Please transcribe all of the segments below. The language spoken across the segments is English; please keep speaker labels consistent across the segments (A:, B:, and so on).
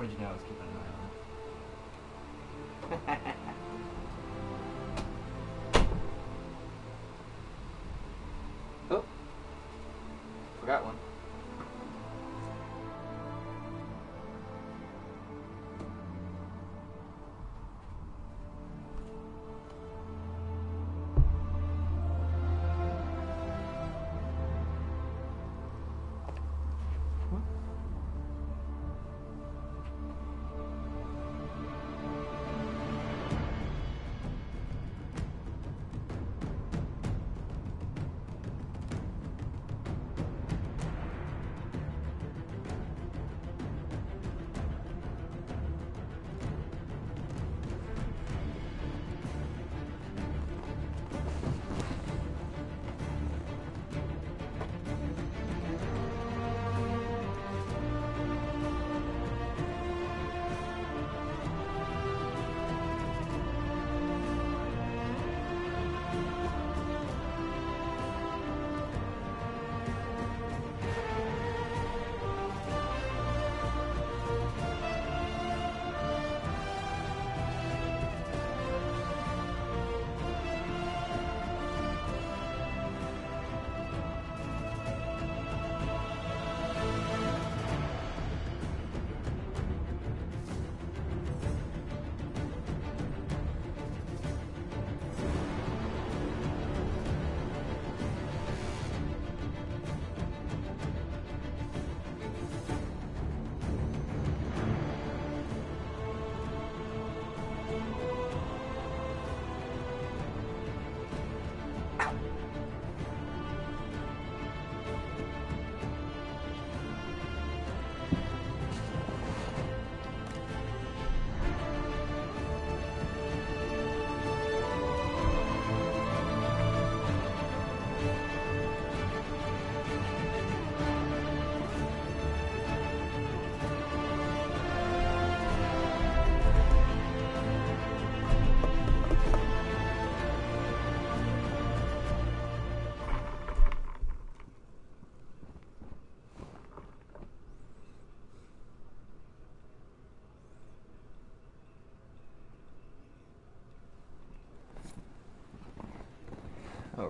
A: originality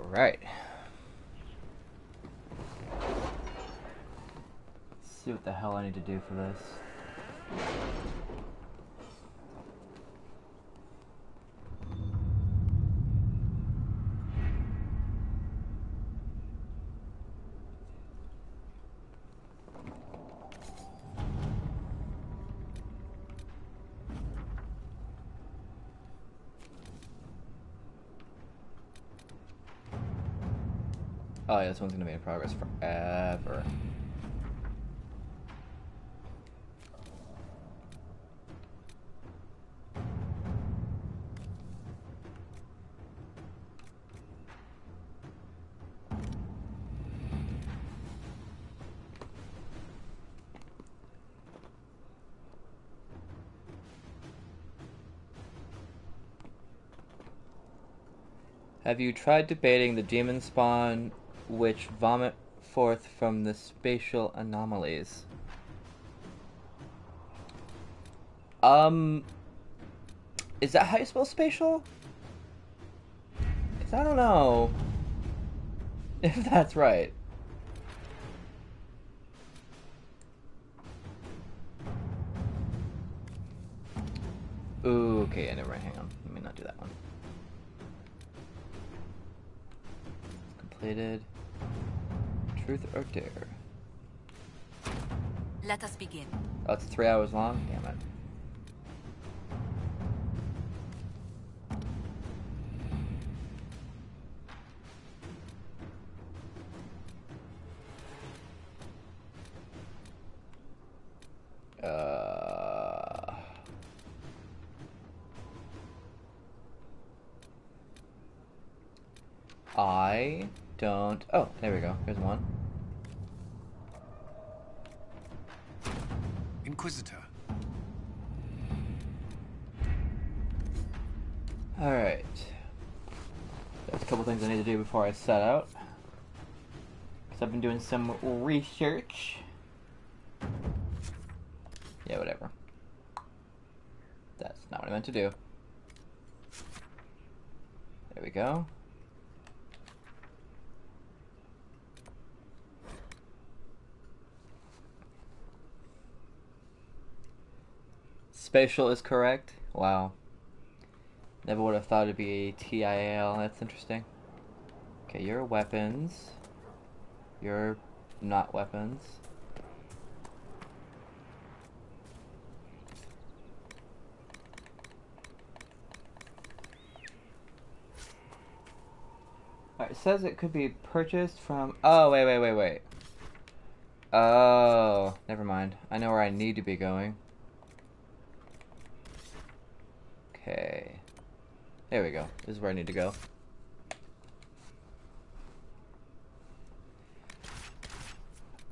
A: Alright. see what the hell I need to do for this. Oh yeah, this one's gonna be in progress forever. Have you tried debating the demon spawn which vomit forth from the spatial anomalies. Um, is that how you spell spatial? Cause I don't know if that's right.
B: Let us begin.
A: That's oh, three hours long? Yeah. that out. Because I've been doing some research. Yeah, whatever. That's not what I meant to do. There we go. Spatial is correct. Wow. Never would have thought it'd be TIL. That's interesting. Okay, your weapons. Your not weapons. Alright, says it could be purchased from... Oh, wait, wait, wait, wait. Oh, never mind. I know where I need to be going. Okay. There we go. This is where I need to go.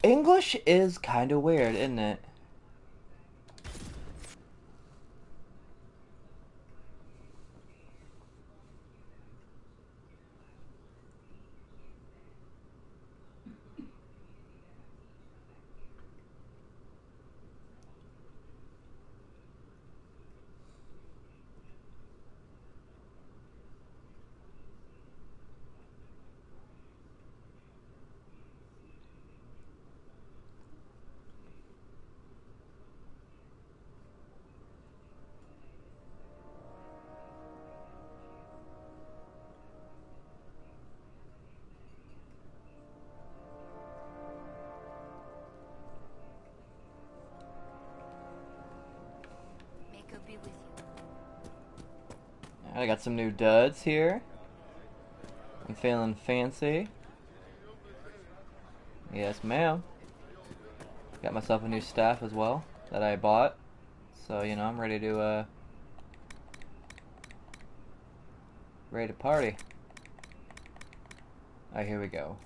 A: English is kind of weird, isn't it? got some new duds here. I'm feeling fancy. Yes, ma'am. Got myself a new staff as well that I bought. So, you know, I'm ready to, uh, ready to party. Alright, here we go.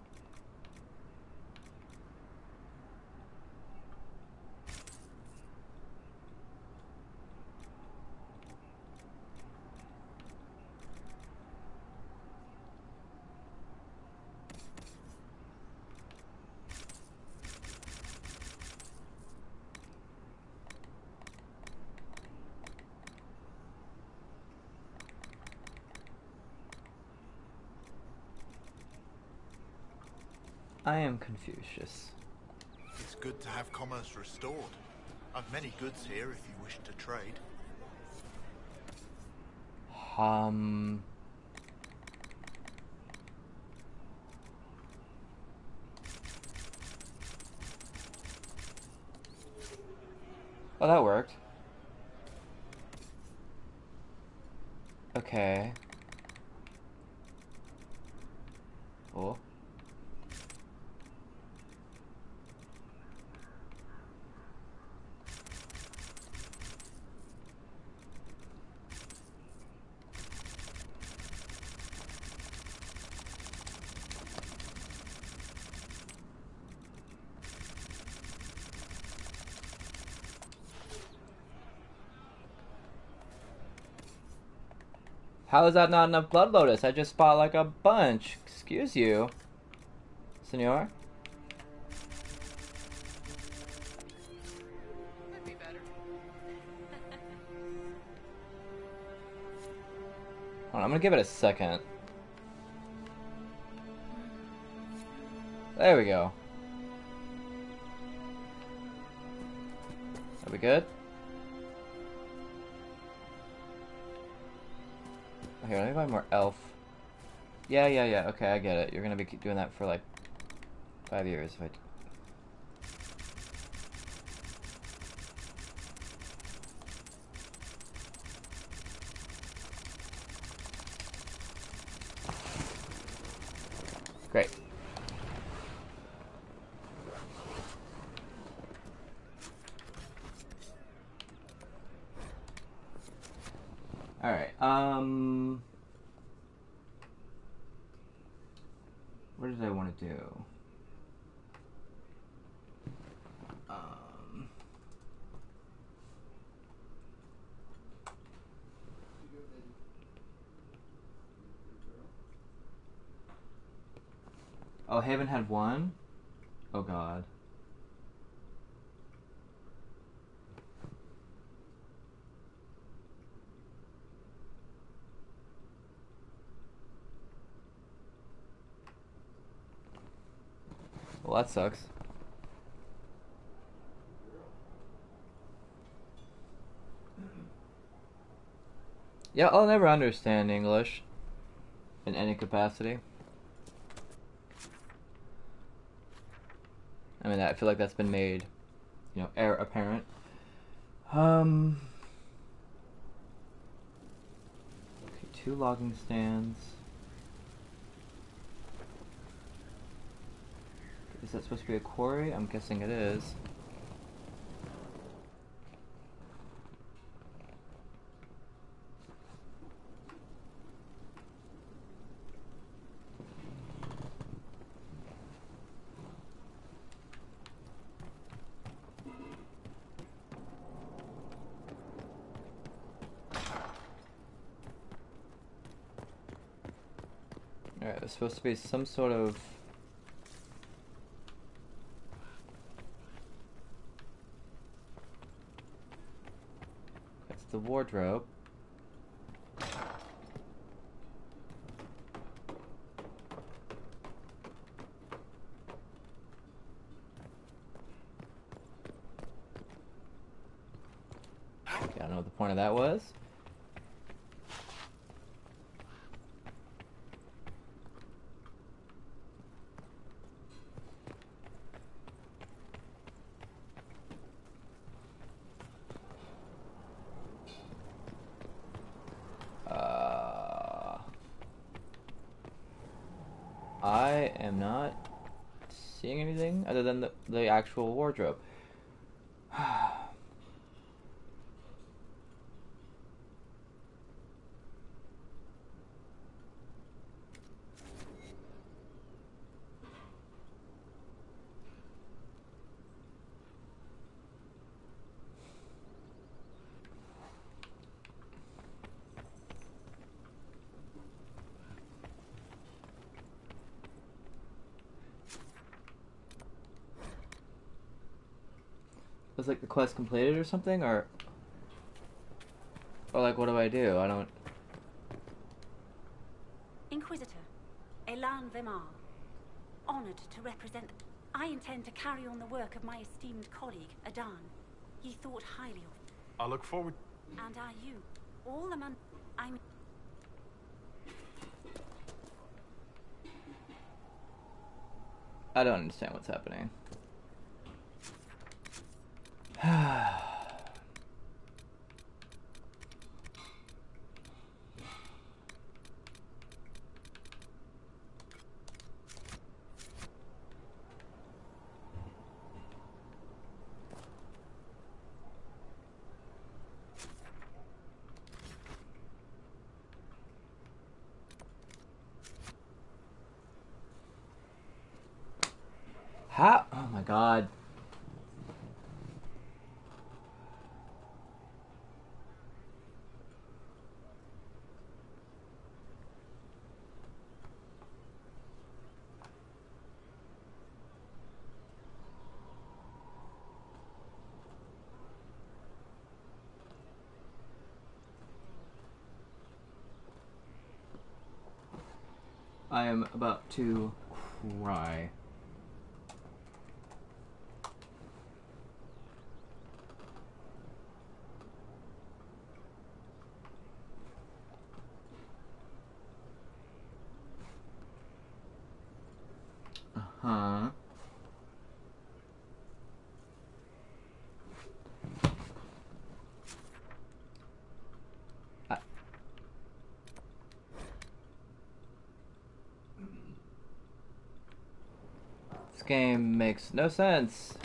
A: Confucius.
C: It's good to have commerce restored. I've many goods here if you wish to trade.
A: Um... Well, oh, that worked. How is that not enough Blood Lotus? I just bought like a bunch. Excuse you, senor. I'm gonna give it a second. There we go. Are we good? Here, let me buy more elf. Yeah, yeah, yeah. Okay, I get it. You're gonna be doing that for like five years if I haven't had one? Oh god. Well, that sucks. Yeah, I'll never understand English in any capacity. feel like that's been made, you know, air apparent. Um, okay, two logging stands. Is that supposed to be a quarry? I'm guessing it is. supposed to be some sort of... That's the wardrobe. was like the quest completed or something, or or like what do I do? I don't.
D: Inquisitor, Elan Vemar, honored to represent. I intend to carry on the work of my esteemed colleague, Adan. He thought highly of. I look forward. And are you? All the man. I'm.
A: I don't understand what's happening. am about to cry. This game makes no sense.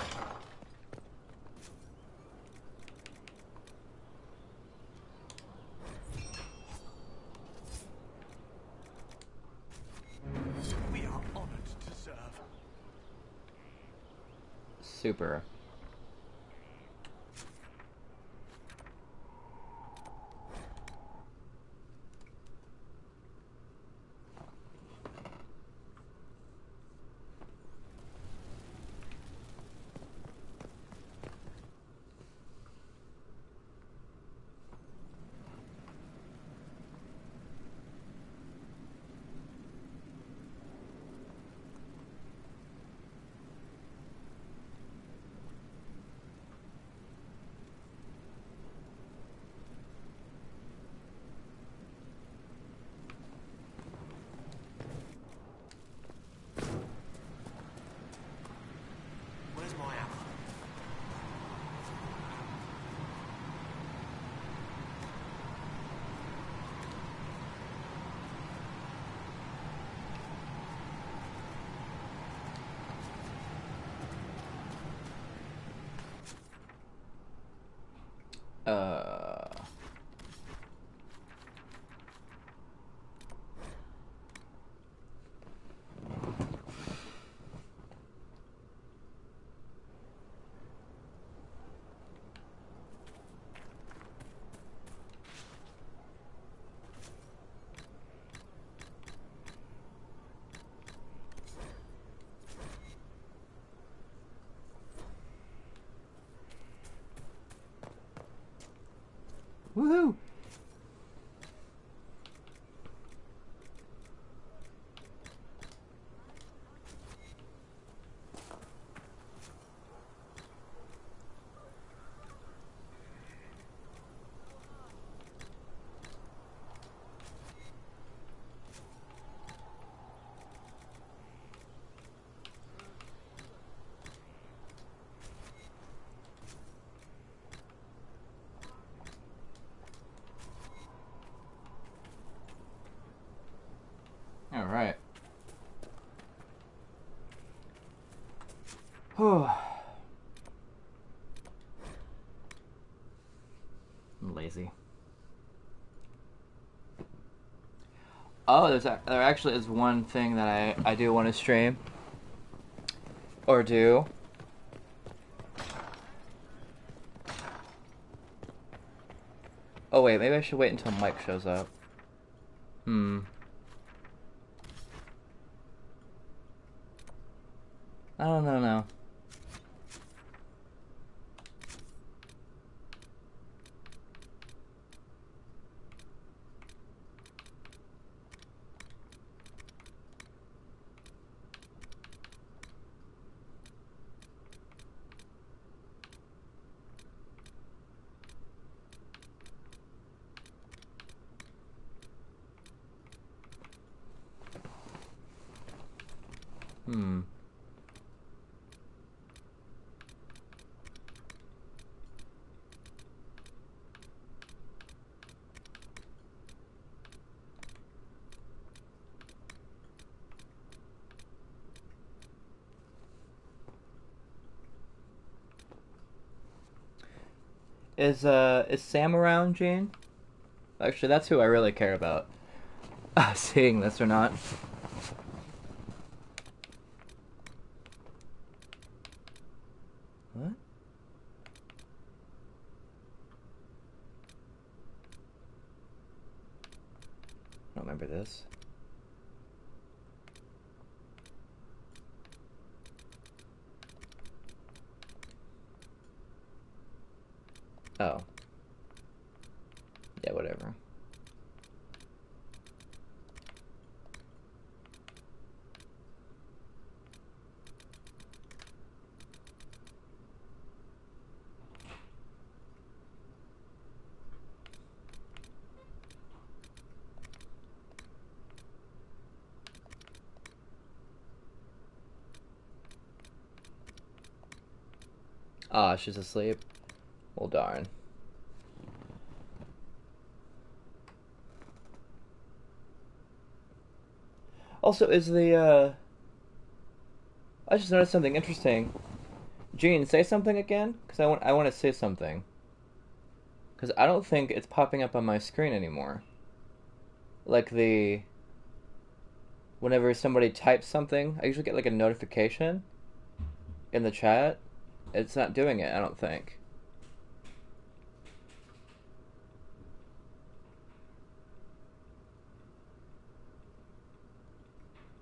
A: Alright. I'm lazy. Oh, there's a, there actually is one thing that I, I do want to stream. Or do. Oh wait, maybe I should wait until Mike shows up. Hmm. Is uh is Sam around, Jane? Actually, that's who I really care about. Uh, seeing this or not. she's asleep. Well, darn. Also, is the, uh... I just noticed something interesting. Gene, say something again, because I want, I want to say something. Because I don't think it's popping up on my screen anymore. Like the... Whenever somebody types something, I usually get like a notification in the chat it's not doing it, I don't think.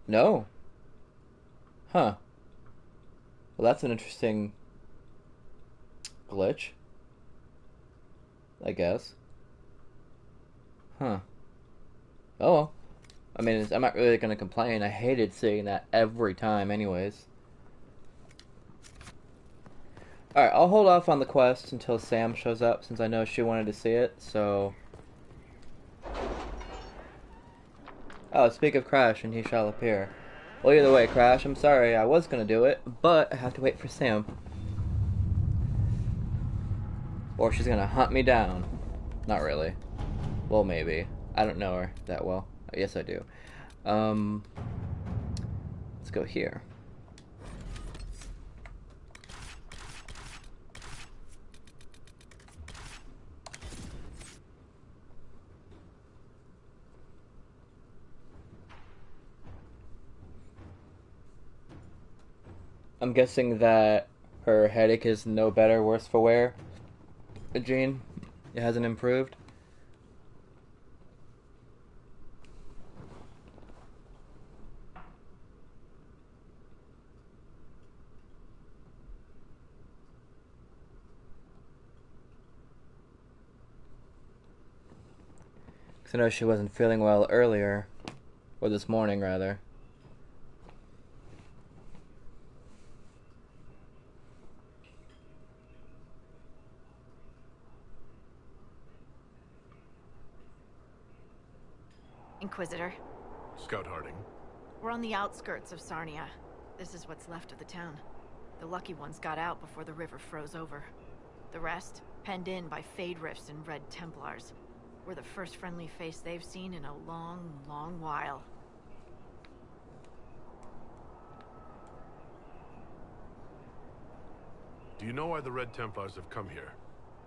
A: No. Huh. Well, that's an interesting glitch. I guess. Huh. Oh I mean, I'm not really going to complain. I hated seeing that every time, anyways. Alright, I'll hold off on the quest until Sam shows up, since I know she wanted to see it, so... Oh, speak of Crash, and he shall appear. Well, either way, Crash, I'm sorry, I was gonna do it, but I have to wait for Sam. Or she's gonna hunt me down. Not really. Well, maybe. I don't know her that well. Yes, I do. Um, let's go here. I'm guessing that her headache is no better, worse for wear. Jean, it hasn't improved. Cause I know she wasn't feeling well earlier, or this morning rather.
E: Inquisitor. Scout Harding. We're on the outskirts of Sahrnia. This is what's left of the town. The lucky ones got out before the river froze over. The rest, penned in by Fade Rifts and Red Templars. We're the first friendly face they've seen in a long, long while.
C: Do you know why the Red Templars have come here?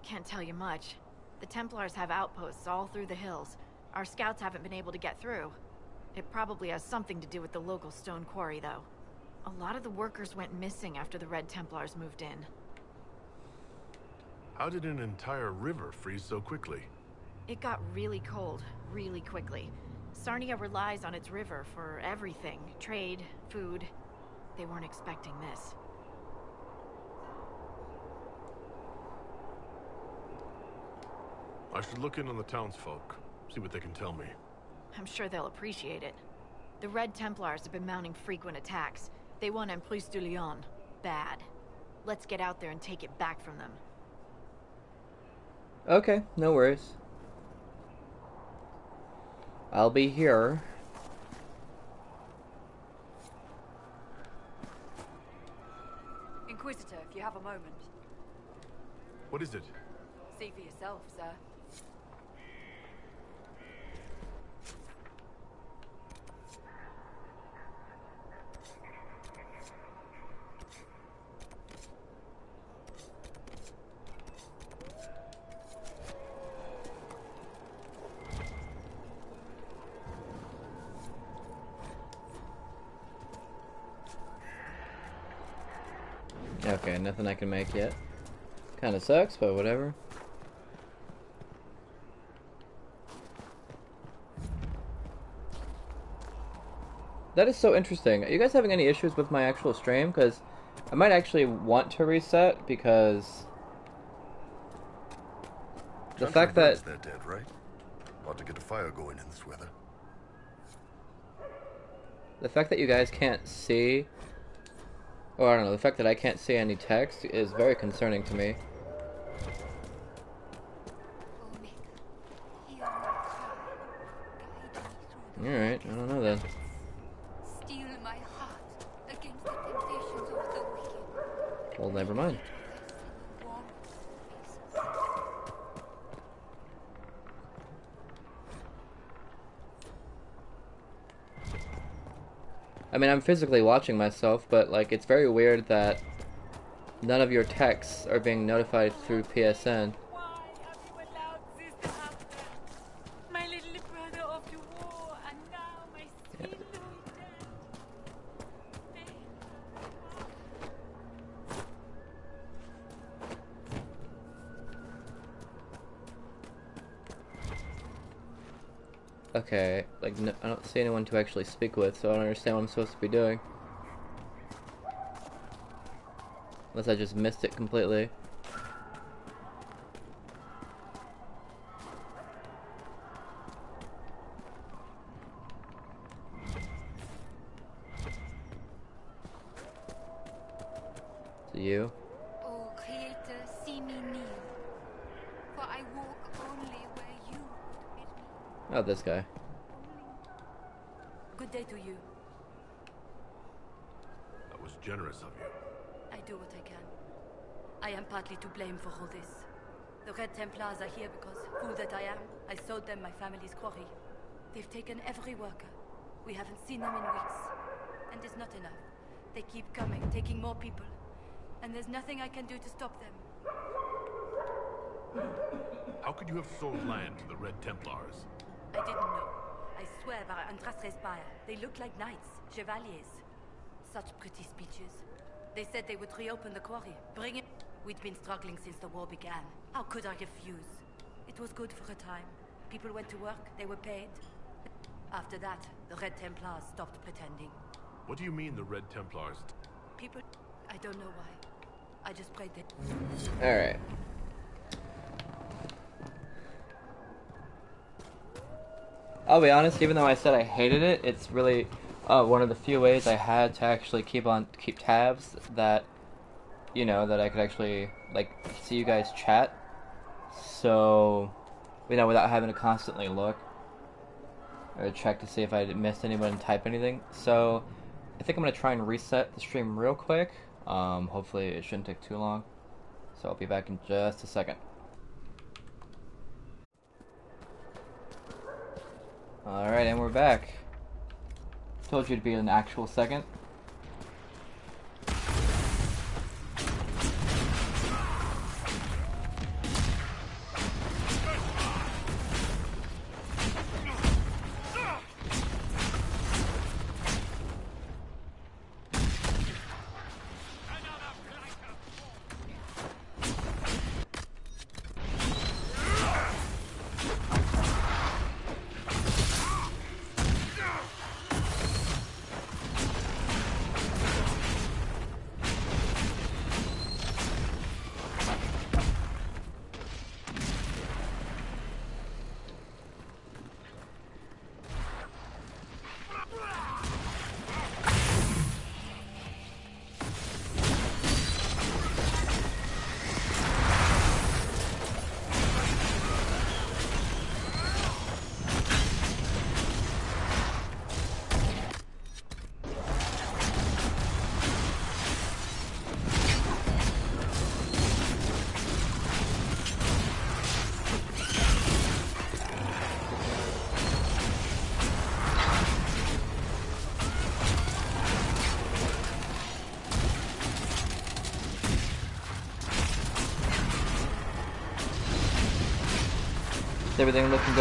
E: Can't tell you much. The Templars have outposts all through the hills, our scouts haven't been able to get through. It probably has something to do with the local stone quarry, though. A lot of the workers went missing after the Red Templars moved in.
C: How did an entire river freeze so quickly?
E: It got really cold, really quickly. Sahrnia relies on its river for everything. Trade, food. They weren't expecting this.
C: I should look in on the townsfolk. See what they can tell me.
E: I'm sure they'll appreciate it. The Red Templars have been mounting frequent attacks. They want Emprise du Lion. Bad. Let's get out there and take it back from them.
A: Okay, no worries. I'll be here.
F: Inquisitor, if you have a moment. What is it? See for yourself, sir.
A: Okay, nothing I can make yet. Kinda sucks, but whatever. That is so interesting. Are you guys having any issues with my actual stream? Because I might actually want to reset because... The fact that...
C: They're dead, right? About to get a fire going in this weather.
A: The fact that you guys can't see or oh, I don't know, the fact that I can't see any text is very concerning to me. Alright, I don't know then. Well, never mind. I mean, I'm physically watching myself, but like it's very weird that none of your texts are being notified through PSN. not see anyone to actually speak with, so I don't understand what I'm supposed to be doing. Unless I just missed it completely. you.
B: Oh, Creator, see me For I walk only where you
A: bid me.
C: Oh, this guy.
F: taken every worker. We haven't seen them in weeks. And it's not enough. They keep coming, taking more people. And there's nothing I can do to stop them.
C: How could you have sold land to the Red Templars?
F: I didn't know. I swear by Andraste's Bayer. They look like knights, chevaliers. Such pretty speeches. They said they would reopen the quarry, bring it... We'd been struggling since the war began. How could I refuse? It was good for a time. People went to work, they were paid, after that, the Red Templars stopped pretending.
C: What do you mean the Red Templars?
F: People... I don't know why. I just prayed that... Alright.
A: I'll be honest, even though I said I hated it, it's really uh, one of the few ways I had to actually keep on keep tabs that you know that I could actually like see you guys chat. So you know without having to constantly look or check to see if I missed anyone type anything. So I think I'm going to try and reset the stream real quick. Um, hopefully it shouldn't take too long. So I'll be back in just a second. Alright, and we're back. Told you to be an actual second.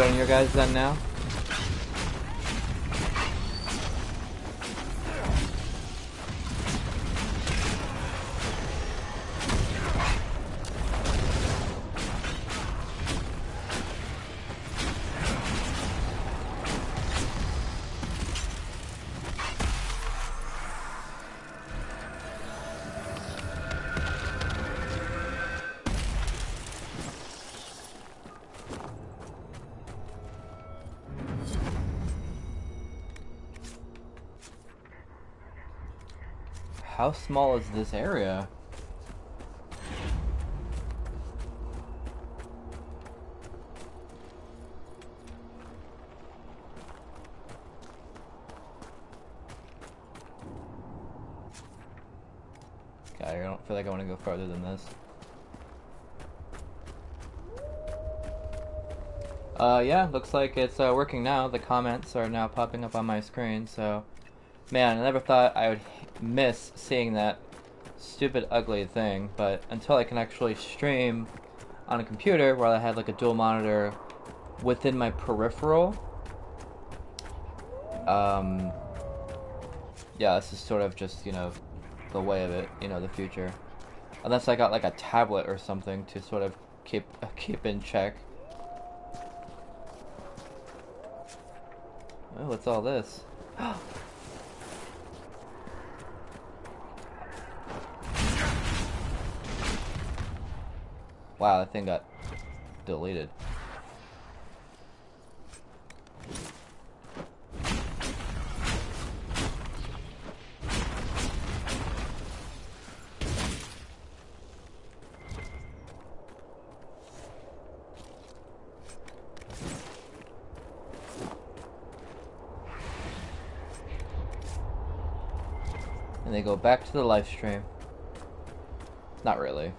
A: are your guys done now? How small is this area? God, I don't feel like I want to go farther than this. Uh, yeah, looks like it's uh, working now. The comments are now popping up on my screen, so... Man, I never thought I would miss seeing that stupid ugly thing, but until I can actually stream on a computer where I have like a dual monitor within my peripheral, um, yeah, this is sort of just, you know, the way of it, you know, the future. Unless I got like a tablet or something to sort of keep, keep in check. Oh, what's all this? Oh, Wow, that thing got deleted. And they go back to the live stream. Not really.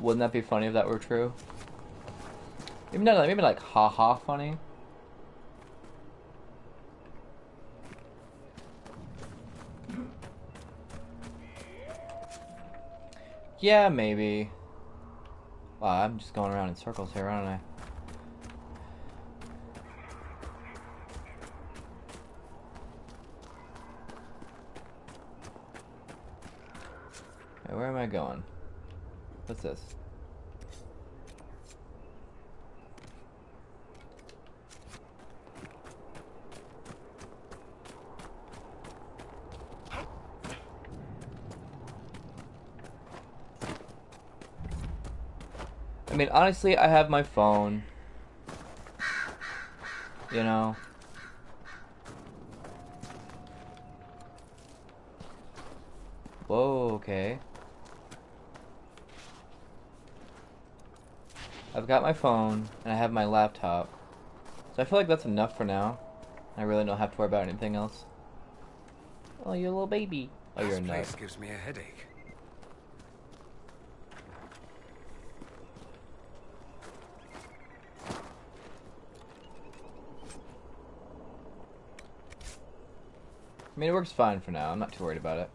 A: Wouldn't that be funny if that were true? Maybe not. Maybe like ha -ha funny. Yeah, maybe. Wow, I'm just going around in circles here, aren't I? where am I going? What's this? I mean, honestly, I have my phone. You know? Whoa, okay. I've got my phone, and I have my laptop. So I feel like that's enough for now. I really don't have to worry about anything else. Oh, you're a little baby. Oh, you're a nut. This
G: gives me a headache.
A: I mean, it works fine for now. I'm not too worried about it.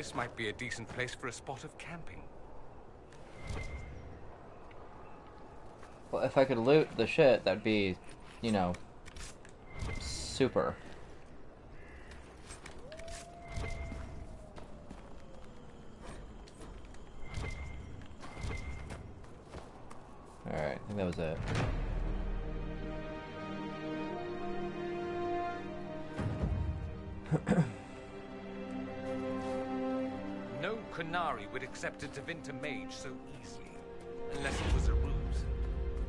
G: This might be a decent place for a spot of camping.
A: Well, if I could loot the shit, that'd be, you know, super.
G: accepted to Vintermage
C: so easily? Unless it was a ruse.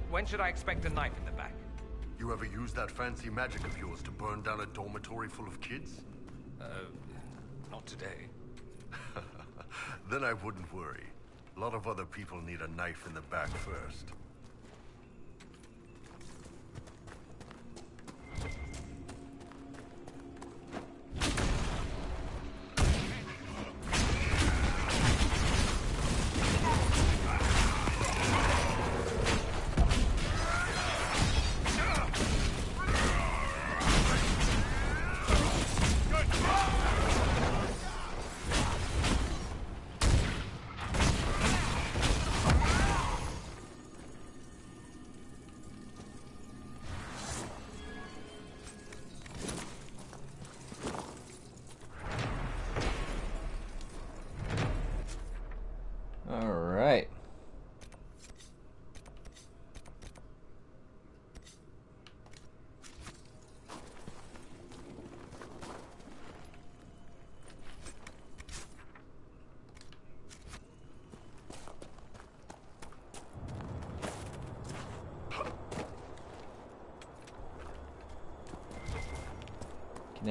C: When should I expect a knife in the back? You ever use that fancy magic of yours to burn down a dormitory full of kids? Uh, not today. then I wouldn't worry. A lot of other people need a knife in the back first.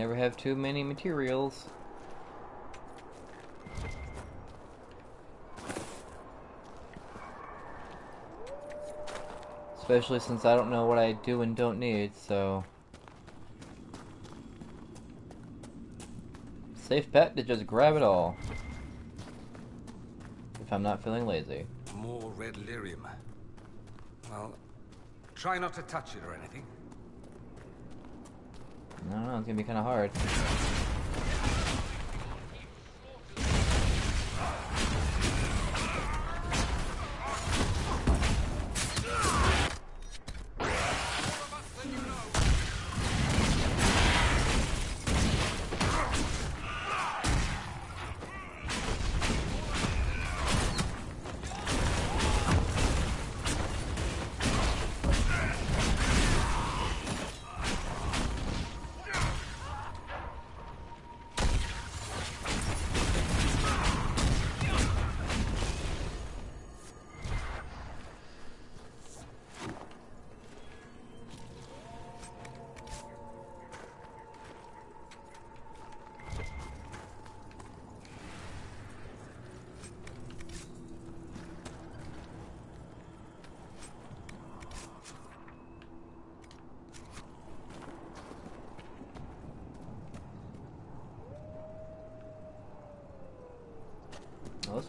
A: Never have too many materials. Especially since I don't know what I do and don't need, so... Safe bet to just grab it all. If I'm not feeling lazy.
G: More red lyrium. Well, try not to touch it or anything.
A: It's gonna be kind of hard.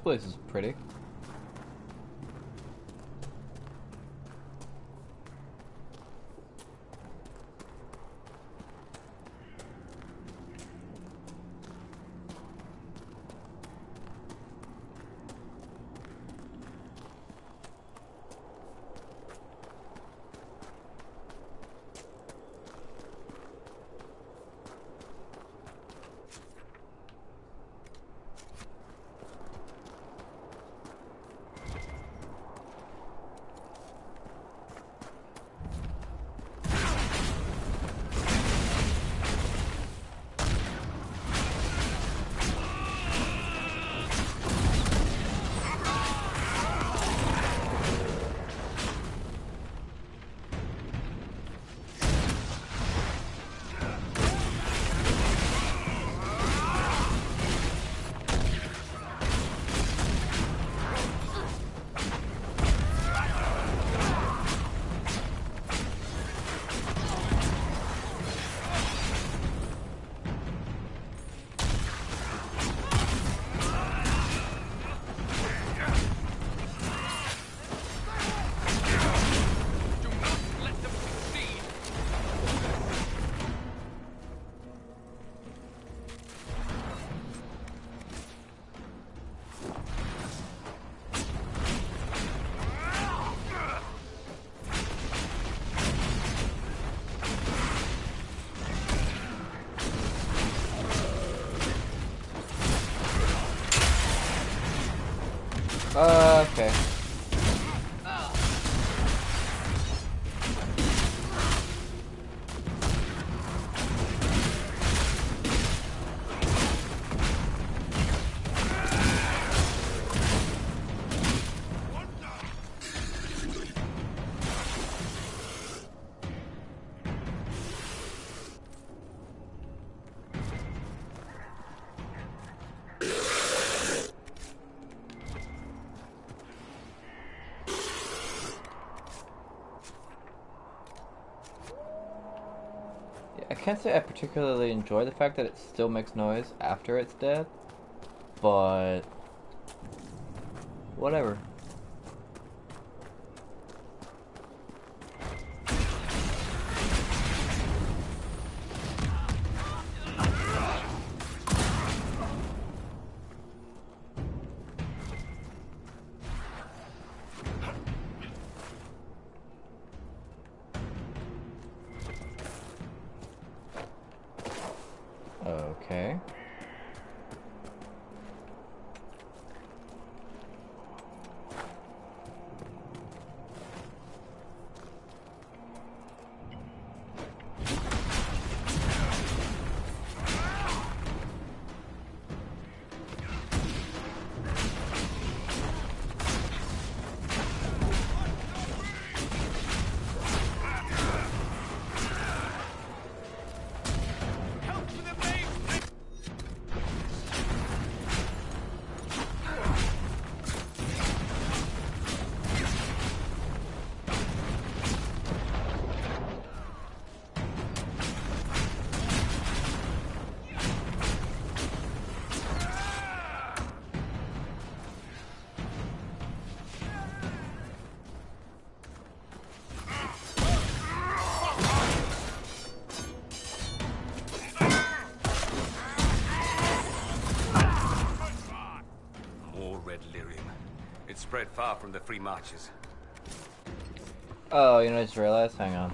A: place is pretty. can't say I particularly enjoy the fact that it still makes noise after it's dead, but whatever.
G: spread far from the free marches.
A: Oh, you know, I just realized. Hang on.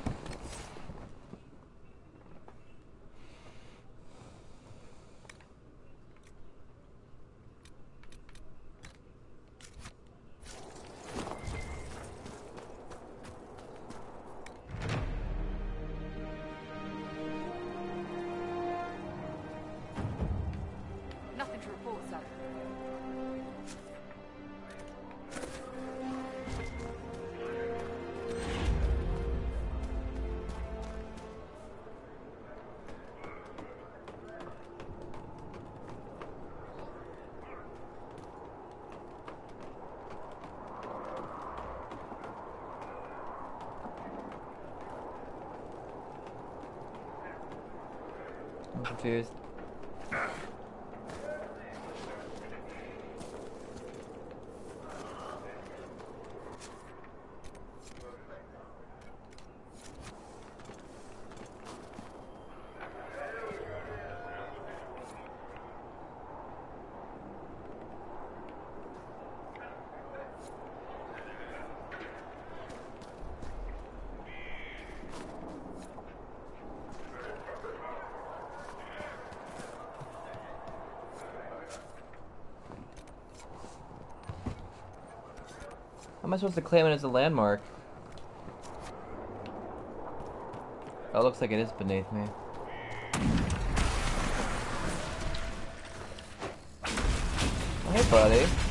A: Cheers. am I supposed to claim it as a landmark? That looks like it is beneath me. Hey, buddy.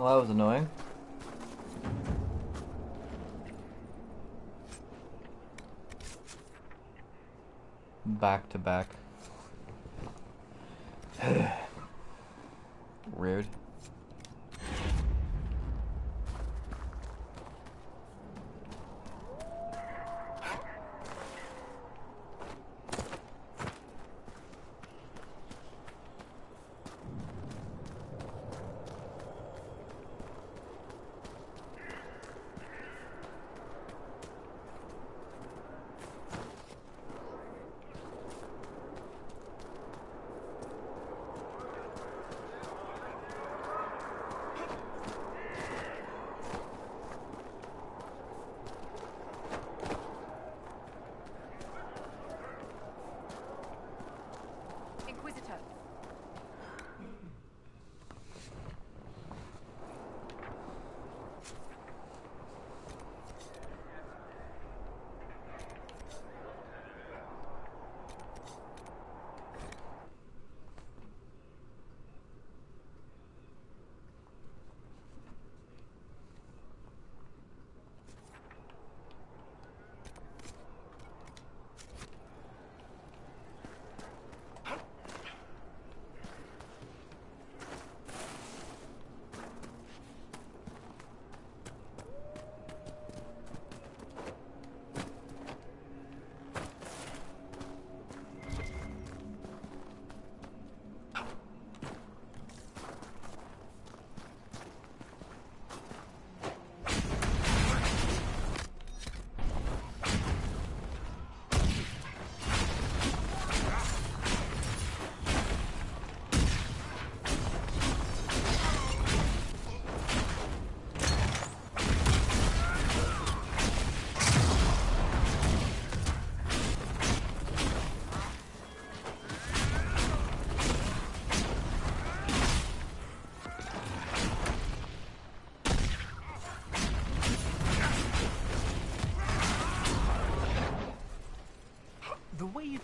A: Well, oh, that was annoying. Back to back. Rude.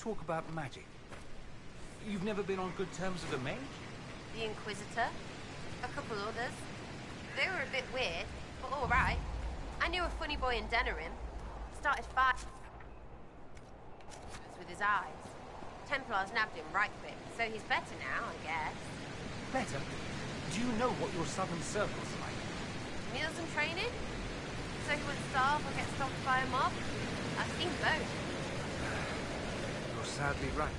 G: talk about magic. You've never been on good terms with a mage?
H: The Inquisitor, a couple others. They were a bit weird, but all right. I knew a funny boy in Denerim. Started fighting with his eyes. Templars nabbed him right quick, so he's better now, I guess.
I: Better? Do you know what your southern circle's like?
H: Meals and training? So he would starve or get stopped by a mob? I've seen both
G: sadly right.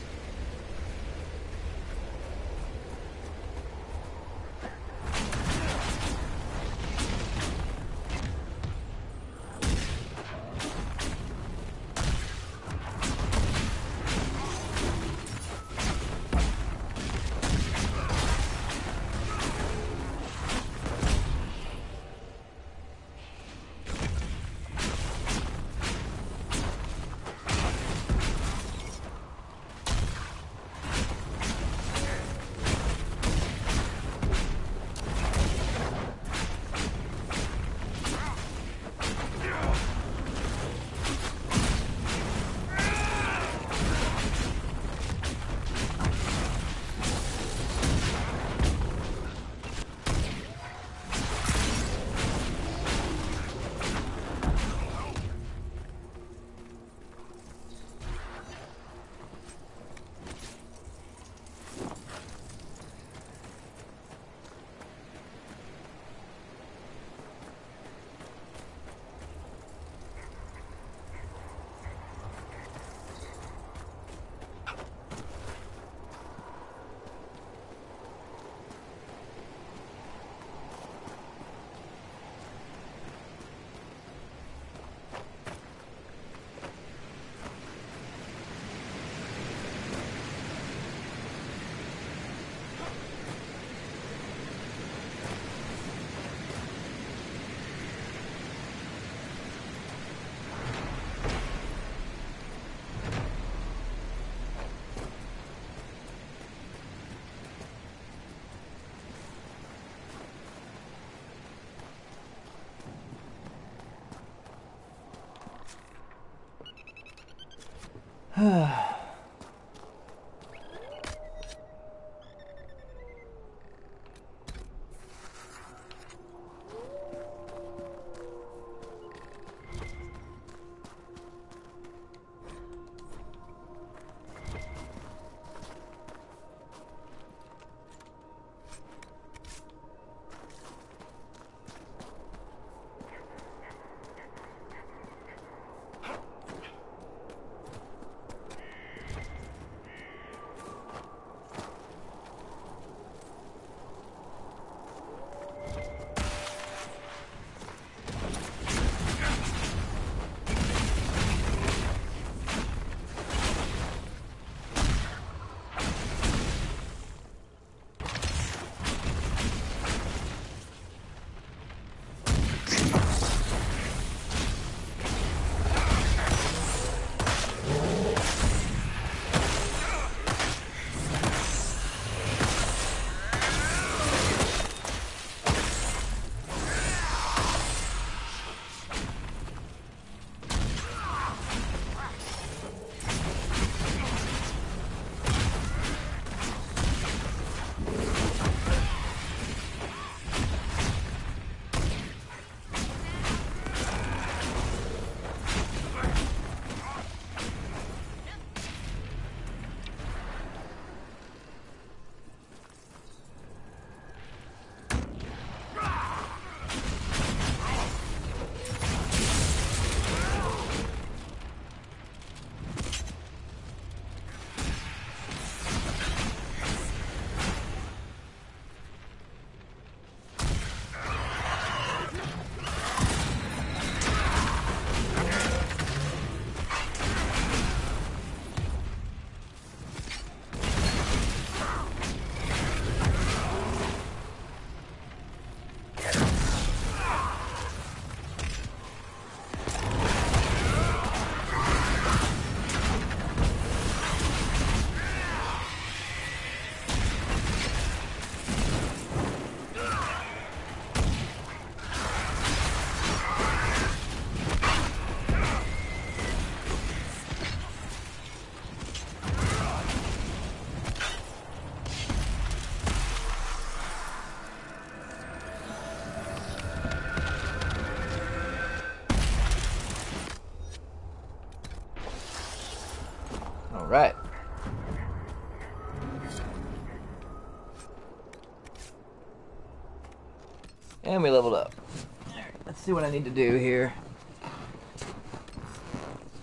A: see what I need to do here.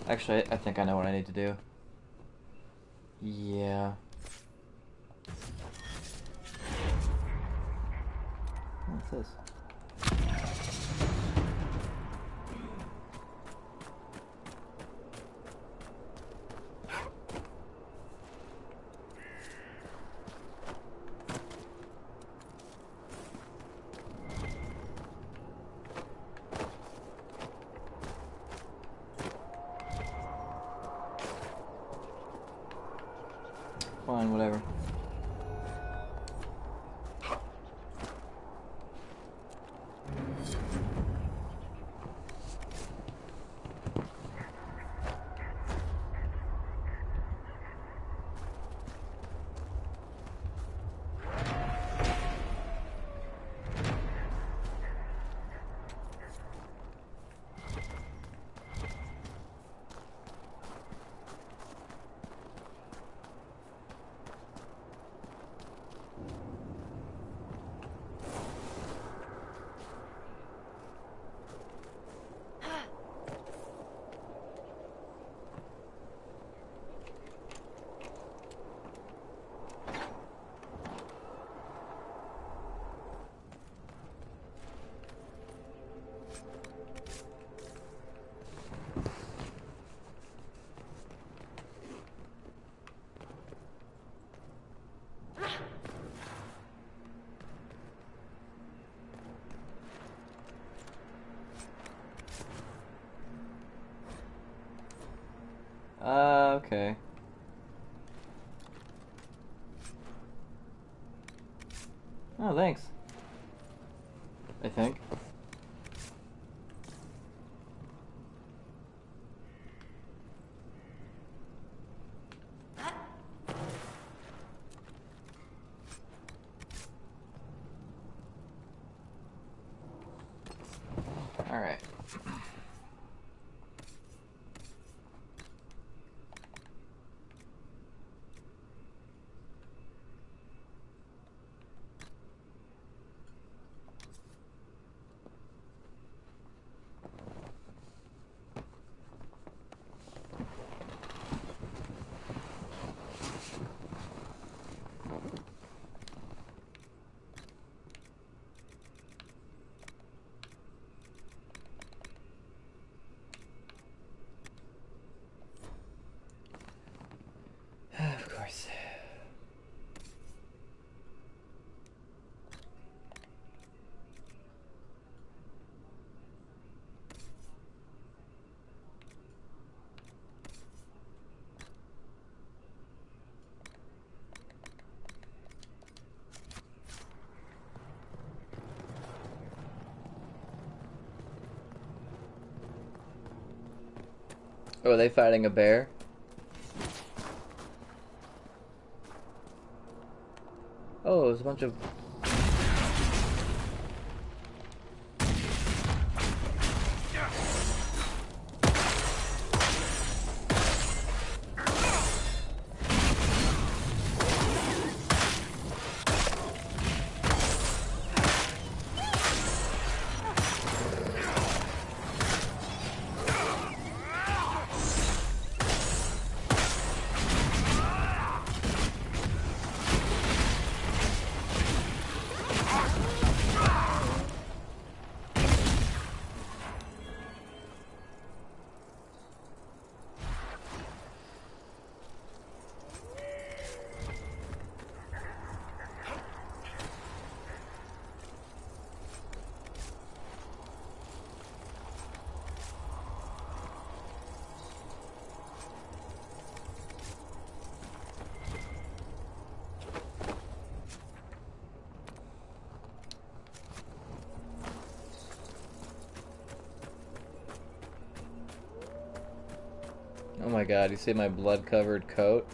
A: Actually, I think I know what I need to do. okay. Oh, thanks. I think. Alright. of course. Oh, are they fighting a bear? bunch of god, you see my blood-covered coat?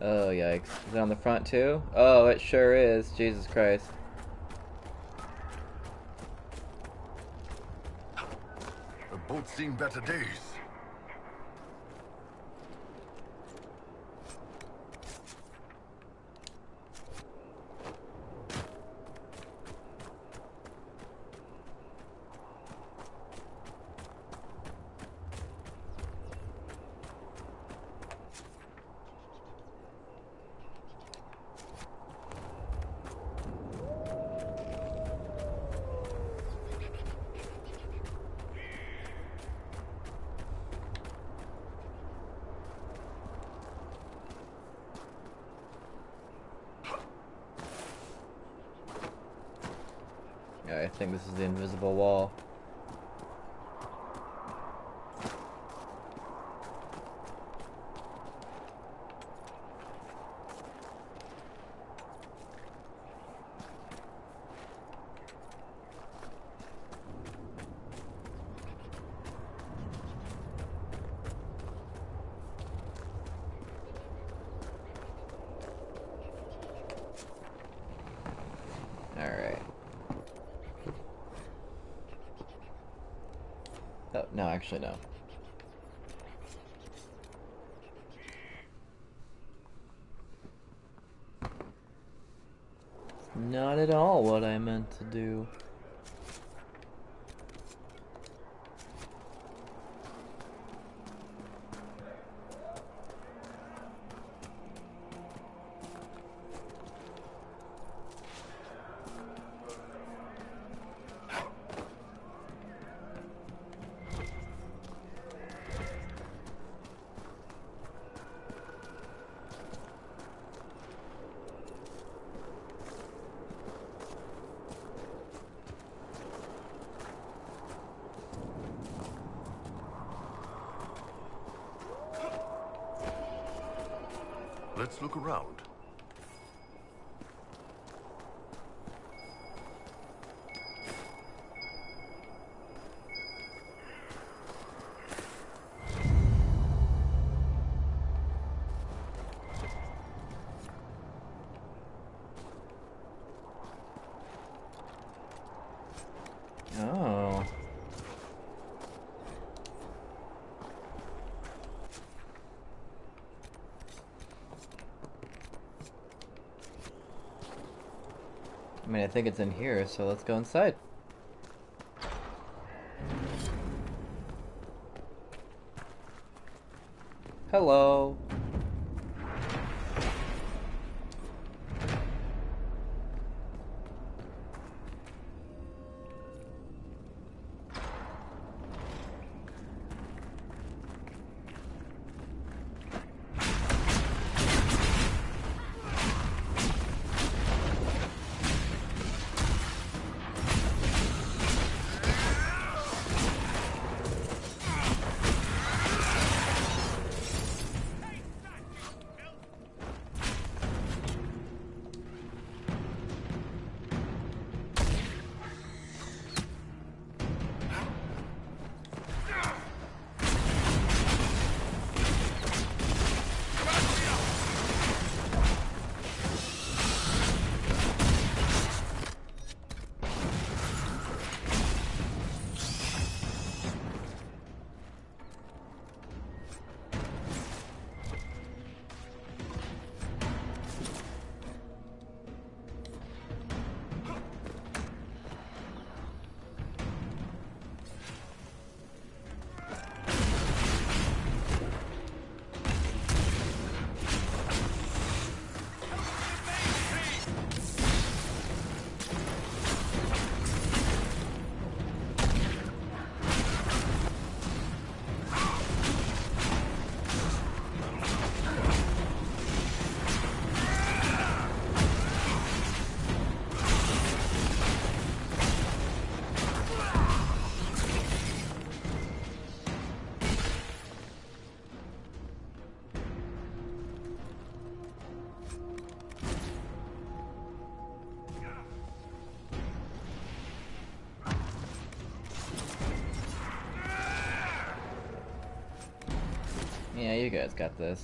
A: Oh, yikes. Is it on the front, too? Oh, it sure is. Jesus Christ.
C: The boat seen better days.
A: Actually, no. Not at all what I meant to do. think it's in here, so let's go inside. guys got this.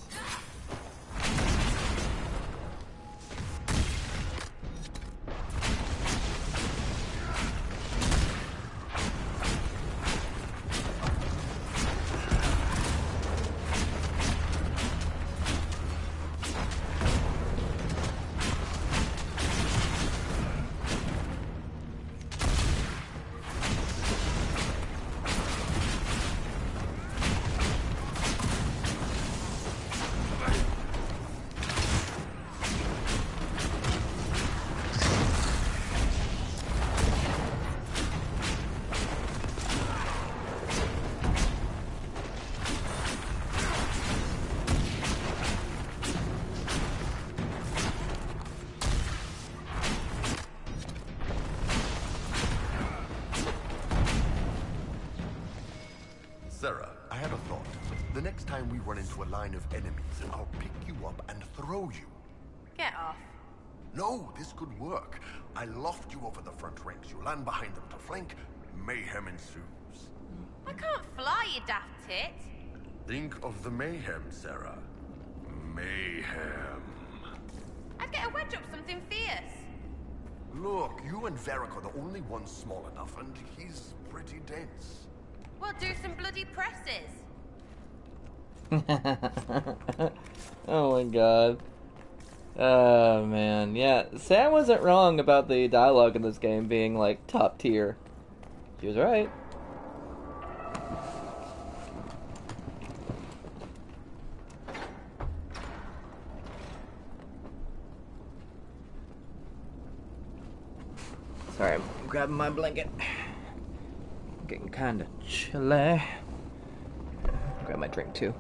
C: a line of enemies and I'll pick you up and throw you. Get off. No, this could work. I loft you over the front ranks. You land behind them to flank. Mayhem ensues.
H: I can't fly, you daft tit.
C: Think of the mayhem, Sera. Mayhem.
H: I'd get a wedge up something fierce.
C: Look, you and Varric are the only ones small enough, and he's pretty dense.
H: We'll do some bloody presses.
A: oh my god. Oh man, yeah. Sam wasn't wrong about the dialogue in this game being like top tier. She was right. Sorry, I'm grabbing my blanket. I'm getting kinda chilly. Grab my drink too.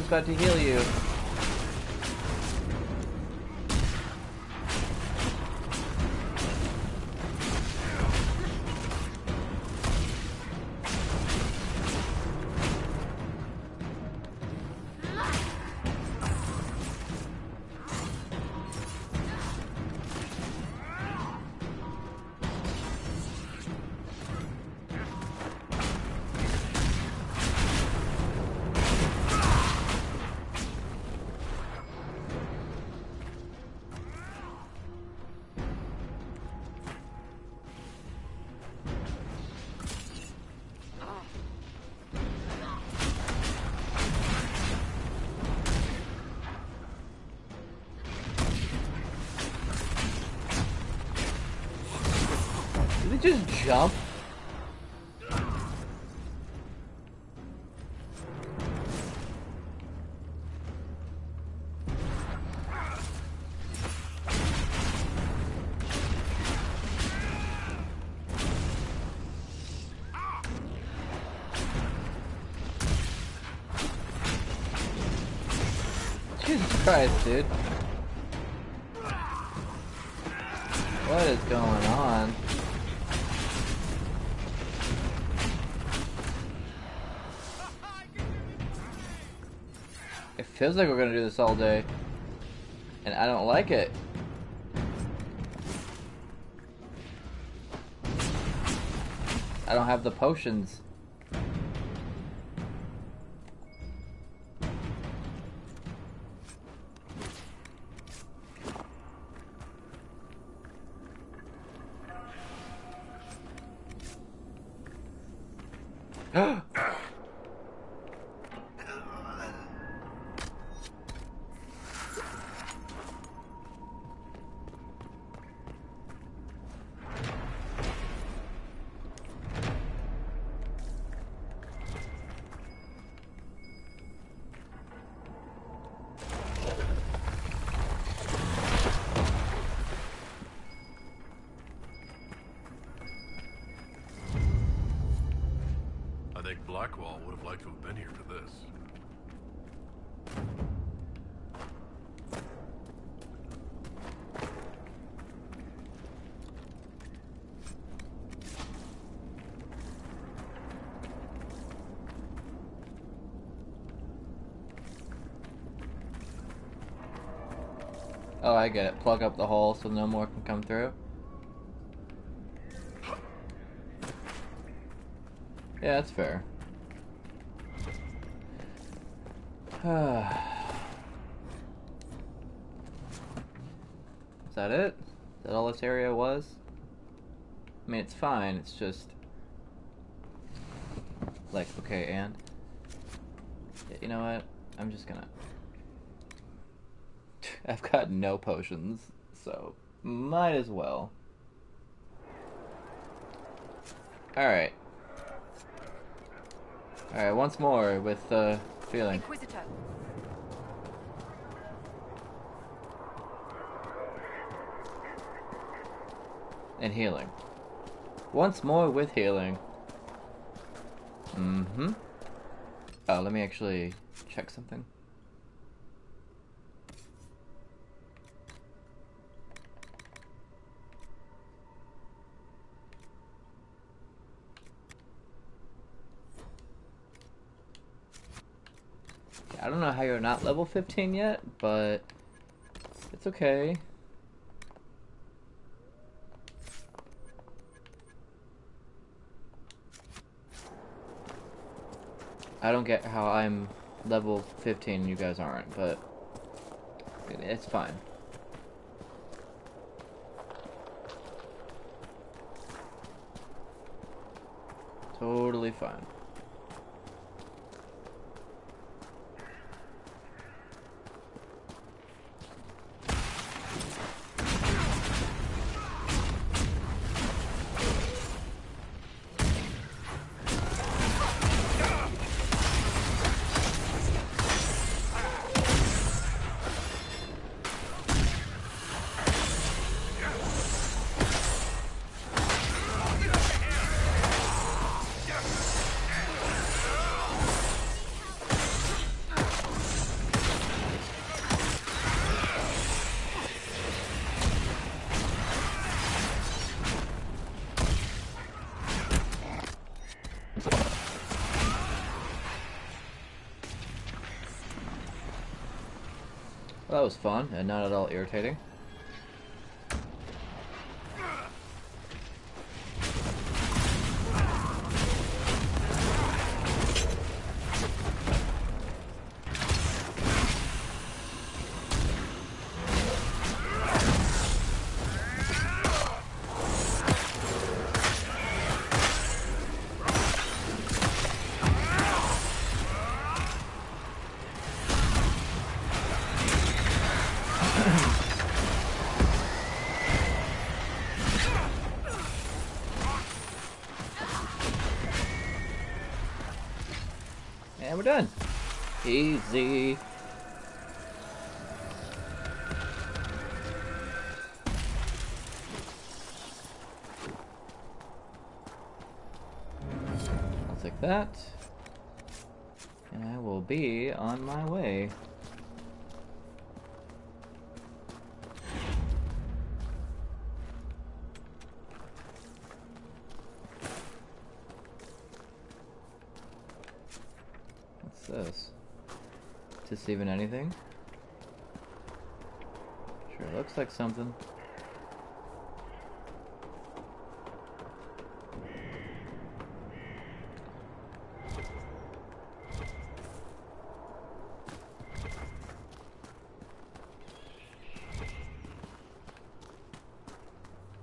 A: just got to heal you. jump. Jesus Christ, dude. Feels like we're gonna do this all day. And I don't like it. I don't have the potions. I get it. Plug up the hole so no more can come through. Yeah, that's fair. Is that it? Is that all this area was? I mean, it's fine, it's just... Like, okay, and... You know what? I'm just gonna... I've got no potions, so might as well. Alright. Alright, once more with uh, feeling. Inquisitor. And healing. Once more with healing. Mm-hmm. Oh, let me actually check something. not level 15 yet, but it's okay. I don't get how I'm level 15 you guys aren't, but it's fine. Totally fine. fun and not at all irritating. easy. anything. Sure looks like something.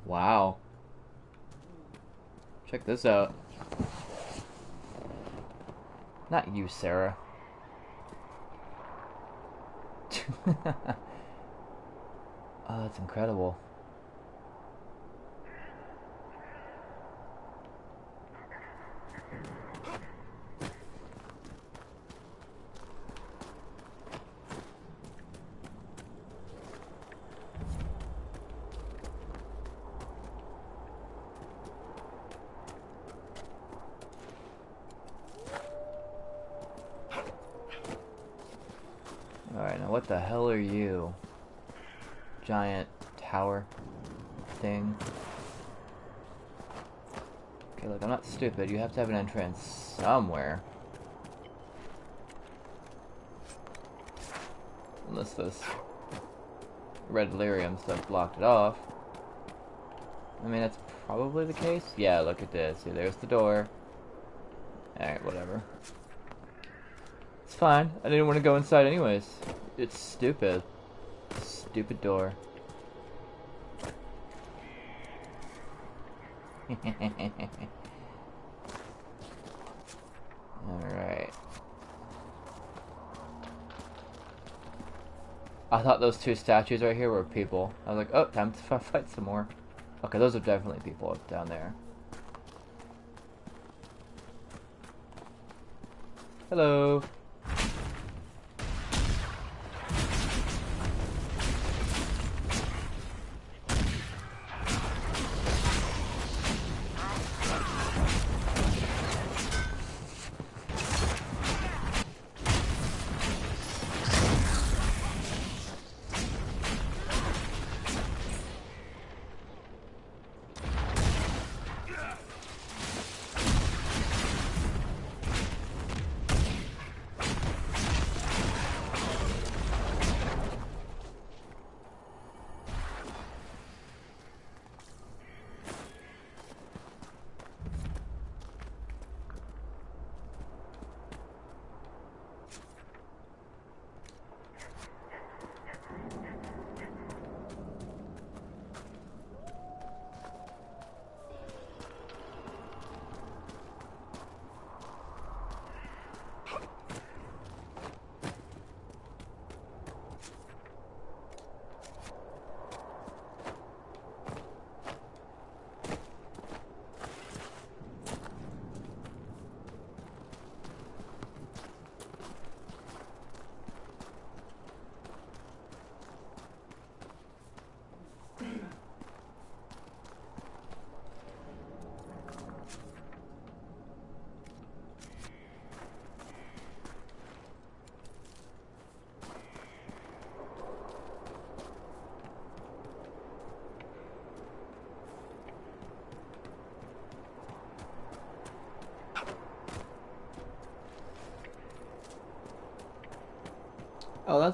A: Wow. Check this out. Not you, Sera. oh, that's incredible. you have to have an entrance somewhere. Unless this red lyrium stuff blocked it off. I mean, that's probably the case. Yeah, look at this. See, there's the door. Alright, whatever. It's fine. I didn't want to go inside anyways. It's stupid. Stupid door. I thought those two statues right here were people. I was like, oh, time to fight some more. Okay, those are definitely people up down there. Hello.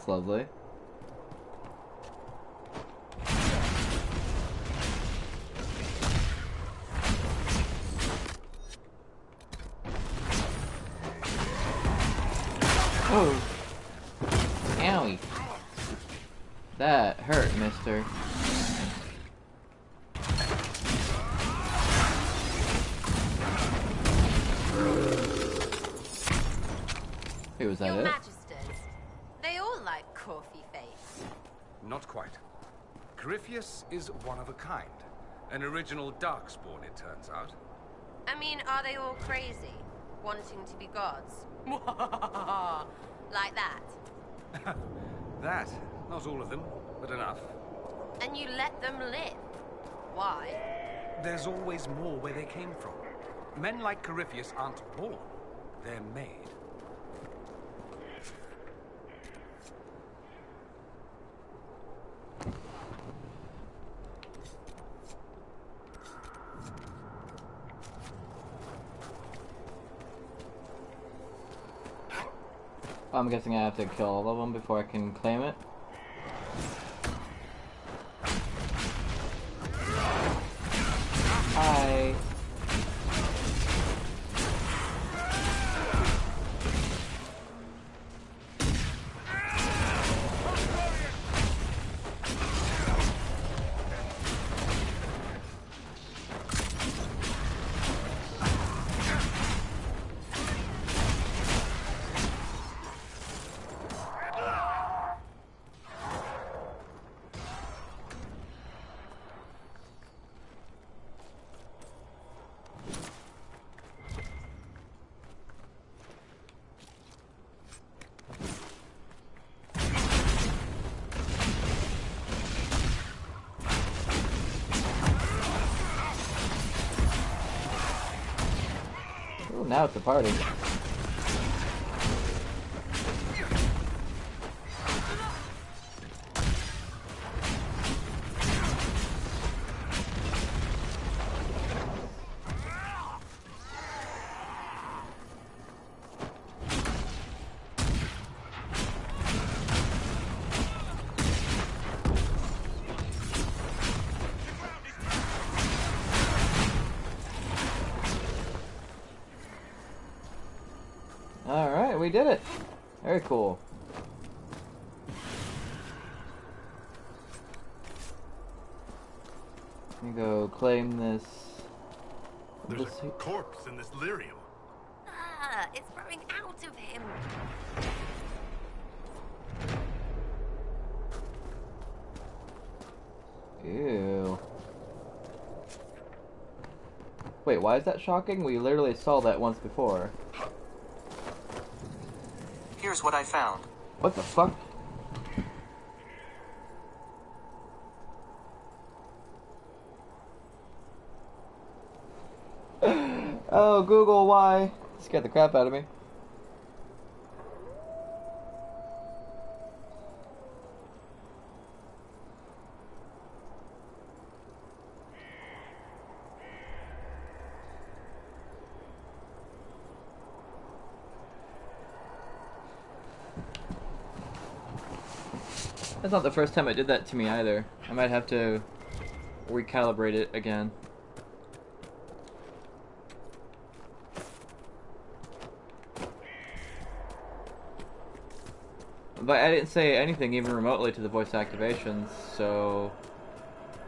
A: lovely.
G: is one of a kind. An original darkspawn, it turns out.
H: I mean, are they all crazy? Wanting to be gods? like that?
G: that? Not all of them, but enough.
H: And you let them live? Why?
G: There's always more where they came from. Men like Corypheus aren't born, they're made.
A: I'm guessing I have to kill all of them before I can claim it. now it's a party. did it. Very cool. Let me go claim this.
C: There's this a corpse in this lyrium.
H: Ah, it's growing out of him.
A: Ew. Wait, why is that shocking? We literally saw that once before.
J: Here's what I found.
K: What the fuck?
A: oh, Google, why? Scared the crap out of me. That's not the first time I did that to me either. I might have to recalibrate it again. But I didn't say anything even remotely to the voice activations, so...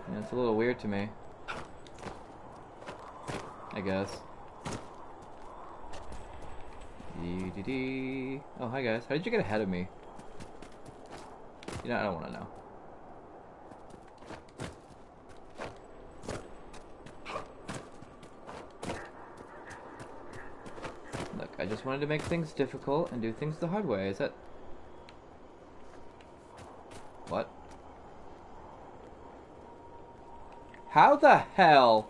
A: Yeah, it's a little weird to me. I guess. Dee -dee -dee. Oh, hi guys. How did you get ahead of me? You know, I don't want to know. Look, I just wanted to make things difficult and do things the hard way. Is that... What? How the hell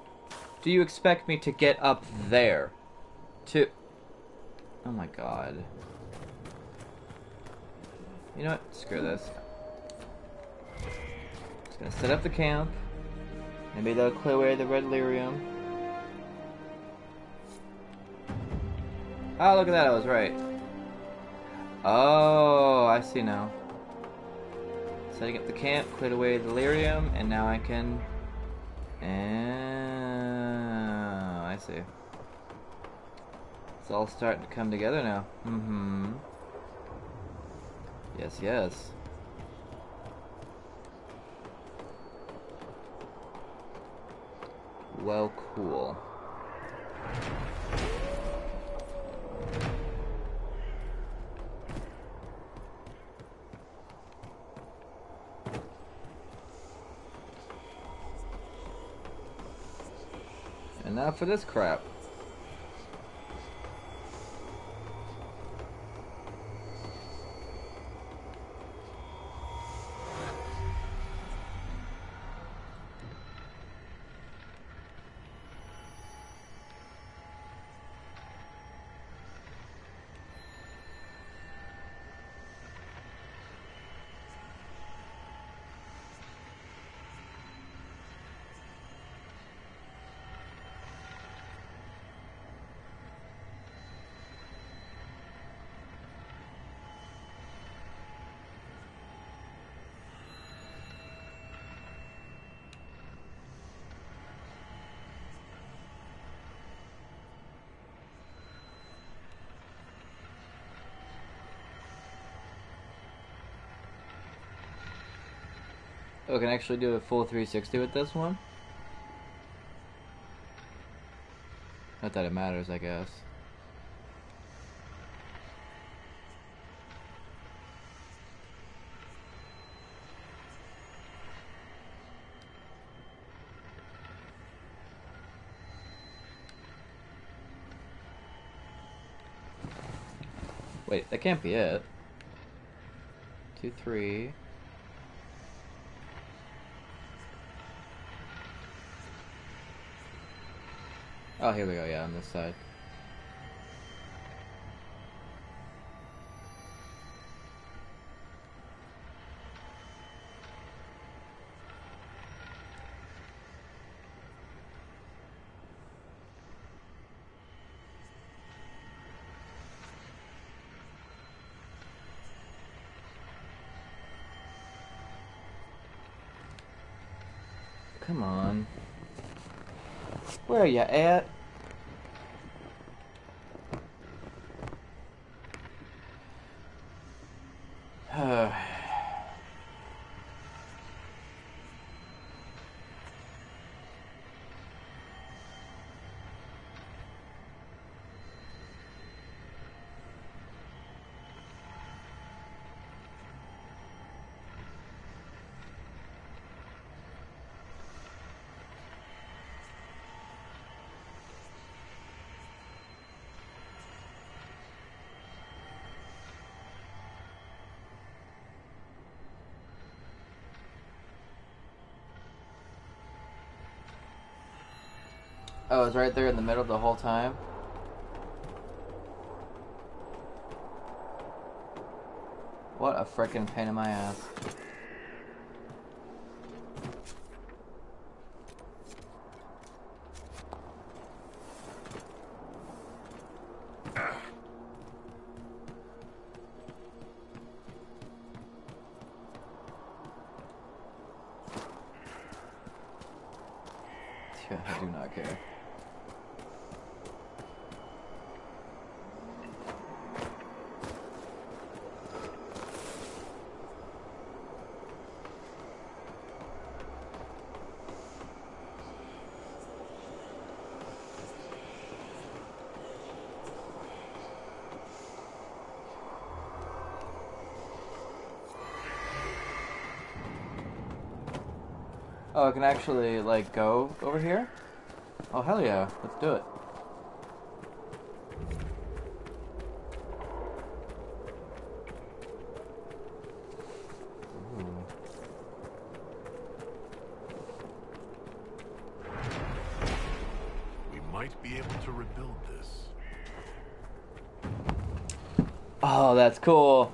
A: do you expect me to get up there? To... Oh my god. You know what? Screw this. Just gonna set up the camp. Maybe they'll clear away the red lyrium. Oh, look at that, I was right. Oh, I see now. Setting up the camp, cleared away the lyrium, and now I can... And... Ah, I see. It's all starting to come together now. Mm-hmm. Yes, yes.
L: Well, cool.
K: and
A: now for this crap. I can actually do a full 360 with this one. Not that it matters, I guess. Wait, that can't be it. Two, three. Oh, here we go, yeah, on this side. Come on. Where are you at? Oh, I was right there in the middle the whole time. What a freaking pain in my ass. Oh, I can actually, like, go over here? Oh, hell yeah. Let's do it. Hmm.
C: We might be able to rebuild this.
A: Oh, that's cool.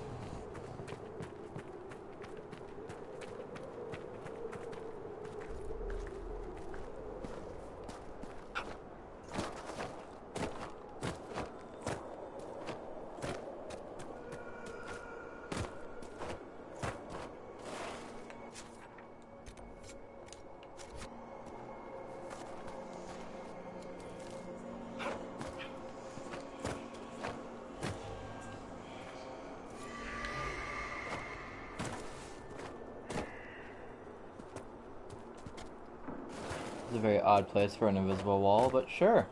A: place for an invisible wall, but sure.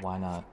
A: Why not?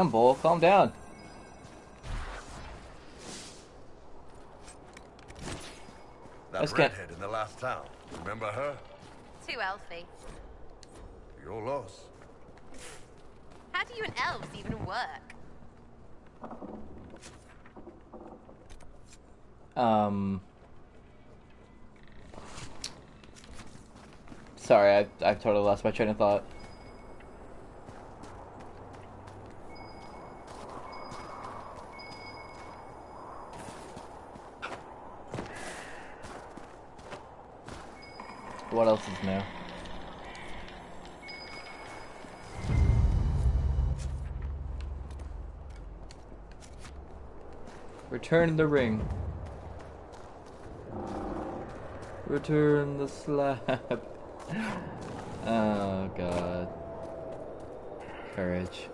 A: Damn, bull, calm down. That
C: Let's redhead get... in the last town. Remember her? Too elfy. Your loss.
H: How do you and elves even work?
A: Um. Sorry, I I totally lost my train of thought. Return the ring. Return the slab. oh god. Courage.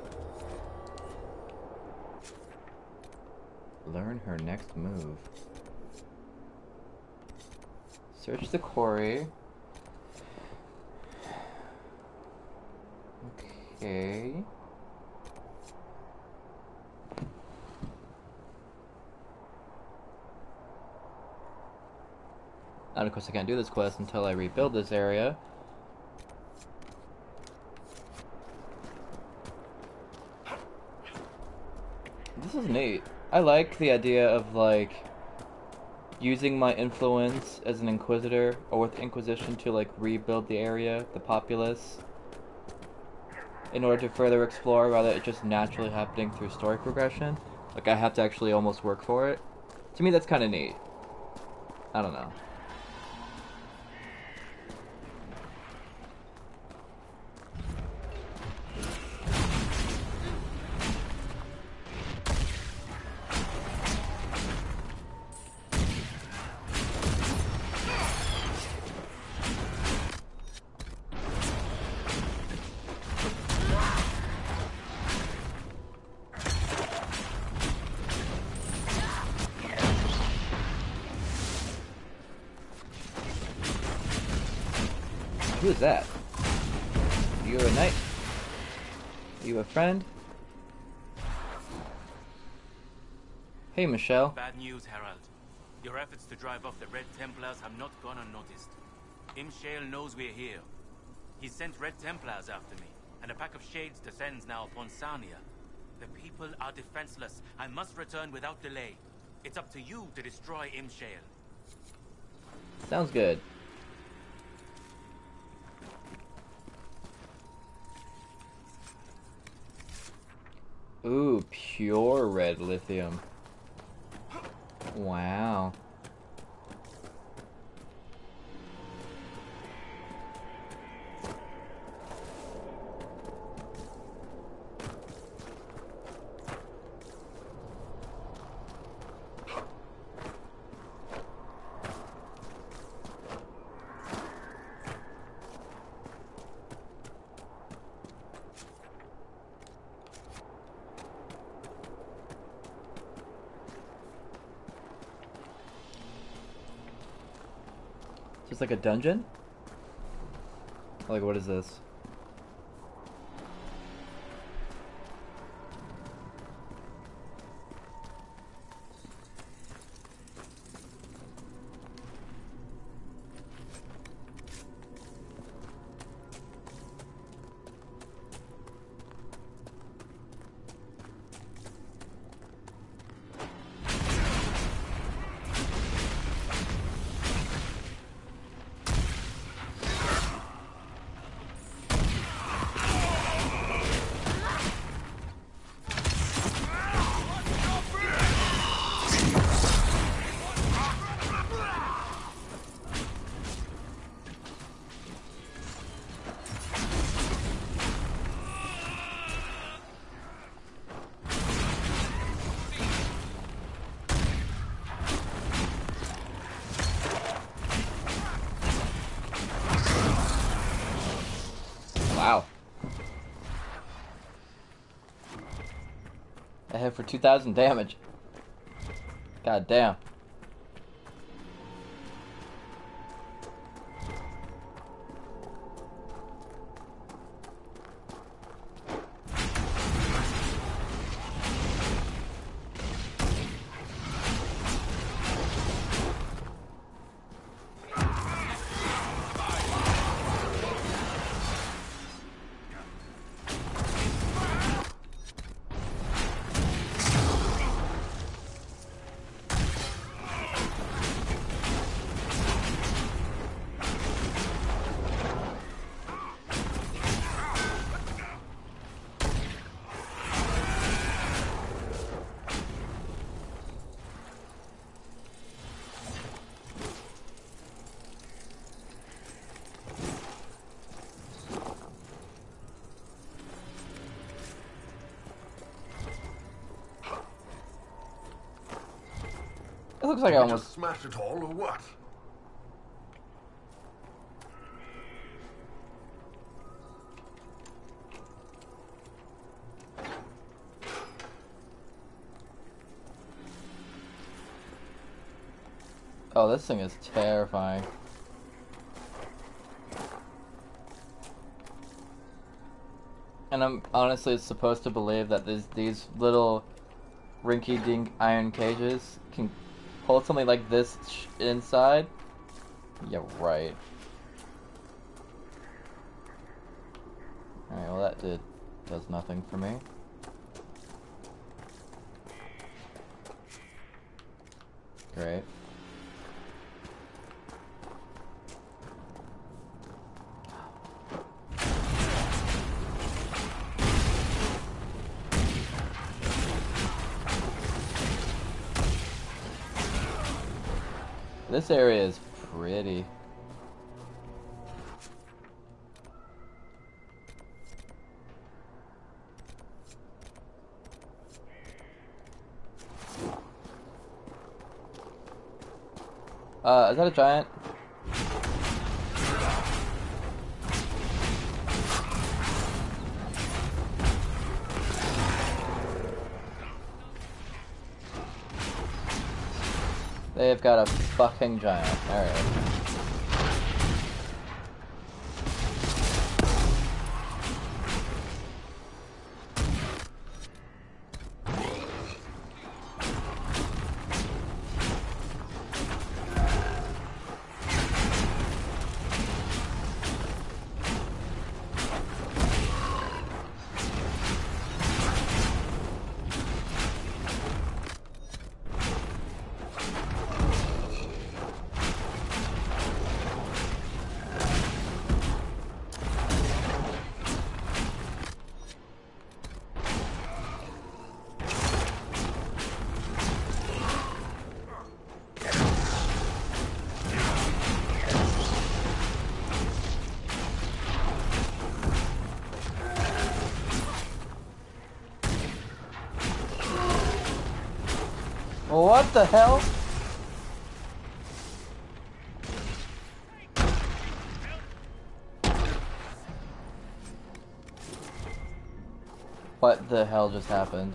A: Learn her next move. Search the quarry. Okay. I can't do this quest until I rebuild this area. This is neat. I like the idea of, like, using my influence as an Inquisitor, or with Inquisition to, like, rebuild the area, the populace, in order to further explore, rather it's just naturally happening through story progression. Like, I have to actually almost work for it. To me, that's kind of neat. I don't know. Michel.
M: Bad news, Herald. Your efforts to drive off the Red Templars have not gone unnoticed. Imshael knows we're here. He sent Red Templars after me, and a pack of shades descends now upon Sahrnia. The people are defenseless. I must return without delay. It's up to you to destroy Imshael.
A: Sounds good. Ooh, pure red lyrium. Wow. like a dungeon? Like, what is this? 2,000 damage. God damn.
C: looks like Did I almost smashed it all, or what?
A: Oh, this thing is terrifying. And I'm honestly supposed to believe that these these little rinky-dink iron cages can hold something like this inside? Yeah, right. Alright, well that did does nothing for me. Great. This area is pretty. Uh, is that a giant? They've got a fucking giant. Alright. the hell? What the hell just happened?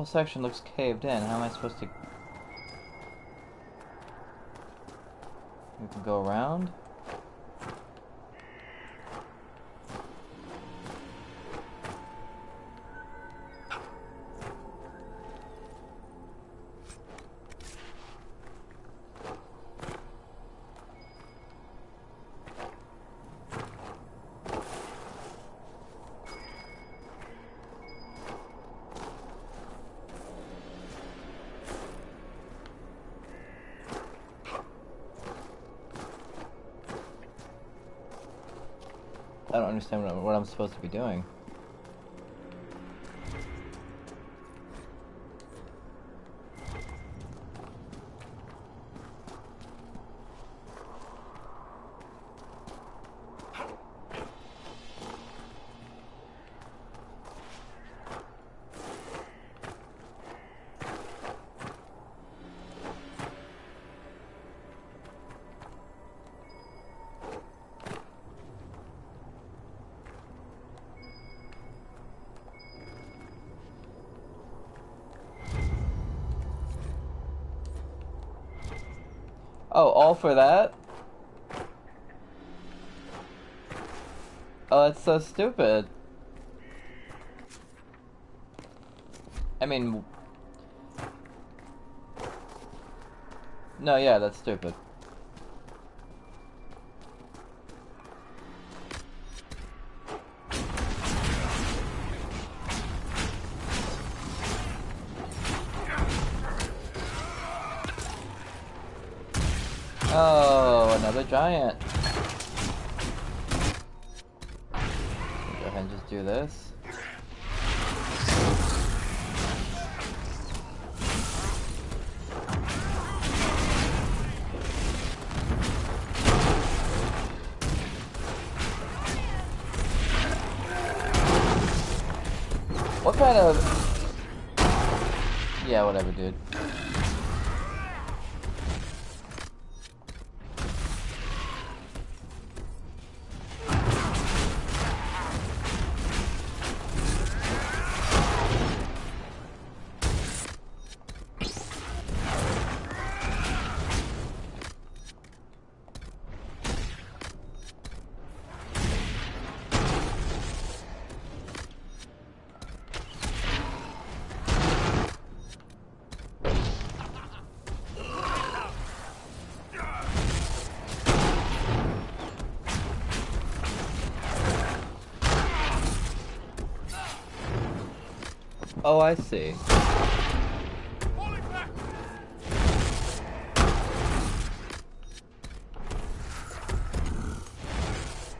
A: whole section looks caved in. How am I supposed to I'm supposed to be doing. for that. Oh, that's so stupid. I mean... No, yeah, that's stupid. I see.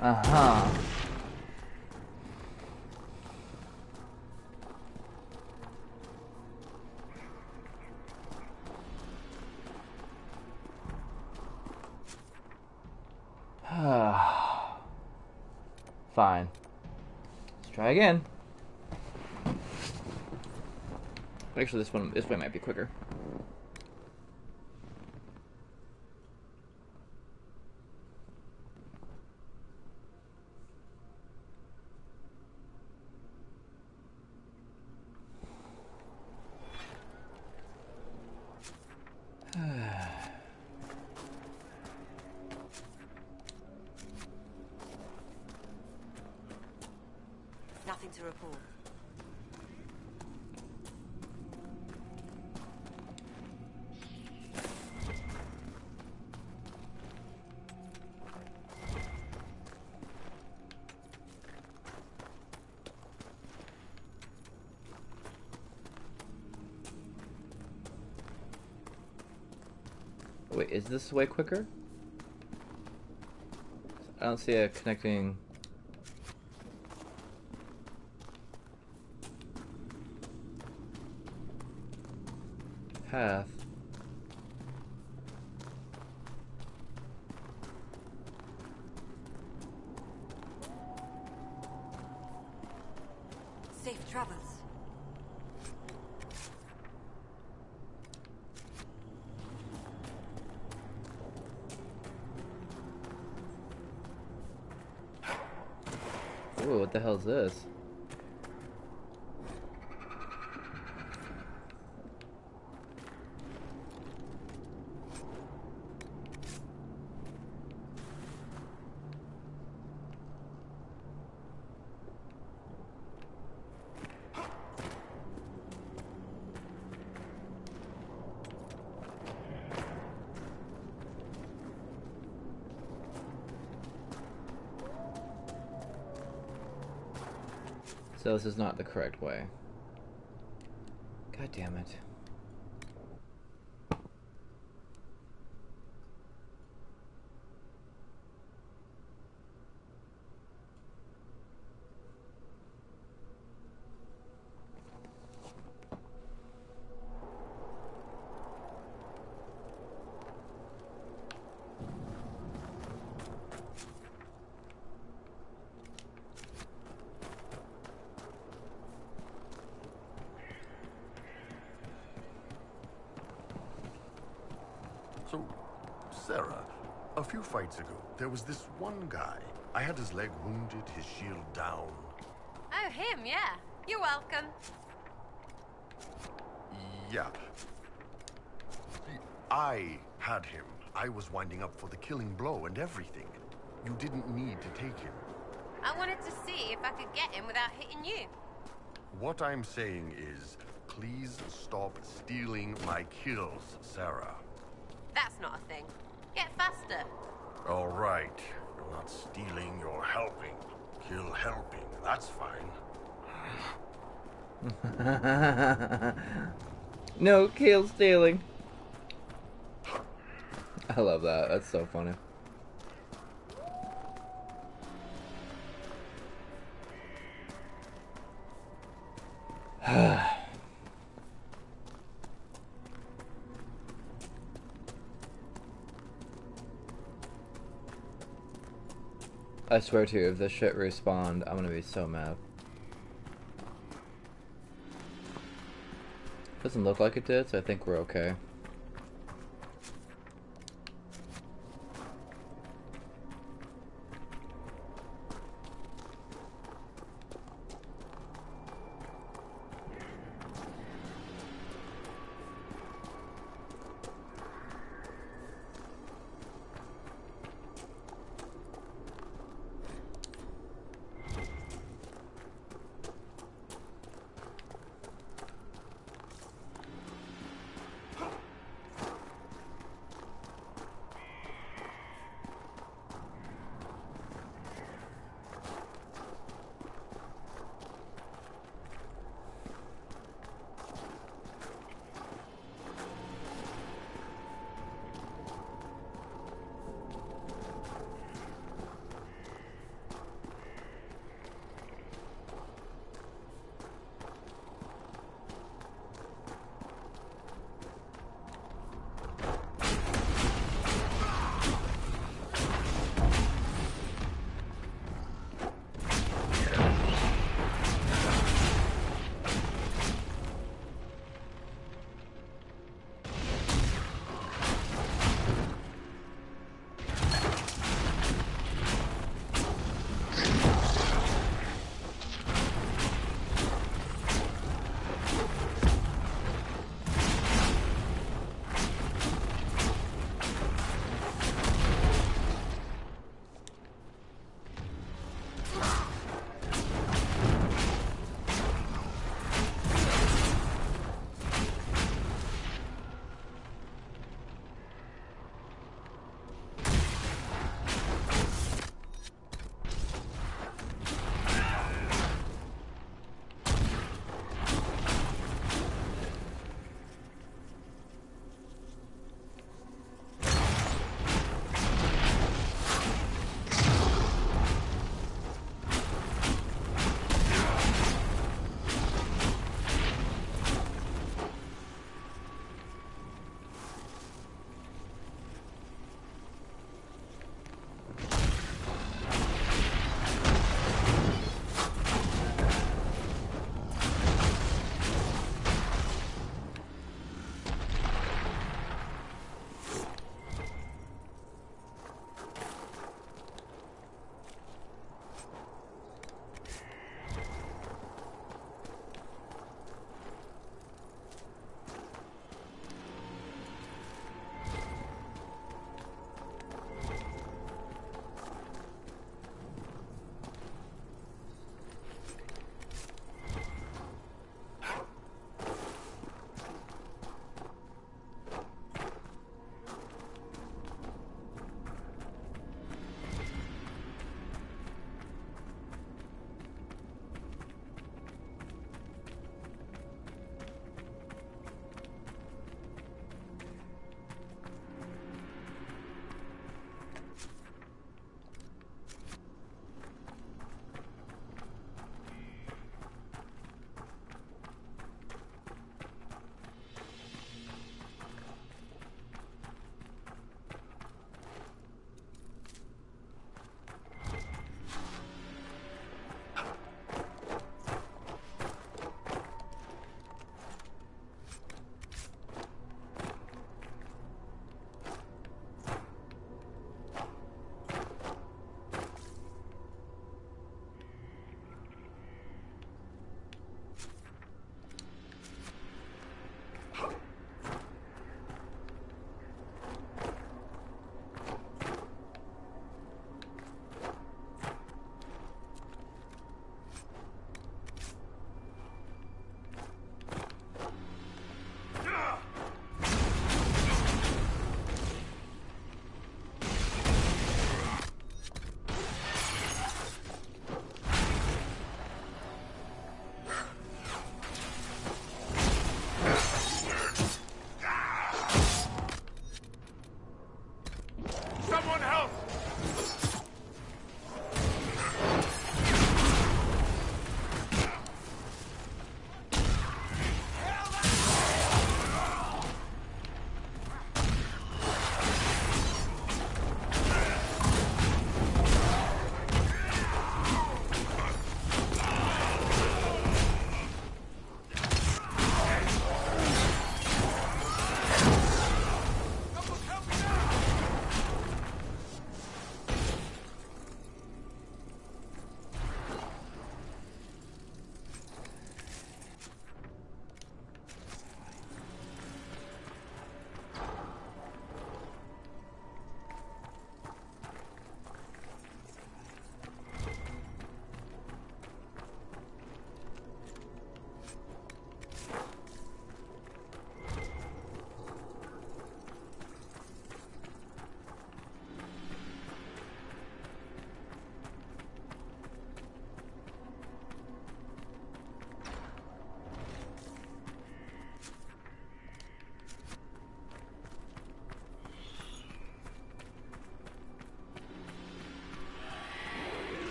K: Uh-huh.
A: Fine. Let's try again. Actually, this one this way might be quicker. this way quicker? I don't see a connecting this is not the correct way. God damn it.
C: There was this one guy. I had his leg wounded, his shield down.
H: Oh, him, yeah. You're welcome.
C: Yeah. I had him. I was winding up for the killing blow and everything. You didn't need to take him.
H: I wanted to see if I could get him without hitting you.
C: What I'm saying is, please stop stealing my kills, Sera.
H: That's not a thing. Get faster.
C: All right. You're not stealing, you're helping. Kill helping, that's fine.
A: no, kill stealing. I love that. That's so funny. swear to you, if this shit respawned, I'm gonna be so mad. Doesn't look like it did, so I think we're okay.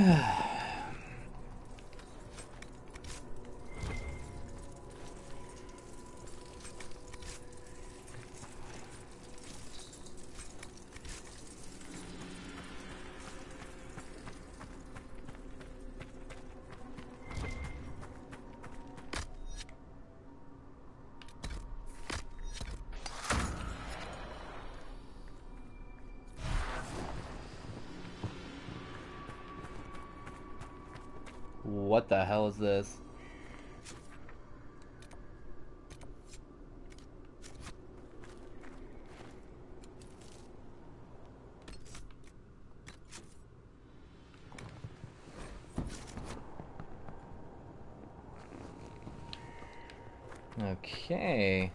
A: Ah. what the hell is this? Okay.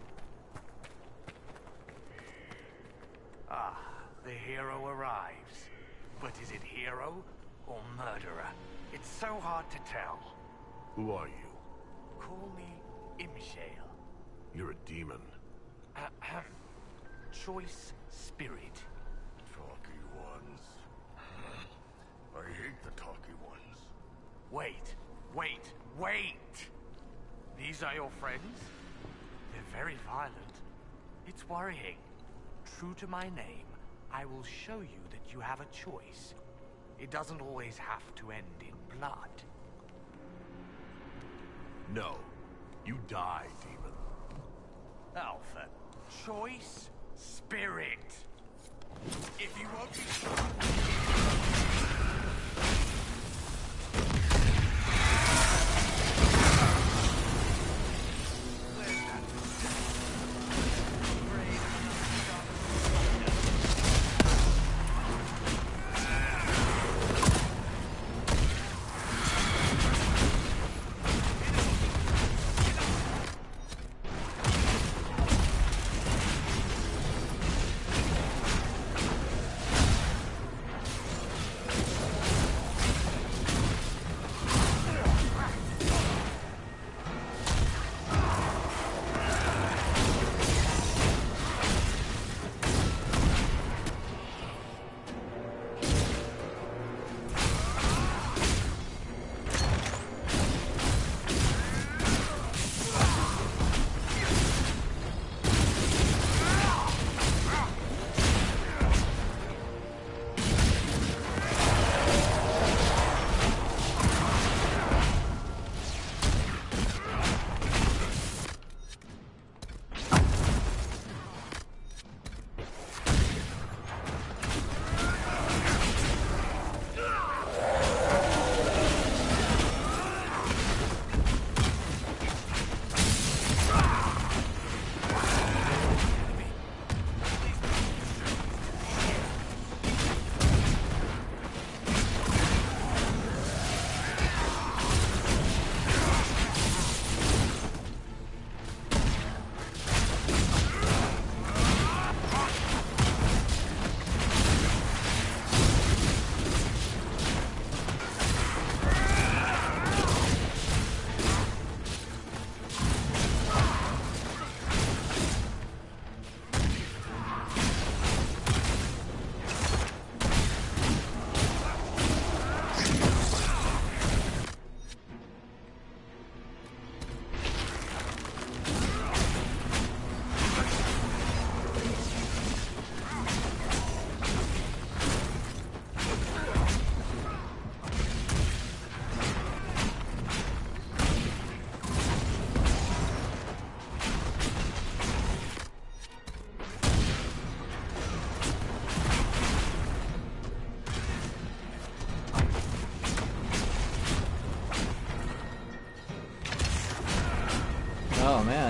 N: lot to tell. Who are you? Call me Imshael.
C: You're a demon. Uh, Ahem. Choice spirit. Talky ones. I hate the talky
N: ones. Wait, wait, wait! These are your friends? They're very violent. It's worrying. True to my name, I will show you that you have a choice. It doesn't always have to end in blood.
C: No. You die, demon. Alpha. Choice. Spirit. If you won't be...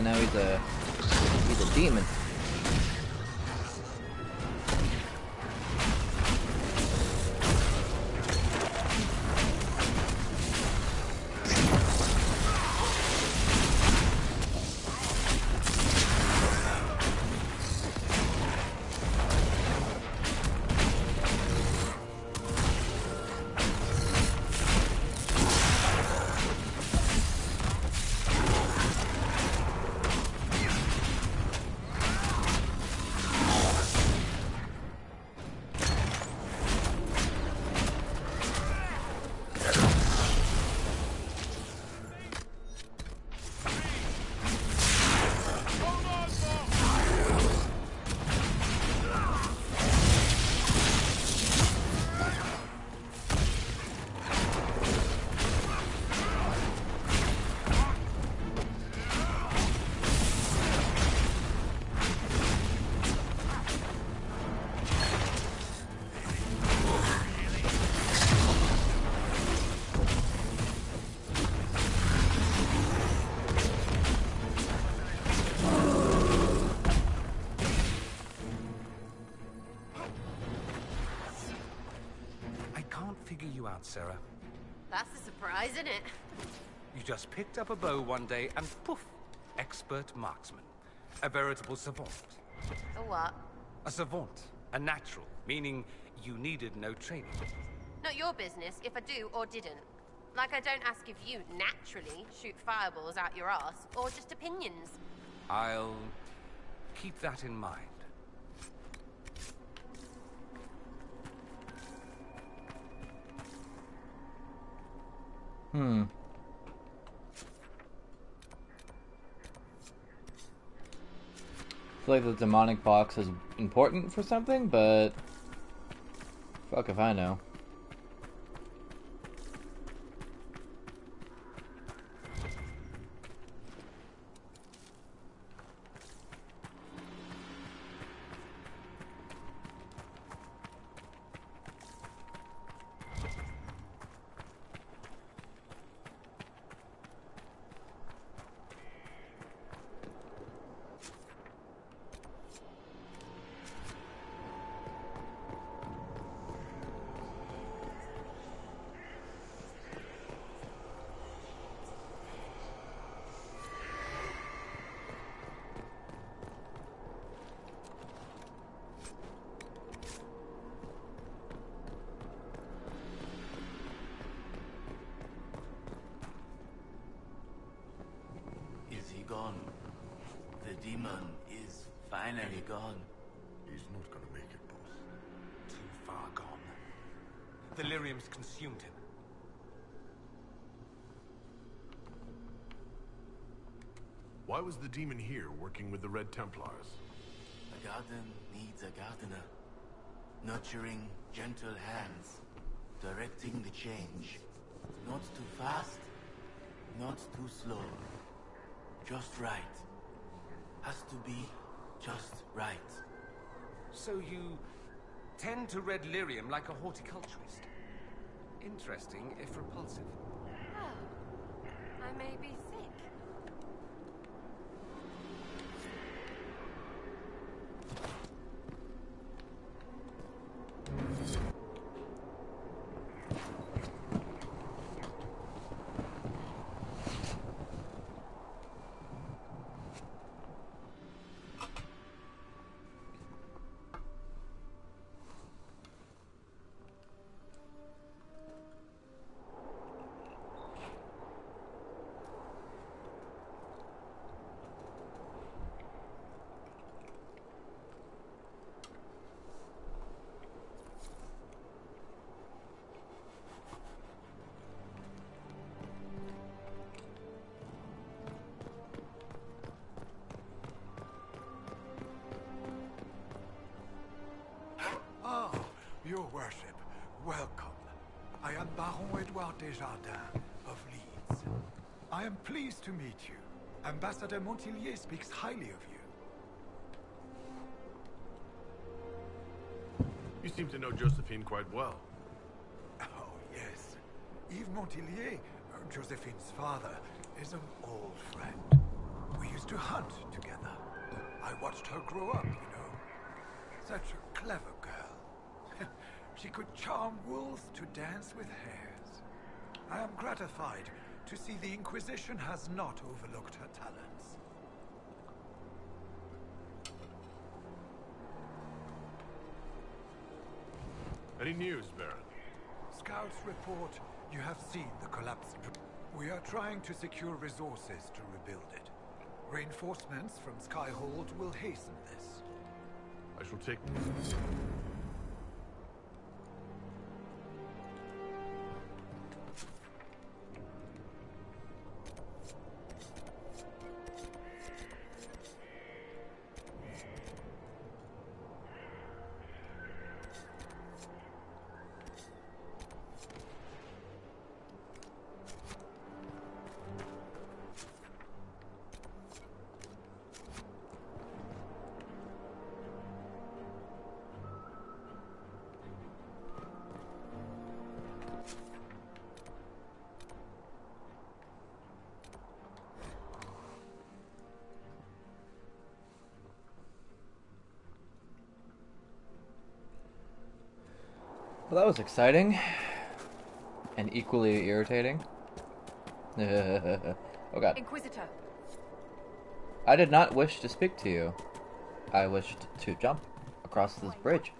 A: now he's a uh,
G: about, Sera?
H: That's a surprise, isn't it?
G: You just picked up a bow one day and poof, expert marksman. A veritable savant. A what? A savant. A natural, meaning you needed no training.
H: Not your business if I do or didn't. Like I don't ask if you naturally shoot fireballs out your ass or just opinions.
G: I'll keep that in mind.
K: Hmm.
A: I feel like the demonic box is important for something, but... Fuck if I know.
C: the demon here working with the Red Templars? A garden needs a gardener. Nurturing, gentle hands. Directing the change.
M: Not too fast, not too slow. Just right. Has to be just right. So you
G: tend to red lyrium like a horticulturist. Interesting, if repulsive.
H: Well, oh, I may be
I: Desjardins of Leeds. I am pleased to meet you. Ambassador Montilyet
C: speaks highly of you. You seem to know Josephine quite well. Oh, yes. Yves Montilyet, uh, Josephine's father, is an old friend. We used to hunt
I: together. I watched her grow up, you know. Such a clever girl. she could charm wolves to dance with hair. I am gratified to see the Inquisition has not overlooked her talents.
C: Any news, Baron?
I: Scouts report you have seen the collapsed... We are trying to secure resources to rebuild it. Reinforcements from Skyhold will hasten this. I shall take...
A: that was exciting. And equally irritating. oh god. Inquisitor. I did not wish to speak to you. I wished to jump across this bridge.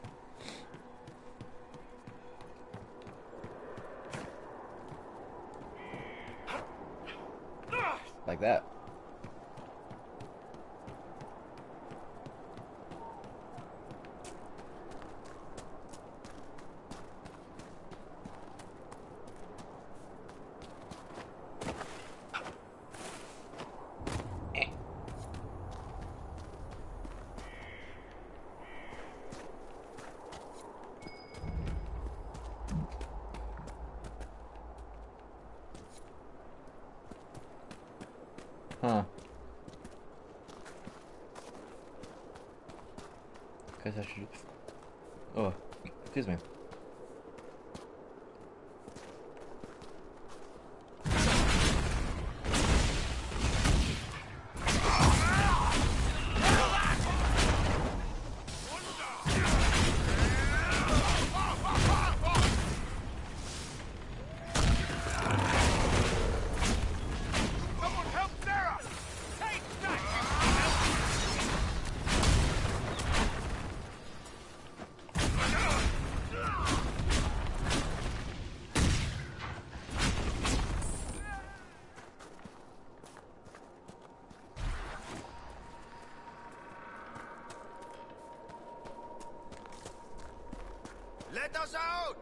O: us out!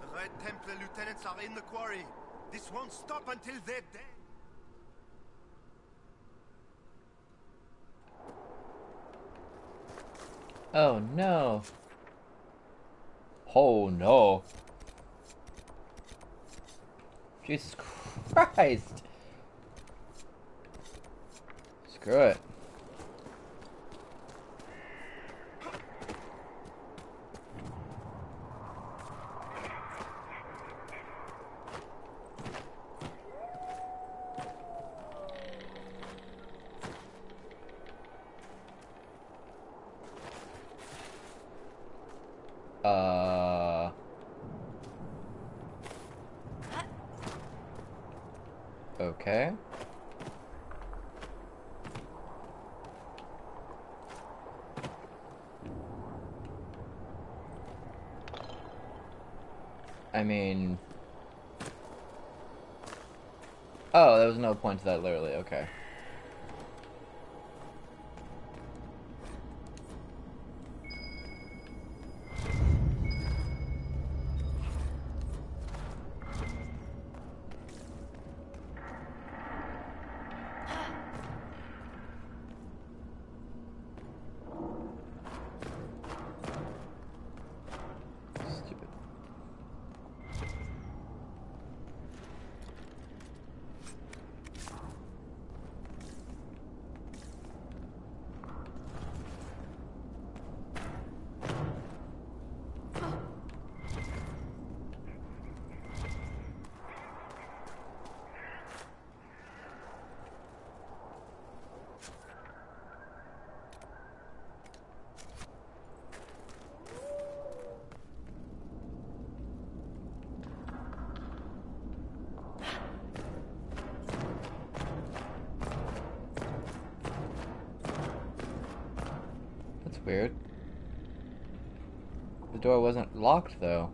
P: The Red Templar lieutenants are in the quarry. This won't stop until they're dead.
A: Oh no. Oh no. Jesus Christ. Christ! Screw it. locked though.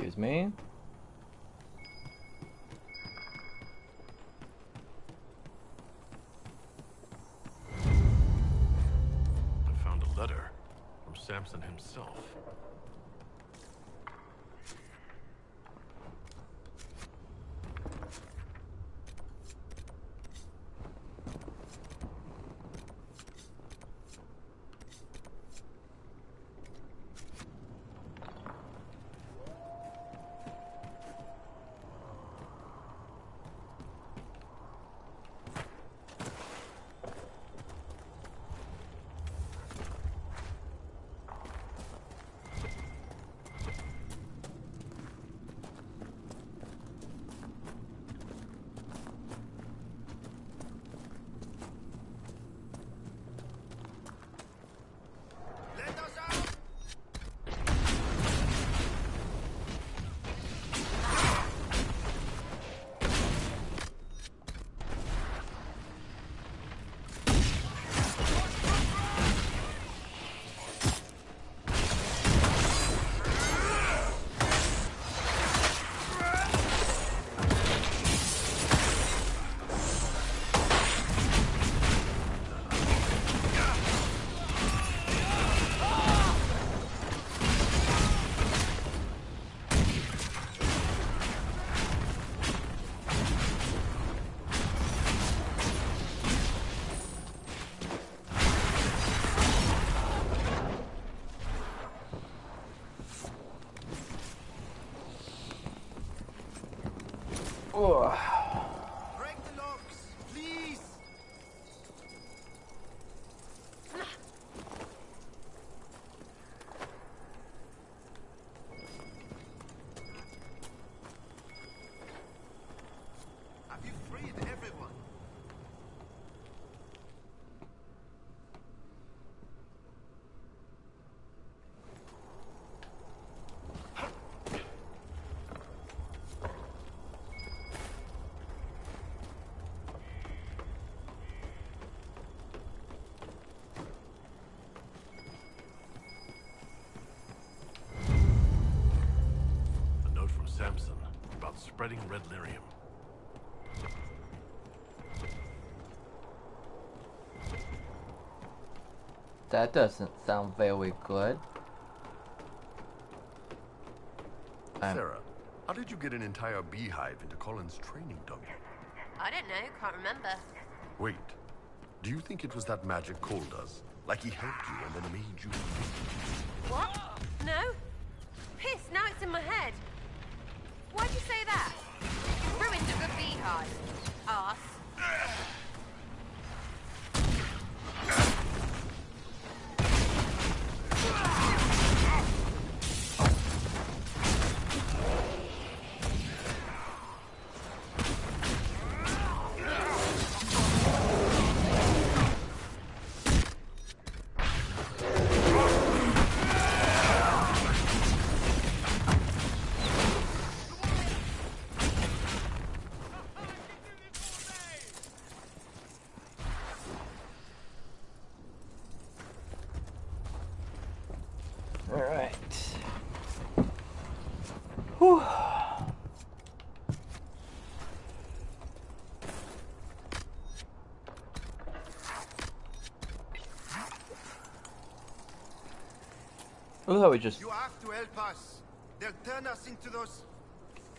A: Excuse me.
C: I found a letter from Samson himself. Samson about spreading red lyrium.
A: That doesn't sound very good.
C: Sera, how did you get an entire beehive into Cullen's training dummy?
H: I don't know, can't remember.
C: Wait, do you think it was that magic called does? Like he helped you and then made you...
H: What? No? Piss, now it's in my head say that? Ruined the beehive. Arse. Ah,
A: I love how he just.
P: You have to help us. They'll turn us into those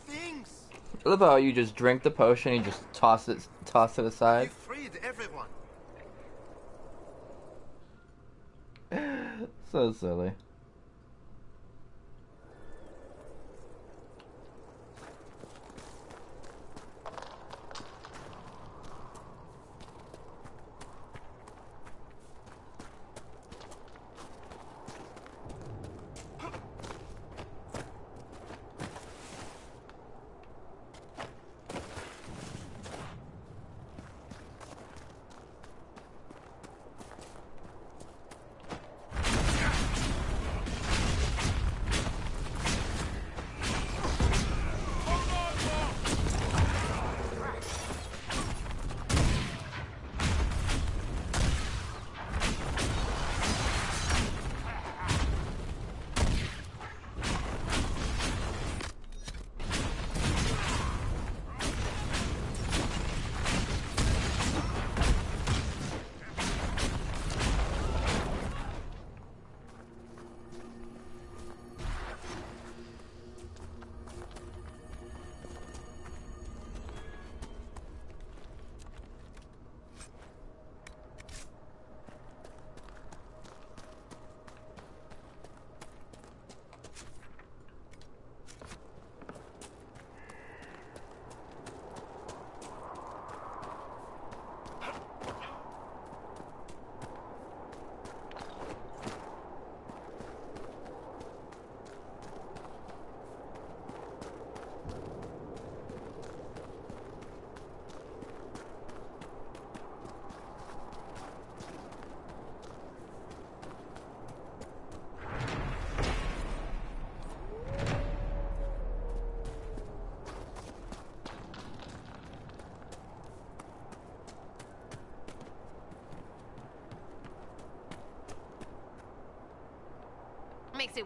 P: things.
A: I love how you just drink the potion and just toss it, toss it aside. You freed everyone. so silly.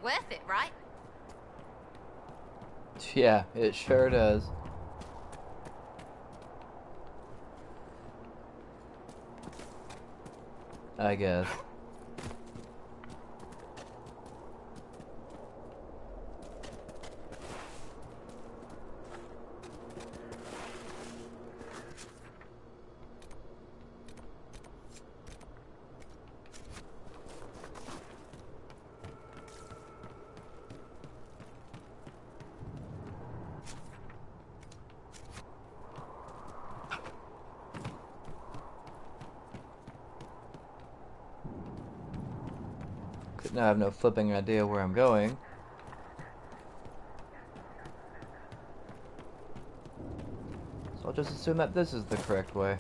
H: worth it, right?
A: Yeah, it sure does. I guess. now I have no flipping idea where I'm going. So I'll just assume that this is the correct way.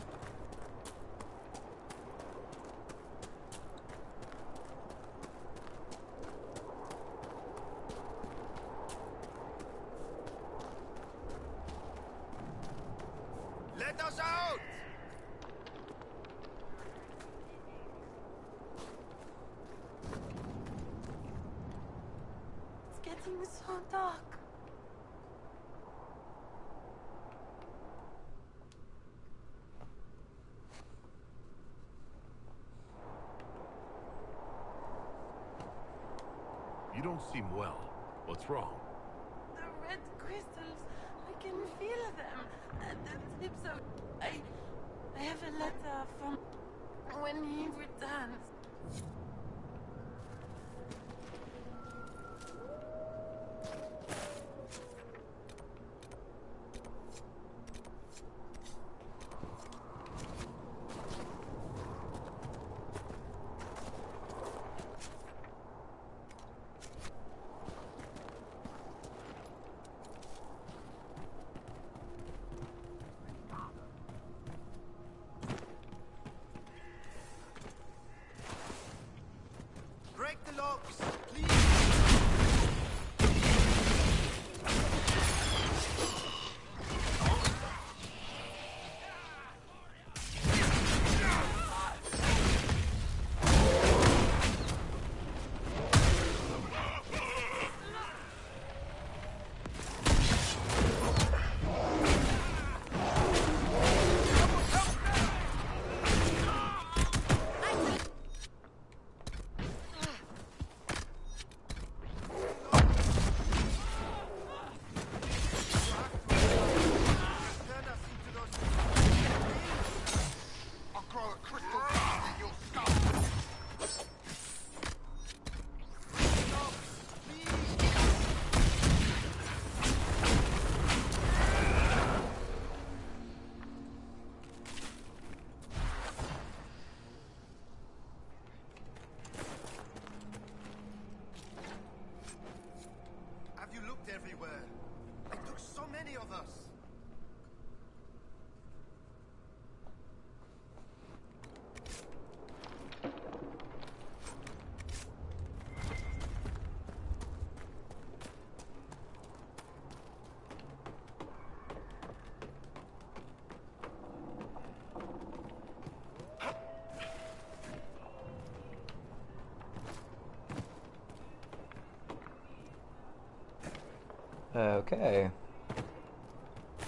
A: Okay.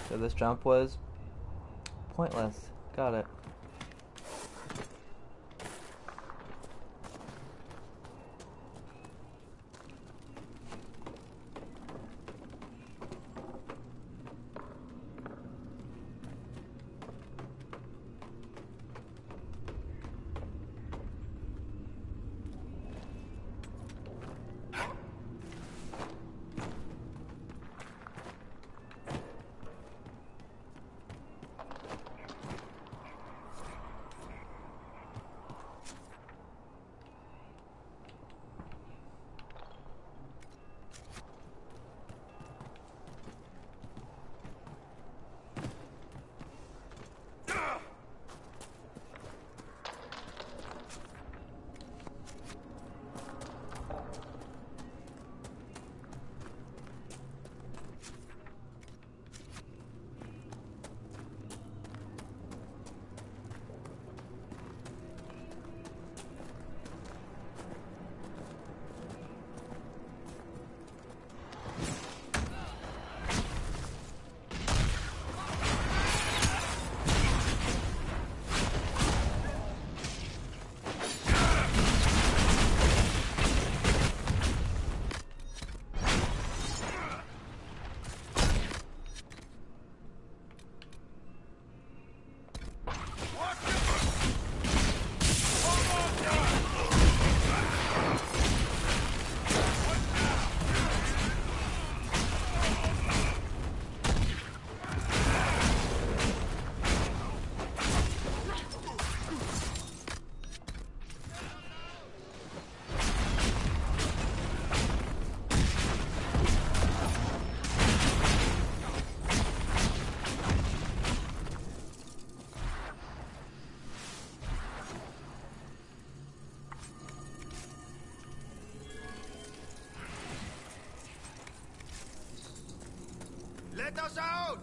A: So this jump was pointless. Got it. out!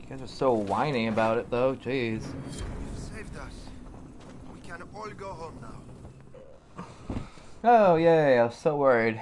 A: You guys are so whiny about it, though. Jeez. you
O: saved us. We can all go home now.
A: Oh, yay. I was so worried.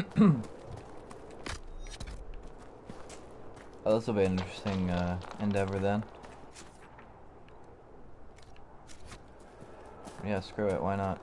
A: oh, this will be an interesting uh, endeavor then. Yeah, screw it, why not?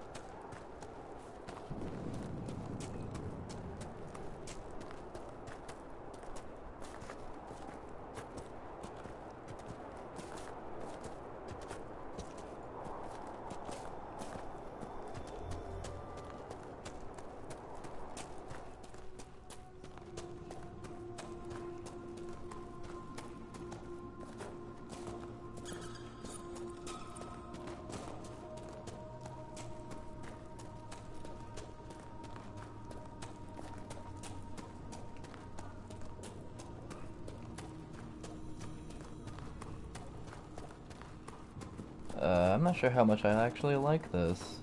A: not sure how much I actually like this.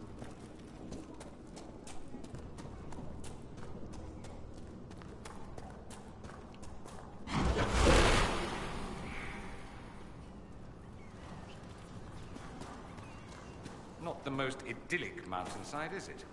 G: Not the most idyllic mountainside, is it?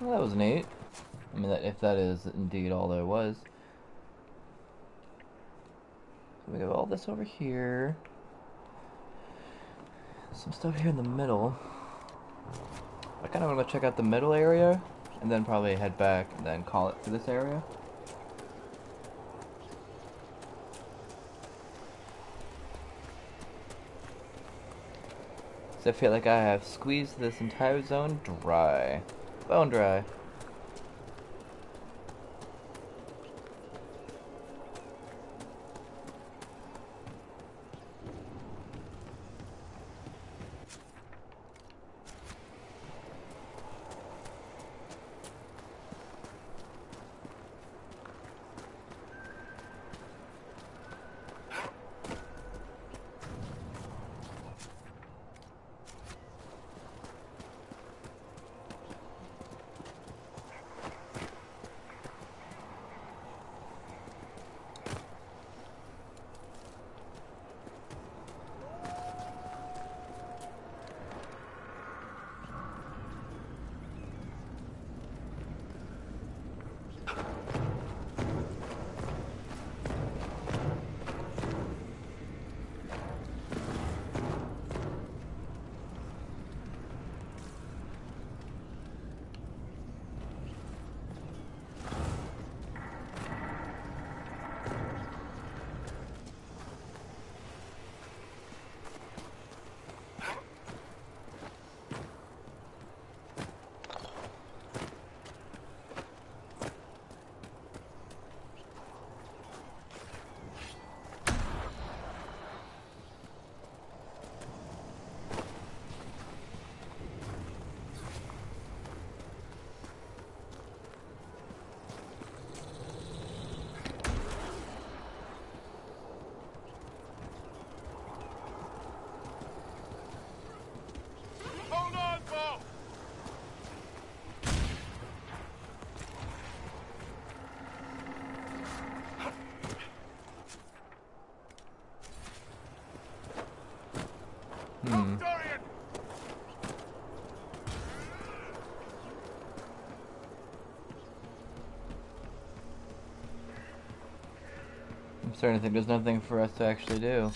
K: Well, that was neat.
A: I mean, that, if that is indeed all there was. So we have all this over here. Some stuff here in the middle. I kind of want to check out the middle area, and then probably head back and then call it for this area. So I feel like I have squeezed this entire zone dry. Bone dry. or anything. There's nothing for us to actually do.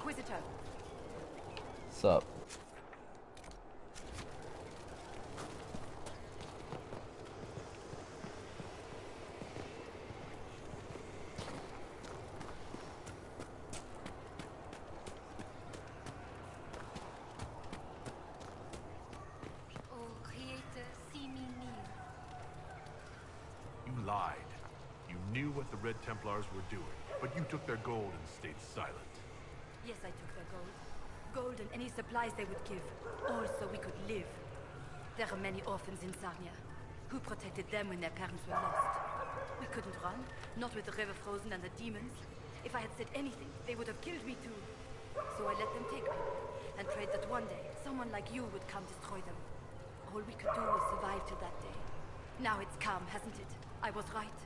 A: Inquisitor. What's up?
C: lied. You knew what the Red Templars were doing, but you took their gold and stayed silent.
F: Yes, I took their gold. Gold and any supplies they would give. All so we could live. There are many orphans in Sahrnia. Who protected them when their parents were lost? We couldn't run, not with the river frozen and the demons. If I had said anything, they would have killed me too. So I let them take me, and prayed that one day, someone like you would come destroy them. All we could do was survive till that day. Now it's come, hasn't it? I was right.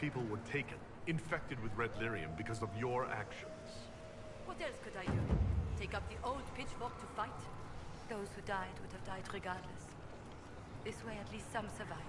C: People were taken, infected with red lyrium because of your actions.
F: What else could I do? Take up the old pitchfork to fight? Those who died would have died regardless. This way at least some survived.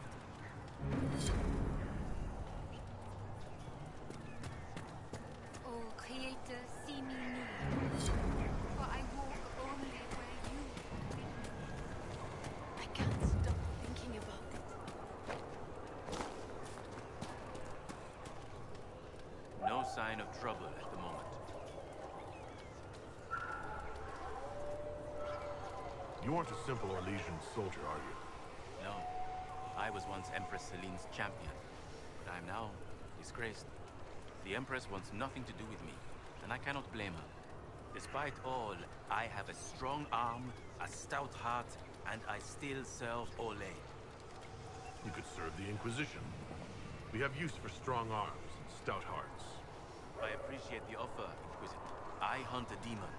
C: You aren't a simple Orlesian soldier, are you?
M: No. I was once Empress Celene's champion, but I am now disgraced. The Empress wants nothing to do with me, and I cannot blame her. Despite all, I have a strong arm, a stout heart, and I still serve Orlais. You could serve the Inquisition. We have use for strong arms and stout hearts. I appreciate the offer, Inquisitor. I hunt a demon.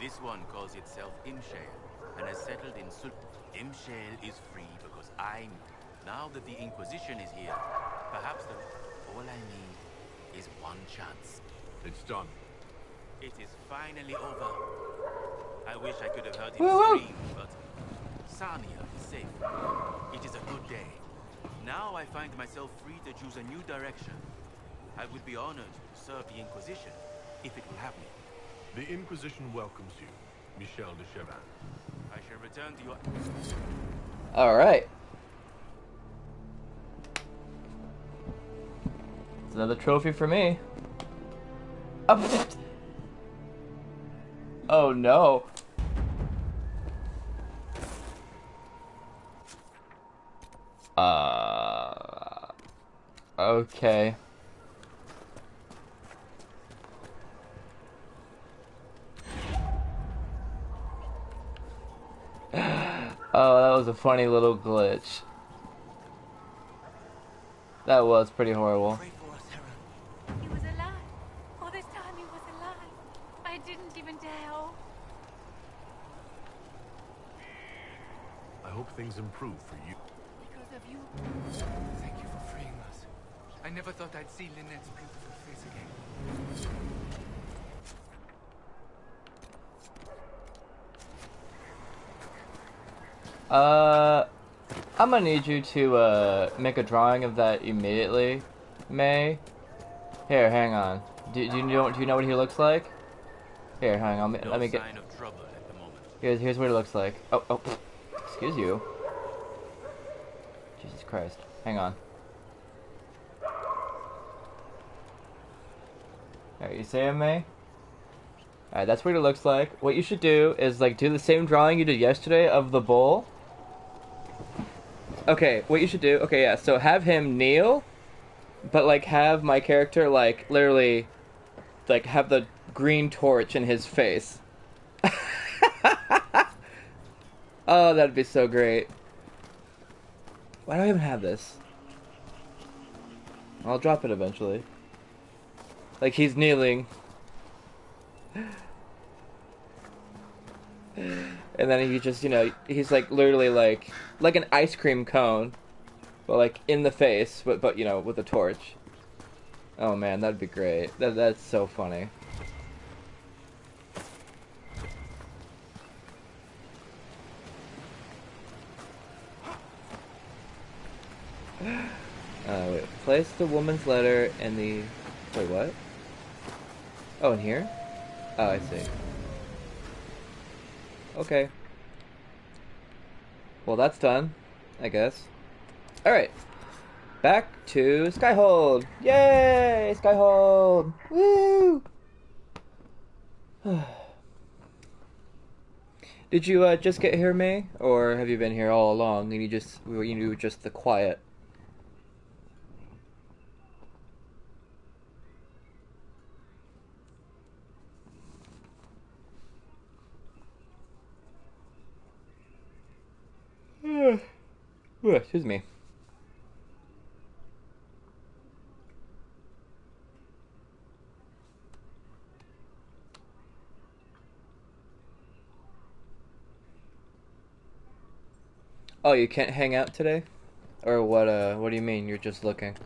M: This one calls itself Imshael and has settled in Sul. Imshael is free because I'm... Now that the Inquisition is here, perhaps the... All I need is one chance. It's done. It is finally over. I wish I could have heard him scream, but... Sahrnia is safe. It is a good day. Now I find myself free to choose a new direction. I would be honored to serve the Inquisition, if it will have me.
C: The Inquisition
M: welcomes you, Michel de Chevin. Return to your.
A: All right. It's another trophy for me. Oh, oh no. Uh. Okay. was a funny little glitch. That was pretty horrible. Uh, I'm gonna need you to uh, make a drawing of that immediately, May. Here, hang on. Do, do you know? Do you know what he looks like? Here, hang on. Let me, get. Here's here's what he looks like. Oh oh. Excuse you. Jesus Christ. Hang on. Alright, you seeing it, May? Alright, that's what it looks like. What you should do is, like, do the same drawing you did yesterday of the bull, Okay, what you should do? Okay, yeah. So have him kneel, but like have my character like literally, like have the green torch in his face. oh, that'd be so great. Why do I even have this? I'll drop it eventually. Like he's kneeling and then he just you know he's like literally like like an ice cream cone, but like in the face, but but you know with a torch. Oh man, that'd be great. That that's so funny. Uh, wait, place the woman's letter in the. Wait, what? Oh, in here? Oh, I see. Okay. Well, that's done, I guess. Alright. Back to Skyhold! Yay! Skyhold! Woo! Did you uh, just get here, May? Or have you been here all along and you just, you knew just the quiet? Ooh, excuse me. Oh, you can't hang out today? Or what uh what do you mean you're just looking?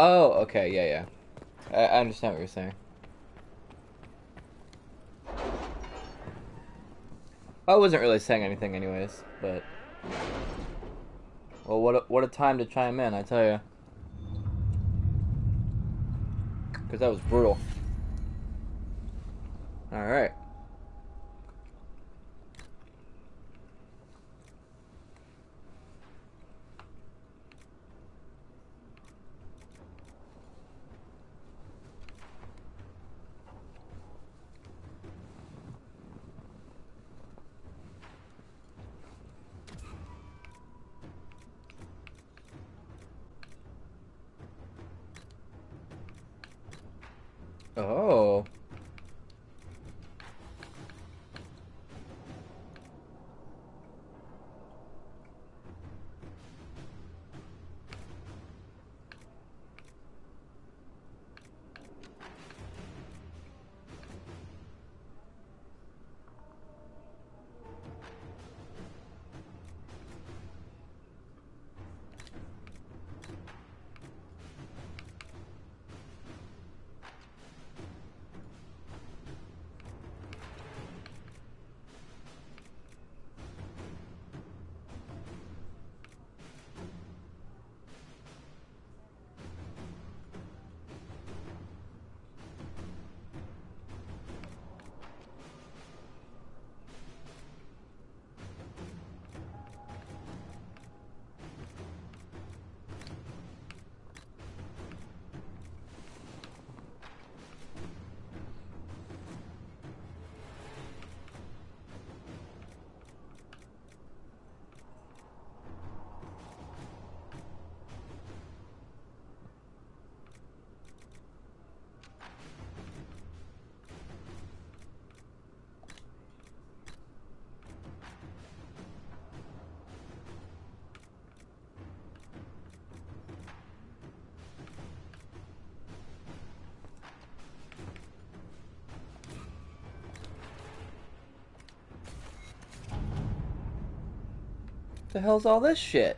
A: Oh, okay, yeah, yeah. I, I understand what you're saying. I wasn't really saying anything anyways, but... Well, what a, what a time to chime in, I tell you. Because that was brutal. Alright. the hell's all this shit?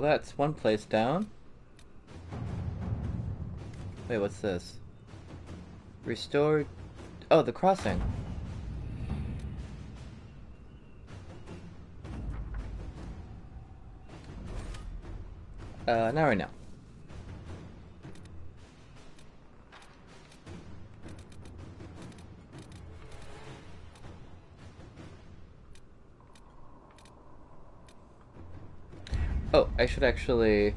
A: well that's one place down. Wait, what's this? Restore... Oh, the crossing. Uh, not right now. should actually,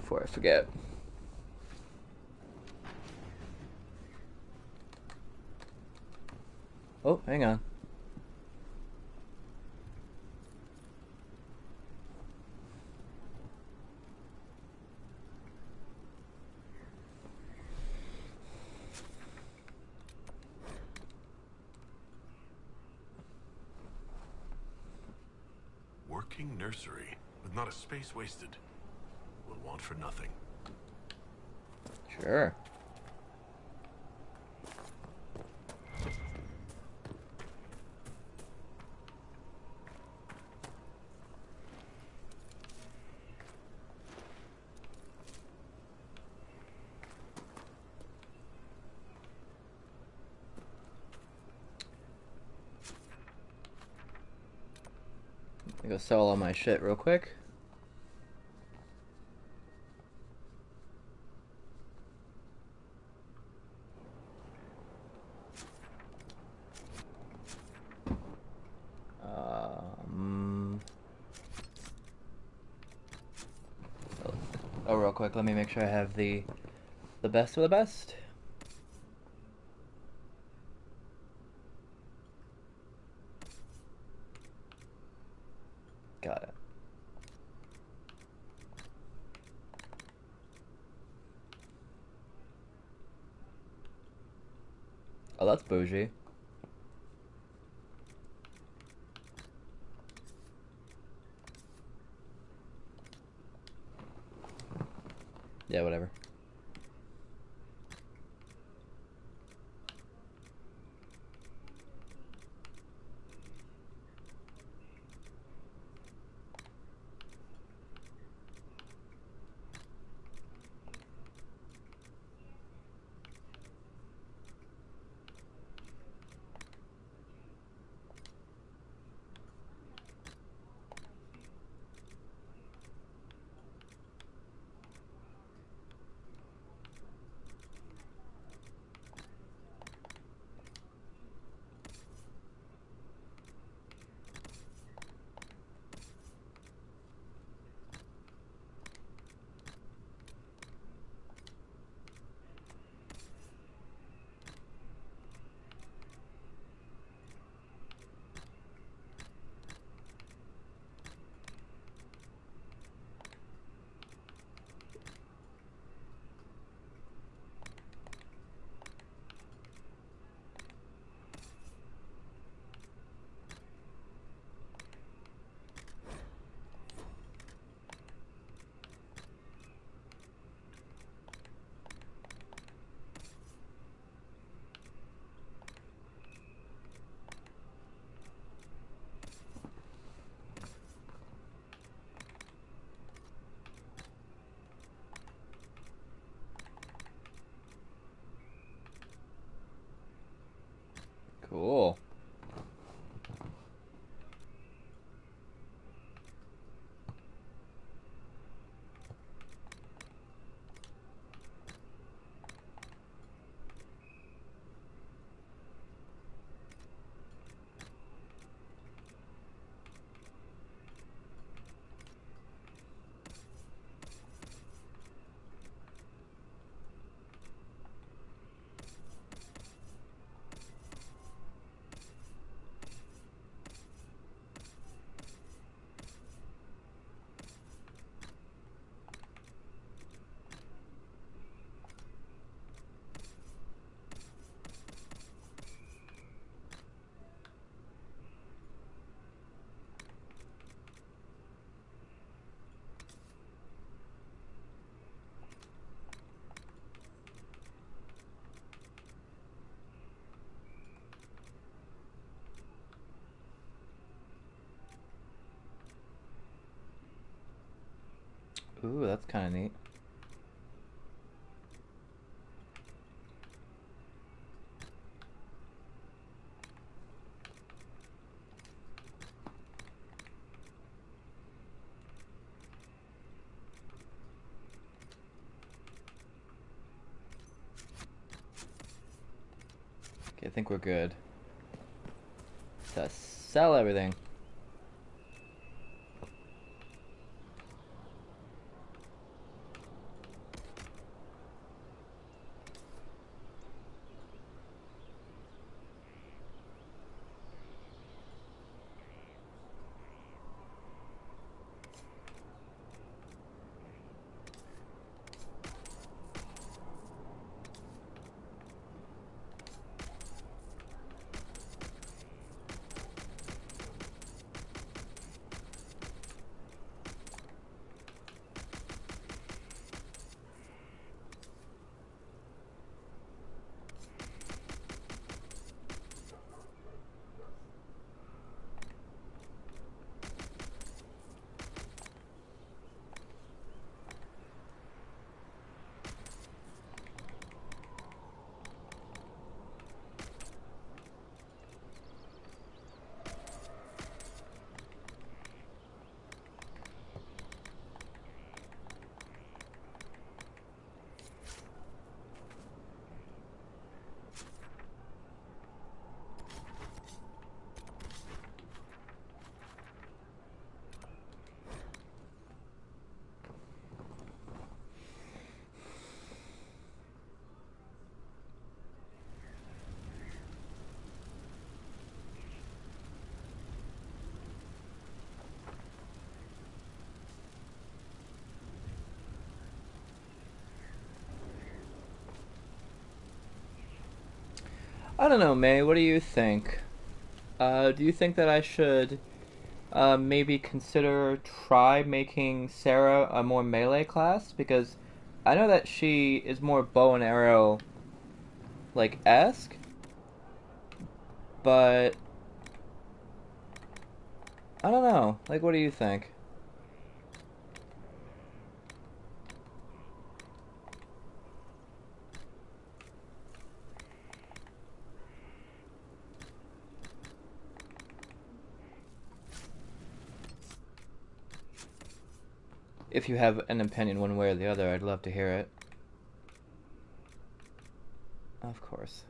A: before I forget. Oh, hang on.
C: space wasted. We'll want for nothing.
A: Sure. go sell all my shit real quick. sure I have the the best of the best. Got it. Oh, that's bougie. Ooh, that's kind of neat. Okay, I think we're good to sell everything. I don't know, May. What do you think? Uh, do you think that I should uh, maybe consider try making Sera a more melee class because I know that she is more bow and arrow like esque, but I don't know. Like, what do you think? you have an opinion one way or the other, I'd love to hear it. Of course.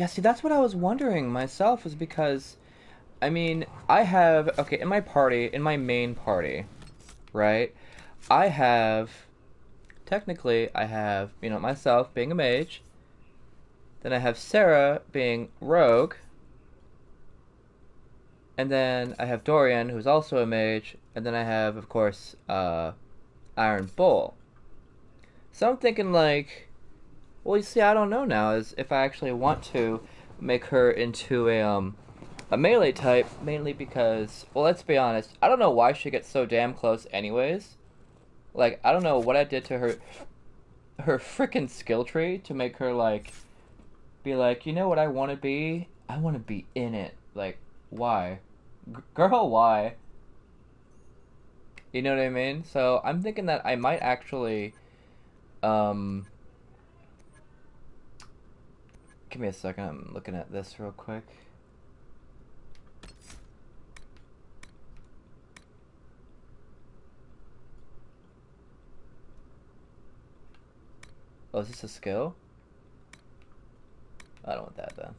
A: Yeah, see, that's what I was wondering myself, is because, I mean, I have, okay, in my party, in my main party, right, I have, technically, I have, you know, myself being a mage, then I have Sera being rogue, and then I have Dorian, who's also a mage, and then I have, of course, uh, Iron Bull. So I'm thinking, like, well, you see, I don't know now is if I actually want to make her into a um a melee type, mainly because well, let's be honest, I don't know why she gets so damn close, anyways. Like, I don't know what I did to her her freaking skill tree to make her like be like, you know what I want to be? I want to be in it. Like, why, G- girl? Why? You know what I mean? So I'm thinking that I might actually um Give me a second, I'm looking at this real quick. Oh, is this a skill? I don't want that though.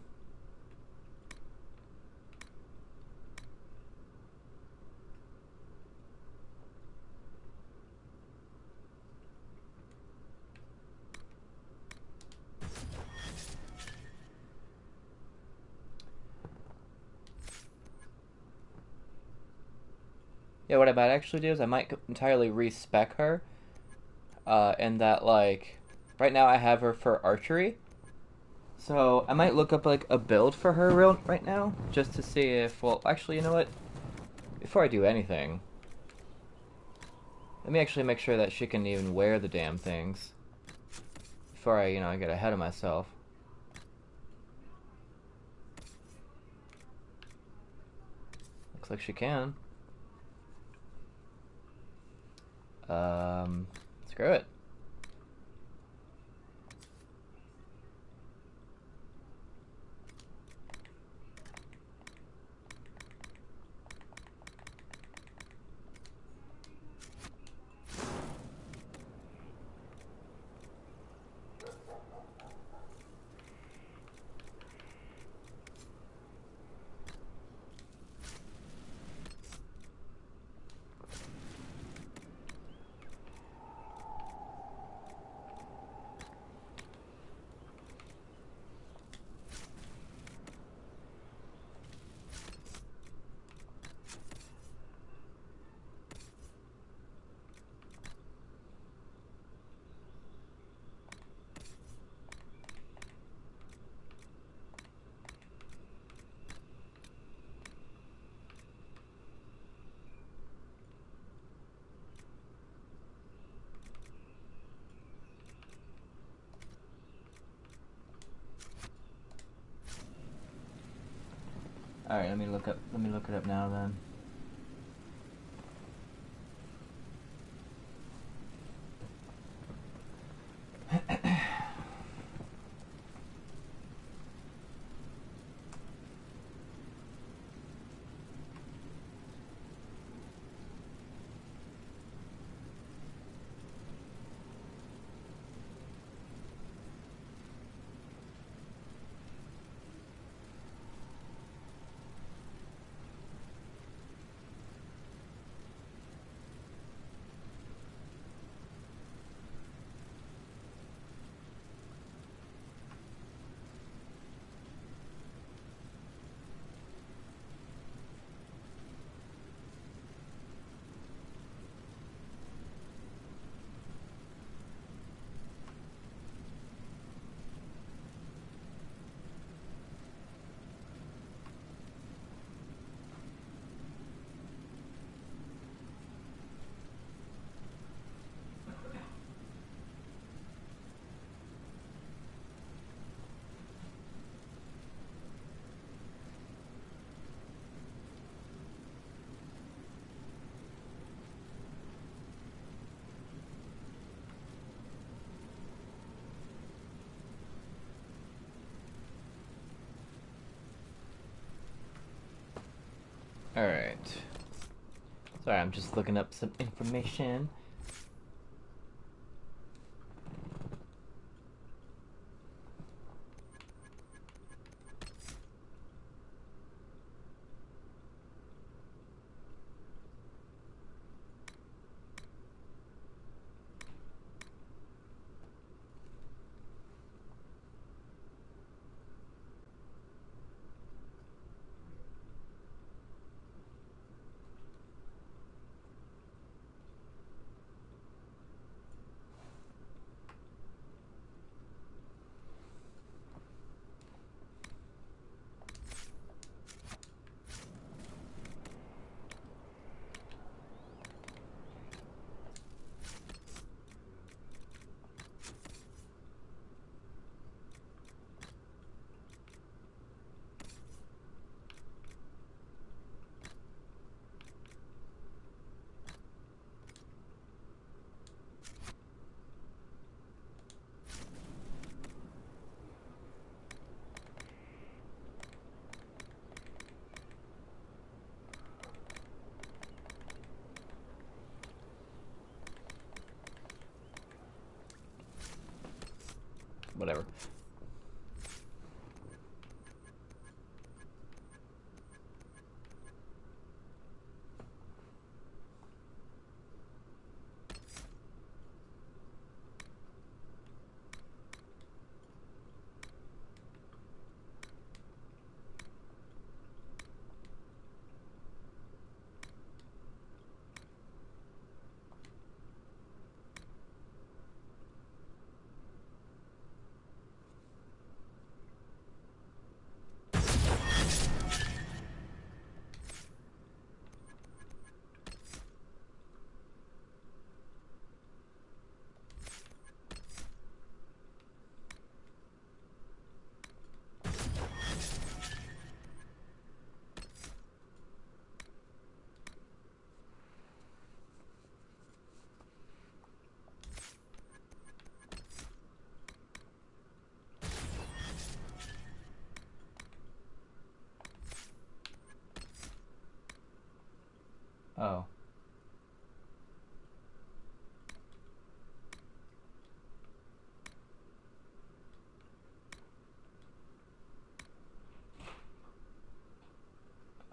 A: Yeah, what I might actually do is I might entirely respec her. Uh, and that, like, right now I have her for archery. So I might look up, like, a build for her real right now, just to see if, well, actually, you know what? Before I do anything, let me actually make sure that she can even wear the damn things. Before I, you know, I get ahead of myself. Looks like she can. Um, screw it. look it up now then. Alright. Sorry, I'm just looking up some information. Oh.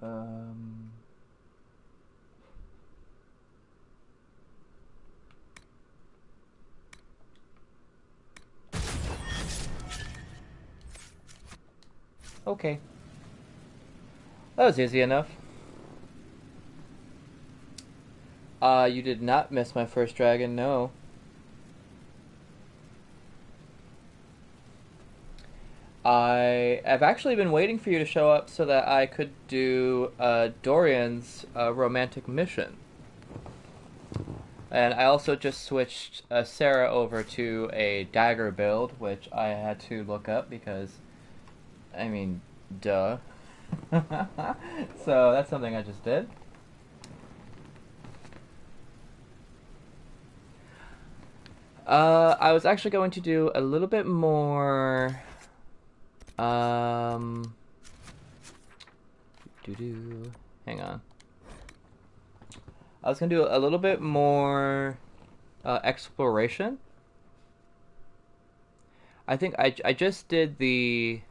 I: Um...
P: Okay.
A: That was easy enough. Uh, you did not miss my first dragon, no. I have actually been waiting for you to show up so that I could do uh, Dorian's uh, romantic mission. And I also just switched uh, Sera over to a dagger build, which I had to look up because, I mean, duh. so that's something I just did. Uh, I was actually going to do a little bit more. Um. Doo doo. Hang on. I was gonna do a little bit more uh, exploration. I think I, I just did the.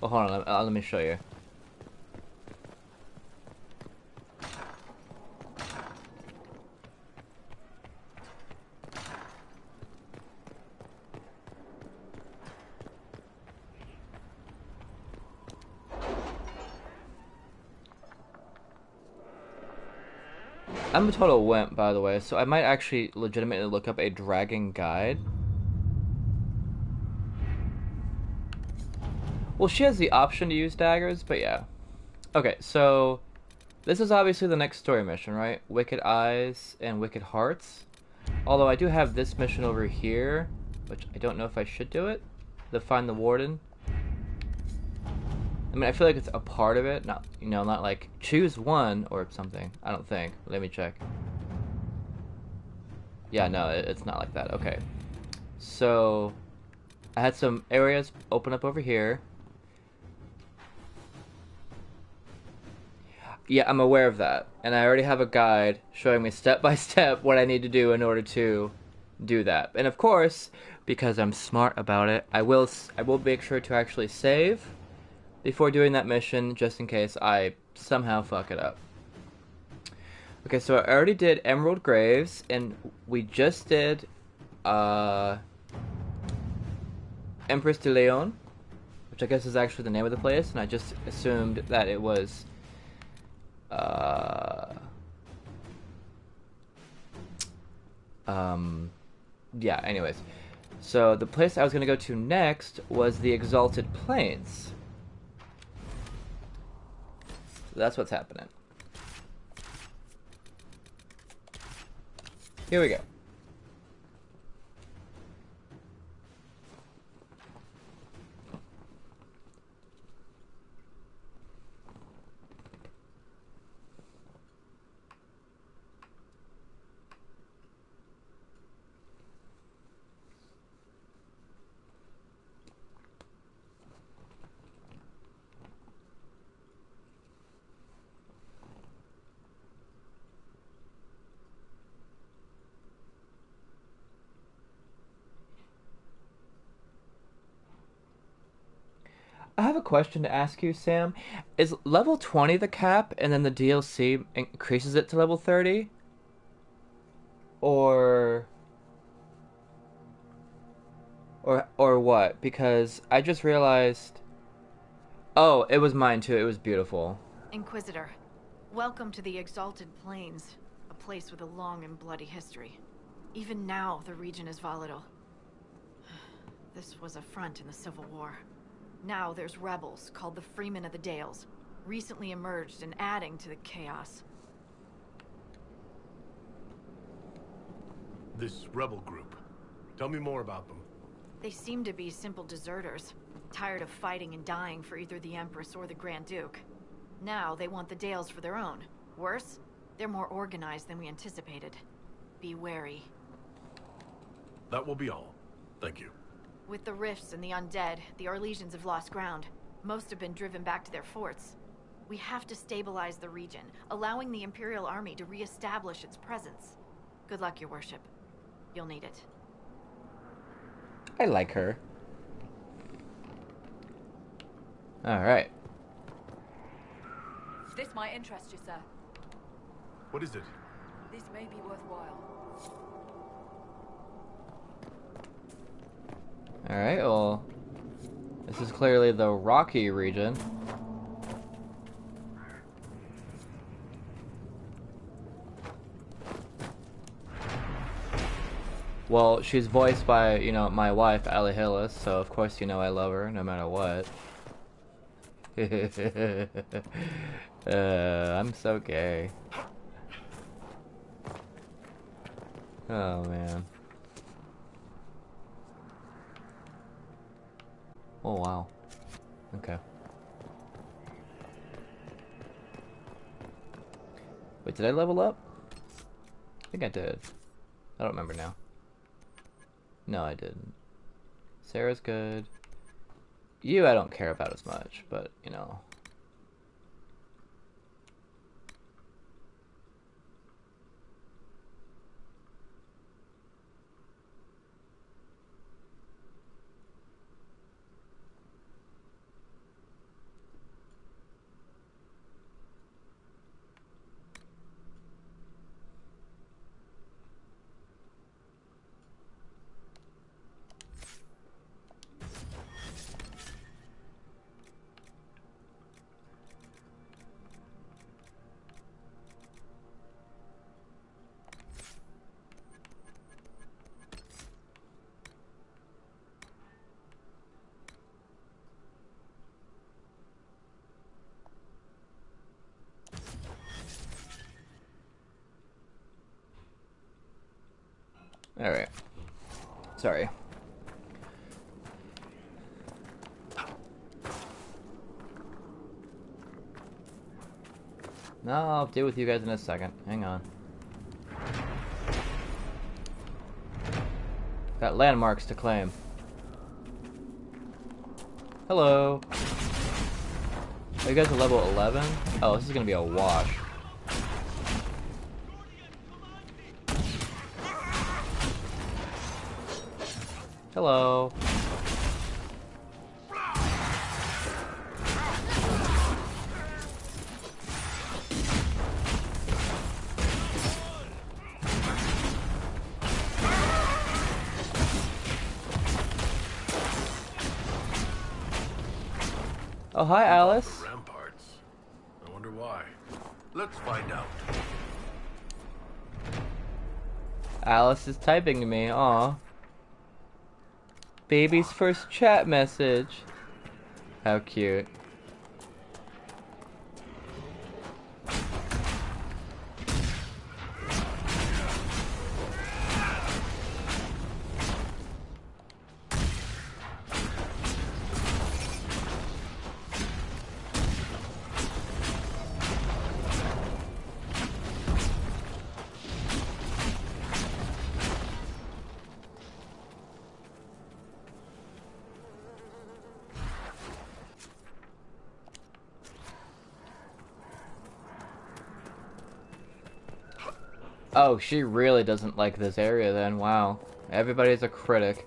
A: Well, hold on. Let, uh, let me show you. I'm a total wimp, by the way, so I might actually legitimately look up a dragon guide. Well, she has the option to use daggers, but yeah. Okay, so this is obviously the next story mission, right? Wicked Eyes and Wicked Hearts. Although I do have this mission over here, which I don't know if I should do it. The Find the Warden. I mean, I feel like it's a part of it, not, you know, not like choose one or something. I don't think. Let me check. Yeah, no, it's not like that. Okay. So, I had some areas open up over here. Yeah, I'm aware of that. And I already have a guide showing me step by step what I need to do in order to do that. And of course, because I'm smart about it, I will I will make sure to actually save before doing that mission, just in case I somehow fuck it up. Okay, so I already did Emerald Graves, and we just did uh, Emprise du Lion, which I guess is actually the name of the place, and I just assumed that it was uh, um, yeah, anyways. So the place I was going to go to next was the Exalted Plains. So that's what's happening. Here we go. have a question to ask you, Sam. Is level 20 the cap, and then the DLC increases it to level 30? Or. Or, or what? Because I just realized. Oh, it was mine too. It was beautiful.
E: Inquisitor, welcome to the Exalted Plains, a place with a long and bloody history. Even now, the region is volatile. This was a front in the Civil War. Now there's rebels, called the Freemen of the Dales, recently emerged and adding to the chaos.
C: This rebel group, tell me more about them.
E: They seem to be simple deserters, tired of fighting and dying for either the Empress or the Grand Duke. Now they want the Dales for their own. Worse, they're more organized than we anticipated. Be wary.
C: That will be all. Thank you.
E: With the rifts and the undead, the Orlesians have lost ground. Most have been driven back to their forts. We have to stabilize the region, allowing the Imperial Army to re-establish its presence. Good luck, Your Worship. You'll need it.
A: I like her.
J: Alright.
E: This might
Q: interest you, sir.
C: What is
J: it?
Q: This may be worthwhile.
A: Alright, well, this is clearly the rocky region. Well, she's voiced by, you know, my wife, Ali Hillis, so of course you know I love her, no matter what. uh, I'm so gay. Oh, man. Oh, wow. Okay. Wait, did I level up? I think I did. I don't remember now. No, I didn't. Sera's good. You I don't care about as much, but, you know, sorry. No, I'll deal with you guys in a second. Hang on. Got landmarks to claim. Hello. Are you guys at level 11? Oh, this is gonna be a wash. Hello. Oh, hi, Alice.
C: Ramparts. I wonder why. Let's find out.
A: Alice is typing to me. Aw. Baby's first chat message. How cute. Oh, she really doesn't like this area then, wow. Everybody's a critic.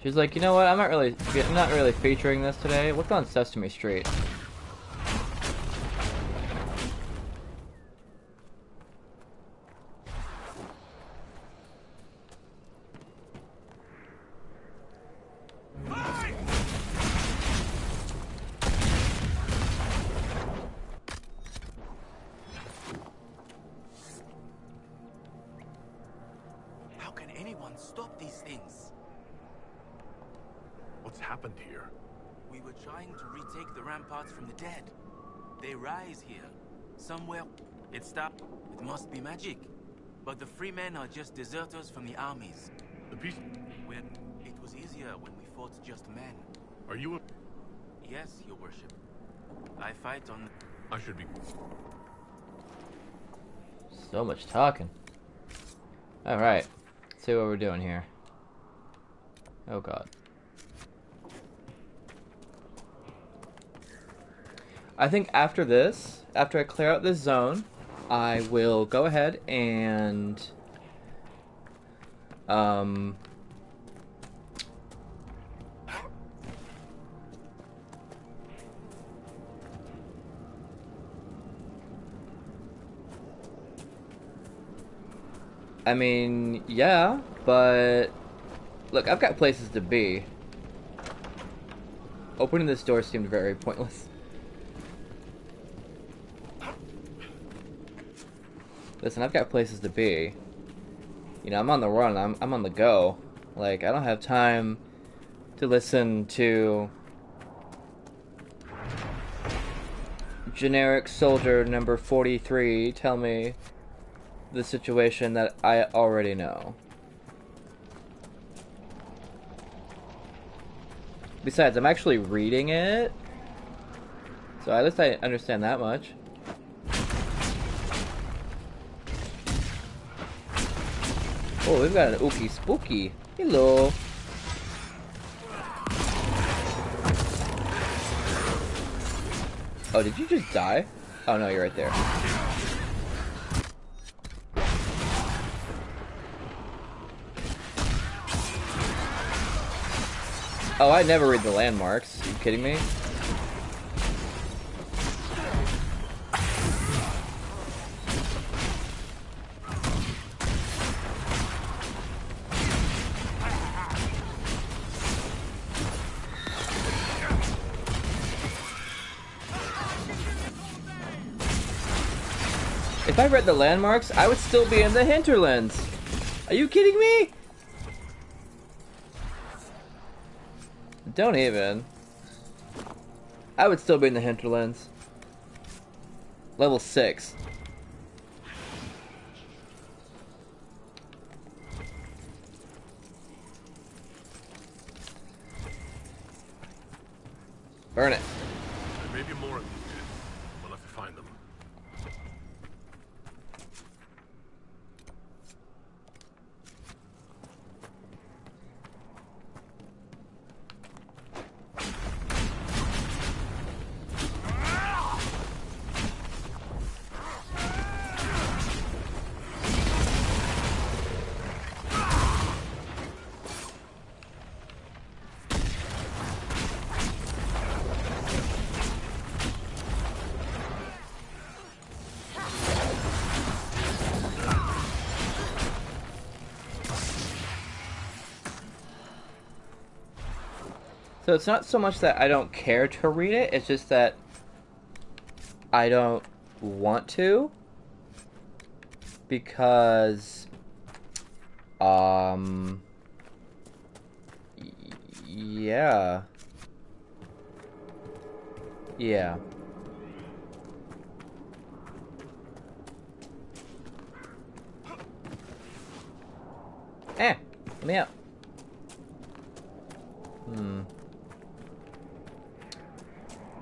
A: She's like, you know what, I'm not really I'm not really featuring this today. What's on Sesame Street?
M: be magic. But the free men are just deserters from the armies. The peace... When... It was easier when we fought just men. Are you a... Yes, your worship. I fight on... I should be...
A: So much talking. Alright. See what we're doing here. Oh god. I think after this, after I clear out this zone, I will go ahead and um, I mean, yeah, but look, I've got places to be. Opening this door seemed very pointless. Listen, I've got places to be. You know, I'm on the run. I'm I'm on the go. Like I don't have time to listen to generic soldier number 43 tell me the situation that I already know. Besides, I'm actually reading it. So at least I understand that much. Oh, we've got an ookie spooky. Hello. Oh, did you just die? Oh no, you're right there. Oh, I never read the landmarks. Are you kidding me? If I read the landmarks, I would still be in the hinterlands. Are you kidding me? Don't even. I would still be in the hinterlands. Level 6. Burn it. So it's not so much that I don't care to read it, it's just that I don't want to because um yeah. Yeah. Eh, let me out. Hmm.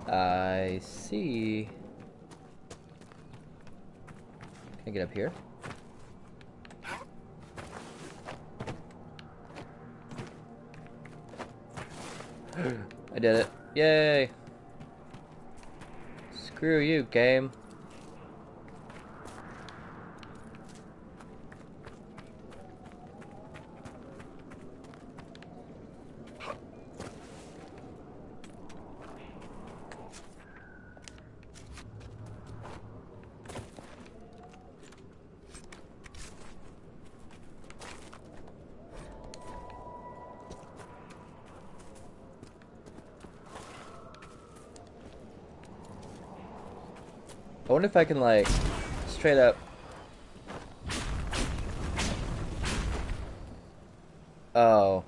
A: I see. Can I get up here? I did it. Yay! Screw you, game. wonder if I can, like, straight up... Oh.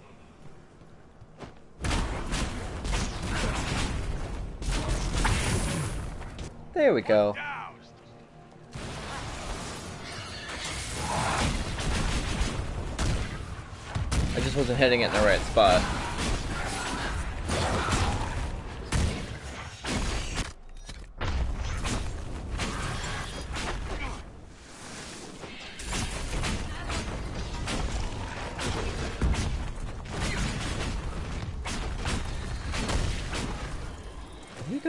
A: There we go. I just wasn't hitting it in the right spot.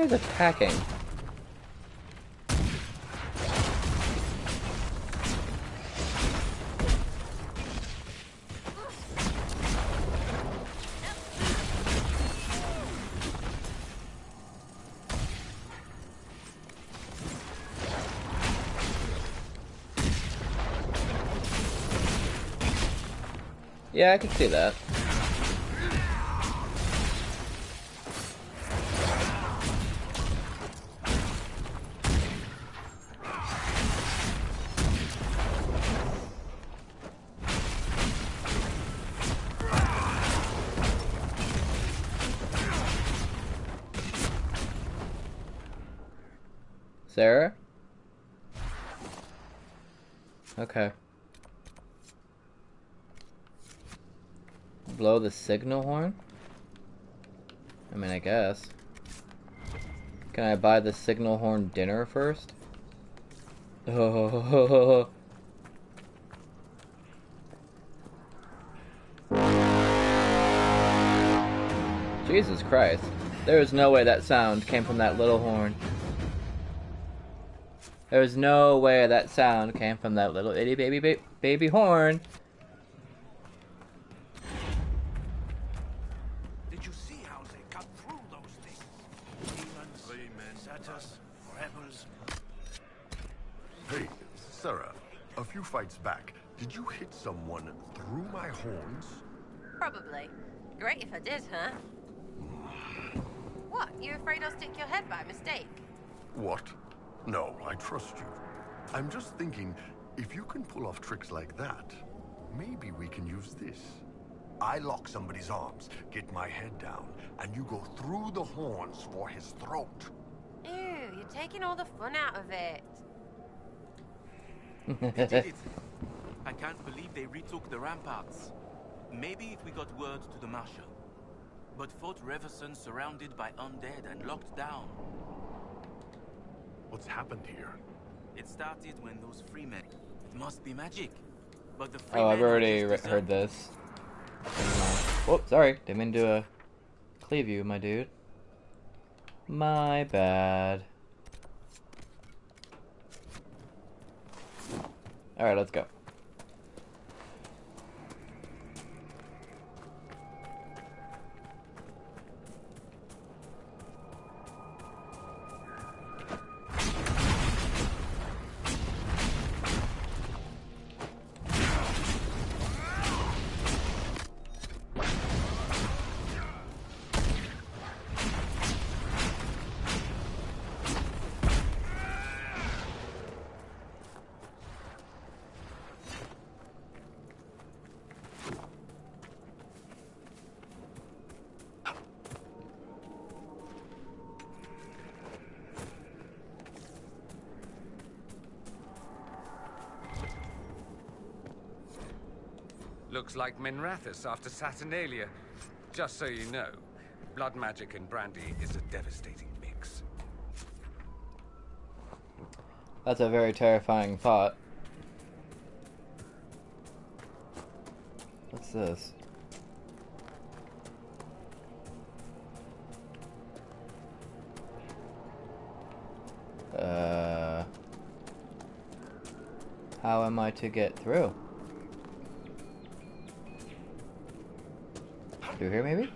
A: guy's attacking? Yeah, I can see that. signal horn? I mean, I guess. Can I buy the signal horn dinner first? Oh. Jesus Christ. There is no way that sound came from that little horn. There is no way that sound came from that little itty baby ba baby horn.
H: stick your head by mistake?
C: What? No, I trust you. I'm just thinking, if you can pull off tricks like that, maybe we can use this. I lock somebody's arms, get my head down, and you go through the horns for his throat.
H: Ew, you're taking all the fun out of it.
K: they did it.
M: I can't believe they retook the ramparts. Maybe if we got word to the Marshal but Fort Revasan surrounded by undead and locked down. What's happened here? It started when those free men... It must be magic. But the free oh, I've
A: already heard this. Whoops, sorry. Didn't mean to uh, cleave you, my dude. My bad. Alright, let's go.
G: Menrathus after Satinalia. Just so you know, blood magic and brandy is a devastating mix.
A: That's a very terrifying thought. What's this? Uh, how am I to get through? Through here, maybe?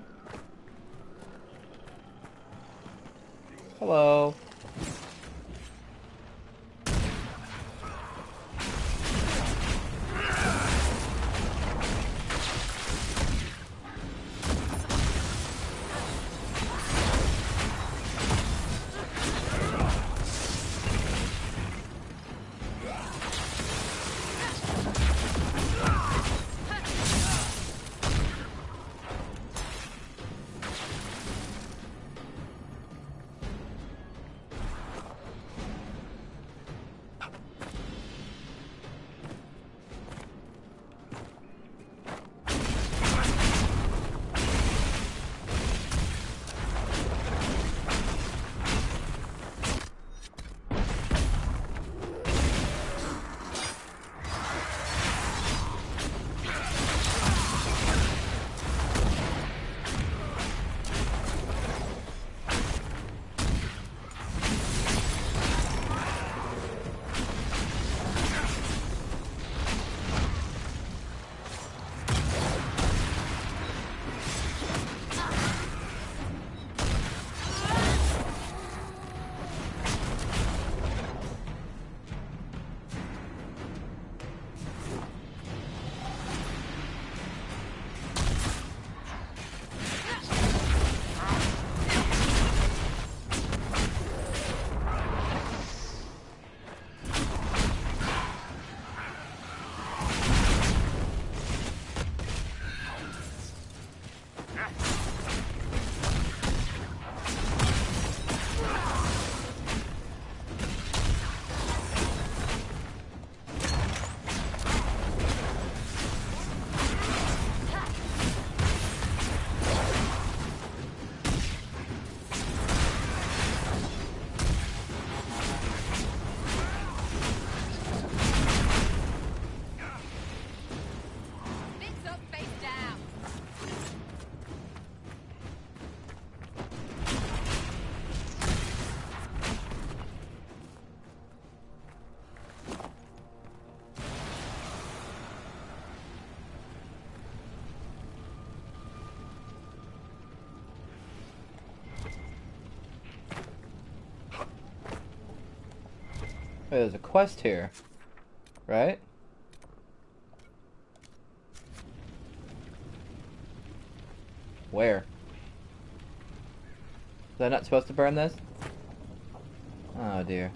A: Hello. quest here, right? Where? Is that I not supposed to burn this? Oh dear.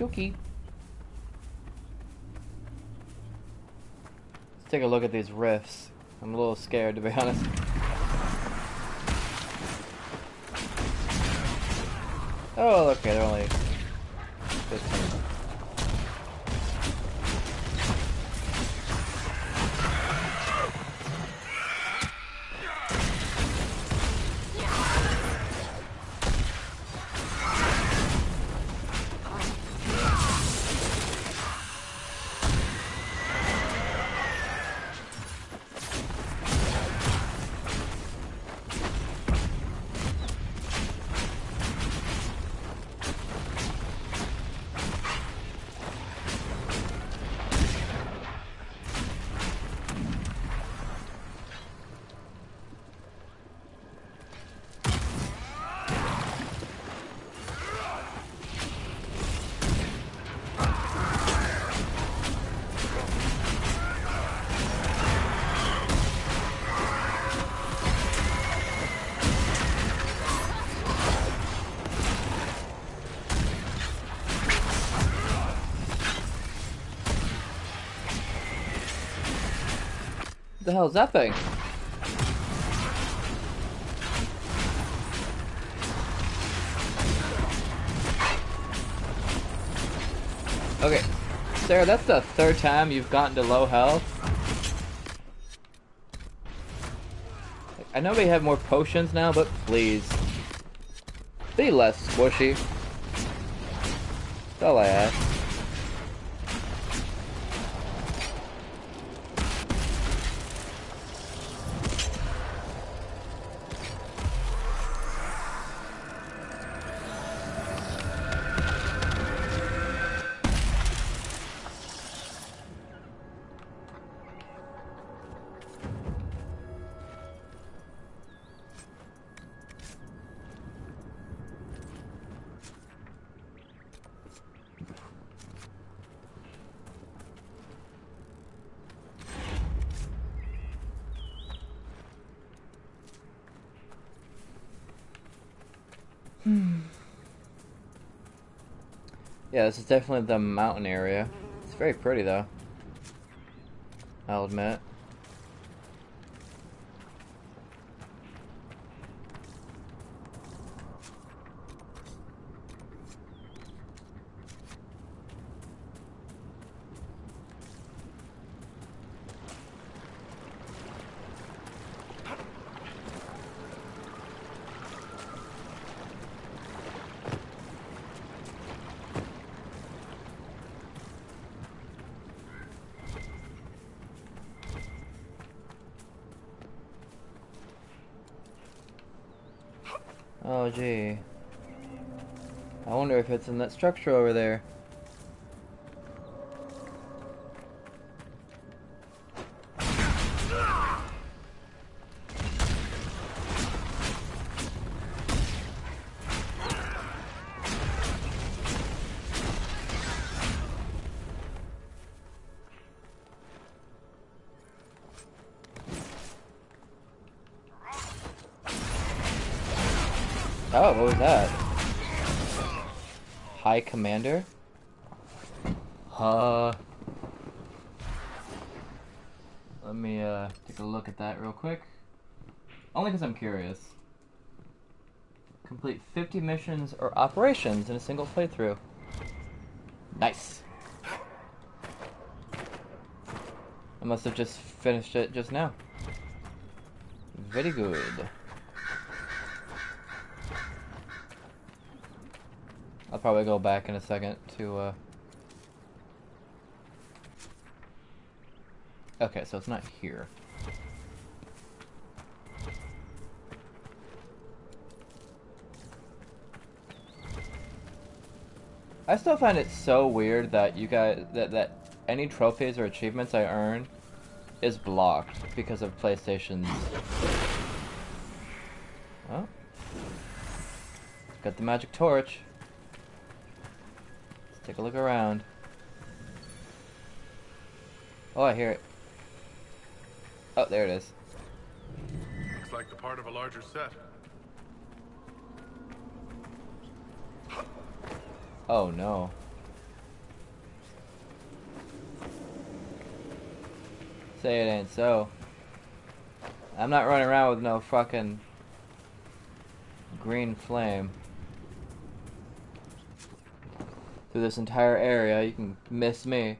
A: dokie. Let's take a look at these rifts. I'm a little scared to be honest. Oh, okay, they're only hell's that thing? Okay, Sera, that's the third time you've gotten to low health. I know we have more potions now, but please. Be less squishy. That's all I ask. this is definitely the mountain area. It's very pretty though. I'll admit. And that structure over there. missions or operations in a single playthrough. Nice. I must have just finished it just now. Very good. I'll probably go back in a second to, uh... Okay, so it's not here. I still find it so weird that you guys that that any trophies or achievements I earn is blocked because of PlayStation's. Oh. Got the magic torch. Let's take a look around. Oh, I hear it. Oh, there it is.
C: Looks like the part of a larger set.
A: Oh no. Say it ain't so. I'm not running around with no fucking green flame. Through this entire area, you can miss me.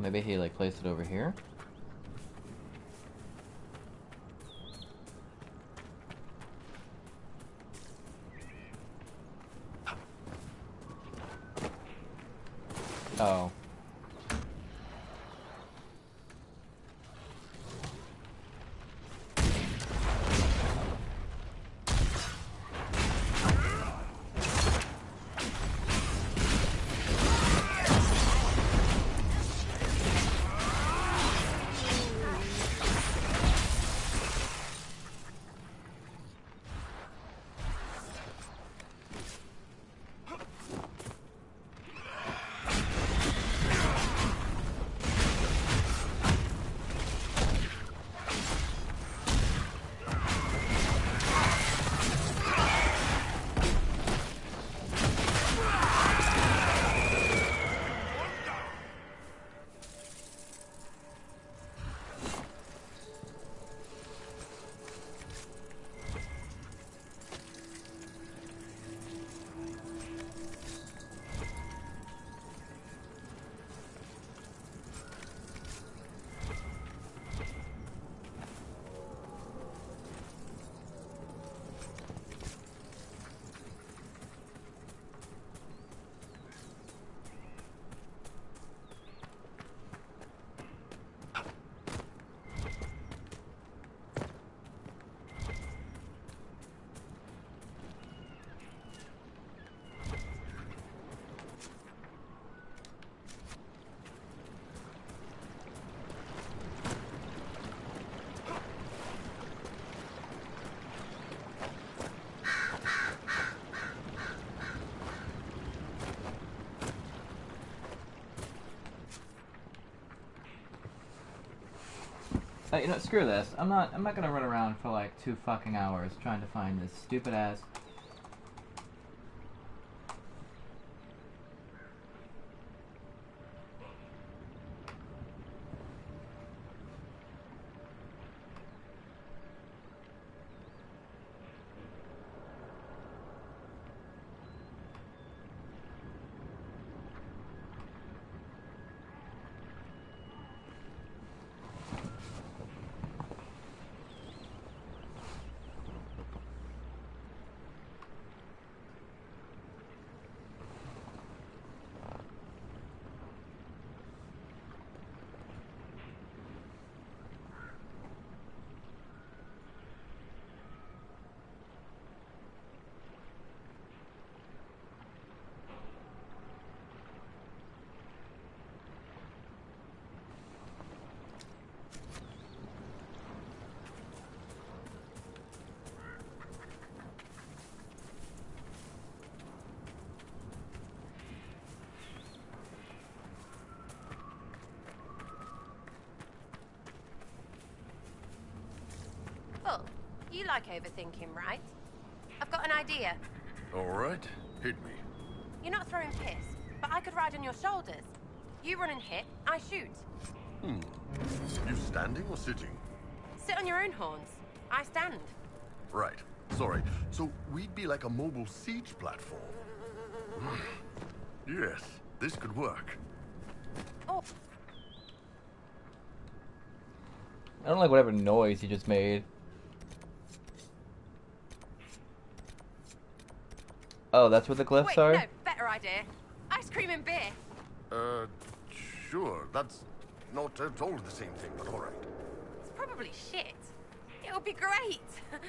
A: Maybe he like placed it over here. Oh. know, screw this. I'm not. I'm not gonna run around for like two fucking hours trying to find this stupid ass
H: You like overthinking, right? I've got an idea.
C: All right, hit me.
H: You're not throwing piss, but I could ride on your shoulders. You run and hit, I shoot.
C: Hmm. You standing or sitting?
H: Sit on your own horns. I stand.
C: Right. Sorry. So we'd be like a mobile siege platform. Hmm. yes, this could work. Oh.
A: I don't like whatever noise you just made. Oh, that's where the glyphs Wait, are?
H: No, better idea. Ice cream and beer.
C: Uh, sure. That's not at all the same thing, but all right.
H: It's probably shit. It'll be great.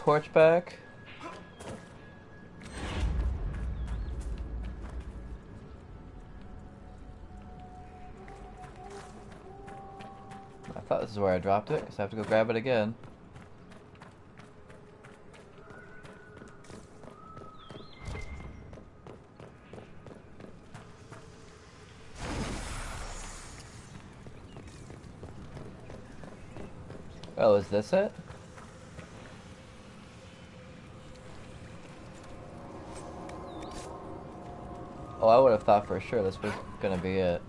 A: torch back. I thought this is where I dropped it, because I have to go grab it again. Oh, is this it? would have thought for sure this was gonna be it.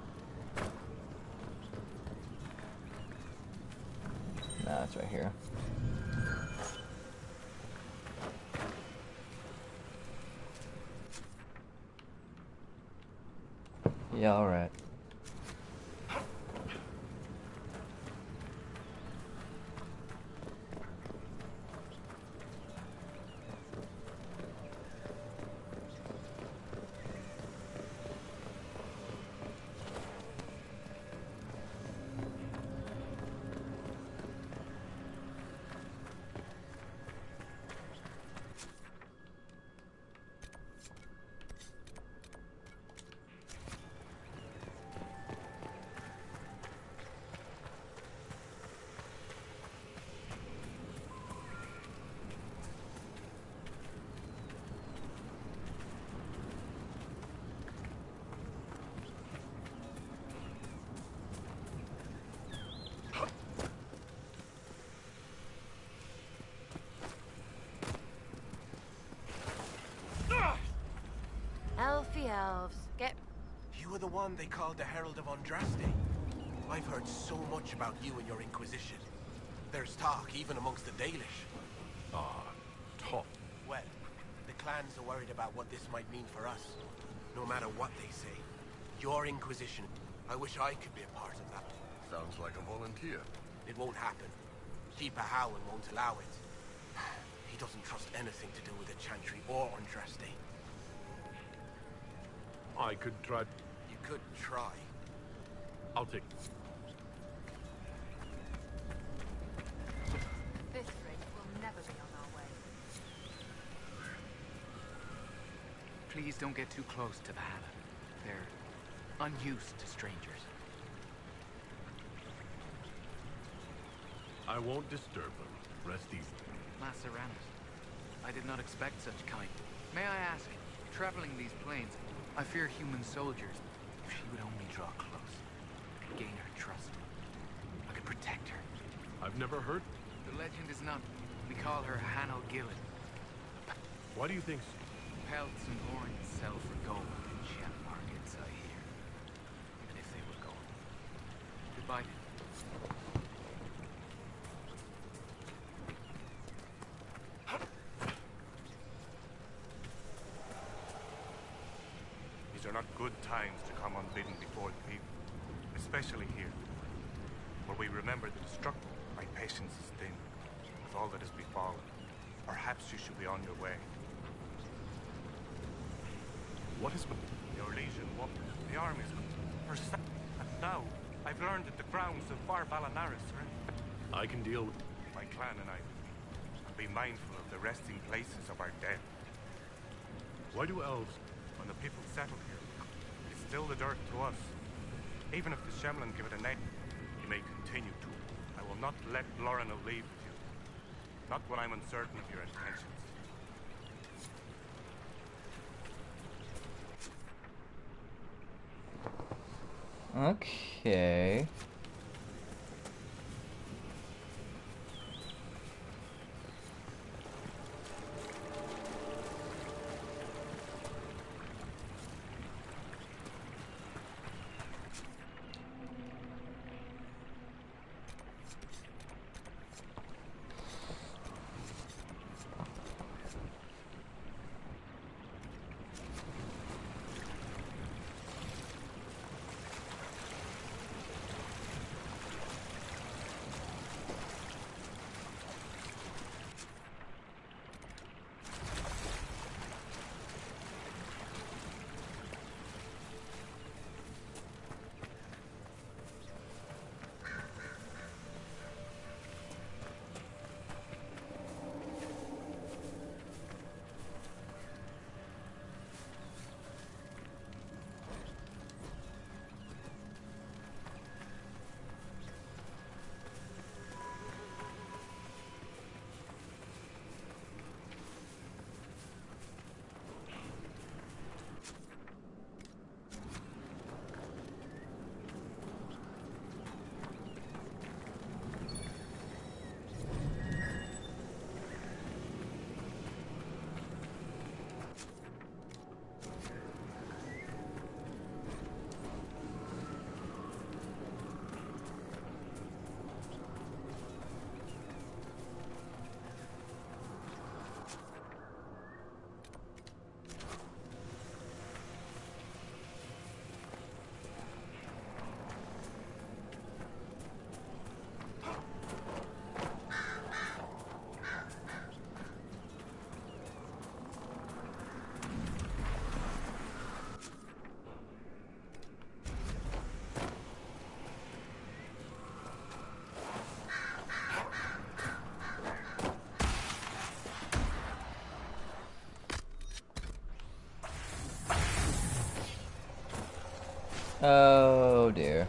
H: the elves. Get...
N: You were the one they called the Herald of Andraste. I've heard so much about you and your Inquisition. There's talk, even amongst the Dalish. Ah, uh, talk. Well, the clans are worried about what this might mean for us. No matter what they say. Your Inquisition. I wish I could be a part of that. Sounds like a volunteer. It won't happen. Keeper Hawen won't allow it. He doesn't trust anything to do with the Chantry or
C: Andraste. I could try... You could try. I'll take
D: This will never be on our way.
R: Please don't get too close to the halla. They're unused
M: to strangers.
N: I won't disturb them. Rest easy. Laceramus, I did not expect such kind. May I ask, traveling these plains,
R: I fear human soldiers. If she would only draw close, gain her trust, I could protect her. I've never heard. The legend is not. We call her Hannah Gillen. Why do you think so? Pelts and horns sell for gold.
J: are not good times to come unbidden before the people, especially here, where we remember the destructive. My patience is thin with all that has befallen. Perhaps you should be on your way. What is... Your legion What The armies persist. And now, I've learned that the grounds of Bar Balanaris are... I can deal with... My clan and I and be mindful of the resting places of our dead. Why do elves... When the people settled still the dirt to us. Even if the Shemlen give it a name, you may continue to. I will not let Loranil leave with you. Not when I'm uncertain of your intentions.
A: Okay. Oh dear.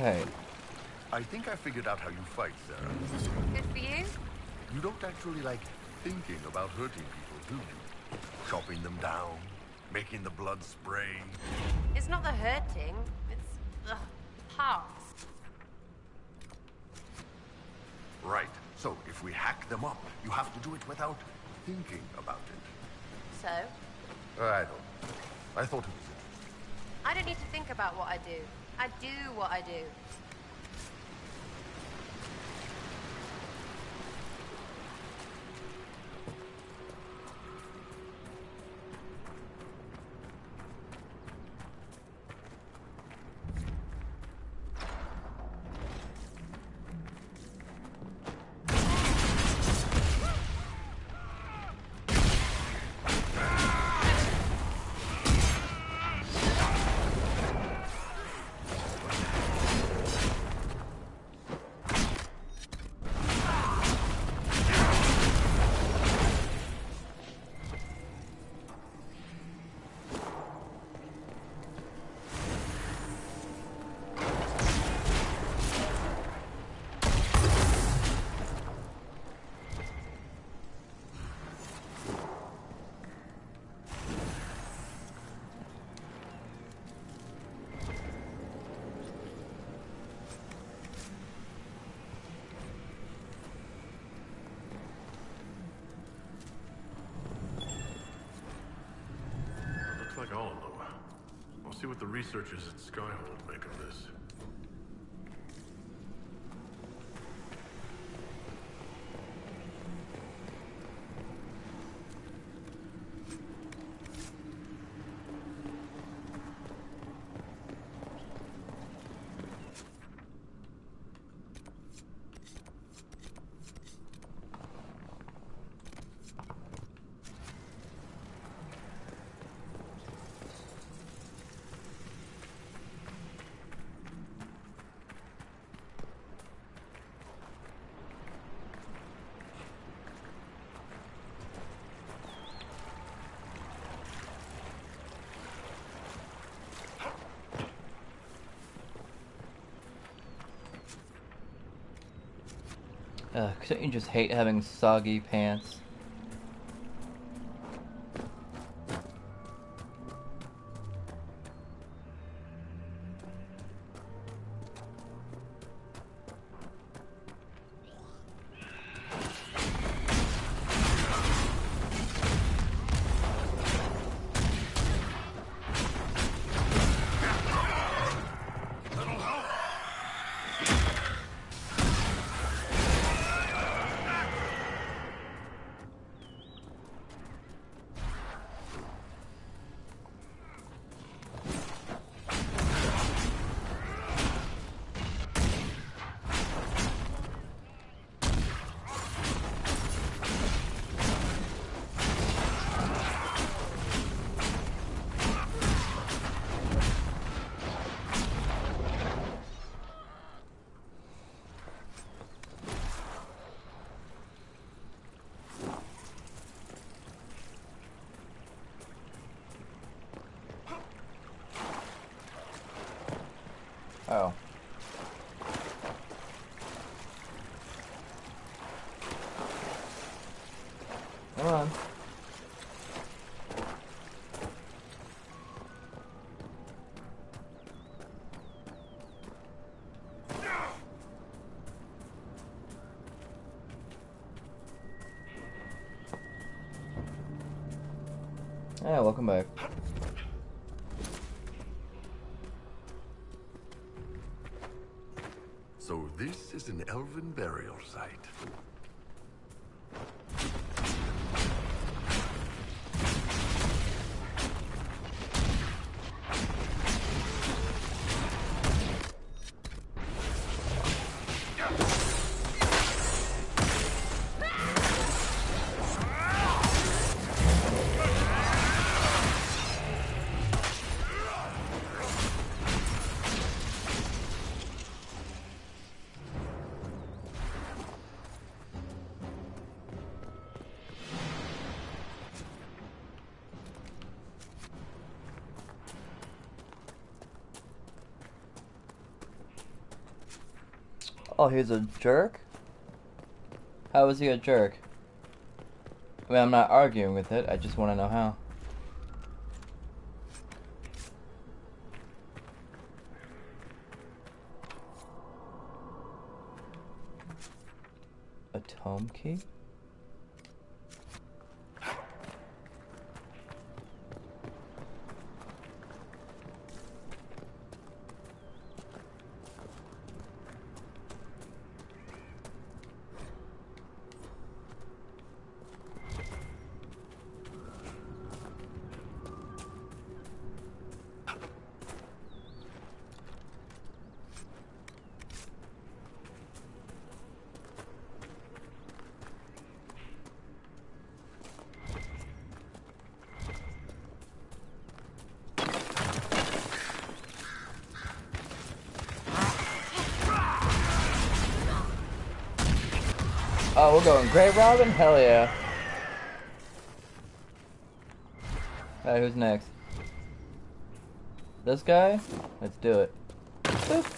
C: right. I think I figured out how you fight, Sera. Good for you. You don't actually like thinking about hurting people, do you? Chopping them down, making the blood spray.
H: It's not the hurting, it's the past.
C: Right, so if we hack them up, you have to do it without thinking about it.
H: So?
C: I don't. I thought it was
H: I don't need to think about what I do. I do what I do.
C: see what the researchers at Skyhold make of this.
A: Uh, couldn't you just hate having soggy pants?
C: back. So this is an elven burial site.
A: Oh, he's a jerk? How is he a jerk? I mean, I'm not arguing with it, I just want to know how. going Great Robin? Hell yeah. Alright, who's next? This guy? Let's do it. Boop.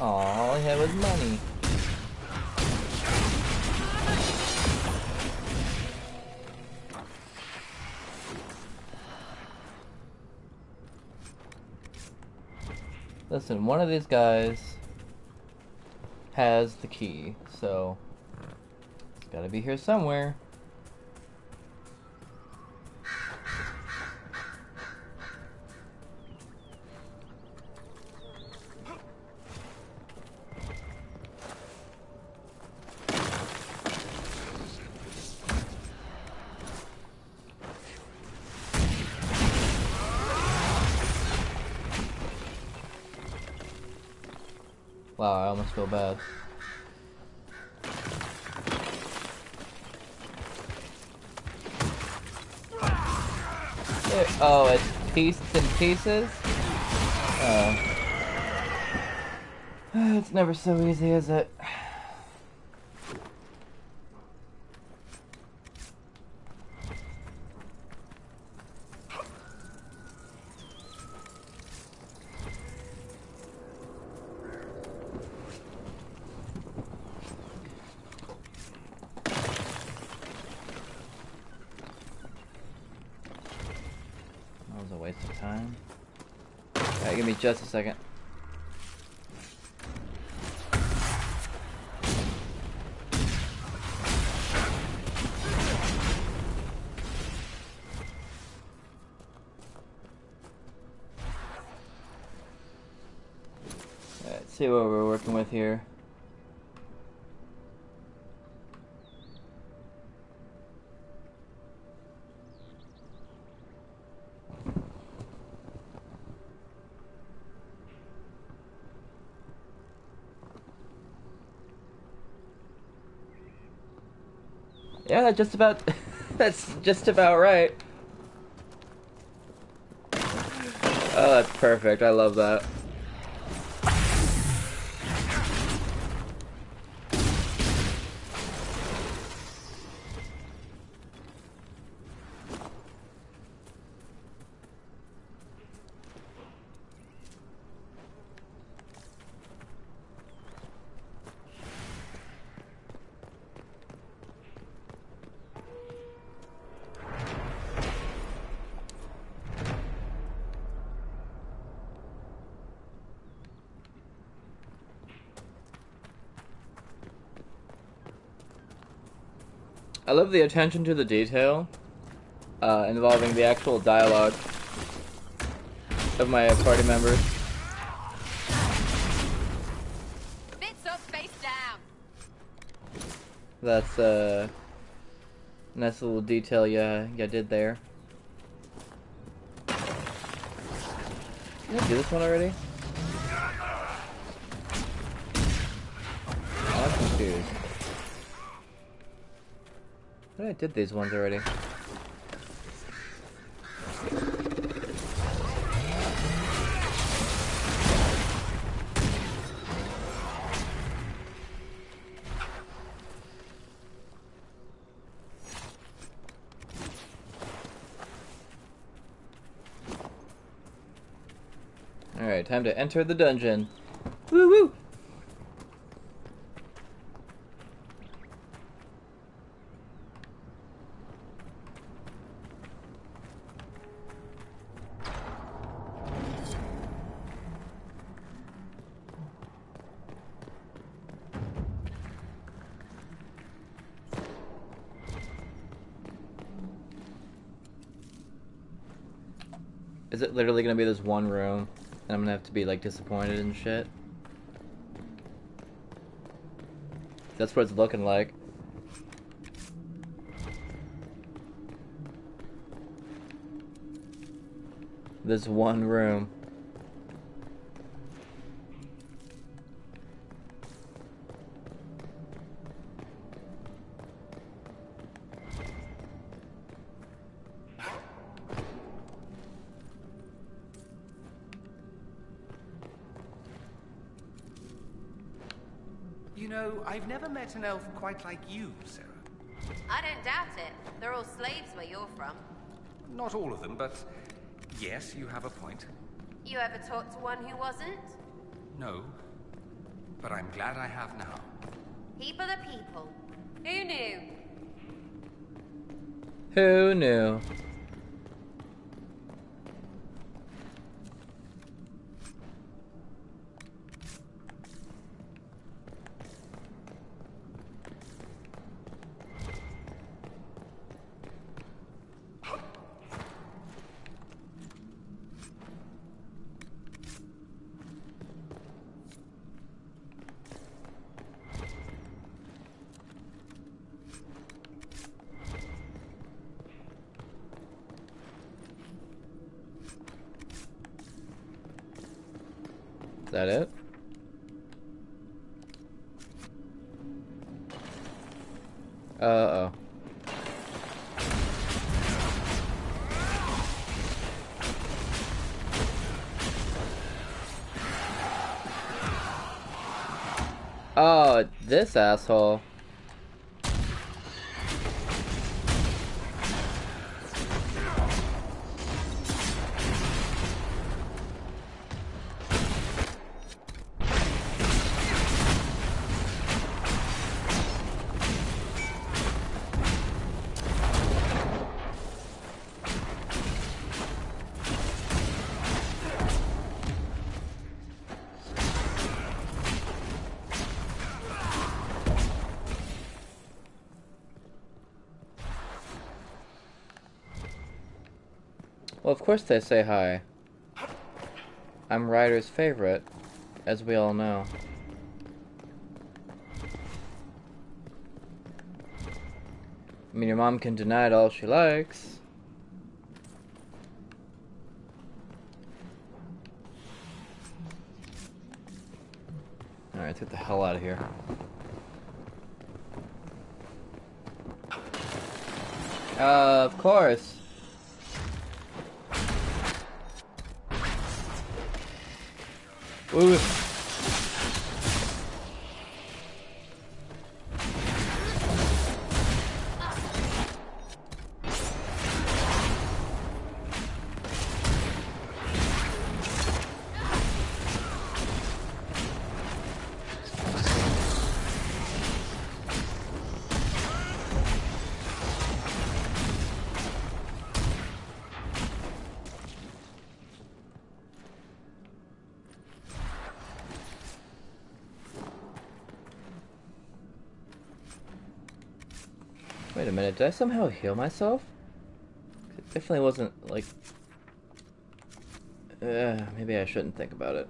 A: Aww, all he had was money. Listen, one of these guys has the key, so it's gotta be here somewhere. cases. Uh, it's never so easy, is it? just a second. Let's see where we're just about. that's just about right. Oh, that's perfect. I love that. the attention to the detail uh, involving the actual dialogue of my party members. That's a uh, nice little detail you, you did there. Did I do this one already? did these ones already. Alright, time to enter the dungeon. be this one room, and I'm gonna have to be like disappointed and shit. That's what it's looking like. This one room.
G: met an elf quite like you, Sera.
H: I don't doubt it. They're all slaves where you're from.
G: Not all of them, but yes, you have a point.
H: You ever talked to one who wasn't?
G: No, but I'm glad I have now.
H: People are people. Who knew?
A: Who knew? this asshole. course they say hi. I'm Ryder's favorite, as we all know. I mean, your mom can deny it all she likes. Alright, get the hell out of here. Uh, of course. Uy, uy. Did I somehow heal myself? It definitely wasn't, like... Uh, maybe I shouldn't think about it.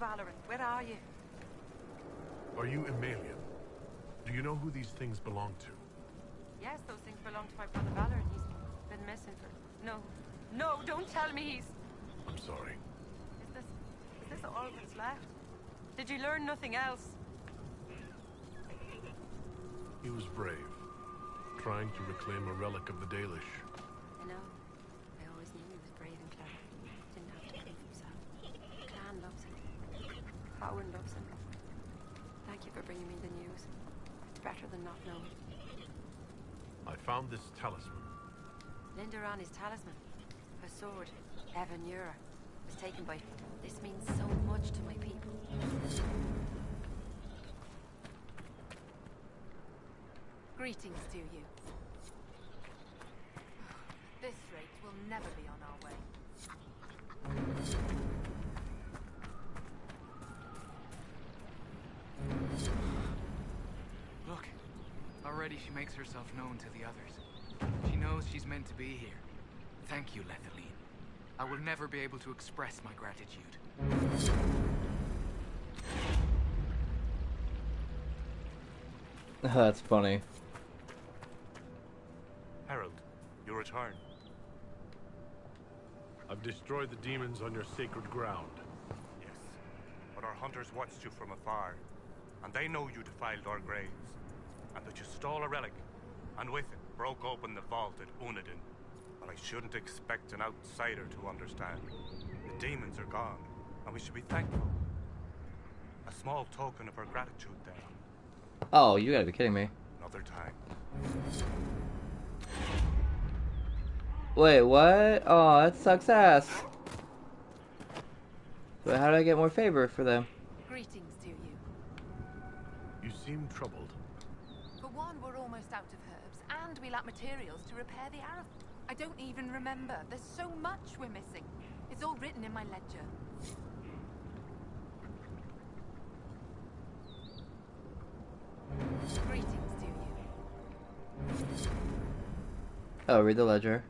S: Valorant. Where are you?
C: Are you Emelian? Do you know who these things belong to?
S: Yes, those things belong to my brother Valorant. He's been missing for... No. No, don't tell me he's... I'm sorry. Is this... Is this all that's left? Did you learn nothing else?
C: He was brave. Trying to reclaim a relic of the Dalish.
H: Mirani's talisman. Her sword, Evanura, was taken by... This means so much to my people.
Q: Greetings to you. This rate will never be on our way.
N: Look, already she makes herself known to the others knows she's meant to be here. Thank you, Lethallin. I will never be able to express my gratitude.
A: That's funny.
J: Herald, your return. I've destroyed the demons on your sacred ground. Yes, but our hunters watched you from afar, and they know you defiled our graves, and that you stole a relic, and with it, broke open the vault at Unadin, but I shouldn't expect an outsider to understand. The demons are gone, and we should be thankful. A small token of our gratitude there.
A: Oh, you gotta be kidding me. Another time. Wait, what? Oh, that sucks ass. But how do I get more favor for them?
Q: materials to repair the arrow. I don't even remember. There's so much we're missing. It's all written in my ledger.
A: Greetings to you. Oh, read the ledger.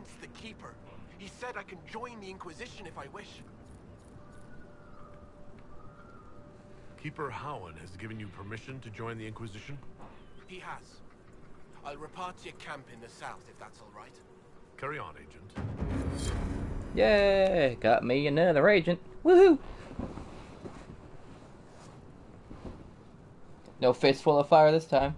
C: Prince the Keeper. He said I can join the Inquisition if I wish. Keeper Hawen has given you permission to join the Inquisition?
N: He has. I'll report to your camp in the south if that's all right.
R: Carry
C: on, Agent.
A: Yeah, Got me another agent. Woohoo! No fistful of fire this time.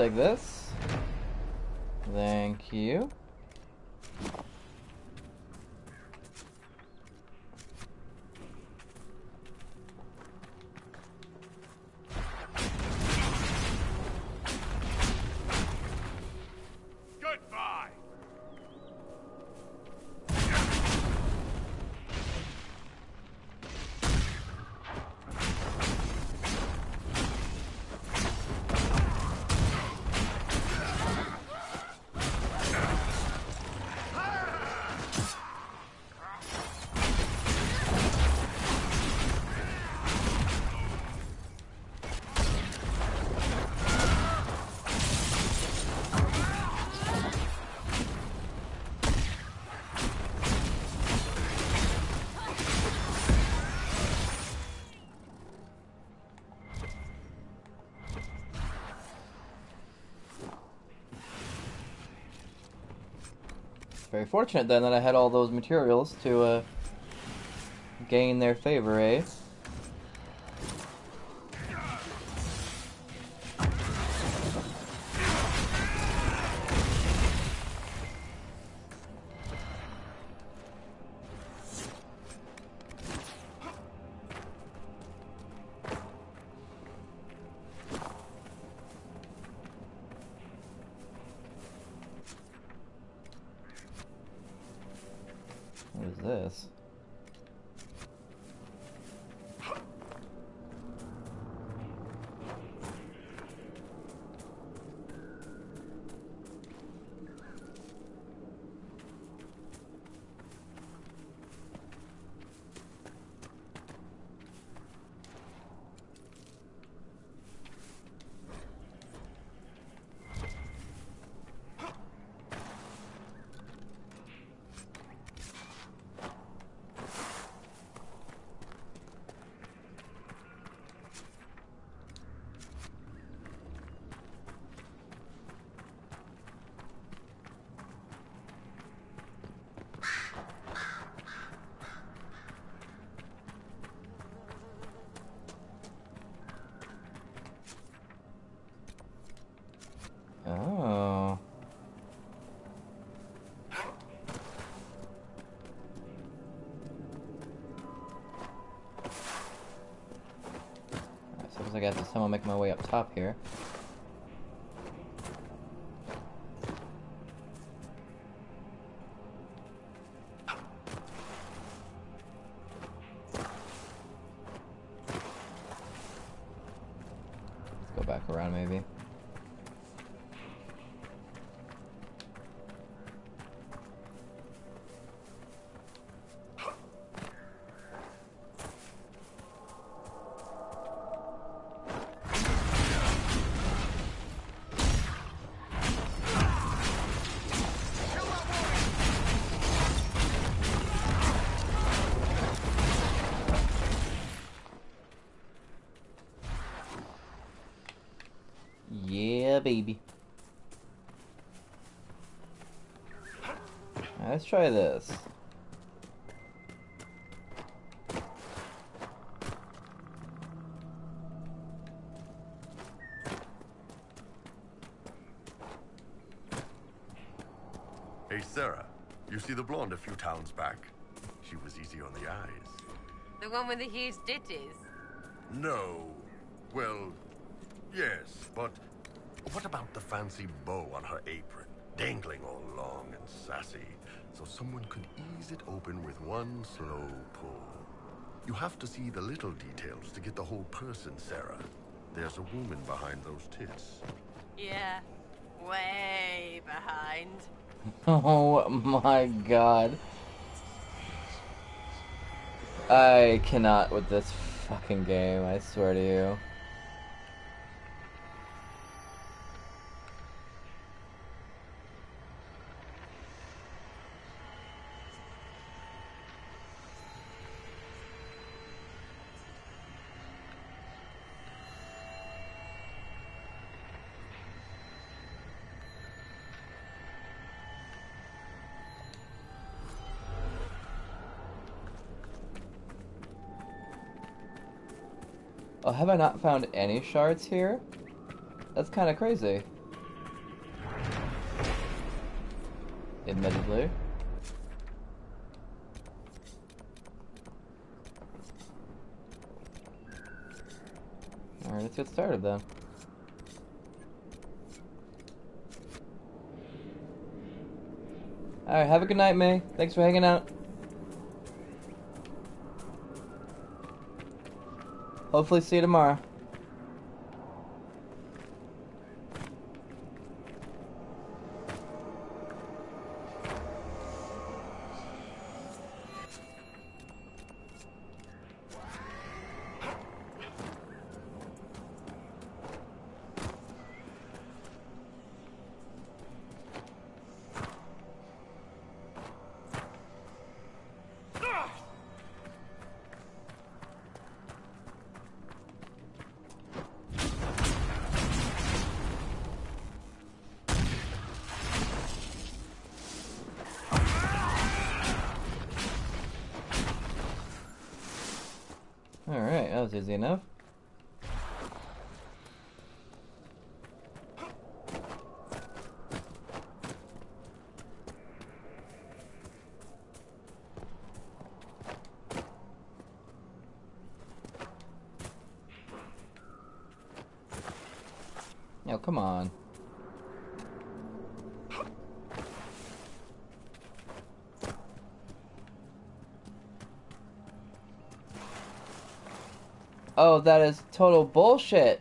A: like this. fortunate then that I had all those materials to uh, gain their favor, eh? I'm going make my way up top here. try this.
C: Hey, Sera. You see the blonde a few towns back? She was easy on the eyes.
H: The one with the huge ditches?
C: No. Well, yes, but what about the fancy bow on her apron? Dangling all long and sassy so someone could ease it open with one slow pull. You have to see the little details to get the whole person, Sera. There's a woman behind those tits.
S: Yeah, way behind.
A: oh my god. I cannot with this fucking game, I swear to you. have I not found any shards here? That's kind of crazy. Admittedly. Alright, let's get started then. Alright, have a good night, May. Thanks for hanging out. Hopefully see you tomorrow. Oh, that is total bullshit.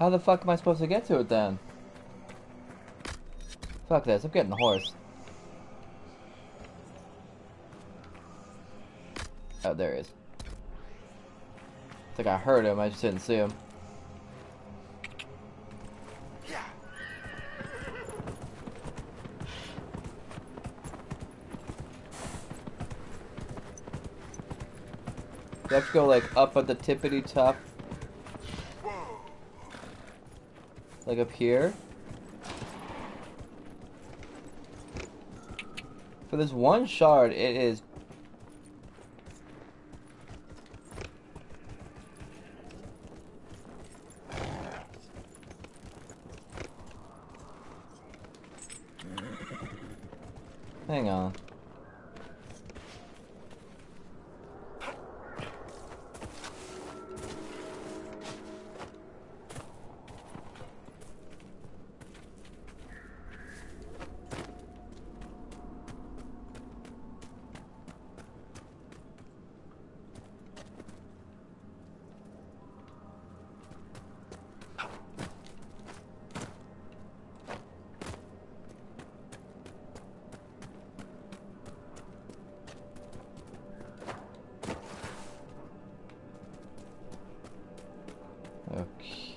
A: How the fuck am I supposed to get to it then? Fuck this, I'm getting the horse. Oh, there he is. It's like I heard him, I just didn't see him. go like up at the tippity top. Like up here. For this one shard, it is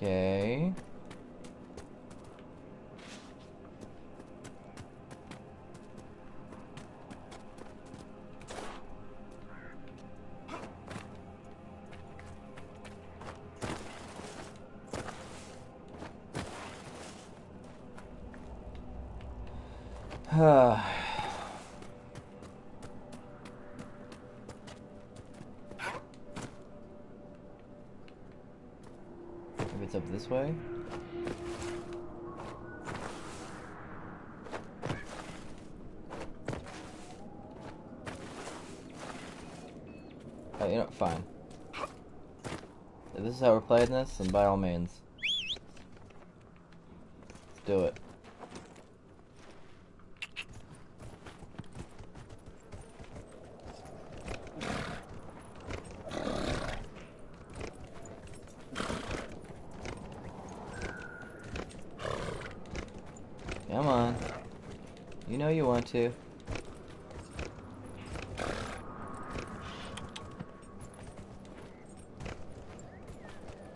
A: Okay. Ah. this way? Oh, you know, fine. If this is how we're playing this, then by all means. too.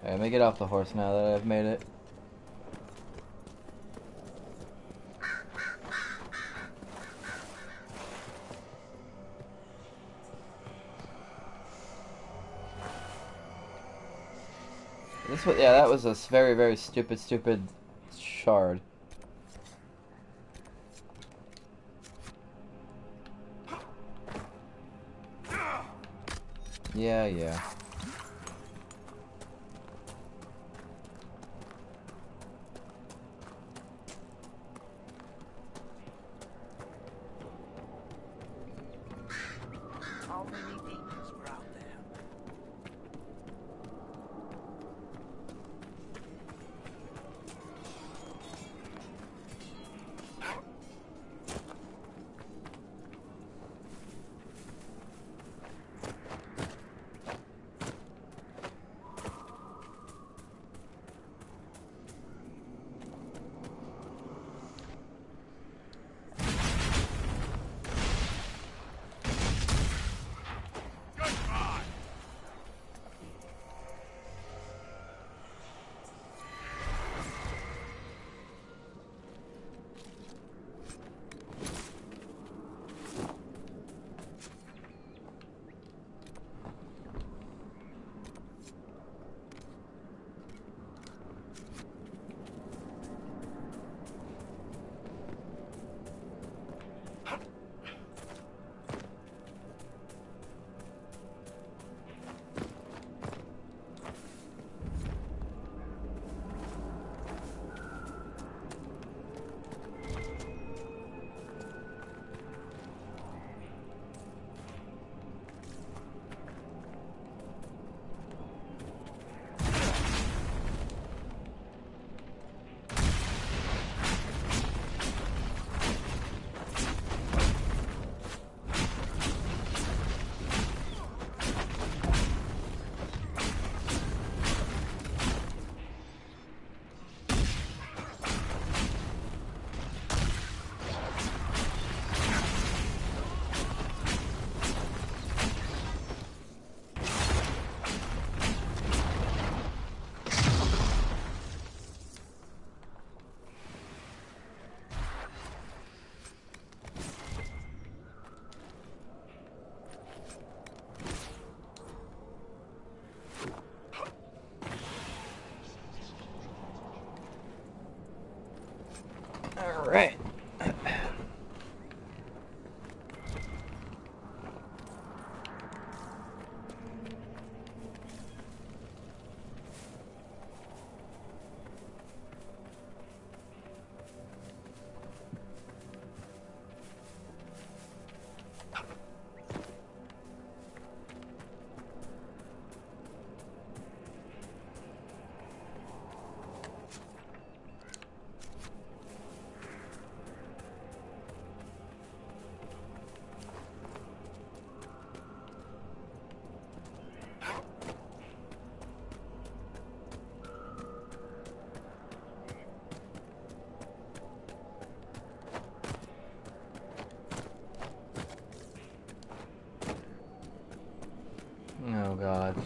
A: Alright, let me get off the horse now that I've made it. This was, yeah, that was a very, very stupid, stupid shard. Yeah, yeah.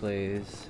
A: please.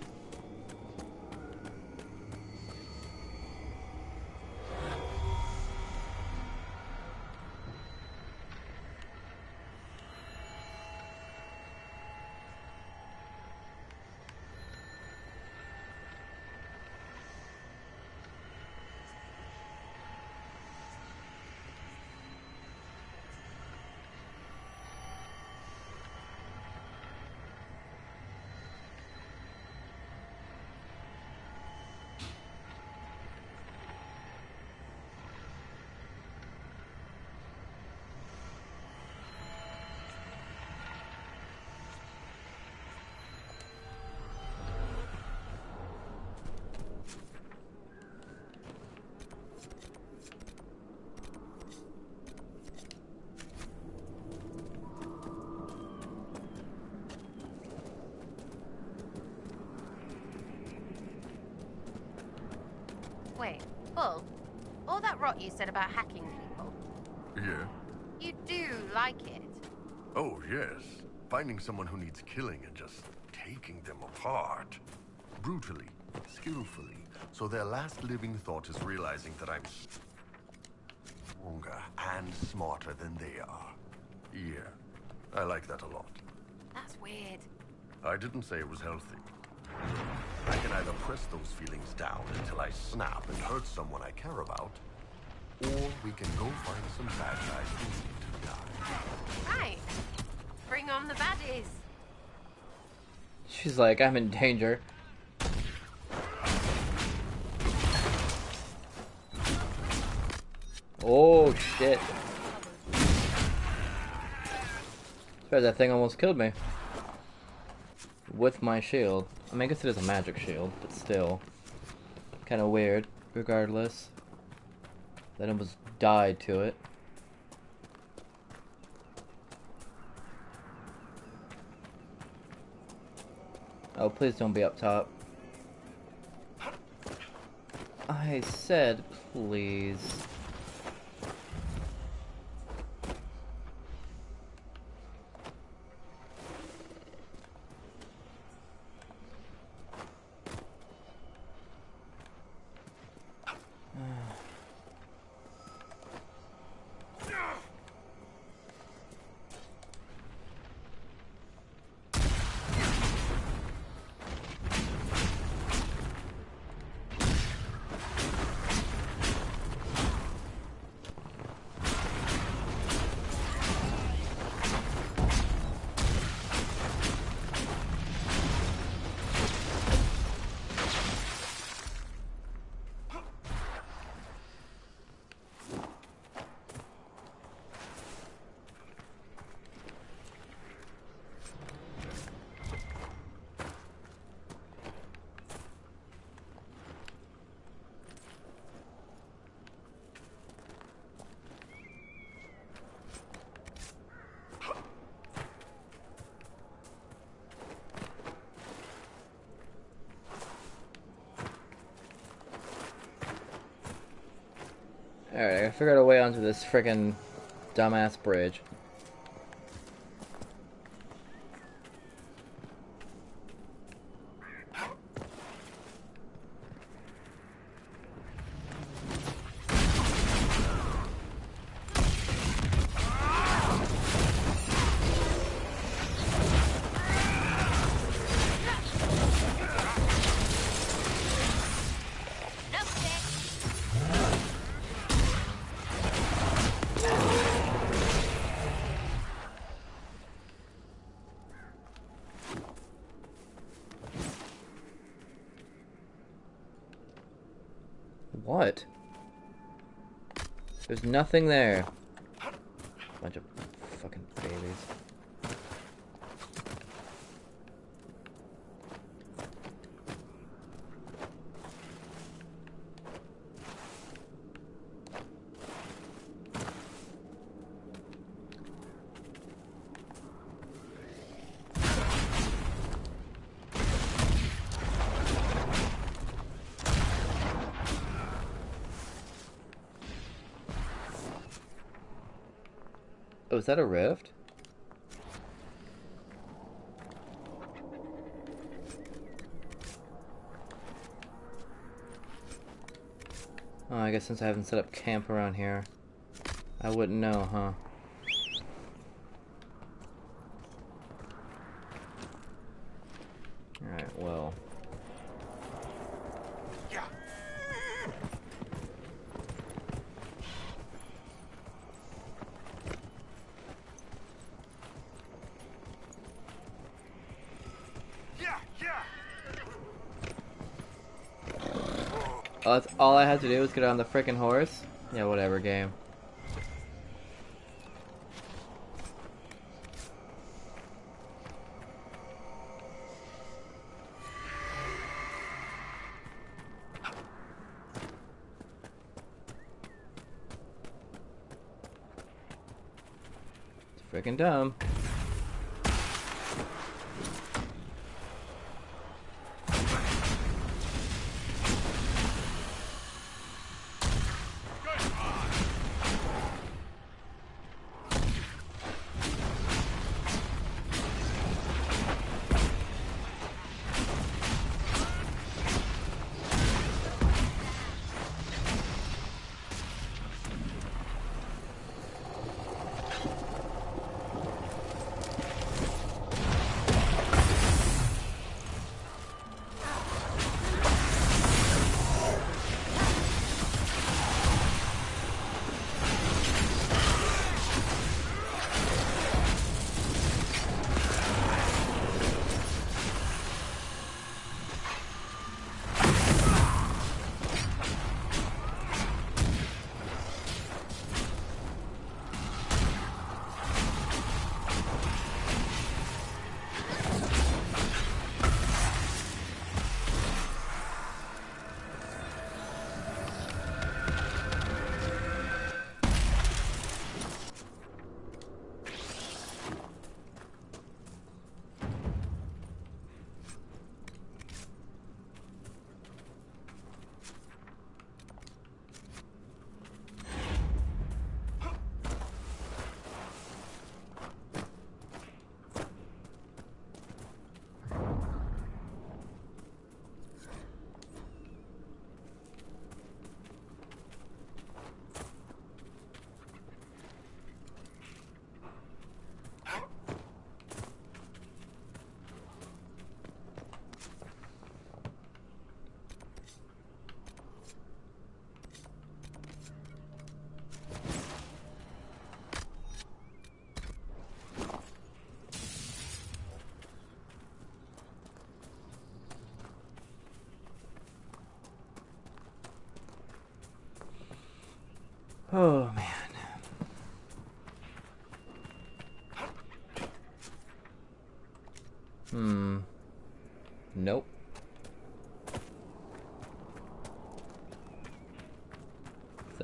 H: Wait, Bull, all that rot you said about hacking people. Yeah. You do like it.
C: Oh, yes. Finding someone who needs killing and just taking them apart. Brutally, skillfully, so their last living thought is realizing that I'm stronger and smarter than they are. Yeah, I like that a lot.
H: That's weird.
C: I didn't say it was healthy can either press those feelings down until I snap and hurt someone I care about, or we can go find some bad guys who need to
H: die. Right. Bring on the baddies.
A: She's like, I'm in danger. Oh, shit. that thing almost killed me with my shield. I mean, I guess it is a magic shield, but still. Kind of weird, regardless. That almost died to it. Oh, please don't be up top. I said please. this friggin' dumbass bridge. nothing there. that a rift? Oh, I guess since I haven't set up camp around here, I wouldn't know, huh? to do is get on the frickin' horse. Yeah, whatever, game. Freaking dumb.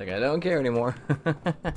A: Like, I don't care anymore.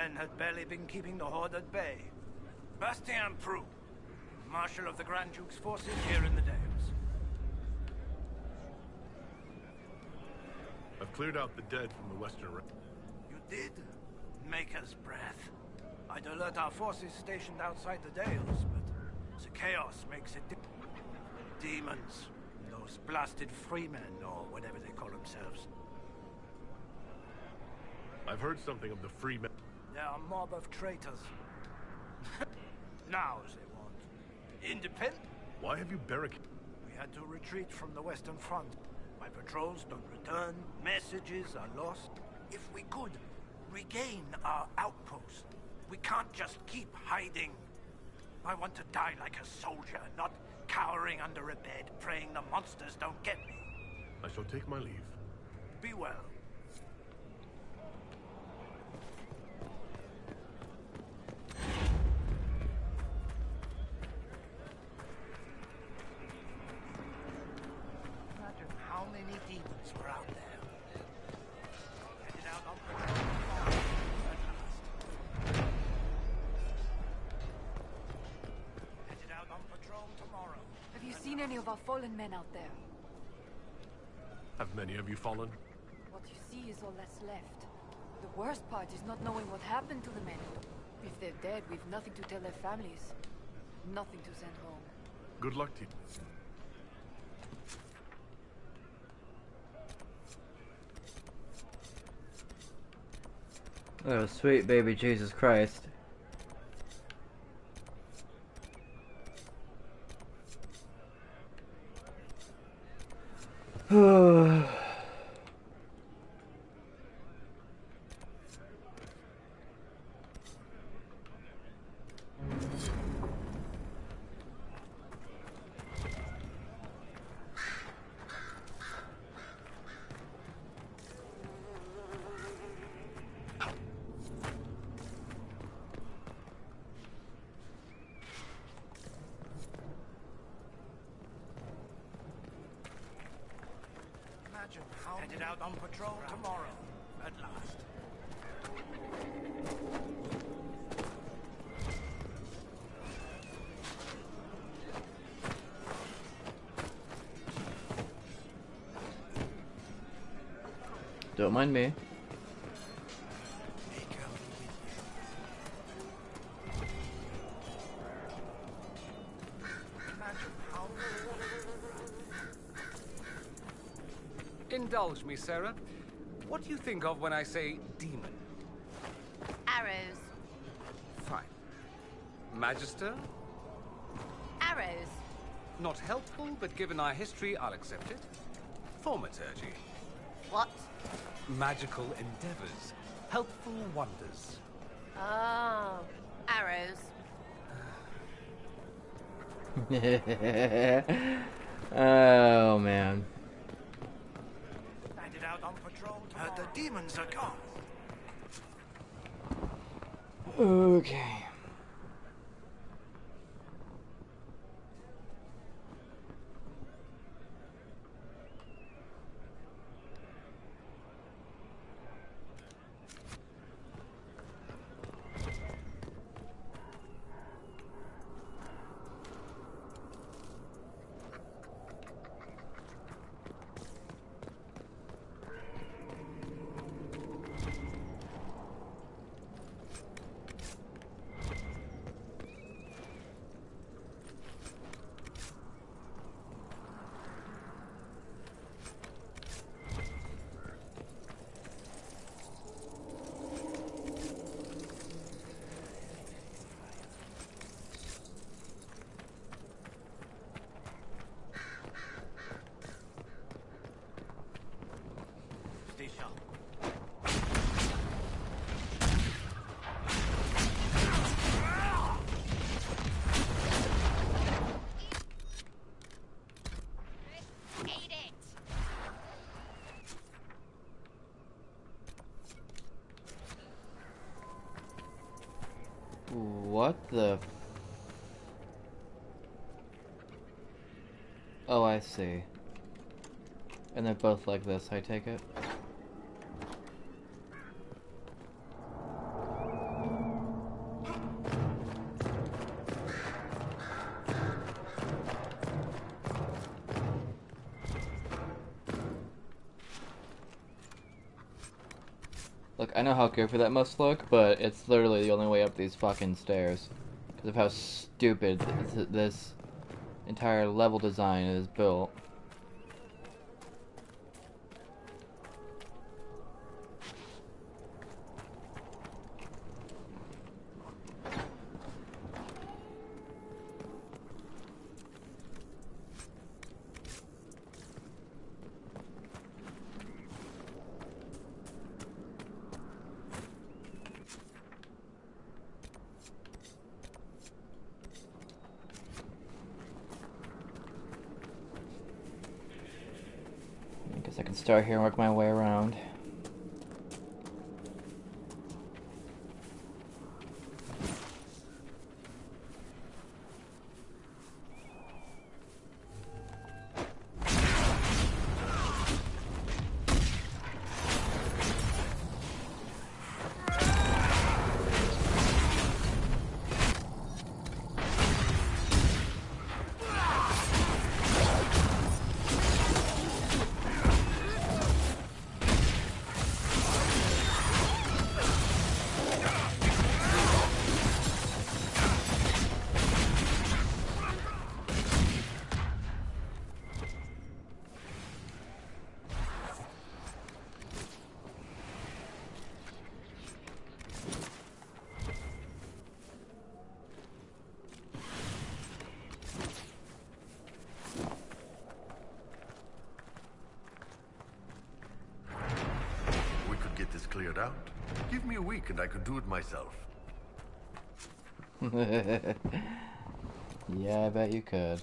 O: men had barely been keeping the Horde at bay. Bastien Prou, Marshal of the Grand Duke's forces here in the Dales.
C: I've cleared out the dead from the western rim.
O: You did? Maker's breath. I'd alert our forces stationed outside the Dales, but the chaos makes it... Demons. Those blasted freemen, or whatever they call themselves.
C: I've heard something of the freemen
O: a mob of traitors. now they want. Independent? Why have you barricaded? We had to retreat from the Western Front. My patrols don't return, messages are lost. If we could regain our outpost, we can't just keep hiding. I want to die like a soldier, not cowering under a bed, praying the monsters
C: don't get me. I shall take my leave. Be well.
F: many of our fallen men out there.
C: Have many of you fallen?
F: What you see is all that's left. The worst part is not knowing what happened to the men. If they're dead, we've nothing to tell their families. Nothing to send home.
C: Good luck to you.
A: Oh, sweet baby Jesus Christ. mind me.
G: Indulge me, Sera. What do you think of when I say demon? Arrows. Fine. Magister? Arrows. Not helpful, but given our history, I'll accept it. Thaumaturgy. What? magical endeavors,
H: helpful wonders. Oh, arrows.
A: oh,
O: man. Landed out on patrol. Uh, the
I: demons are gone. Okay.
A: the... Oh, I see. And they're both like this, I take it? Look, I know how goofy that must look, but it's literally the only way up these fucking stairs because of how stupid this entire level design is built.
C: and I could do it myself.
A: yeah, I bet you could.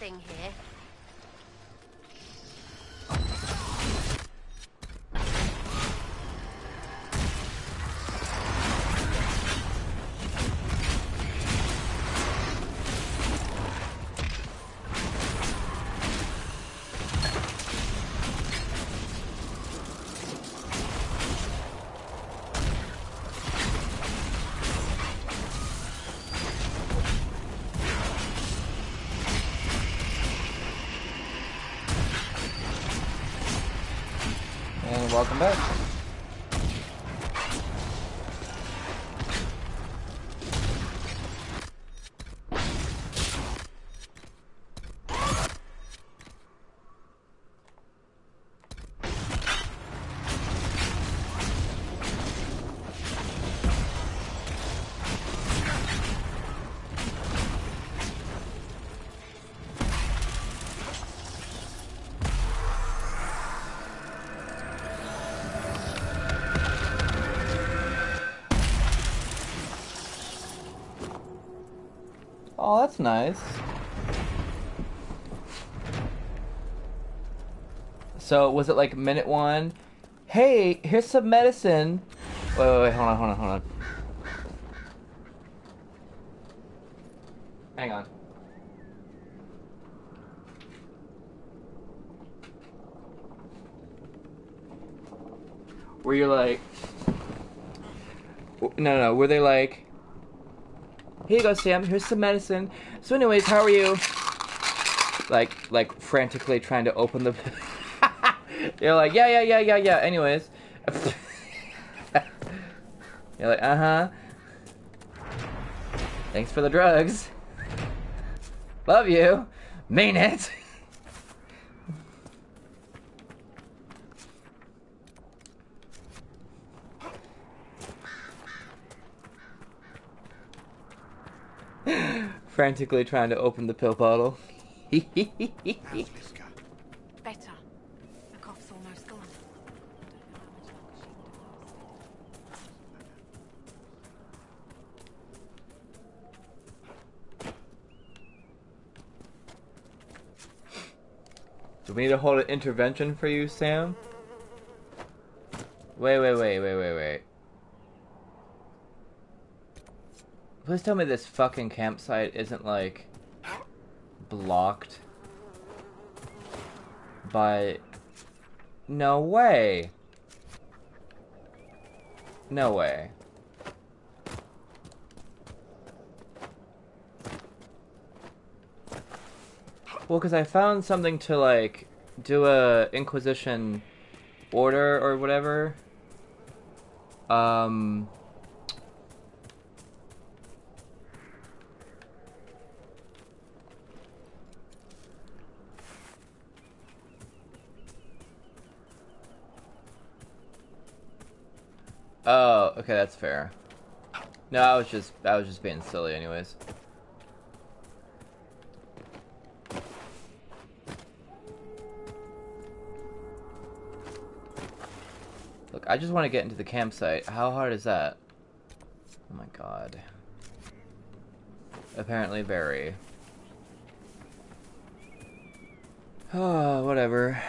H: Thing here.
I: welcome back.
A: Oh, that's nice. So was it like minute one? Hey, here's some medicine. Wait, wait, wait, hold on, hold on, hold on. Hang on. Where you're like, no, no, no. Were they like, here you go, Sam. Here's some medicine. So, anyways, how are you? Like, like frantically trying to open the. You're like, yeah, yeah, yeah, yeah, yeah. Anyways. You're like, uh huh. Thanks for the drugs. Love you. Mean it. frantically trying to open the pill bottle. Better. The cough's almost gone. Do we need to hold an intervention for you, Sam? Wait, wait, wait, wait, wait, wait. Please tell me this fucking campsite isn't like blocked by no way. No way. Well, because I found something to, like, do a Inquisition order or whatever. Um, okay, that's fair. No, I was just I was just being silly anyways. Look, I just want to get into the campsite. How hard is that? Oh my god. Apparently very. Oh, whatever.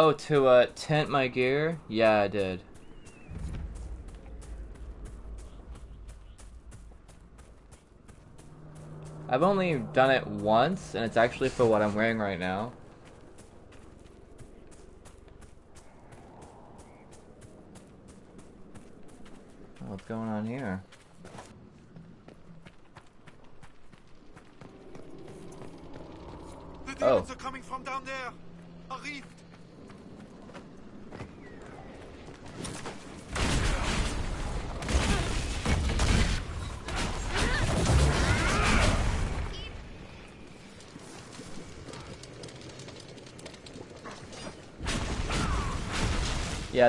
A: Oh, to uh, tent my gear? Yeah, I did. I've only done it once, and it's actually for what I'm wearing right now. What's going on here?
K: The
I: demons oh. are coming from down there! Arif,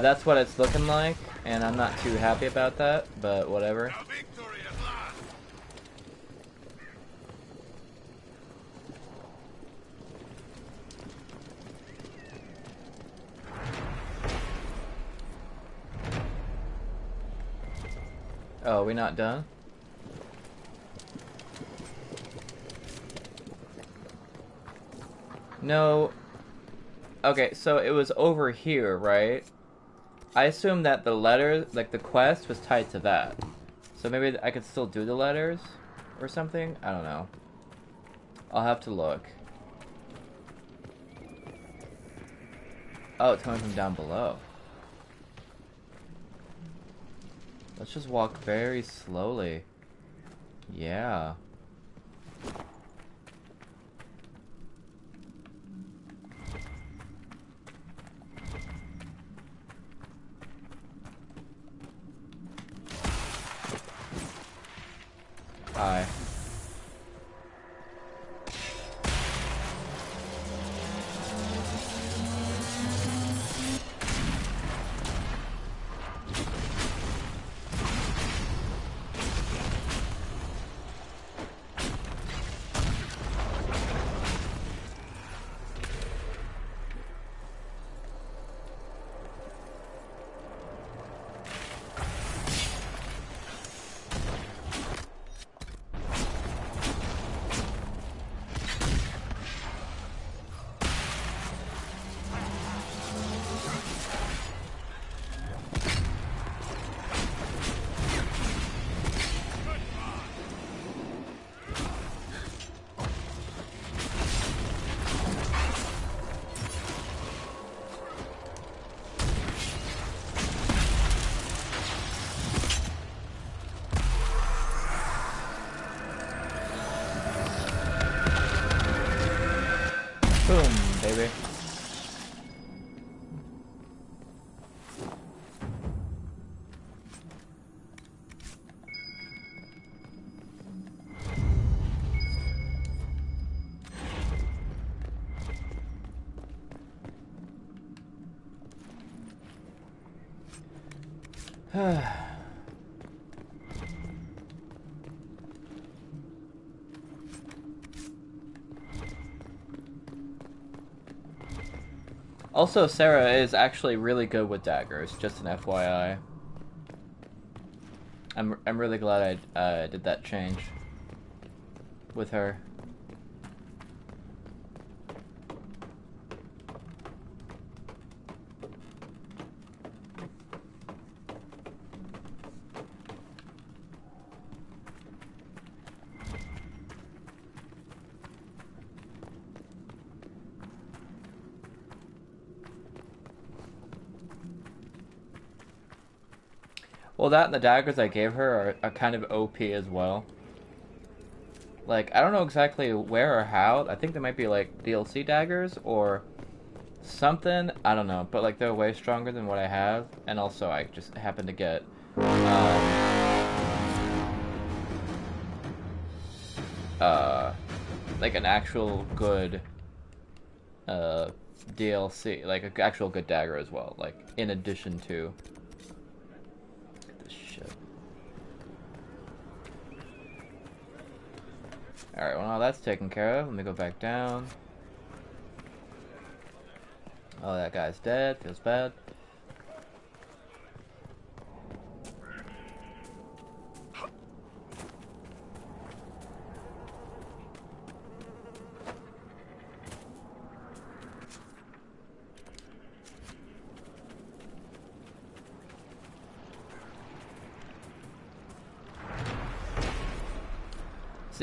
A: yeah, that's what it's looking like, and I'm not too happy about that, but whatever. Oh, we not done? No. Okay, so it was over here, right? I assume that the letter, like the quest, was tied to that. So maybe I could still do the letters or something? I don't know. I'll have to look. Oh, it's coming from down below. Let's just walk very slowly. Yeah. Aye. Also, Sera is actually really good with daggers, just an FYI. I'm, I'm really glad I uh, did that change with her. Well, that and the daggers I gave her are, are kind of OP as well. Like, I don't know exactly where or how. I think they might be, like, DLC daggers or something. I don't know. But, like, they're way stronger than what I have. And also, I just happen to get... Um, uh, like, an actual good... Uh, DLC. Like, an actual good dagger as well. Like, in addition to... Alright, well now that's taken care of. Let me go back down. Oh, that guy's dead. Feels bad.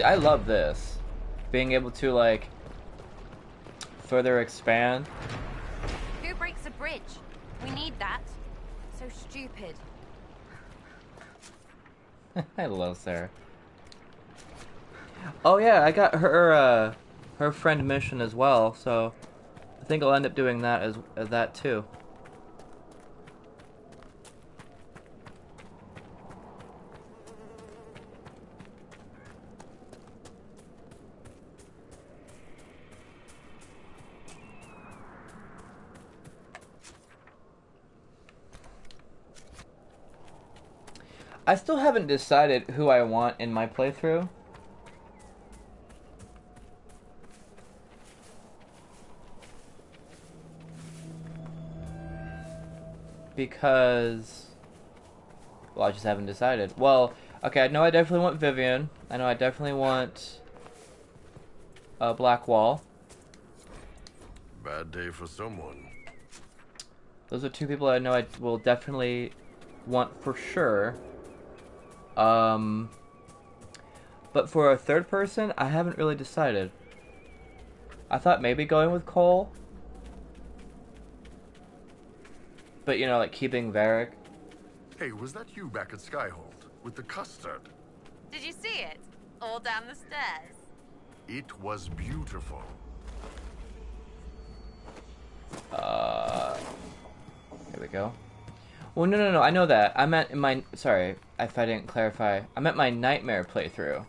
A: I love this. Being able to, like, further expand.
H: Who breaks a bridge? We need that. So stupid.
A: Hello, sir. Oh yeah, I got her uh, her friend mission as well, so I think I'll end up doing that as that too. haven't decided who I want in my playthrough. Because... Well, I just haven't decided. Well, okay, I know I definitely want Vivienne. I know I definitely want... Blackwall.
C: Bad day for someone.
A: Those are two people I know I will definitely want for sure. Um, but for a third person, I haven't really decided. I thought maybe going with Cole. But, you know, like keeping Varric.
C: Hey, was that you back at Skyhold with the custard?
H: Did you see it? All down the stairs.
C: It was beautiful.
A: Uh, here we go. Well, no, no, no. I know that. I meant in my. Sorry, if I didn't clarify. I meant my nightmare playthrough.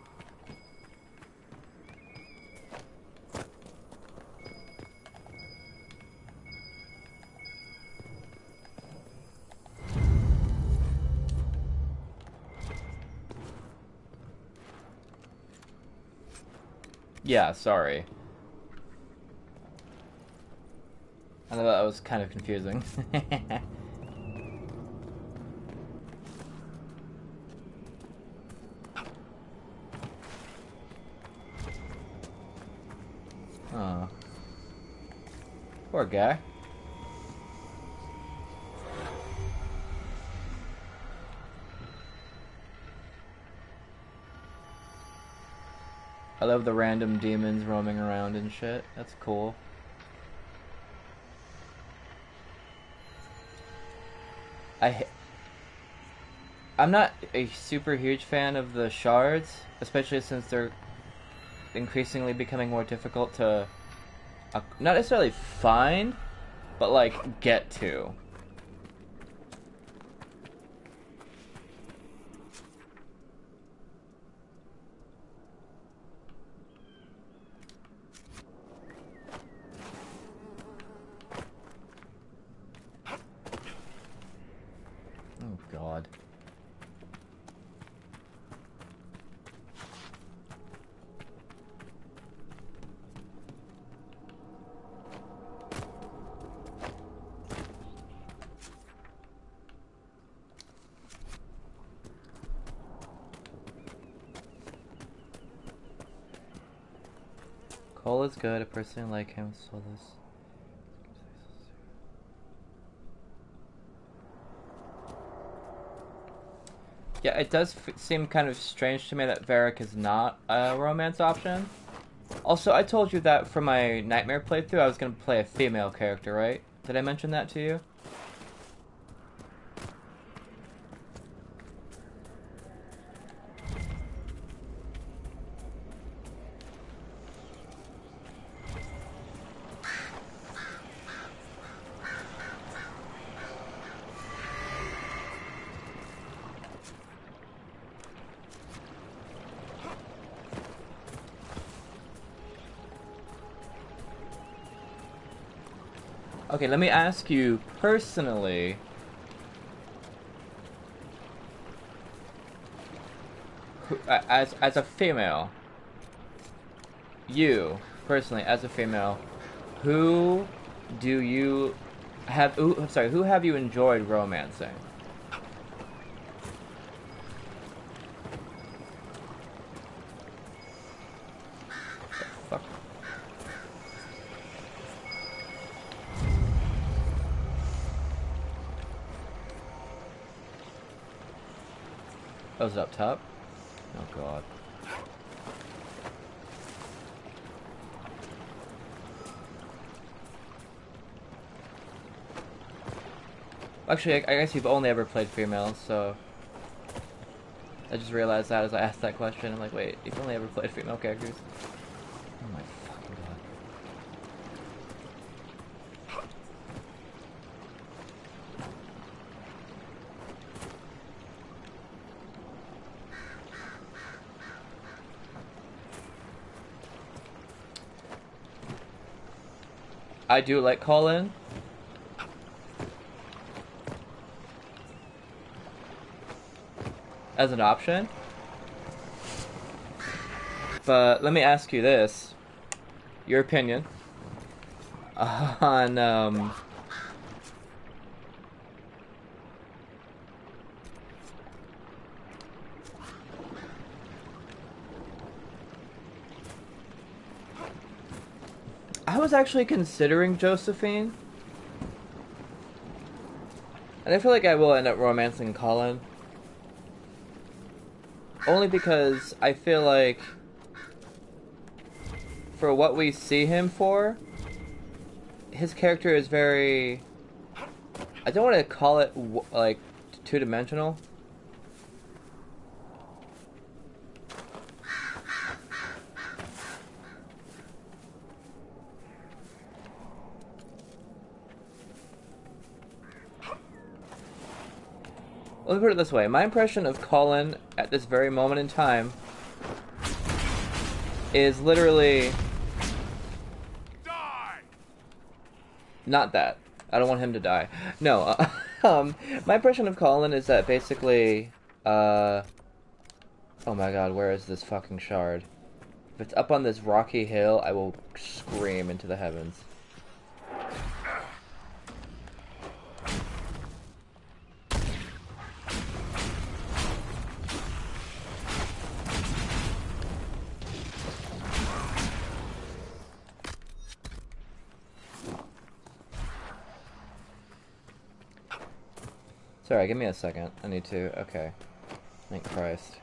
A: Yeah, sorry. I thought that was kind of confusing. Poor guy. I love the random demons roaming around and shit. That's cool. I I'm not a super huge fan of the shards, especially since they're increasingly becoming more difficult to not necessarily find, but like get to. person like him saw this. Yeah, it does seem kind of strange to me that Varric is not a romance option. Also, I told you that for my Nightmare playthrough, I was going to play a female character, right? Did I mention that to you? Okay, let me ask you personally. as as a female, you personally as a female, who do you have? Ooh, I'm sorry. Who have you enjoyed romancing? Oh, is it up top? Oh, God. Actually, I, I guess you've only ever played females, so... I just realized that as I asked that question. I'm like, wait, you've only ever played female characters. I do like Cullen. As an option. But let me ask you this. Your opinion on um, actually considering Josephine. And I feel like I will end up romancing Cullen. Only because I feel like for what we see him for, his character is very I don't want to call it like two-dimensional put it this way. My impression of Cullen at this very moment in time is literally die. Not that. I don't want him to die. No. Uh, um, my impression of Cullen is that basically, uh, oh my god, where is this fucking shard? If it's up on this rocky hill, I will scream into the heavens. Alright, give me a second. I need to. Okay. Thank Christ.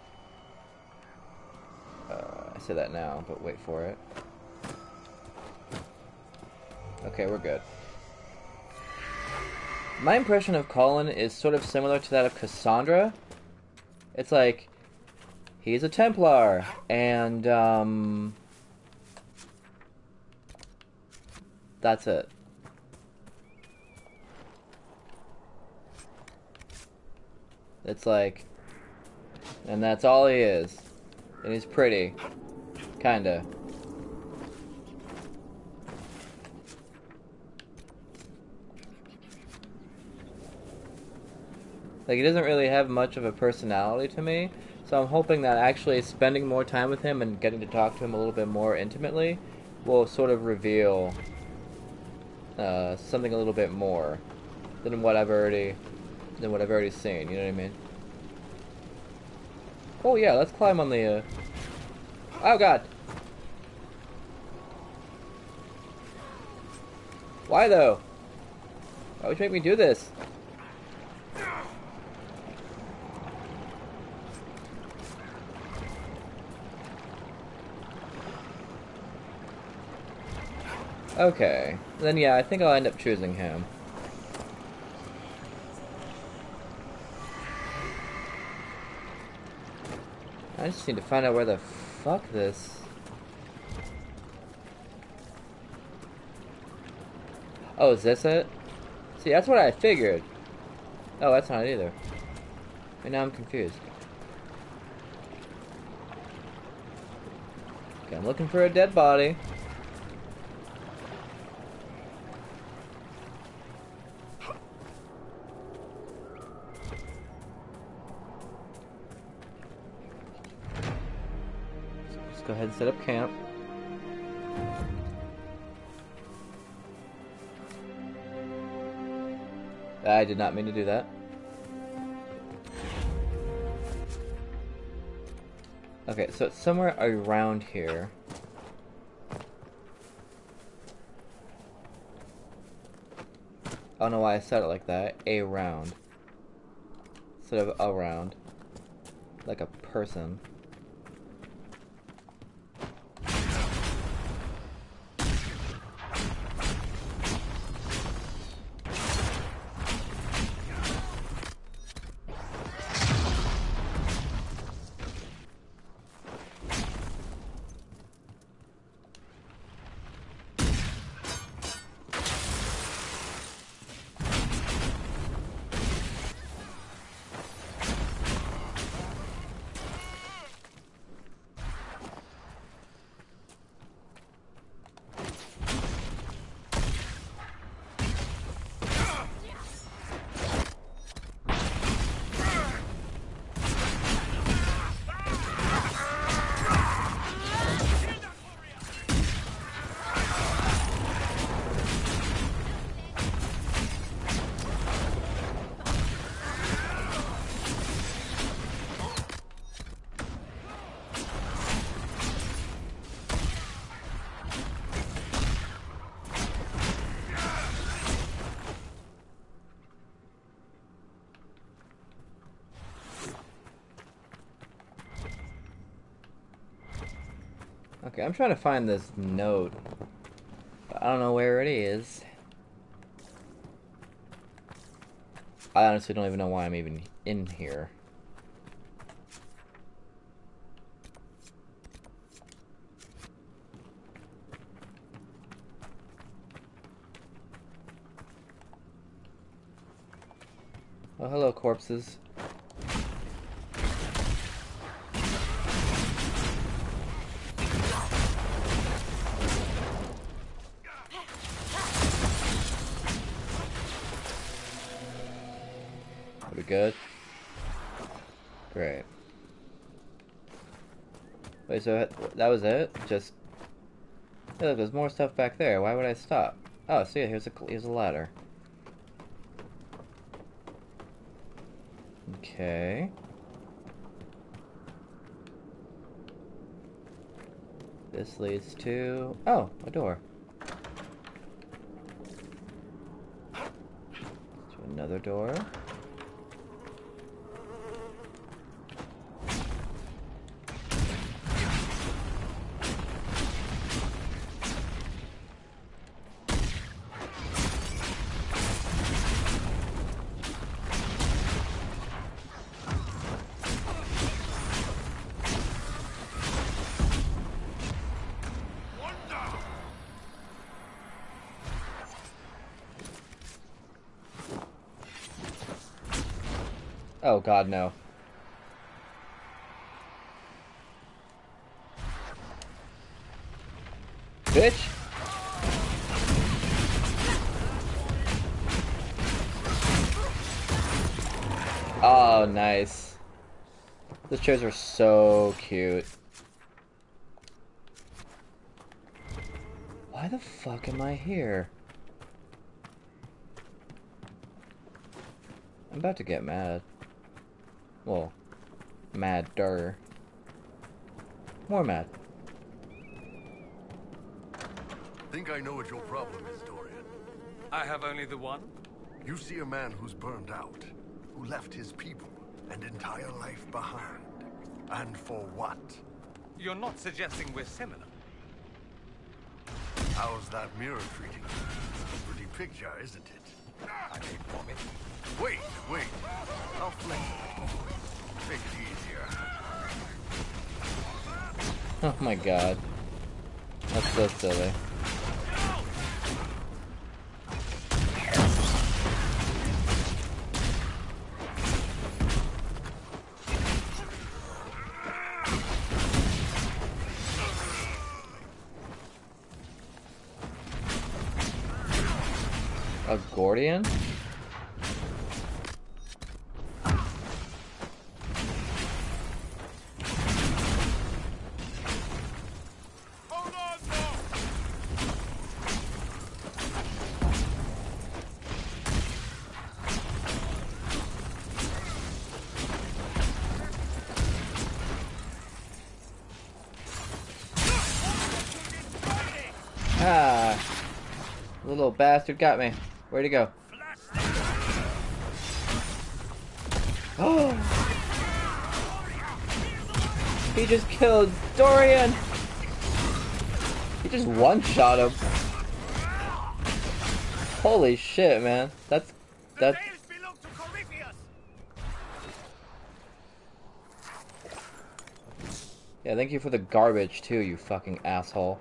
A: Uh, I say that now, but wait for it. Okay, we're good. My impression of Cullen is sort of similar to that of Cassandra. It's like, he's a Templar, and, um... That's it. It's like, and that's all he is. And he's pretty. Kinda. Like, he doesn't really have much of a personality to me, so I'm hoping that actually spending more time with him and getting to talk to him a little bit more intimately will sort of reveal uh, something a little bit more than what I've already than what I've already seen, you know what I mean? Oh yeah, let's climb on the, uh... Oh god! Why though? Why would you make me do this? Okay. Then yeah, I think I'll end up choosing him. I just need to find out where the fuck this... Oh, is this it? See, that's what I figured. Oh, that's not either. And now I'm confused. Okay, I'm looking for a dead body. ahead and set up camp. I did not mean to do that. Okay, so it's somewhere around here. I oh, don't know why I said it like that. A round, Instead of around. Like a person. I'm trying to find this note. I don't know where it is. I honestly don't even know why I'm even in here. Well, hello, corpses. so that was it? Just... Hey look, there's more stuff back there. Why would I stop? Oh, see, so yeah, here's a, here's a ladder. Okay. This leads to... Oh, a door. To another door. god, no. Bitch! Oh, nice. Those chairs are so cute. Why the fuck am I here? I'm about to get mad. Well, madder. More mad.
C: Think I know what your problem is, Dorian. I have only the one. You see a man who's burned out, who left his people and entire life behind. And for what? You're not suggesting we're similar. How's that mirror treating you? It's a pretty picture, isn't it? I can bomb Wait, wait. I'll fling Make it
N: easier.
A: Oh my god. That's so silly. accordion? Ah, little bastard got me. Where'd he go? Oh! He just killed Dorian! He just one-shot him. Holy shit, man. That's... That's... Yeah, thank you for the garbage, too, you fucking asshole.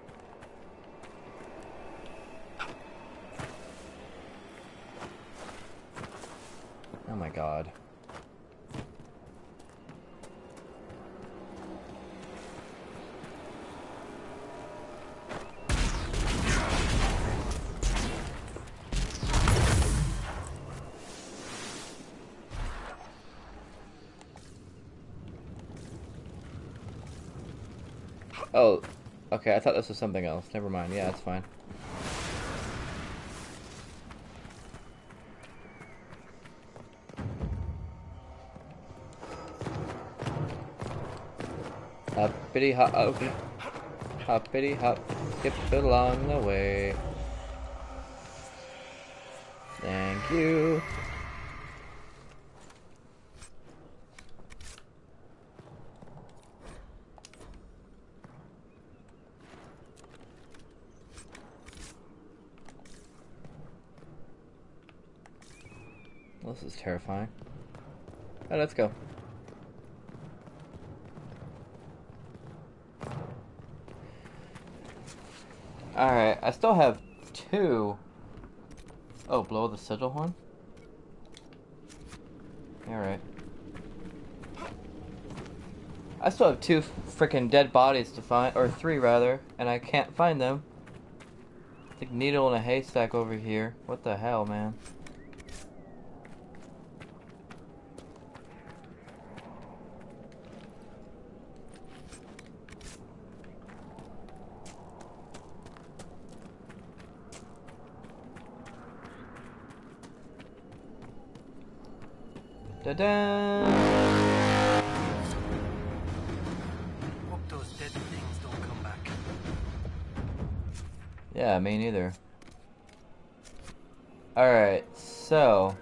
A: thought this was something else. Never mind. Yeah, that's fine. Hoppity hop, Hop, oh, hoppity hop, skip along the way. Thank you. this is terrifying. let's go. Alright, I still have two. Oh, blow the sigil horn? Alright. I still have two freaking dead bodies to find, or three rather, and I can't find them. Like needle in a haystack over here. What the hell, man? da. Hope those dead things don't come back. Yeah, me neither. Alright, so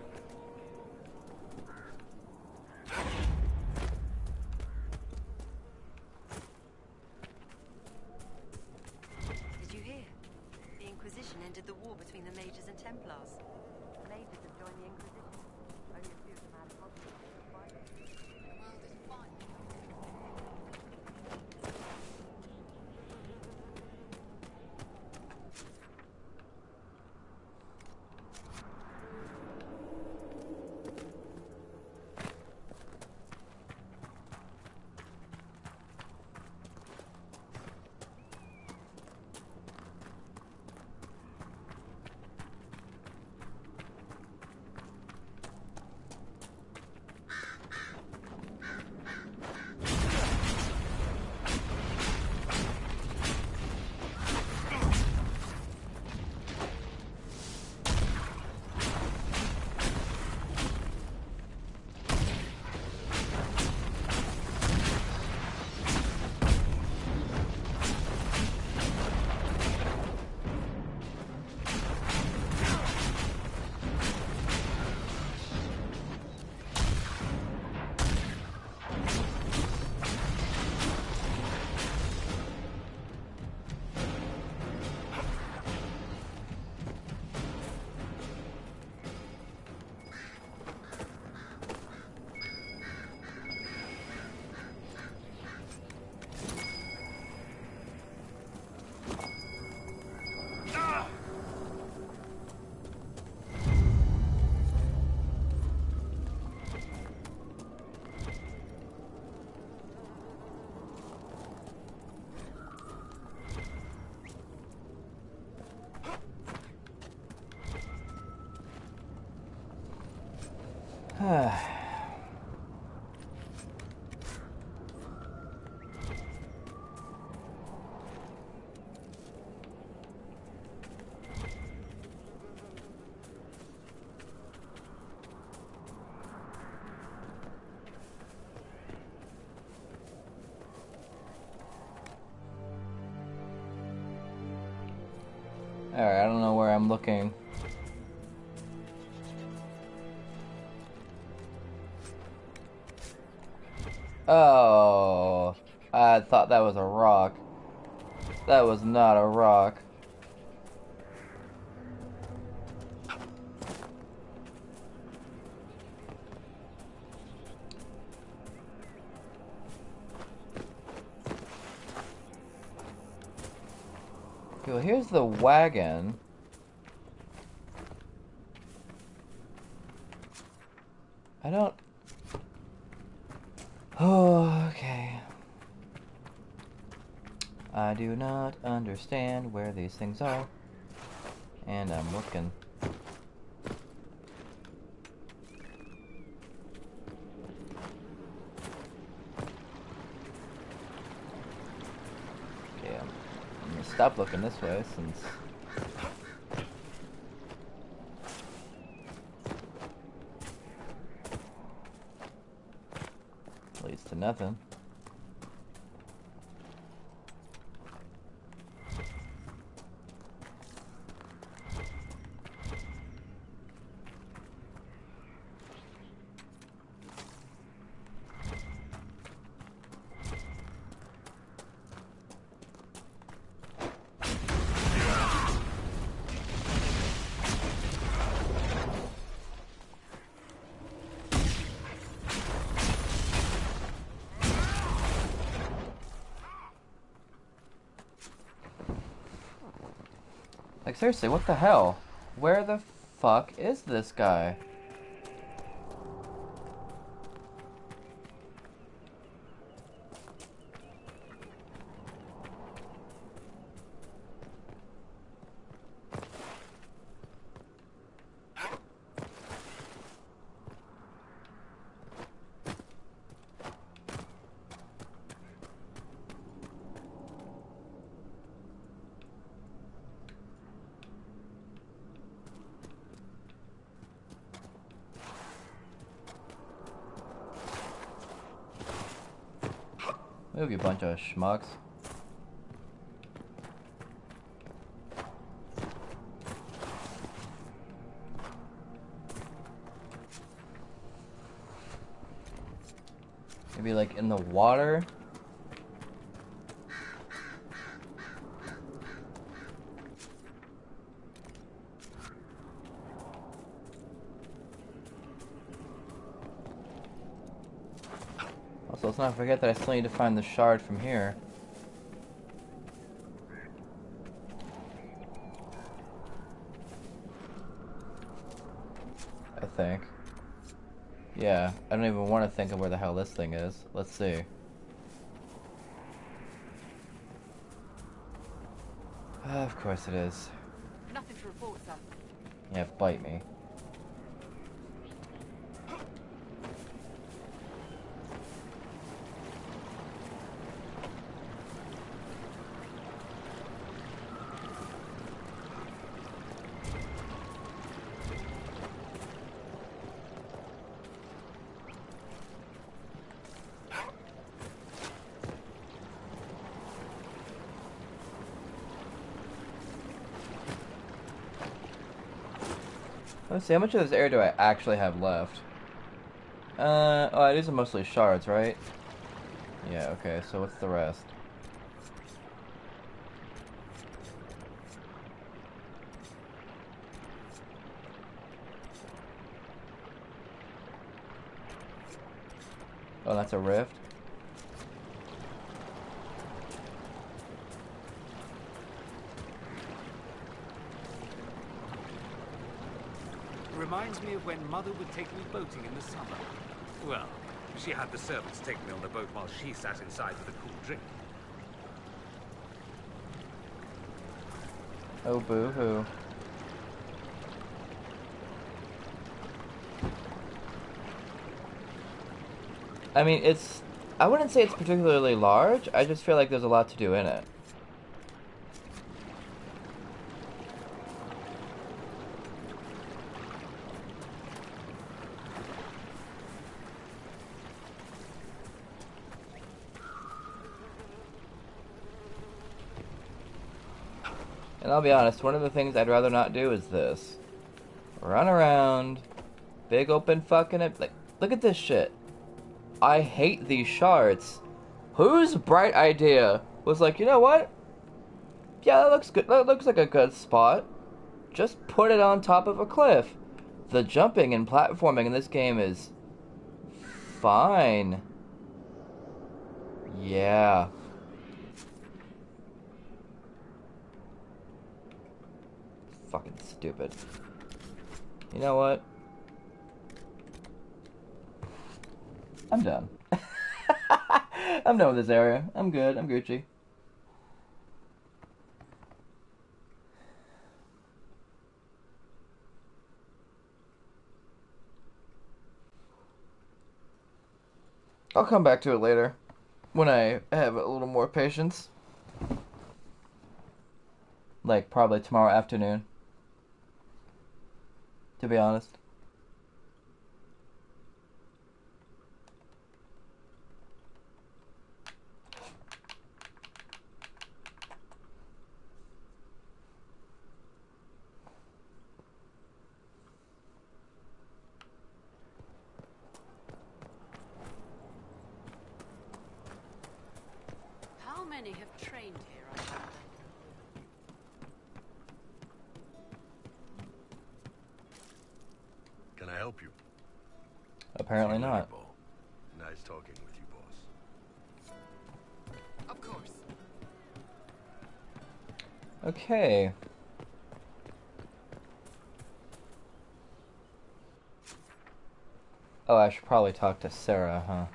A: thought that was a rock. That was not a rock. here's the wagon. do not understand where these things are. And I'm looking. Okay, I'm, I'm gonna stop looking this way since leads to nothing. seriously, what the hell? Where the fuck is this guy? bunch of schmucks. Maybe like in the water. not forget that I still need to find the shard from here. I think. Yeah, I don't even want to think of where the hell this thing is. Let's see. Uh, of course it is.
T: Nothing to report, sir.
A: Yeah, bite me. Let's see, how much of this air do I actually have left? Uh, oh, these are mostly shards, right? Yeah, okay, so what's the rest? Oh, that's a rift?
G: of when Mother would take me boating in the summer. Well, she had the servants take me on the boat while she sat inside with a cool drink.
A: Oh, boo-hoo. I mean, it's... I wouldn't say it's particularly large. I just feel like there's a lot to do in it. I'll be honest, one of the things I'd rather not do is this. Run around, big open fucking it. Like, look at this shit. I hate these shards. Whose bright idea was like, you know what? Yeah, that looks good. That looks like a good spot. Just put it on top of a cliff. The jumping and platforming in this game is fine. Yeah. stupid. You know what? I'm done. I'm done with this area. I'm good. I'm Gucci. I'll come back to it later when I have a little more patience. Like probably tomorrow afternoon to be honest. probably talk to Sera, huh?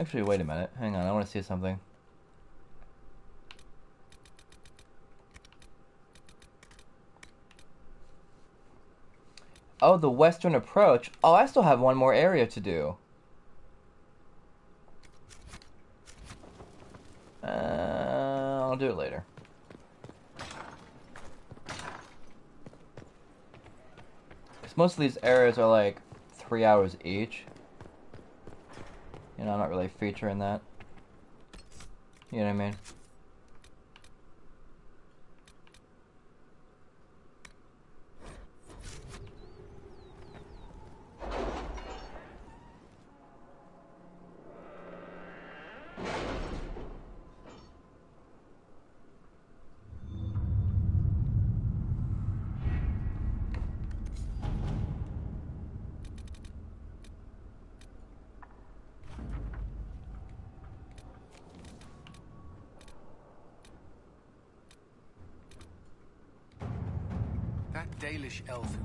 A: Actually, wait a minute. Hang on, I want to see something. Oh, the western approach. Oh, I still have one more area to do. I'll do it later. Cause most of these areas are like three hours each. You know, I'm not really featuring that. You know what I mean?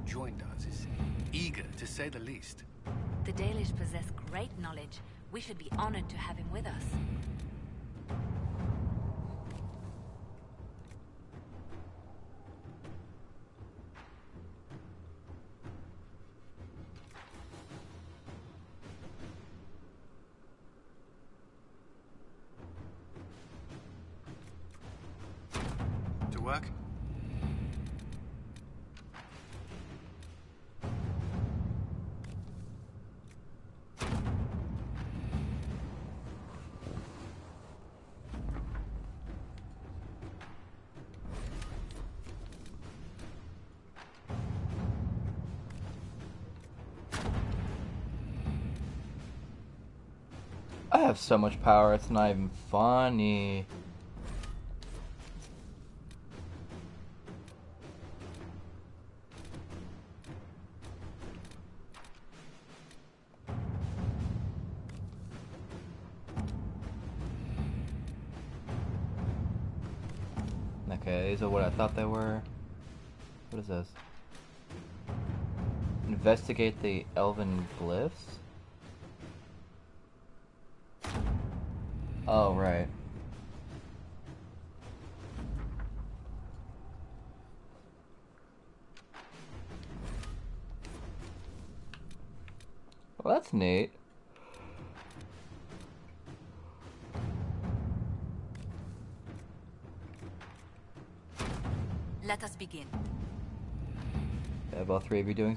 R: joined us, eager to say the least.
D: The Dalish possess great knowledge. We should be honored to have him with us.
A: so much power, it's not even funny. Okay, these are what I thought they were. What is this? Investigate the elven glyphs?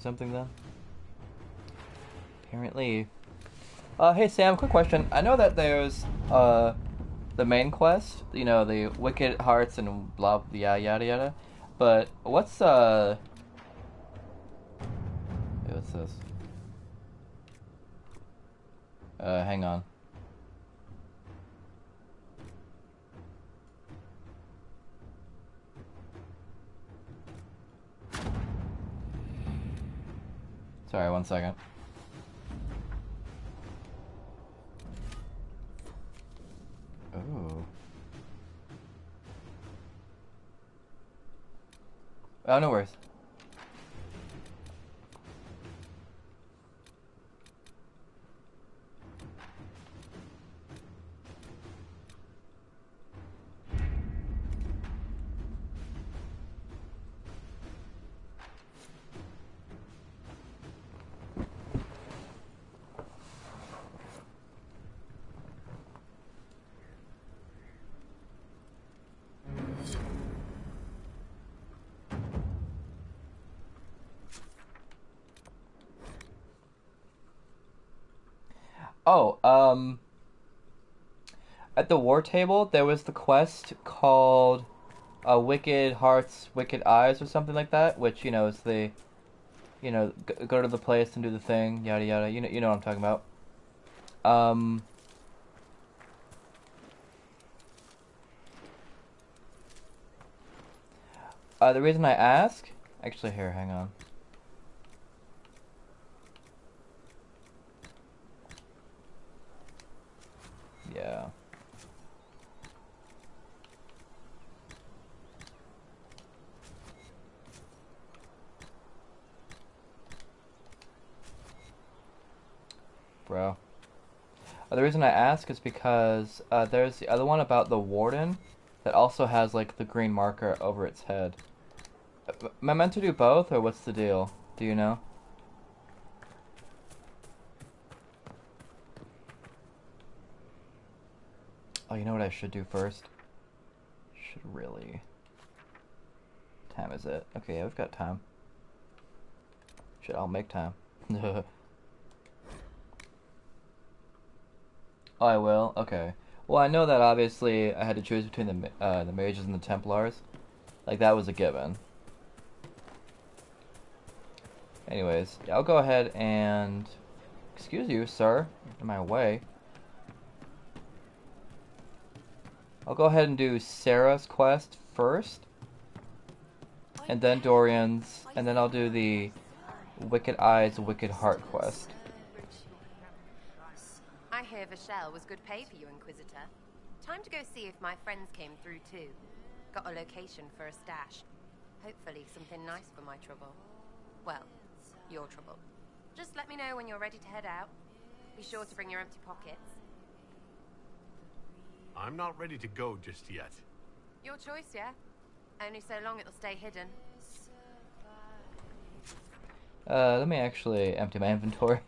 A: something then? Apparently. Uh, hey Sam, quick question. I know that there's, uh, the main quest, you know, the Wicked Hearts and blah, yada, yada, yada. But what's, uh, at the war table, there was the quest called "A uh, Wicked Hearts, Wicked Eyes, or something like that, which, you know, is the, you know, go to the place and do the thing, yada yada. You know, you know what I'm talking about. Um. Uh, the reason I ask, actually, here, hang on. the reason I ask is because uh, there's the other one about the warden that also has like the green marker over its head. Am I meant to do both, or what's the deal? Do you know? Oh, you know what I should do first? Should really... Time is it? Okay, yeah, we've got time. Shit, I'll make time. Oh, I will? Okay. Well, I know that obviously I had to choose between the, uh, the mages and the templars. Like, that was a given. Anyways, I'll go ahead and... Excuse you, sir. In my way. I'll go ahead and do Sera's quest first. And then Dorian's. And then I'll do the Wicked Eyes, Wicked Heart quest.
H: A Vachelle was good pay for you, Inquisitor. Time to go see if my friends came through too. Got a location for a stash. Hopefully something nice for my trouble. Well, your trouble. Just let me know when you're ready to head out. Be sure to bring your empty pockets.
C: I'm not ready to go just yet.
H: Your choice, yeah? Only so long it'll stay hidden.
A: Uh, let me actually empty my inventory.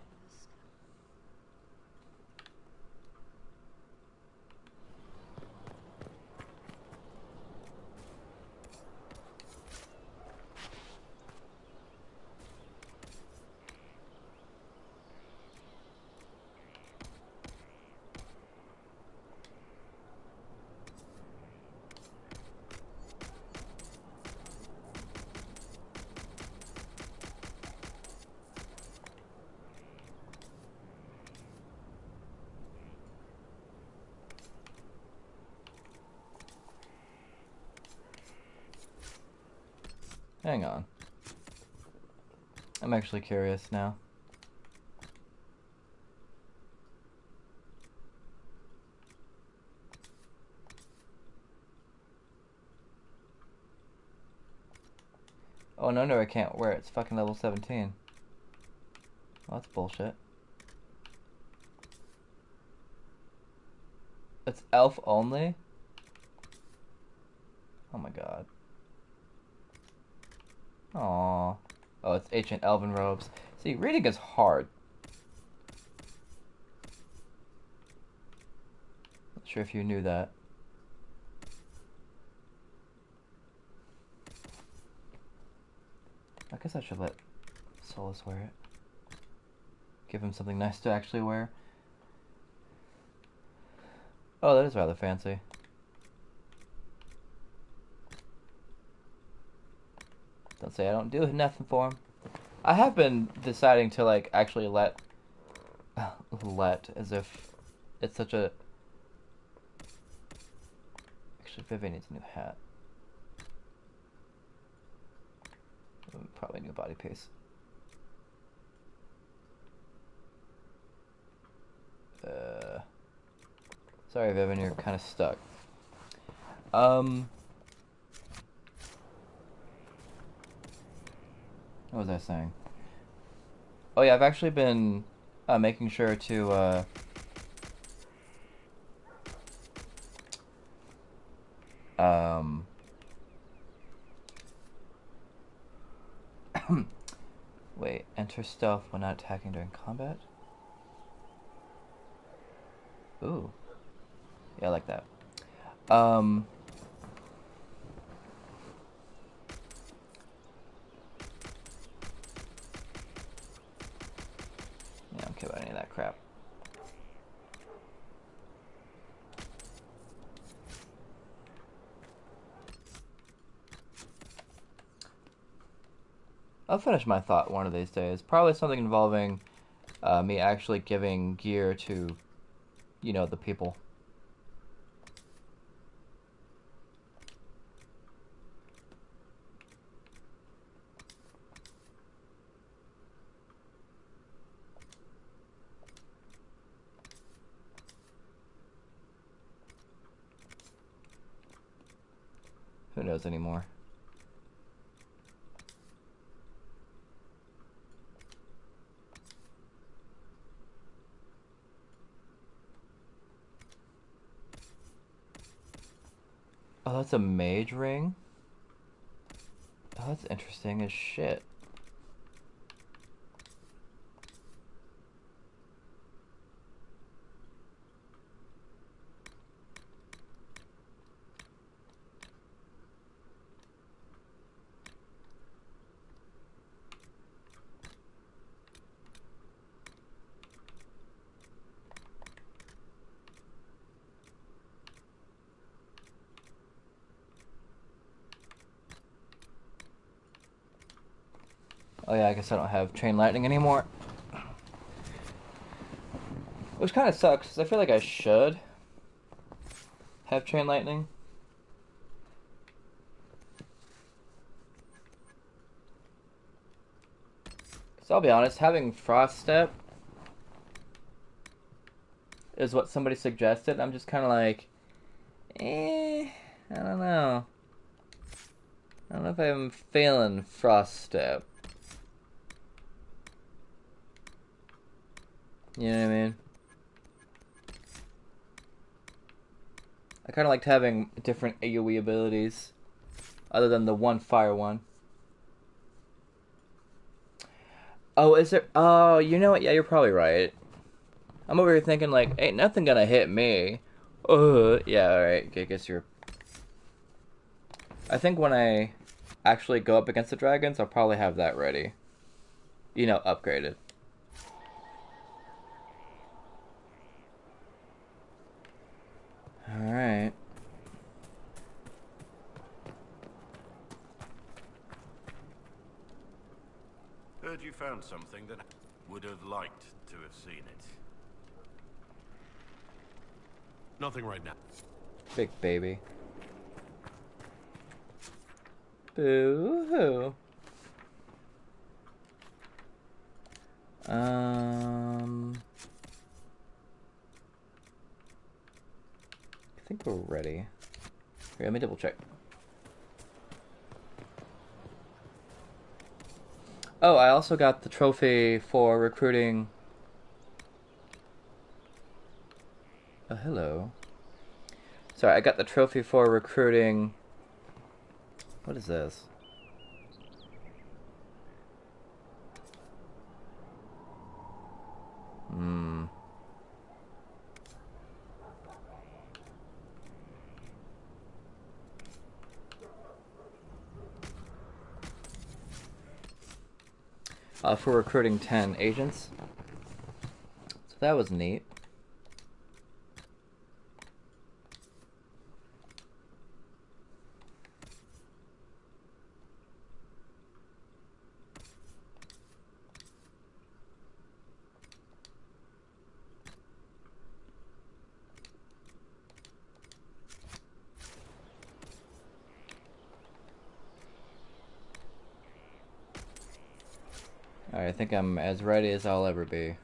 A: actually curious now. Oh, no, no, I can't wear it. It's fucking level 17. Well, that's bullshit. It's elf only? Oh my god. Oh, it's ancient elven robes. See, reading is hard. Not sure if you knew that. I guess I should let Solas wear it. Give him something nice to actually wear. Oh, that is rather fancy. Don't say I don't do nothing for him. I have been deciding to like actually let let as if it's such a actually Vivienne needs a new hat. Probably new body piece. Uh, sorry, Vivienne, you're kind of stuck. Um. What was I saying? Oh yeah, I've actually been uh, making sure to uh, um, wait, enter stealth when not attacking during combat. Ooh, yeah, I like that. Um, I'll finish my thought one of these days. Probably something involving uh, me actually giving gear to, you know, the people. Who knows anymore? Oh, that's a mage ring? Oh, that's interesting as shit. guess I don't have chain lightning anymore. Which kind of sucks, because I feel like I should have chain lightning. So I'll be honest, having frost step is what somebody suggested. I'm just kind of like, eh, I don't know. I don't know if I'm feeling frost step. You know what I mean? I kind of liked having different AoE abilities, other than the one fire one. Oh, is there? Oh, you know what? Yeah, you're probably right. I'm over here thinking like, ain't nothing gonna hit me. Uh, yeah, all right. I guess you're. I think when I actually go up against the dragons, I'll probably have that ready. You know, upgraded.
K: Alright.
U: Heard you found something that would have liked to have seen it.
C: Nothing right now.
A: Big baby. Boo hoo. Um. think we're ready. Here, let me double check. Oh, I also got the trophy for recruiting... Oh, hello. Sorry, I got the trophy for recruiting... What is this? uh, for recruiting 10 agents. So that was neat. think I'm as ready as I'll ever be.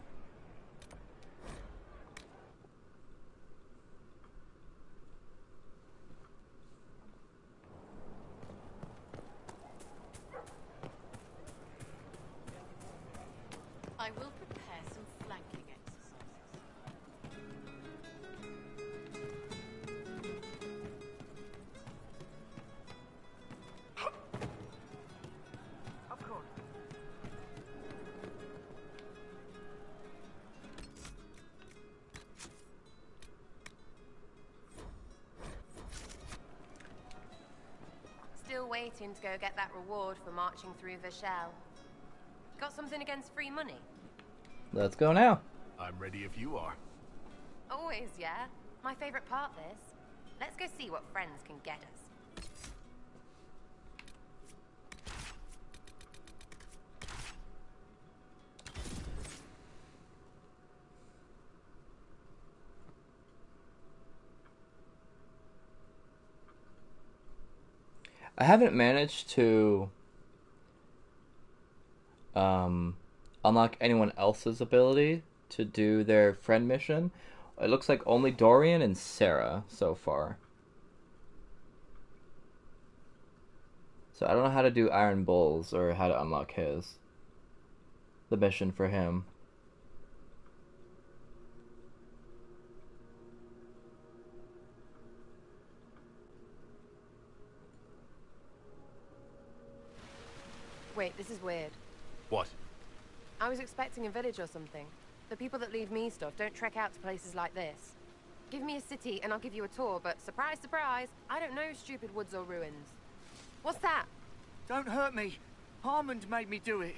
H: marching through Verchiel. Got something against free money?
C: Let's go now. I'm ready if you are.
H: Always, yeah. My favorite part, this. Let's go see what friends can get us.
A: I haven't managed to unlock anyone else's ability to do their friend mission. It looks like only Dorian and Sera so far. So I don't know how to do Iron Bulls or how to unlock his. The mission for him.
H: Wait, this is weird. What? I was expecting a village or something. The people that leave me stuff don't trek out to places like this. Give me a city and I'll give you a tour, but surprise, surprise, I don't know
N: stupid woods or ruins. What's that? Don't hurt me. Harmond made me do it.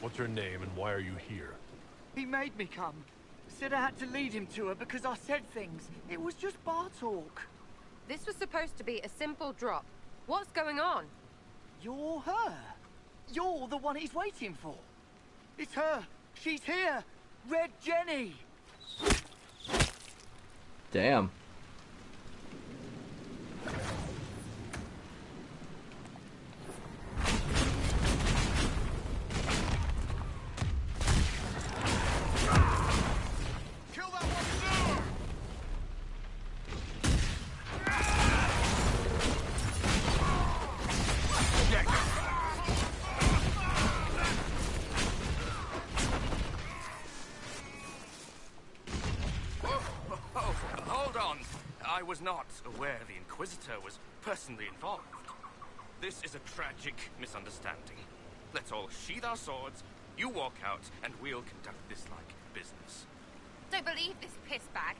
C: What's her name and why are you here?
V: He made
I: me come. Said I had to lead him to her because I said things. It was just bar talk.
H: This was supposed to be a simple drop. What's going on?
V: You're her. You're the one he's waiting for. It's her. She's here.
I: Red Jenny.
A: Damn.
U: Inquisitor was personally involved. This is a tragic misunderstanding. Let's all sheathe our swords, you walk out, and we'll conduct this like business.
H: Don't believe this pissbag.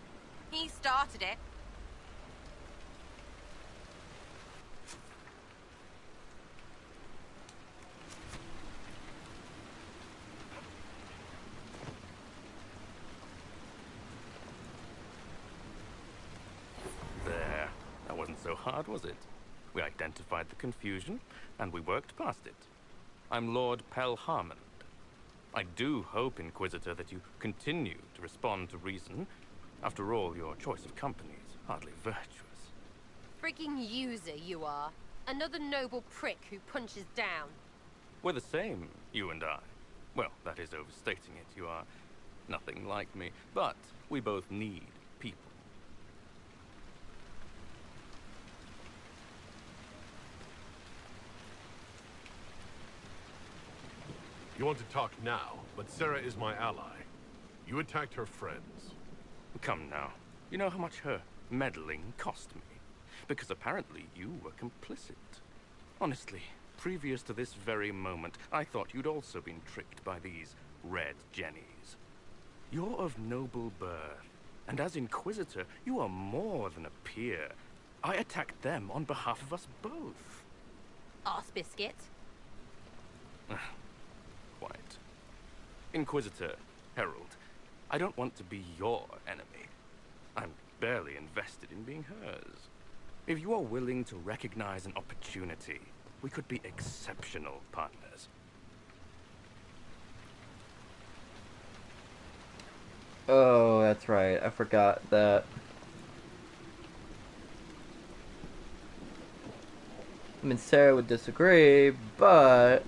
H: He started it,
U: hard was it? We identified the confusion, and we worked past it. I'm Lord Pell Harmond. I do hope, Inquisitor, that you continue to respond to reason. After all, your choice of company is hardly virtuous.
H: Freaking user you are. Another noble prick who punches down.
U: We're the same, you and I. Well, that is overstating it. You are nothing like me. But we both need
C: You want to talk now, but Sera is my ally.
U: You attacked her friends. Come now. You know how much her meddling cost me. Because apparently you were complicit. Honestly, previous to this very moment, I thought you'd also been tricked by these red jennies. You're of noble birth, and as Inquisitor, you are more than a peer. I attacked them on behalf of us both.
H: Ask biscuit.
U: Inquisitor, Herald, I don't want to be your enemy. I'm barely invested in being hers. If you are willing to recognize an opportunity, we could be exceptional partners.
A: Oh, that's right. I forgot that. I mean, Sera would disagree, but...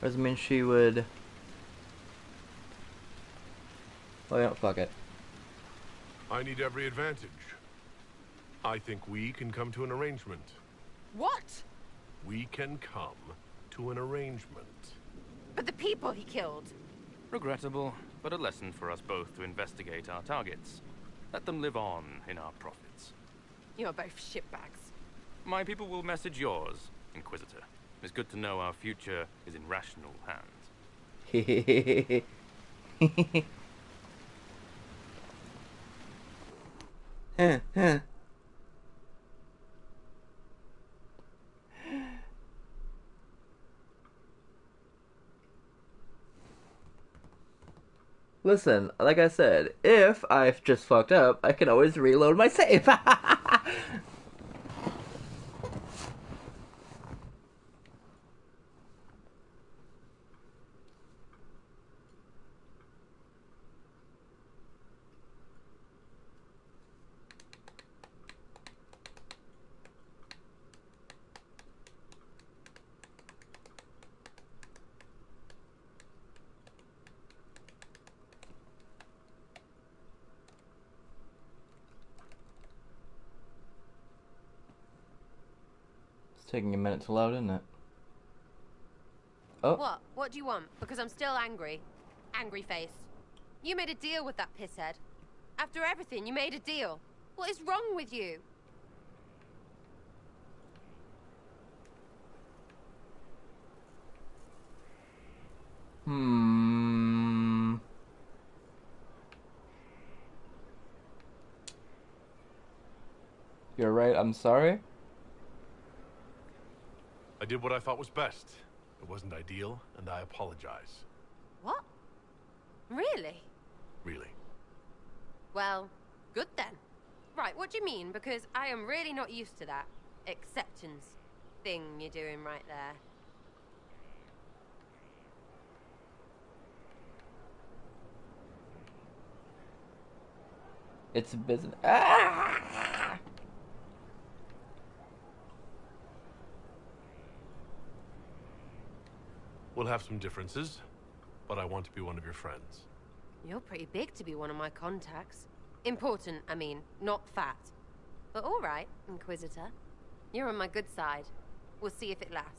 A: Doesn't mean she would... Well, oh, yeah, fuck it.
C: I need every advantage. I think we can come to an arrangement.
H: What?
U: We can come
C: to an arrangement.
H: But the people he killed.
U: Regrettable, but a lesson for us both to investigate our targets. Let them live on in our profits.
H: You're both shitbags.
U: My people will message yours, Inquisitor. It's good to know our future is in rational hands.
K: huh, huh.
A: Listen, like I said, if I've just fucked up, I can always reload my save. It's loud, isn't it? Oh. What?
H: What do you want? Because I'm still angry. Angry face. You made a deal with that pisshead. After everything, you made a deal. What is wrong with you?
K: Hmm.
A: You're right, I'm sorry
C: did what I thought was best. It wasn't ideal, and I apologize.
H: What? Really? Really. Well, good then. Right, what do you mean? Because I am really not used to that. Acceptance thing you're doing right there.
A: It's
C: a business.
K: Ah!
C: We'll have some differences, but I want to be one of your friends.
H: You're pretty big to be one of my contacts. Important, I mean, not fat. But all right, Inquisitor. You're on my good side. We'll see if it lasts.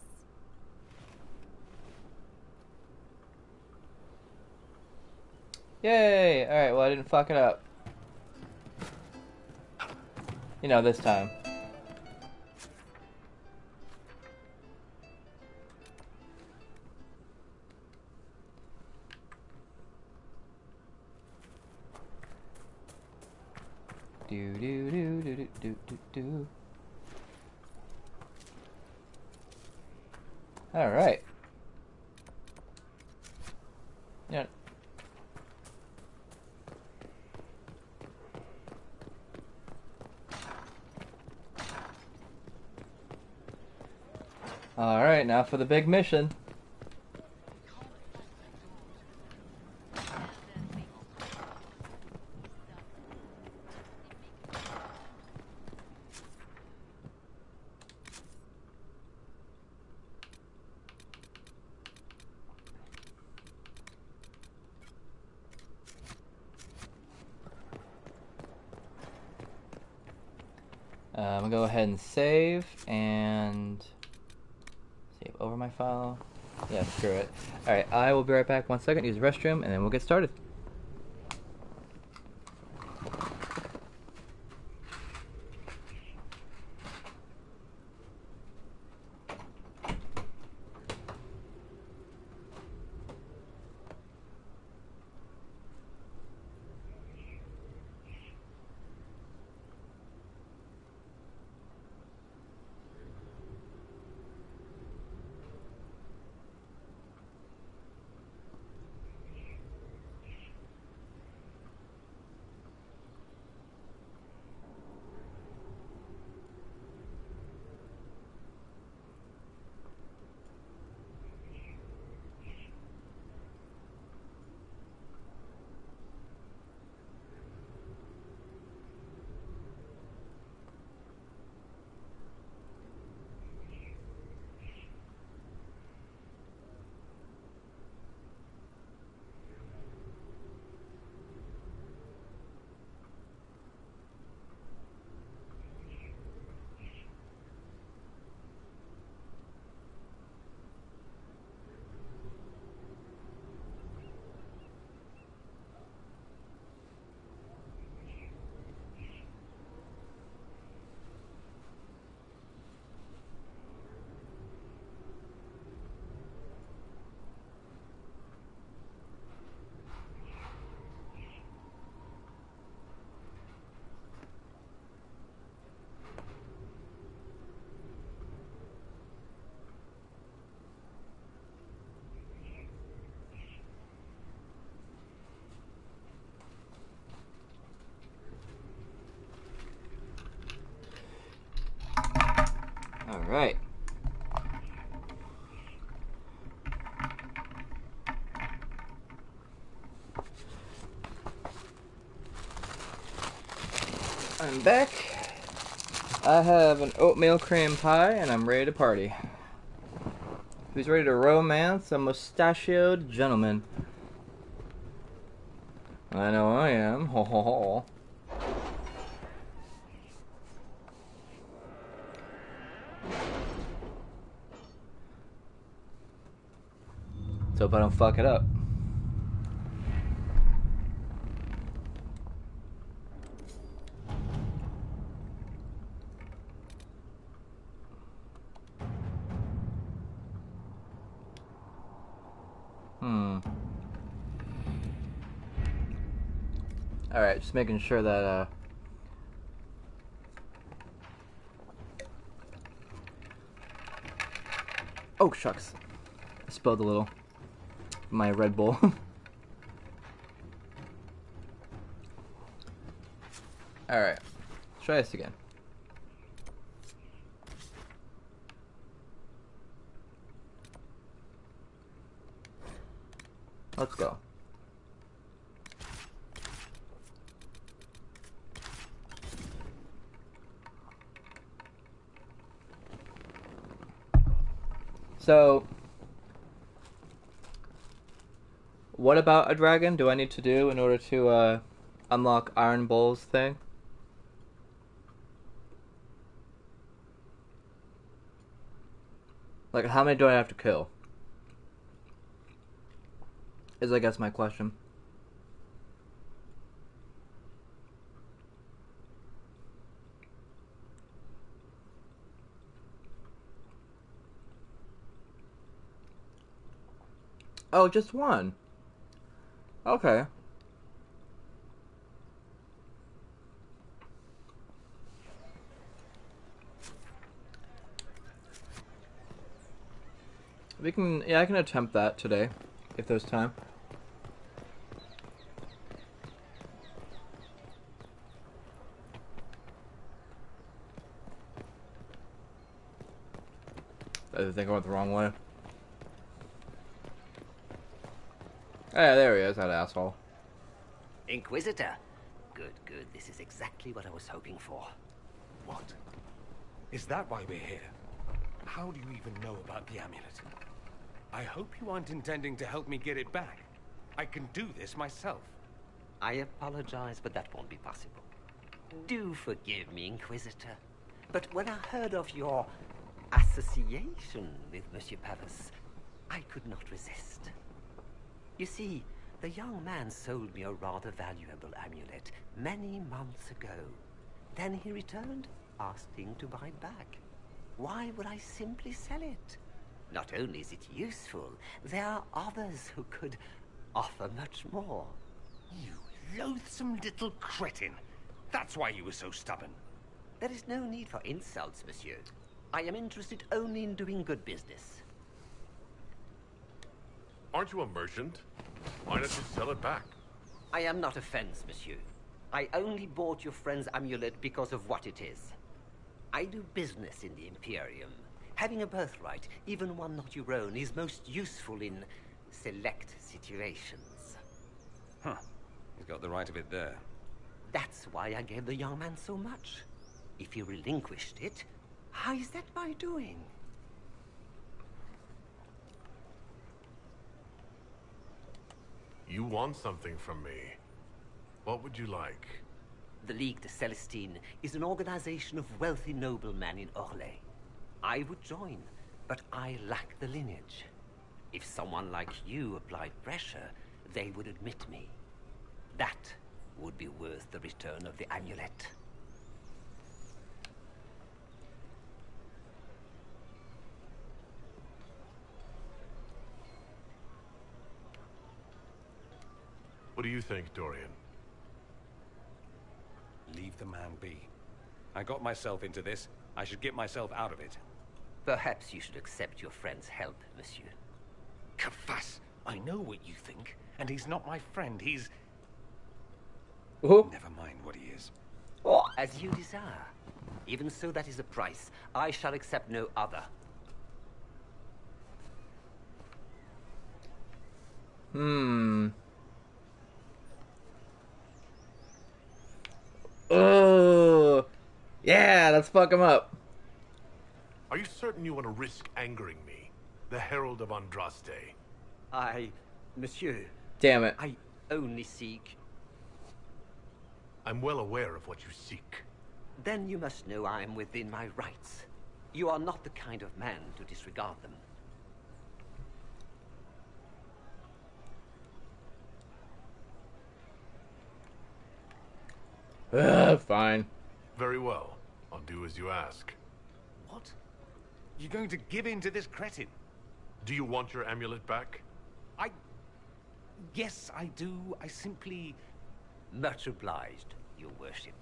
A: Yay! Alright, well I didn't fuck it up. You know, this time. Do do do do do do do do. All right. Yeah. All right, now for the big mission. Yeah, screw it. All right, I will be right back one second, use the restroom, and then we'll get started. I'm back. I have an oatmeal cream pie and I'm ready to party. Who's ready to romance a mustachioed gentleman? I know I am. Ho ho ho. So if I don't fuck it up. just making sure that uh, Oh shucks. I spilled a little. My Red Bull. Alright. Try this again. about a dragon do I need to do in order to uh, unlock Iron Bull's thing? Like, how many do I have to kill? Is, I guess, my question. Oh, just one. Okay. We can, yeah, I can attempt that today, if there's time. I think I went the wrong way. yeah, there he is, that asshole.
L: Inquisitor. Good, good. This is exactly what I was hoping for. What? Is that why we're here?
G: How do you even know about the amulet? I hope you aren't intending to help me get it back.
L: I can do this myself. I apologize, but that won't be possible. Do forgive me, Inquisitor. But when I heard of your association with Monsieur Pavus, I could not resist. You see, the young man sold me a rather valuable amulet many months ago. Then he returned, asking to buy it back. Why would I simply sell it? Not only is it useful, there are others who could offer much more.
K: You
L: loathsome little cretin. That's why you were so stubborn. There is no need for insults, monsieur. I am interested only in doing good business. Aren't you a merchant? Why not just sell it back? I am not a fence, monsieur. I only bought your friend's amulet because of what it is. I do business in the Imperium. Having a birthright, even one not your own, is most useful in select situations. Huh. He's got the right of it there. That's why I gave the young man so much. If he relinquished it, how is that my doing?
C: You want something from me. What would you like? The League
L: de Celestine is an organization of wealthy noblemen in Orlais. I would join, but I lack the lineage. If someone like you applied pressure, they would admit me. That would be worth the return of the amulet.
C: What do you think, Dorian?
G: Leave the man be. I got myself into this. I should get myself out of it. Perhaps you should accept your friend's help, monsieur. Kaffas, I know what you think,
L: and he's not my friend. He's... Oh. Never mind what he is. Oh. As you desire. Even so, that is a price. I shall accept no other.
K: Hmm.
A: Oh, yeah, let's fuck him up.
C: Are you certain you want to risk angering me, the Herald of Andraste? I, Monsieur.
A: Damn it.
L: I
C: only seek. I'm well aware of what you
L: seek. Then you must know I am within my rights. You are not the kind of man to disregard them.
C: Ugh, ah, fine. Very well. I'll do as you ask. What? You're going to give in to this cretin? Do you want your amulet back?
G: I...
L: Yes, I do. I simply... Much obliged, your worship.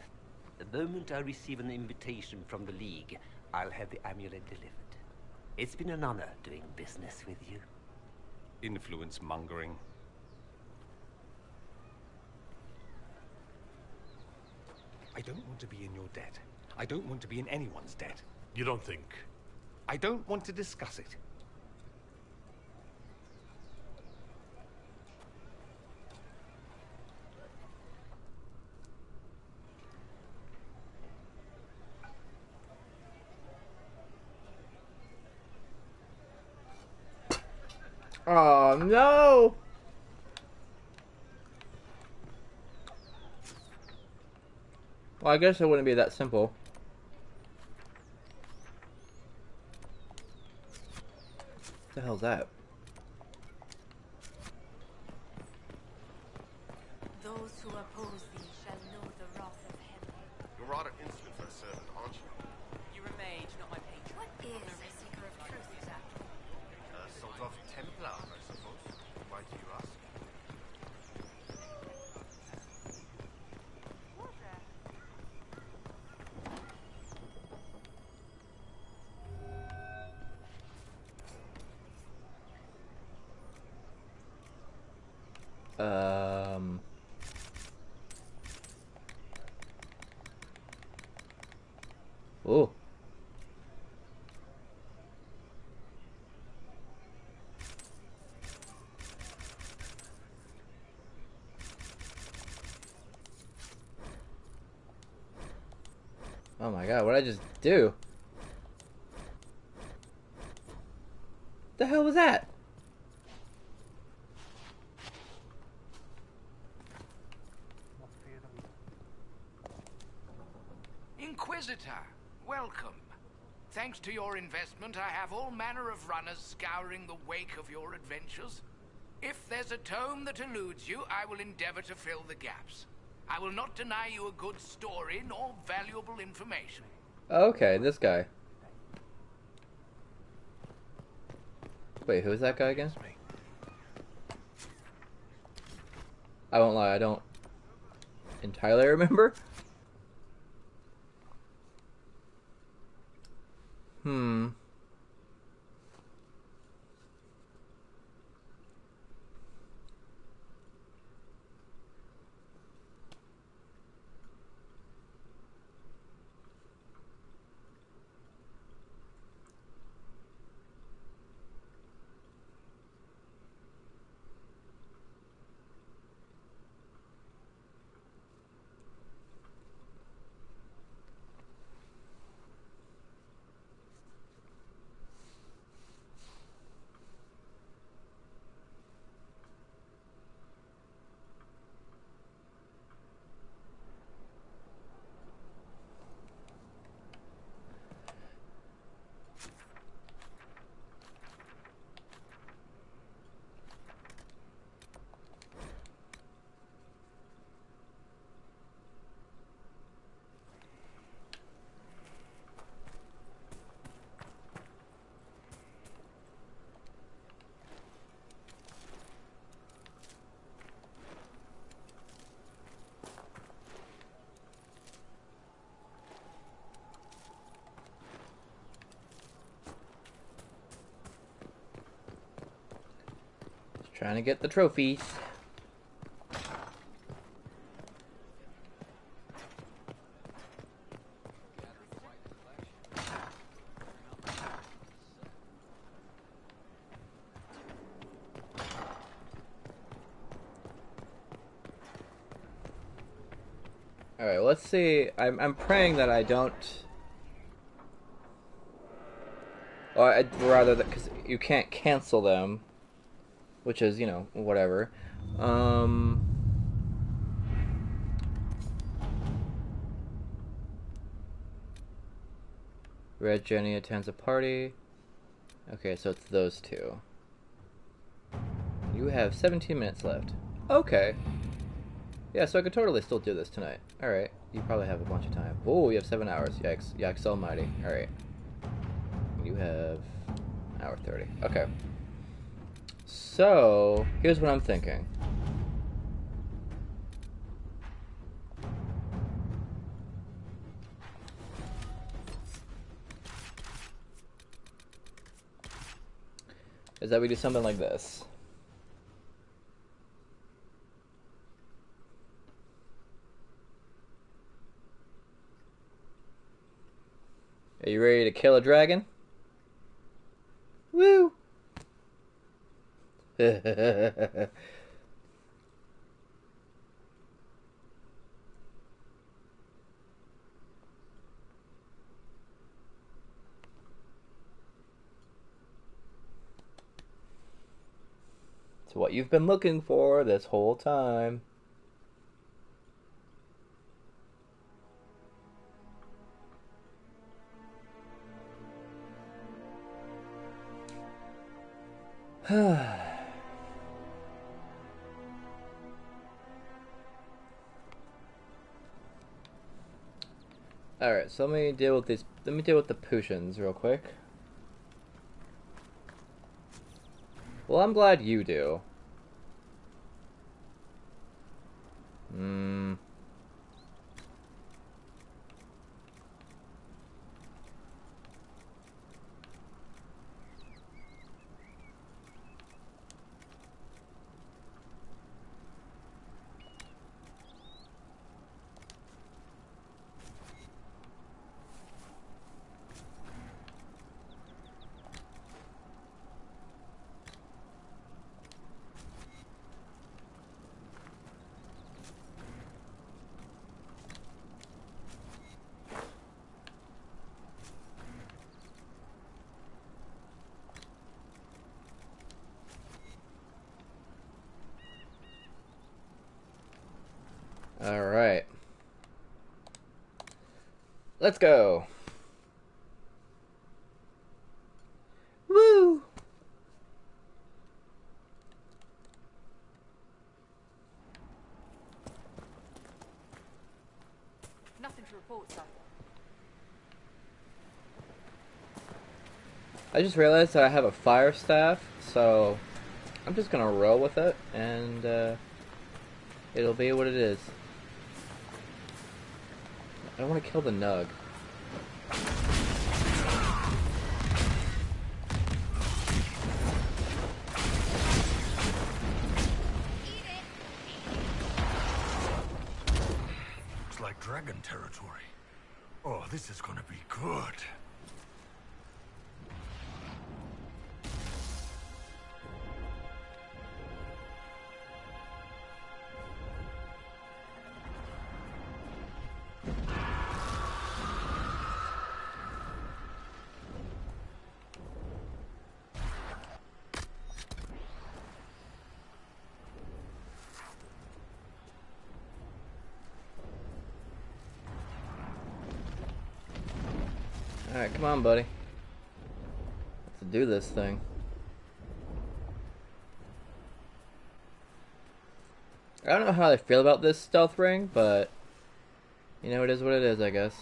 L: The moment I receive an invitation from the League, I'll have the amulet delivered. It's been an honor doing business with you. Influence mongering.
G: I don't want to be in your debt. I don't want to be in anyone's debt. You don't think? I don't want to discuss it.
A: Oh, no! Well, I guess it wouldn't be that simple. What the hell's that? god, what did I just do? The hell was that?
O: Inquisitor, welcome. Thanks to your investment, I have all manner of runners scouring the wake of your adventures. If there's a tome that eludes you, I will endeavor to fill the gaps. I will not deny you a good story nor valuable information.
A: Okay, this guy. Wait, who is that guy again? I won't lie, I don't entirely remember. Hmm. to get the trophies. Alright, let's see. I'm, I'm praying that I don't... Or I'd rather, that because you can't cancel them which is you know whatever. Um, Red Jenny attends a party. Okay, so it's those two. You have 17 minutes left. Okay. Yeah, so I could totally still do this tonight. Alright. You probably have a bunch of time. Oh, you have seven hours. Yikes. Yikes almighty. Alright. You have hour 30. Okay. So, here's what I'm thinking. Is that we do something like this. Are you ready to kill a dragon?
R: It's
A: what you've been looking for this whole time. Alright, so let me deal with these. Let me deal with the potions real quick. Well, I'm glad you do.
K: Hmm. Let's go. Woo!
Q: Nothing to
T: report, sir.
A: I just realized that I have a fire staff, so I'm just gonna roll with it, and uh, it'll be what it is don't want to kill the Nug.
C: Looks like dragon territory. Oh, this is gonna be good.
A: Come on, buddy. Let's do this thing. I don't know how I feel about this stealth ring, but you know it is what it is, I guess.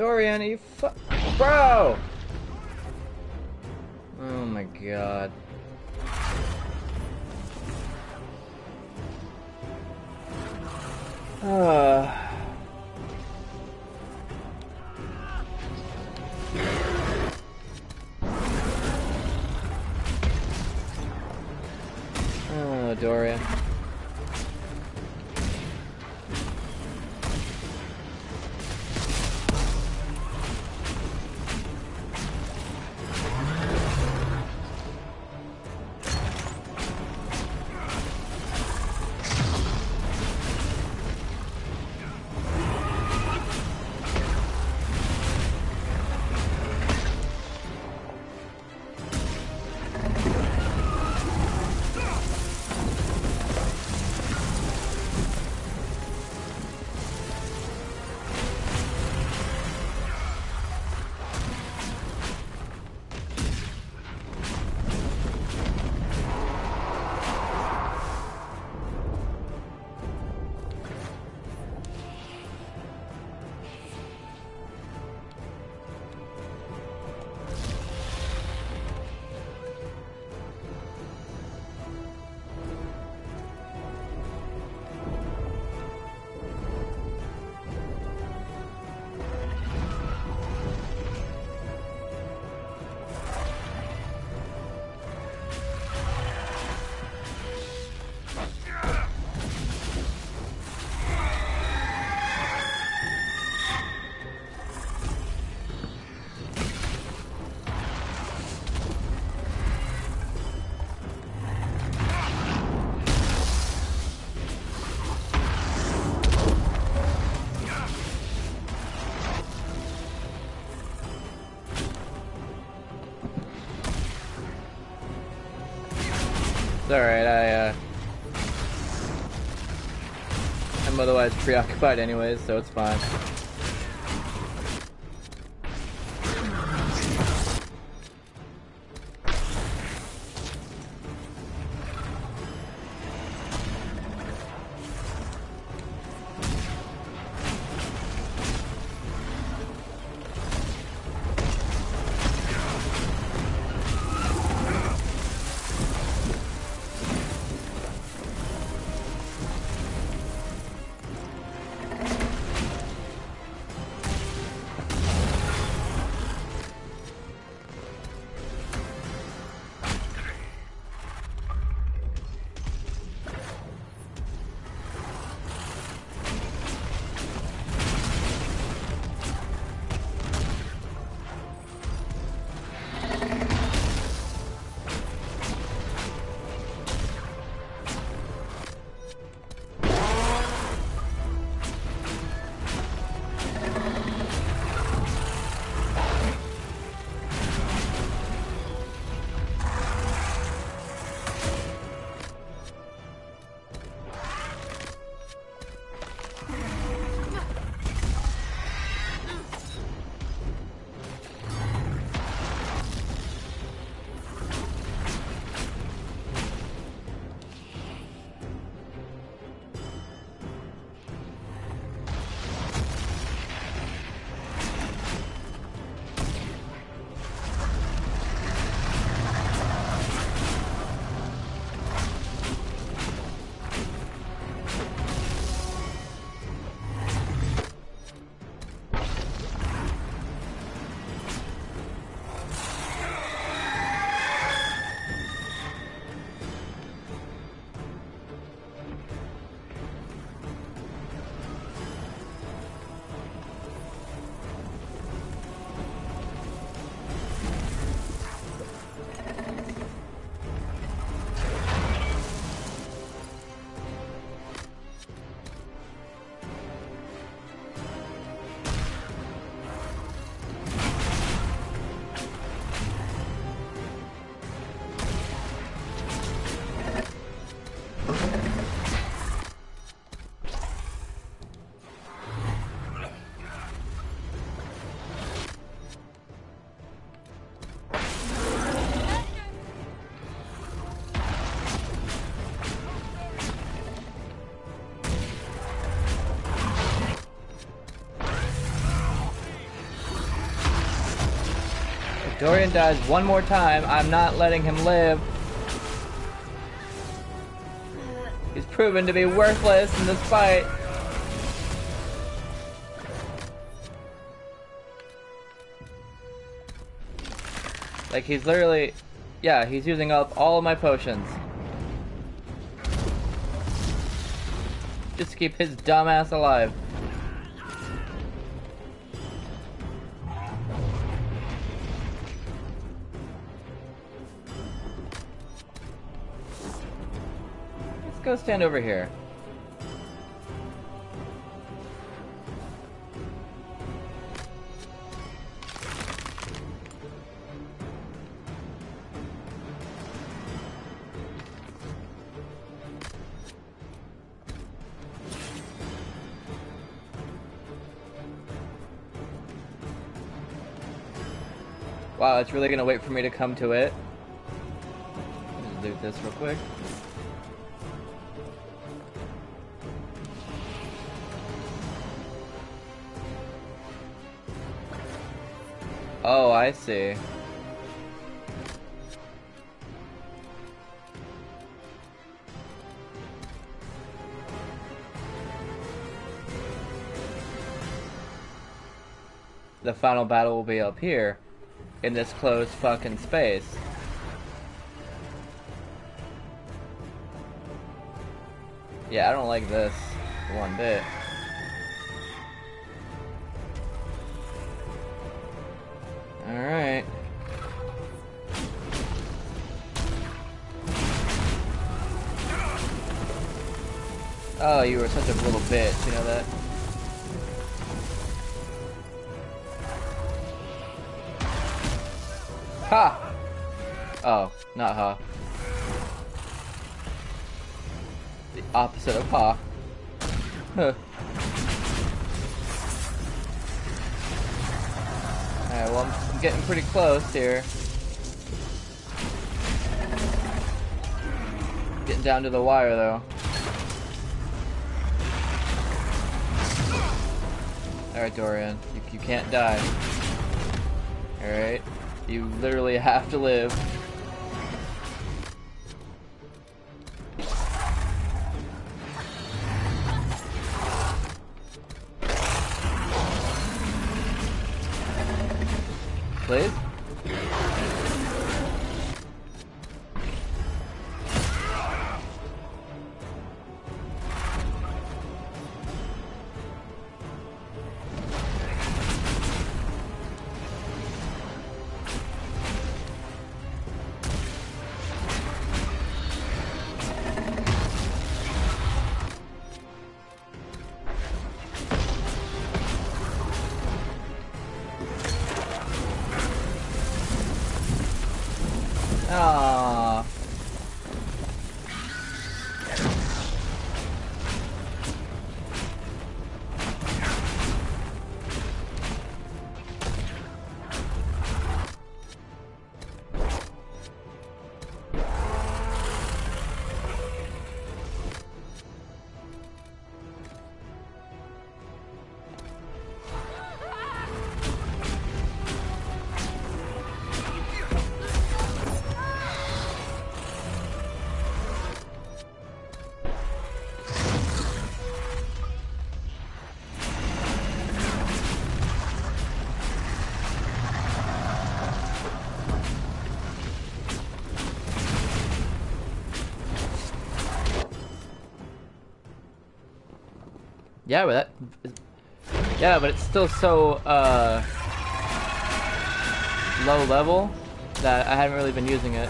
A: Sorry, you Fuck. Bro! It's alright, I, uh... I'm otherwise preoccupied anyways, so it's fine. Dorian dies one more time. I'm not letting him live. He's proven to be worthless in this fight. Like, he's literally... Yeah, he's using up all of my potions. Just to keep his dumbass alive. let's stand over here. Wow, it's really gonna wait for me to come to it. Just loot this real quick. I see. The final battle will be up here, in this closed fucking space. Yeah, I don't like this one bit. such a little bitch, you know that? Ha! Oh, not ha. The opposite of ha. Huh. Alright, well I'm, I'm getting pretty close here. Getting down to the wire though. Alright, Dorian. You, you can't die. Alright? You literally have to live. Yeah, but that. Yeah, but it's still so uh, low level that I haven't really been using it.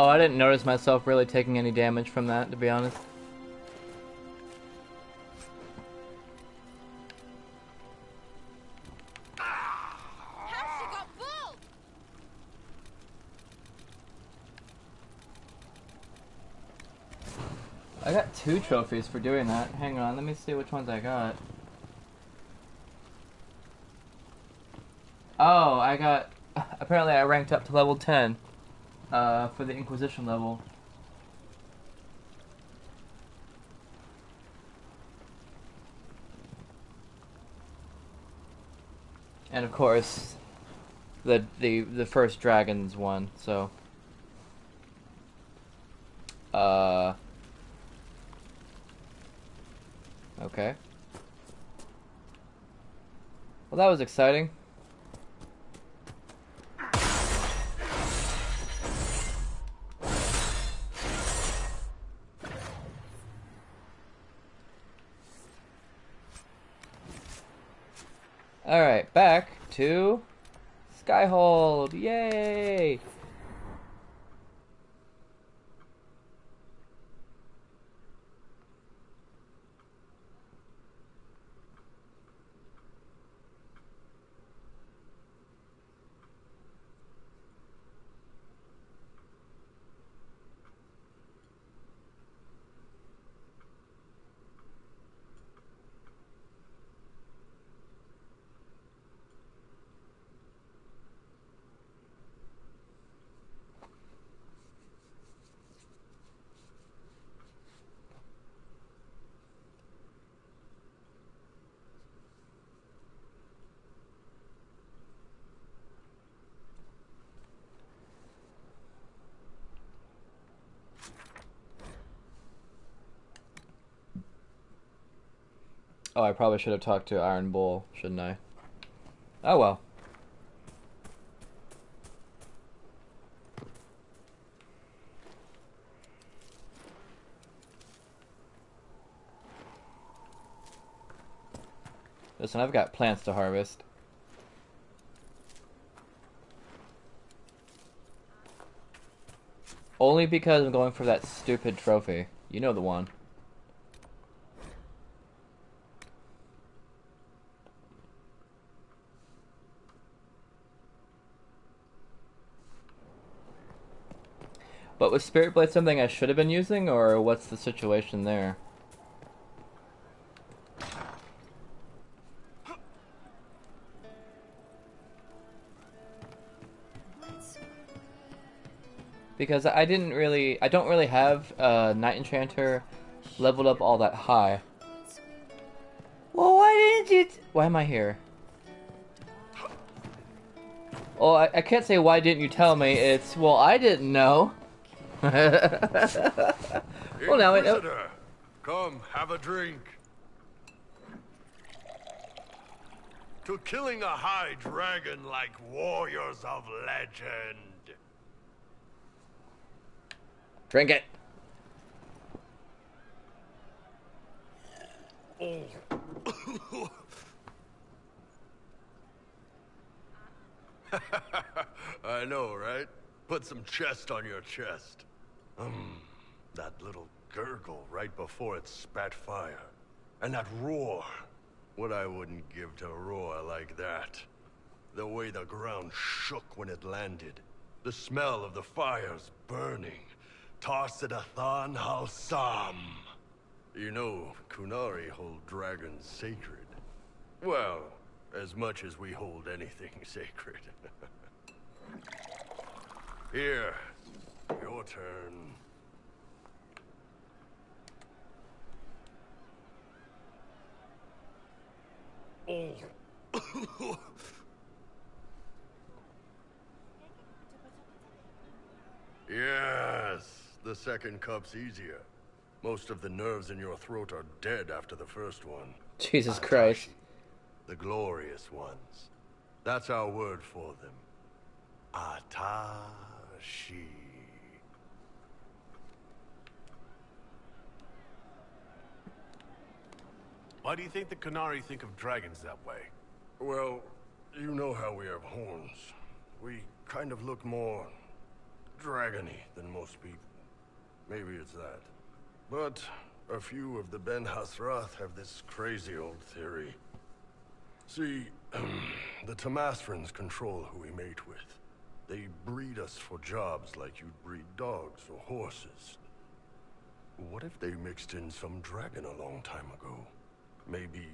A: Oh, I didn't notice myself really taking any damage from that, to be honest. I got two trophies for doing that. Hang on, let me see which ones I got. Oh, I got... Apparently I ranked up to level 10 uh, for the Inquisition level. And of course, the the the first dragons one. So, uh, okay. Well, that was exciting. two. Skyhold, yay! Oh, I probably should have talked to Iron Bull, shouldn't I? Oh well. Listen, I've got plants to harvest. Only because I'm going for that stupid trophy. You know the one. was Spirit Blade something I should have been using, or what's the situation there? Because I didn't really, I don't really have uh, Knight Enchanter leveled up all that high. Well, why didn't you? why am I here? Oh, I, I can't say why didn't you tell me. It's well, I didn't know
K: well,
A: now I know.
C: Come, have a drink. To killing a high dragon like warriors of legend.
A: Drink it.
K: Oh.
C: I know, right? Put some chest on your chest. Um, that little gurgle right before it spat fire. And that roar. What I wouldn't give to roar like that. The way the ground shook when it landed. The smell of the fires burning. Tarsidathan Halsam. You know, Qunari hold dragons sacred. Well, as much as we hold anything sacred. Here, your turn.
K: Oh.
C: yes, the second cup's easier. Most of the nerves in your throat are dead after the first one. Jesus Christ. The glorious ones. That's our word for them. Ataashi. Why do you think the Canari think of dragons that way? Well, you know how we have horns. We kind of look more... dragony than most people. Maybe it's that. But a few of the Ben Hasrath have this crazy old theory. See, the Tamastrans control who we mate with. They breed us for jobs like you'd breed dogs or horses. What if they mixed in some dragon a long time ago? Maybe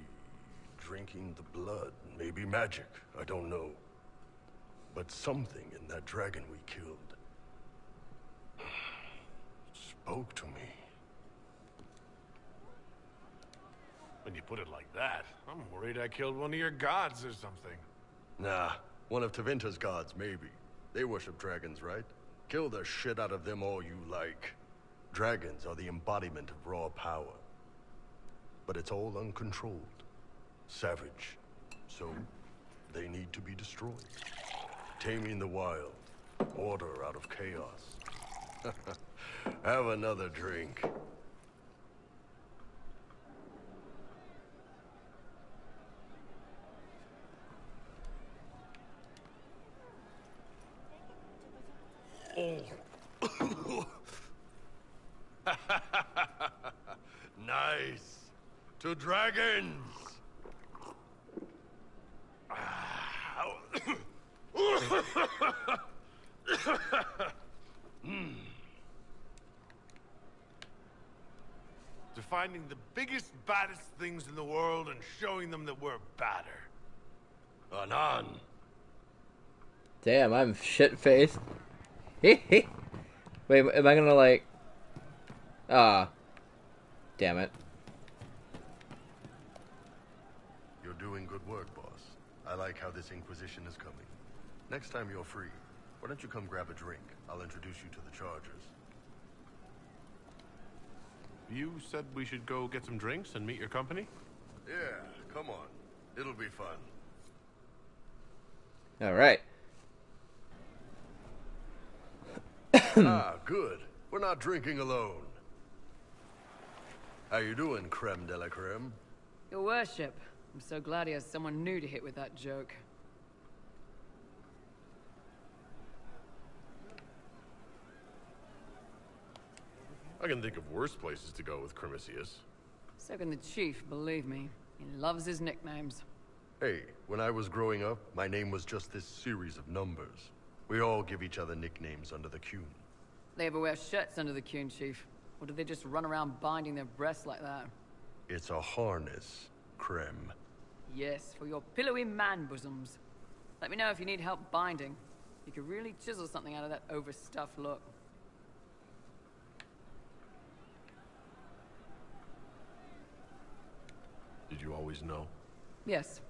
C: drinking the blood, maybe magic, I don't know. But something in that dragon we killed spoke to me. When you put it like that, I'm worried I killed one of your gods or something. Nah, one of Tevinter's gods, maybe. They worship dragons, right? Kill the shit out of them all you like. Dragons are the embodiment of raw power. But it's all uncontrolled. Savage. So, they need to be destroyed. Taming the wild. Order out of chaos. Have another drink. Oh. to dragons. to finding the biggest, baddest things in the world and showing them that we're badder. Anon.
A: Damn, I'm shit faced. Wait, am I gonna like. Ah. Uh, damn it.
C: I like how this Inquisition is coming. Next time you're free, why don't you come grab a drink? I'll introduce you to the Chargers. You said we should go get some drinks and meet your company? Yeah, come on. It'll be fun.
A: All right. ah,
C: good. We're not drinking alone. How you doing, creme de la creme?
W: Your worship, I'm so glad he has someone new to hit with that joke.
C: I can think of worse places to go with Cremisius.
W: So can the Chief, believe me. He loves his nicknames.
C: Hey, when I was growing up, my name was just this series of numbers. We all give each other nicknames under the Qun.
W: They ever wear shirts under the Qun, Chief? Or do they just run around binding their breasts like that?
C: It's a harness, Krem.
W: Yes, for your pillowy man bosoms. Let me know if you need help binding. You could really chisel something out of that overstuffed look.
C: Did you always know?
W: Yes.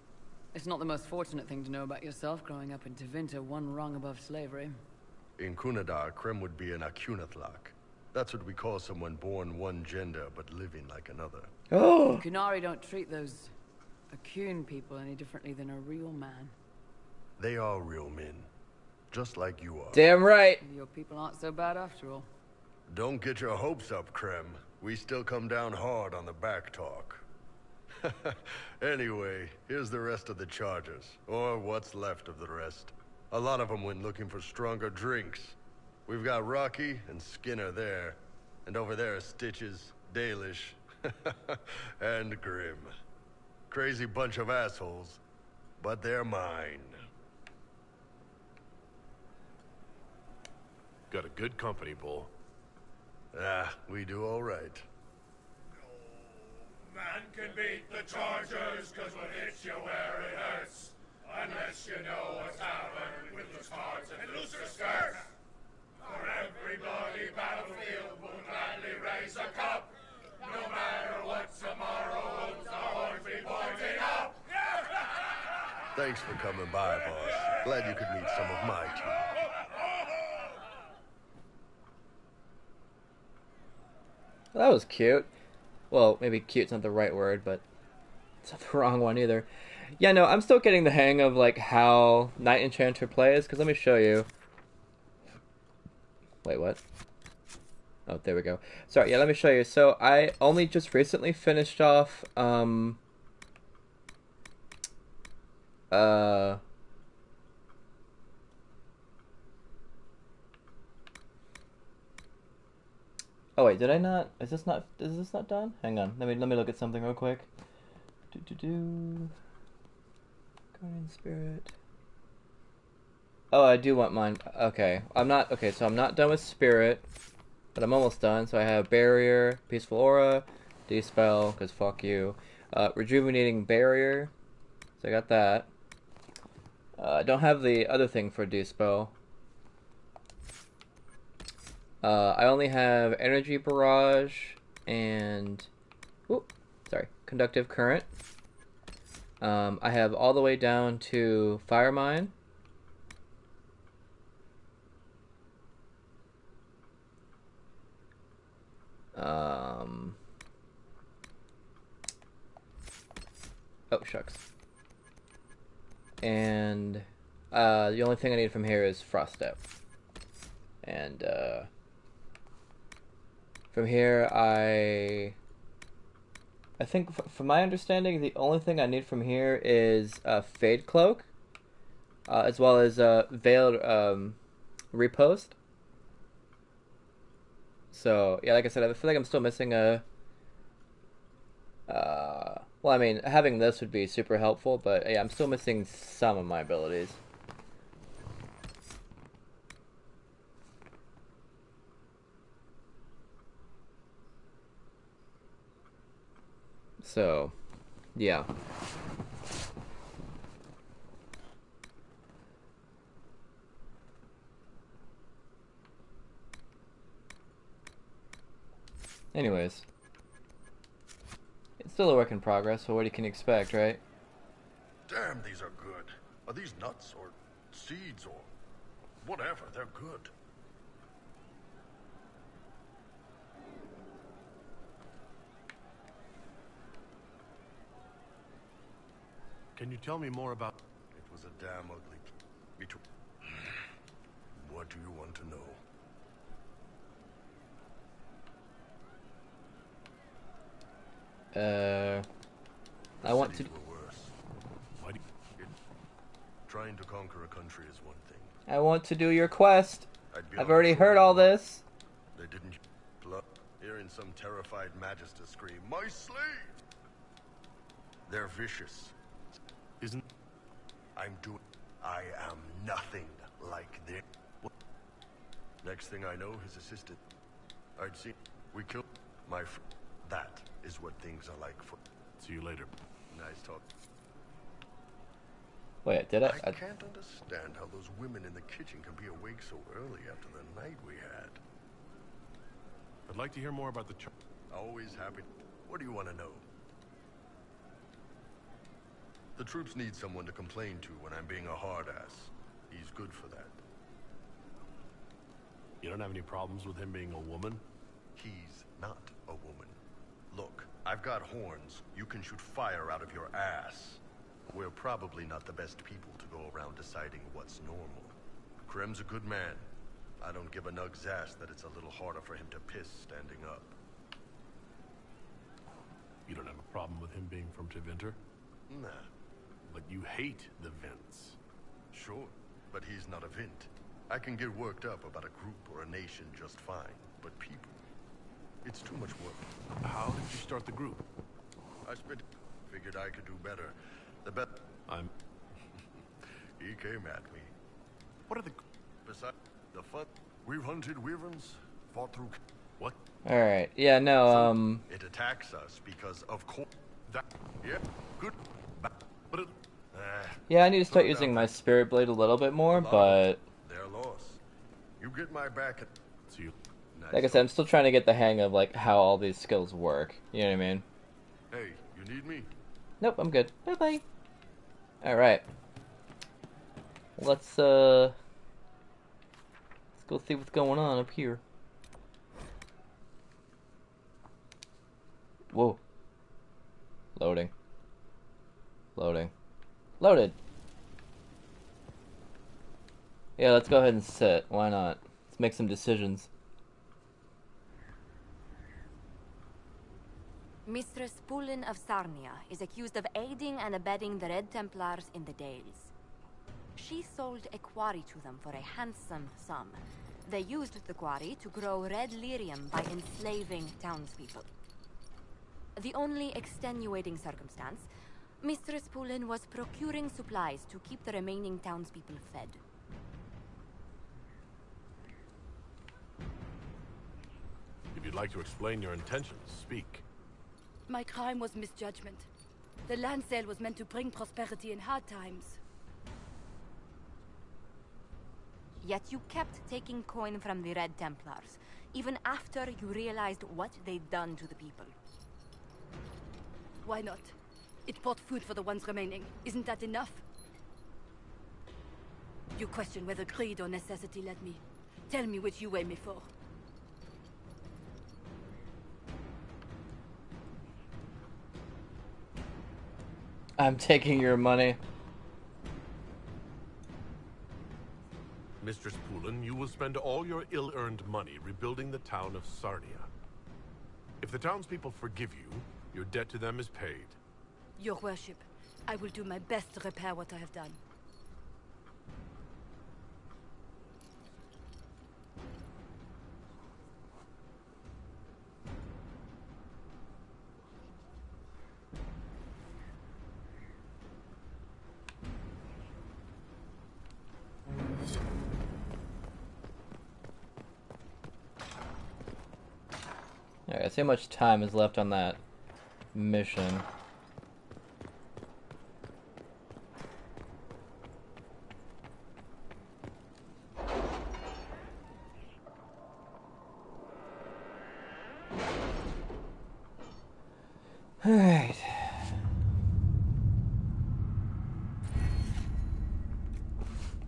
W: It's not the most fortunate thing to know about yourself growing up in Tevinter, one rung above slavery.
C: In Kunadar, Krem would be an Aqun-Athlok. That's what we call someone born one gender but living like another. Oh!
W: Qunari don't treat those a Kuhn people any differently than a real man?
C: They are real men, just like you are. Damn right.
W: Your people aren't so bad after all.
C: Don't get your hopes up, Krem. We still come down hard on the back talk. anyway, here's the rest of the Chargers, or what's left of the rest. A lot of them went looking for stronger drinks. We've got Rocky and Skinner there, and over there are Stitches, Dalish, and Grim crazy bunch of assholes, but they're mine. Got a good company, Bull. Ah, we do all right.
O: No man can beat the Chargers, cause we'll hit you where it hurts. Unless you know what's happened with loose cards and looser skirts. For everybody battlefield will gladly raise a cup, no matter what tomorrow holds pointing up!
C: Thanks for coming by, boss. Glad you could meet some of my team. Well, that
A: was cute. Well, maybe cute's not the right word, but it's not the wrong one either. Yeah, no, I'm still getting the hang of like how Knight Enchanter plays. Because let me show you. Wait, what? Oh, there we go. Sorry, yeah, let me show you. So I only just recently finished off um, uh, oh wait, did I not? Is this not? Is this not done? Hang on. Let me let me look at something real quick. Do do do. Guardian spirit. Oh, I do want mine. Okay, I'm not. Okay, so I'm not done with spirit, but I'm almost done. So I have barrier, peaceful aura, dispel, cause fuck you. Uh, rejuvenating barrier. So I got that. Uh, I don't have the other thing for Dispo. Uh, I only have energy barrage and, whoop, sorry, conductive current. Um, I have all the way down to fire mine. Um, oh, shucks and uh, the only thing I need from here is frost step. And uh, from here, I I think, from my understanding, the only thing I need from here is a Fade Cloak, uh, as well as a Veiled um, Repost. So yeah, like I said, I feel like I'm still missing a. Uh, well, I mean, having this would be super helpful, but yeah, I'm still missing some of my abilities. So, yeah. Anyways. Still a work in progress, but what you can expect, right?
C: Damn, these are good. Are these nuts or seeds or whatever? They're good. Can you tell me more about... It was a damn ugly... What do you want to know?
A: Uh, I want to.
C: Trying to conquer a country is one thing.
A: I want to do your quest. I've already heard all this.
C: They didn't hearing some terrified magister scream, "My slave!" They're vicious. Isn't I'm doing. I am nothing like this. Next thing I know, his assistant. I'd see. We killed my. Fr that is what things are like for... See you later. Nice talk.
A: Wait, did I? I, I can't
C: understand how those women in the kitchen can be awake so early after the night we had. I'd like to hear more about the char- Always happy. What do you want to know? The troops need someone to complain to when I'm being a hard ass. He's good for that. You don't have any problems with him being a woman? He's not a woman. I've got horns. You can shoot fire out of your ass. We're probably not the best people to go around deciding what's normal. Krem's a good man. I don't give a nug's ass that it's a little harder for him to piss standing up. You don't have a problem with him being from Tevinter? Nah. But you hate the Vints. Sure, but he's not a Vint. I can get worked up about a group or a nation just fine, but people... It's too much work. How did you start the group? I spent... Figured I could do better. The bet... I'm... he came at me. What are the... Besides the fun... We've hunted wyverns, fought through... What?
A: Alright, yeah, no, um...
C: It attacks us because of course... That... Yeah, good... But it... Eh.
A: yeah, I need to start using my spirit blade a little bit more, but...
C: They're lost. You get my back... See you nice. Like I said, I'm
A: still trying to get the hang of like how all these skills work. You know what I mean?
C: Hey, you need me?
A: Nope, I'm good. Bye bye. All right. Let's uh. Let's go see what's going on up here. Whoa. Loading. Loading. Loaded. Yeah, let's go ahead and sit. Why not? Let's make some decisions.
B: Mistress Poulin of Sahrnia is accused of aiding and abetting the Red Templars in the Dales. She sold a quarry to them for a handsome sum. They used the quarry to grow red lyrium by enslaving townspeople. The only extenuating circumstance, Mistress Poulin was procuring supplies to keep the remaining townspeople fed.
C: If you'd like to explain your intentions, speak.
F: My crime was misjudgment. The land sale was meant to bring prosperity in hard times.
B: Yet you kept taking coin from the Red Templars, even after you realized what they'd done to the people. Why not?
F: It bought food for the ones remaining. Isn't that enough? You question whether greed or necessity led me. Tell me which you weigh me for.
A: I'm taking your money.
C: Mistress Poulin, you will spend all your ill-earned money rebuilding the town of Sahrnia. If the townspeople forgive you, your debt to them is paid.
F: Your worship, I will do my best to repair what I have done.
A: see how much time is left on that mission.
K: Alright.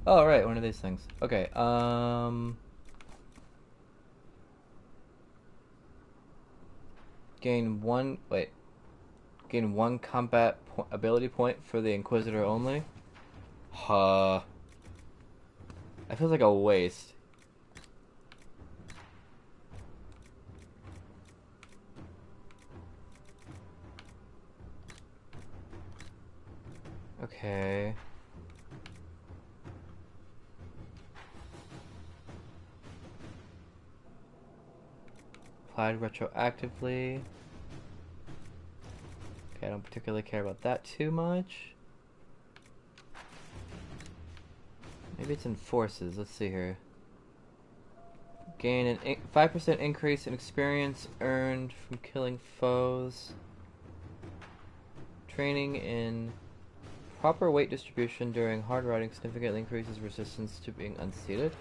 K: All oh,
A: right. one of these things. Okay, um... Gain one. Wait. Gain one combat po ability point for the Inquisitor only. Huh. That feels like a waste. applied retroactively. Okay, I don't particularly care about that too much. Maybe it's in forces. Let's see here. Gain an 5% in increase in experience earned from killing foes. Training in proper weight distribution during hard riding significantly increases resistance to being unseated.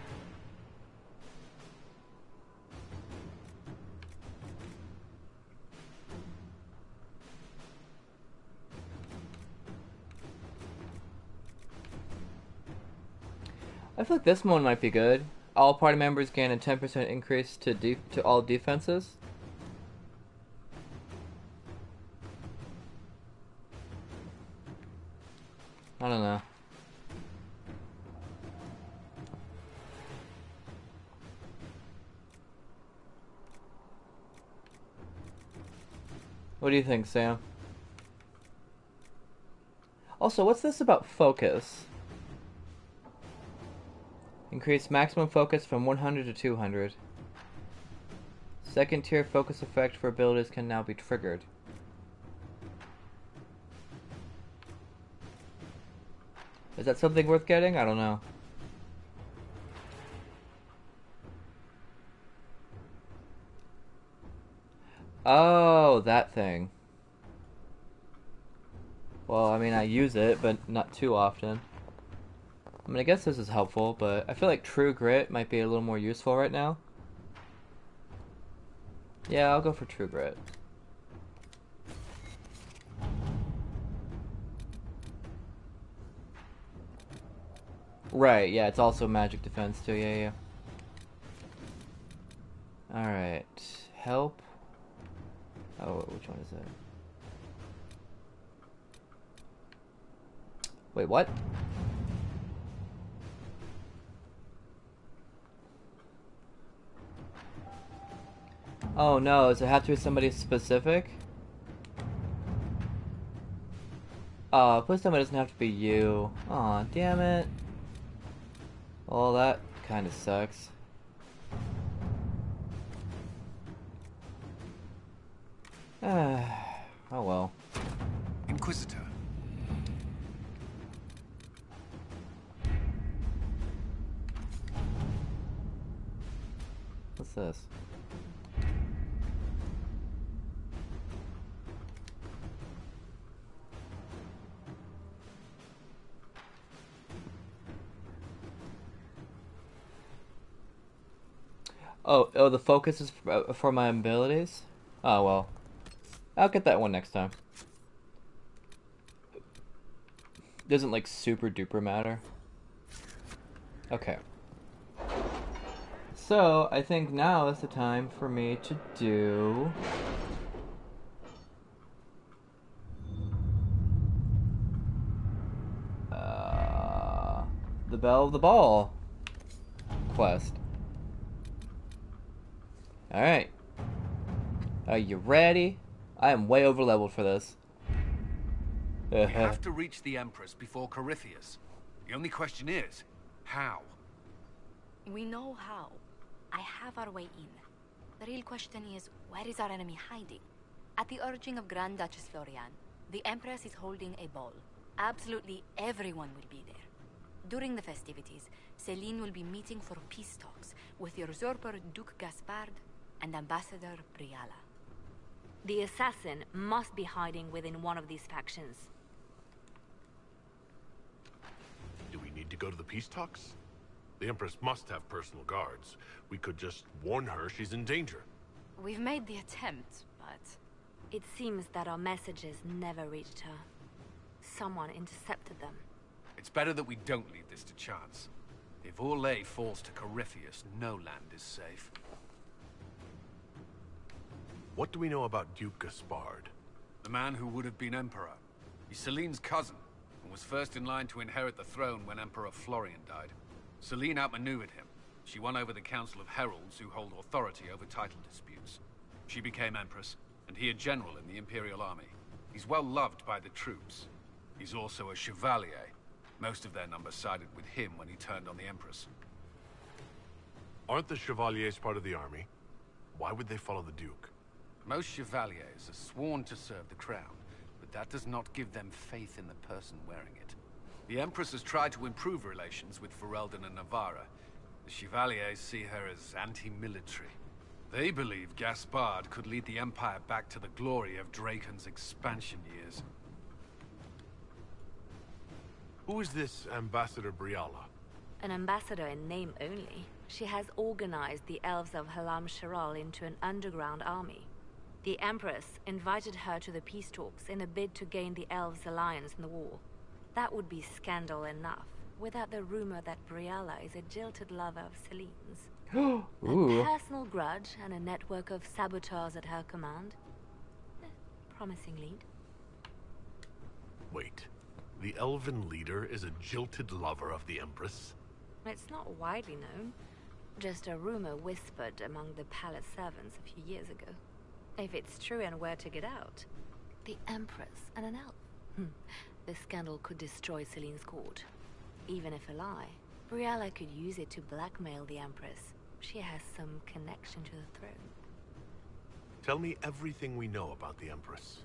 A: feel like this one might be good. All party members gain a 10% increase to to all defenses. I don't know. What do you think, Sam? Also, what's this about focus? Increase maximum focus from 100 to 200. Second tier focus effect for abilities can now be triggered. Is that something worth getting? I don't know. Oh, that thing. Well, I mean, I use it, but not too often. I mean, I guess this is helpful, but I feel like True Grit might be a little more useful right now. Yeah, I'll go for True Grit. Right, yeah, it's also magic defense too, yeah, yeah. Alright, help. Oh, which one is it? Wait, what? Oh no, does it have to be somebody specific? Uh, please tell me it doesn't have to be you. Aw, damn it. Well, that kinda sucks. oh, the focus is uh, for, my abilities? Oh, well. I'll get that one next time. Doesn't, like, super duper matter. Okay. So, I think now is the time for me to do... Uh, the Belle of the Ball quest. Alright. Are you ready? I am way over leveled for this.
R: we have to reach the Empress before Corypheus. The only question is, how?
B: We know how. I have our way in. The real question is, where is our enemy hiding? At the urging of Grand Duchess Florianne, the Empress is holding a ball. Absolutely everyone will be there. During the festivities, Celene will be meeting for peace talks with the usurper Duke Gaspard and
D: Ambassador Briala. The assassin must be hiding within one of these factions.
C: Do we need to go to the peace talks? The Empress must have personal guards. We could just warn her she's in danger.
D: We've made the attempt, but... It seems that our messages never reached her. Someone intercepted them.
R: It's better that we don't leave this to chance. If Orlais falls to Corypheus, no land is safe. What do we know about Duke Gaspard? The man who would have been Emperor. He's Celene's cousin, and was first in line to inherit the throne when Emperor Florian died. Celene outmaneuvered him. She won over the Council of Heralds, who hold authority over title disputes. She became Empress, and he a general in the Imperial Army. He's well loved by the troops. He's also a Chevalier. Most of their number sided with him when he turned on the Empress. Aren't the Chevaliers part of the army? Why would they follow the Duke? Most chevaliers are sworn to serve the crown, but that does not give them faith in the person wearing it. The Empress has tried to improve relations with Ferelden and Navarra. The chevaliers see her as anti-military. They believe Gaspard could lead the Empire back to the glory of Drakon's expansion years.
C: Who is this Ambassador Briala?
D: An ambassador in name only. She has organized the elves of Halamshiral into an underground army. The Empress invited her to the peace talks in a bid to gain the Elves' alliance in the war. That would be scandal enough, without the rumor that Briala is a jilted lover of Celene's.
K: a personal
D: grudge and a network of saboteurs at her command. Eh, promising lead.
C: Wait. The elven leader is a jilted lover of the Empress?
D: It's not widely known. Just a rumor whispered among the palace servants a few years ago. If it's true and where to get out. The Empress and an elf. Hm. The scandal could destroy Celene's court. Even if a lie, Briala could use it to blackmail the Empress. She has some connection to the throne.
C: Tell me everything we know about the Empress.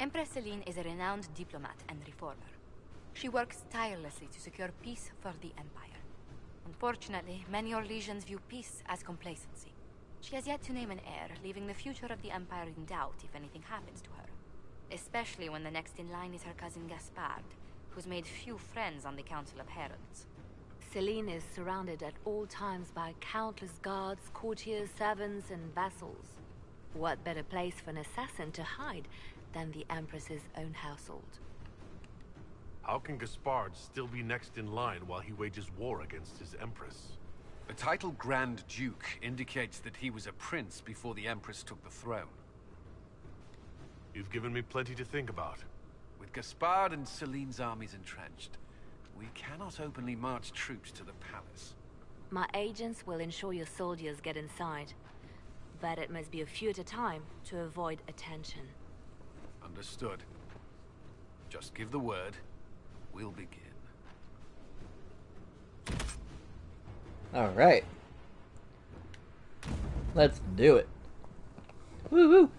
B: Empress Celene is a renowned diplomat and reformer. She works tirelessly to secure peace for the Empire. Unfortunately, many Orlesians view peace as complacency. She has yet to name an heir, leaving the future of the Empire in doubt if anything happens to her. Especially when the next in line is her cousin Gaspard, who's made few friends on the Council of Heralds. Celene is
D: surrounded at all times by countless guards, courtiers, servants, and vassals. What better place for an assassin to hide than the Empress's own household?
C: How can Gaspard still be next in line while he wages war against
R: his Empress? The title Grand Duke indicates that he was a prince before the Empress took the throne. You've given me plenty to think about. With Gaspard and Celene's armies entrenched, we cannot openly march troops to the palace.
D: My agents will ensure your soldiers get inside. But it must be a few at a time to avoid attention.
R: Understood. Just give the word. We'll begin.
A: Alright. Let's do it. Woo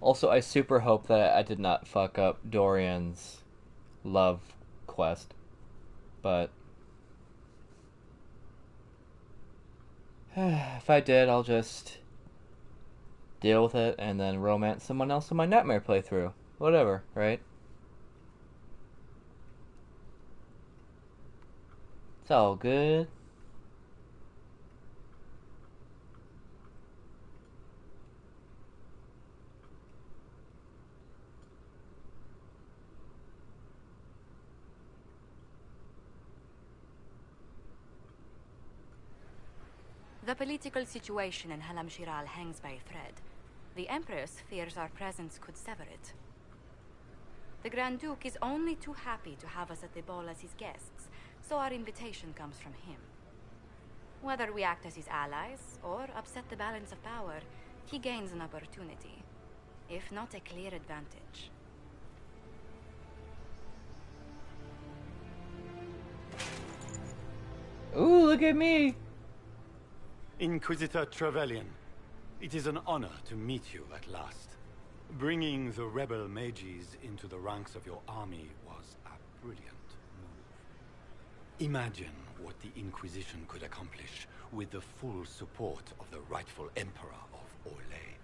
A: Also, I super hope that I did not fuck up Dorian's love quest. But if I did, I'll just deal with it and then romance someone else in my nightmare playthrough. Whatever, right? It's all good.
B: The political situation in Halamshiral hangs by a thread. The Empress fears our presence could sever it. The Grand Duke is only too happy to have us at the ball as his guests, so our invitation comes from him. Whether we act as his allies or upset the balance of power, he gains an opportunity, if not a clear advantage.
P: Ooh, look at me! Inquisitor Trevelyan, it is an honor to meet you at last. Bringing the rebel mages into the ranks of your army was a brilliant move. Imagine what the Inquisition could accomplish with the full support of the rightful Emperor of Orlais.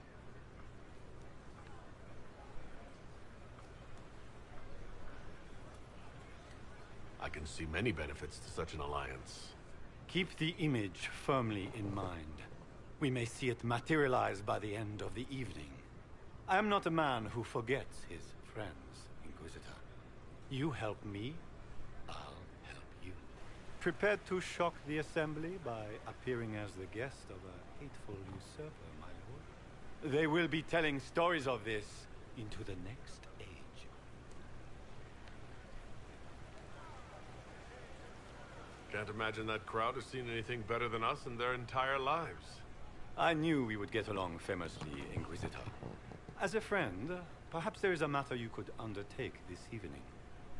C: I can see many benefits to such an alliance.
P: Keep the image firmly in mind. We may see it materialize by the end of the evening. I am not a man who forgets his friends, Inquisitor. You help me, I'll help you. Prepared to shock the assembly by appearing as the guest of a hateful usurper, my lord? They will be telling stories of this into the next Can't imagine that crowd has seen anything better than us in their entire lives. I knew we would get along famously, Inquisitor. As a friend, perhaps there is a matter you could undertake this evening.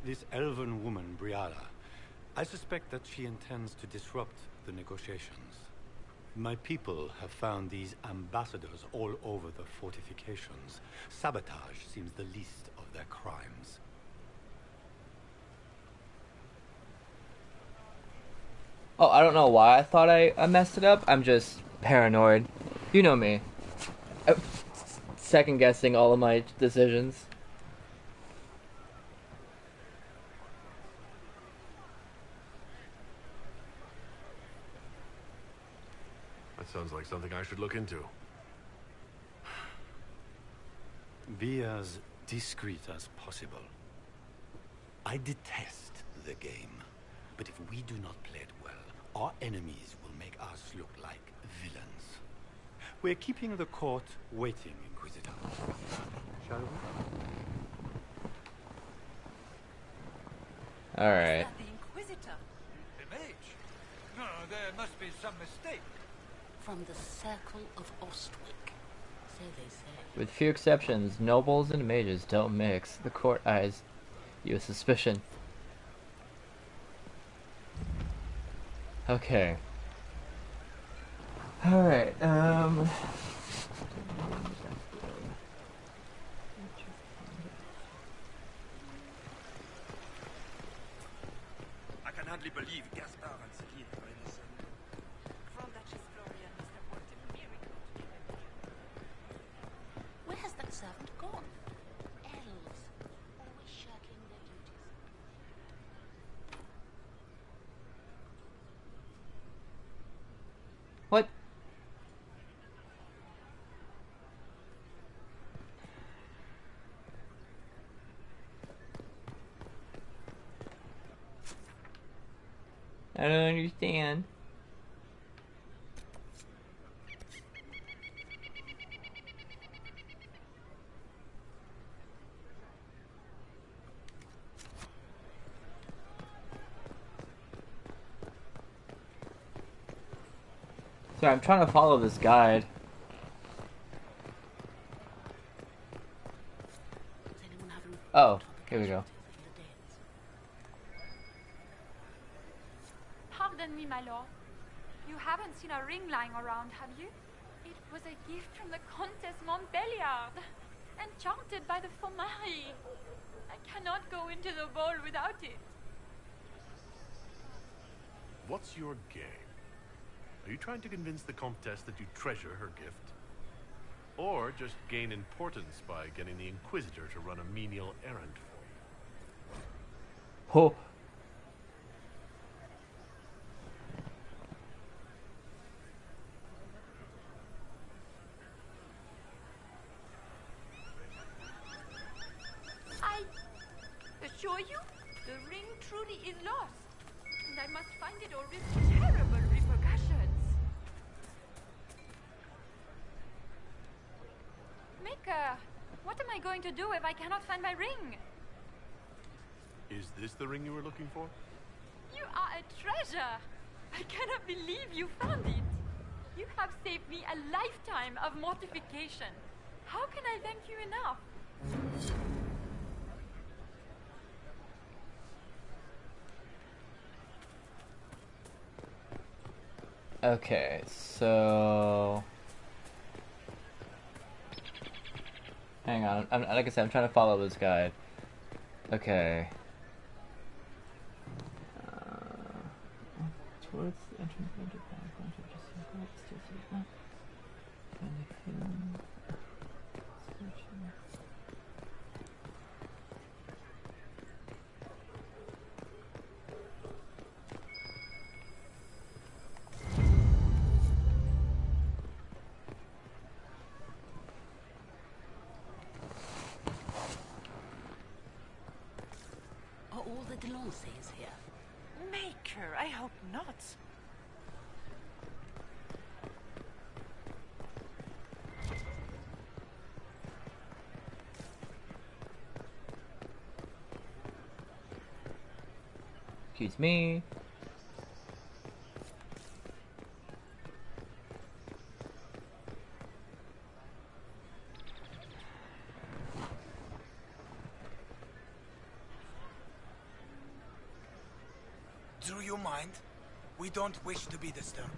P: This elven woman, Briala, I suspect that she intends to disrupt the negotiations. My people have found these ambassadors all over the fortifications. Sabotage seems the least of their crimes.
A: Oh, I don't know why I thought I, I messed it up. I'm just paranoid. You know me. Uh, second guessing all of my decisions.
C: That sounds like something I should look into.
P: Be as discreet as possible. I detest the game, but if we do not play our enemies will make us look like villains. We're keeping the court waiting, Inquisitor. Shall we?
K: Alright.
L: The Inquisitor?
I: The mage? No, there must be some mistake. From the circle of Ostwick. So they say.
A: With few exceptions, nobles and mages don't mix. The court eyes you with suspicion. Okay. Alright, um...
O: I can hardly believe
A: I don't understand. Sorry, I'm trying to follow this guide. Oh, here we go.
T: my lord. You haven't seen a ring lying around, have you? It was a gift from the Comtesse Montbelliard, enchanted by the Formari. I cannot go into the ball without it.
C: What's your game? Are you trying to convince the Comtesse that you treasure her gift? Or just gain importance by getting the Inquisitor to run a menial errand
K: for you? Oh.
T: I cannot find my ring.
C: Is this the ring you were looking for?
T: You are a treasure. I cannot believe you found it. You have saved me a lifetime of mortification. How can I thank you enough?
A: Okay, so... Hang on, I'm, like I said, I'm trying to follow this guy. Okay.
K: Uh, towards the entrance of the back,
A: me.
N: Do you mind? We don't wish to be disturbed.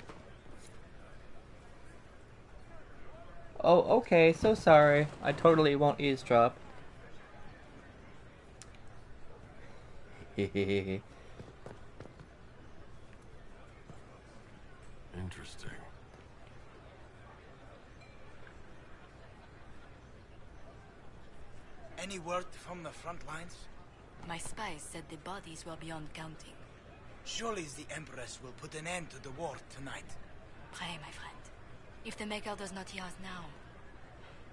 A: Oh, okay, so sorry. I totally won't eavesdrop.
C: Hehehehe.
B: said the bodies were beyond counting.
P: Surely the Empress will put an end to the war tonight.
B: Pray, my friend. If the Maker does not hear us now,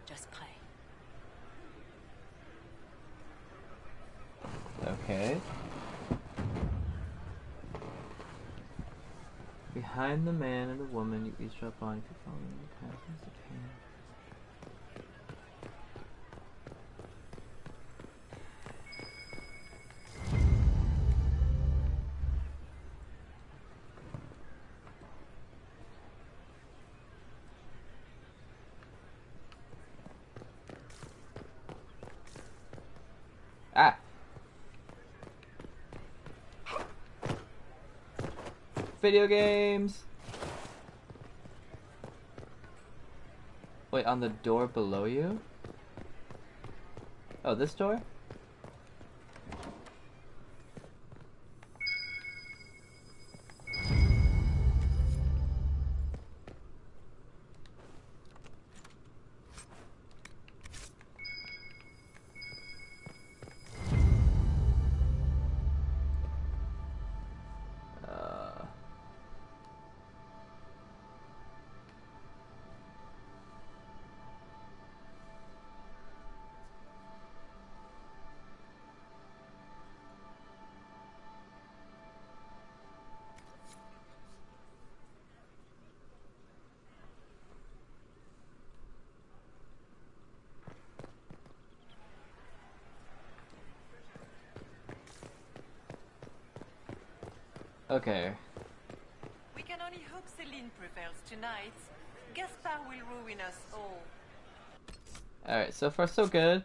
B: just pray.
A: Okay. Behind the man and the woman you eavesdrop on, if you follow the path the video games. Wait, on the door below you? Oh, this door? Okay.
S: We can only hope Celene prevails tonight. Gaspard will ruin us all.
A: Alright, so far so good.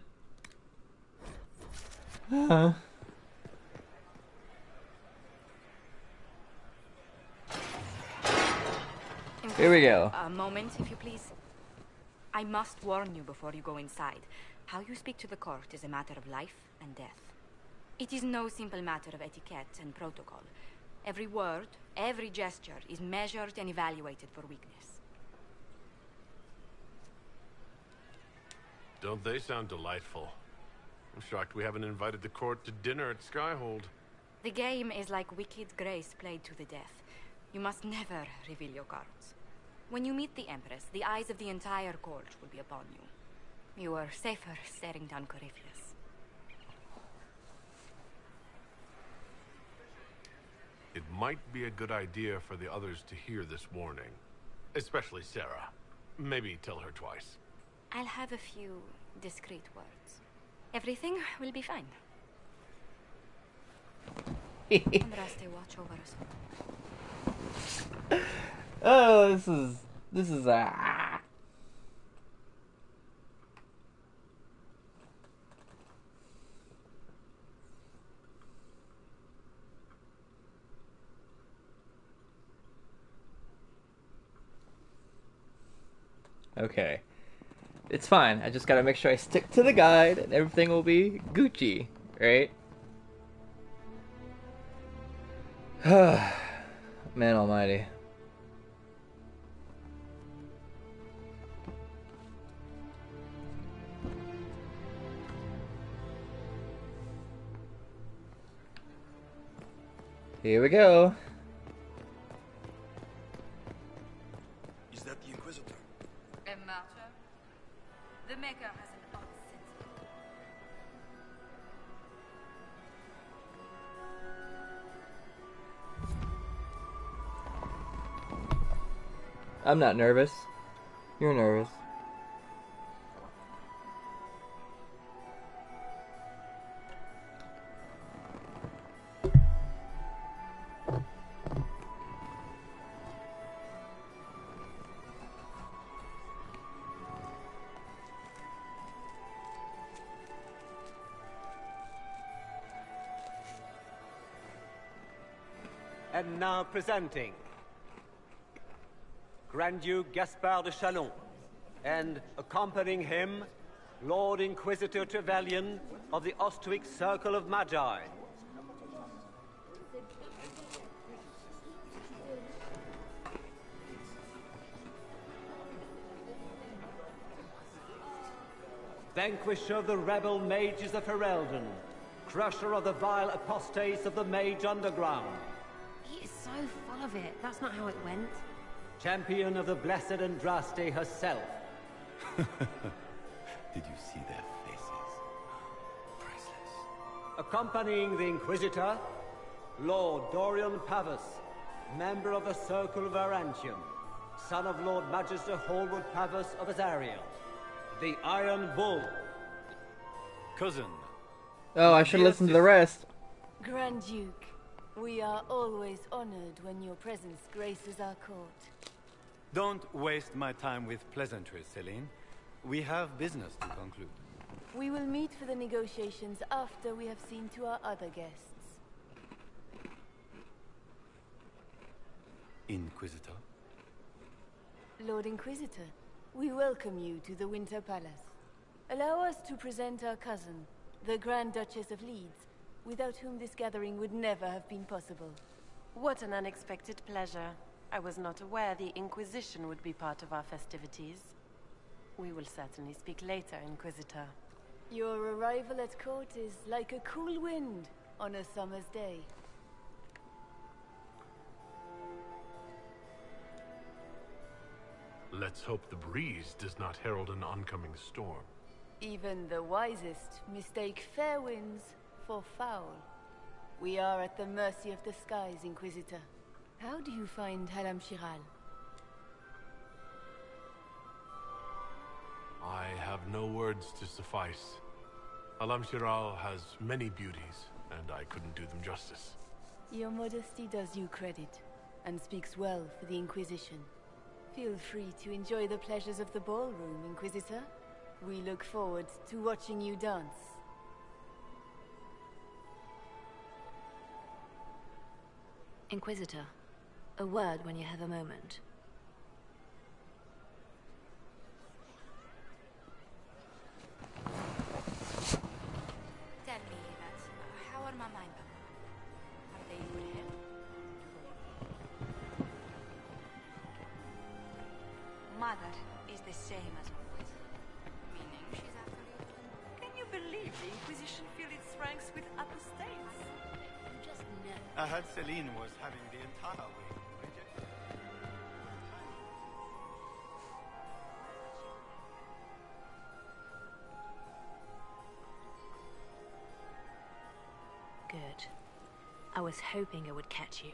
B: Here we go. A moment, if you please. I must warn you before you go inside. How you speak to the court is a matter of life and death. It is no simple matter of etiquette and protocol. Every word, every gesture is measured and evaluated for weakness.
C: Don't they sound delightful? I'm shocked we haven't invited the court to dinner at Skyhold.
B: The game is like Wicked Grace played to the death. You must never reveal your cards. When you meet the Empress, the eyes of the entire court will be upon you. You are safer staring down Corypheus.
C: It might be a good idea for the others to hear this warning. Especially Sera. Maybe tell her twice.
B: I'll have a few discreet words. Everything will be fine.
A: oh, this is this is a Okay. It's fine. I just gotta make sure I stick to the guide and everything will be Gucci, right? Man almighty. Here we go.
B: has an odd sense.
A: I'm not nervous. You're nervous.
L: presenting Grand Duke Gaspard de Chalon and accompanying him Lord Inquisitor Trevelyan of the Ostwick Circle of Magi. Vanquisher of the rebel mages of Ferelden, crusher of the vile apostates of the mage underground,
H: so full of it. That's not how it went.
L: Champion of the Blessed Andraste herself. Did you see their faces? Priceless. Accompanying the Inquisitor, Lord Dorian Pavus, member of the Circle of Vyrantium, son of Lord Magister Halward Pavus of Azariel, the
P: Iron Bull. Cousin.
A: Oh, I should listen to the rest.
Q: Grand Duke. We are always honored when your presence graces our court.
P: Don't waste my time with pleasantries, Celene. We have business to conclude.
Q: We will meet for the negotiations after we have seen to our other guests.
P: Inquisitor?
Q: Lord Inquisitor, we welcome you to the Winter Palace. Allow us to present our cousin, the Grand Duchess of Lydes, without whom this gathering would never have been possible. What an unexpected pleasure. I was not
S: aware the Inquisition would be part of our festivities. We will certainly speak later,
Q: Inquisitor. Your arrival at court is like a cool wind on a summer's day.
C: Let's hope the breeze does not herald an oncoming storm.
Q: Even the wisest mistake fair winds for foul. We are at the mercy of the skies, Inquisitor. How do you find Halamshiral?
C: I have no words to suffice. Halamshiral has many beauties, and I couldn't do them justice.
Q: Your modesty does you credit, and speaks well for the Inquisition. Feel free to enjoy the pleasures of the ballroom, Inquisitor. We look forward to watching you dance. Inquisitor, a word when you have a moment.
B: Tell me, how are my mind? Are they
D: Mother is the same as always. Meaning
L: she's after you. Can you believe the Inquisition filled its ranks with apostates?
P: I heard Celene was having the entire week.
K: Good.
D: I was hoping it would catch you.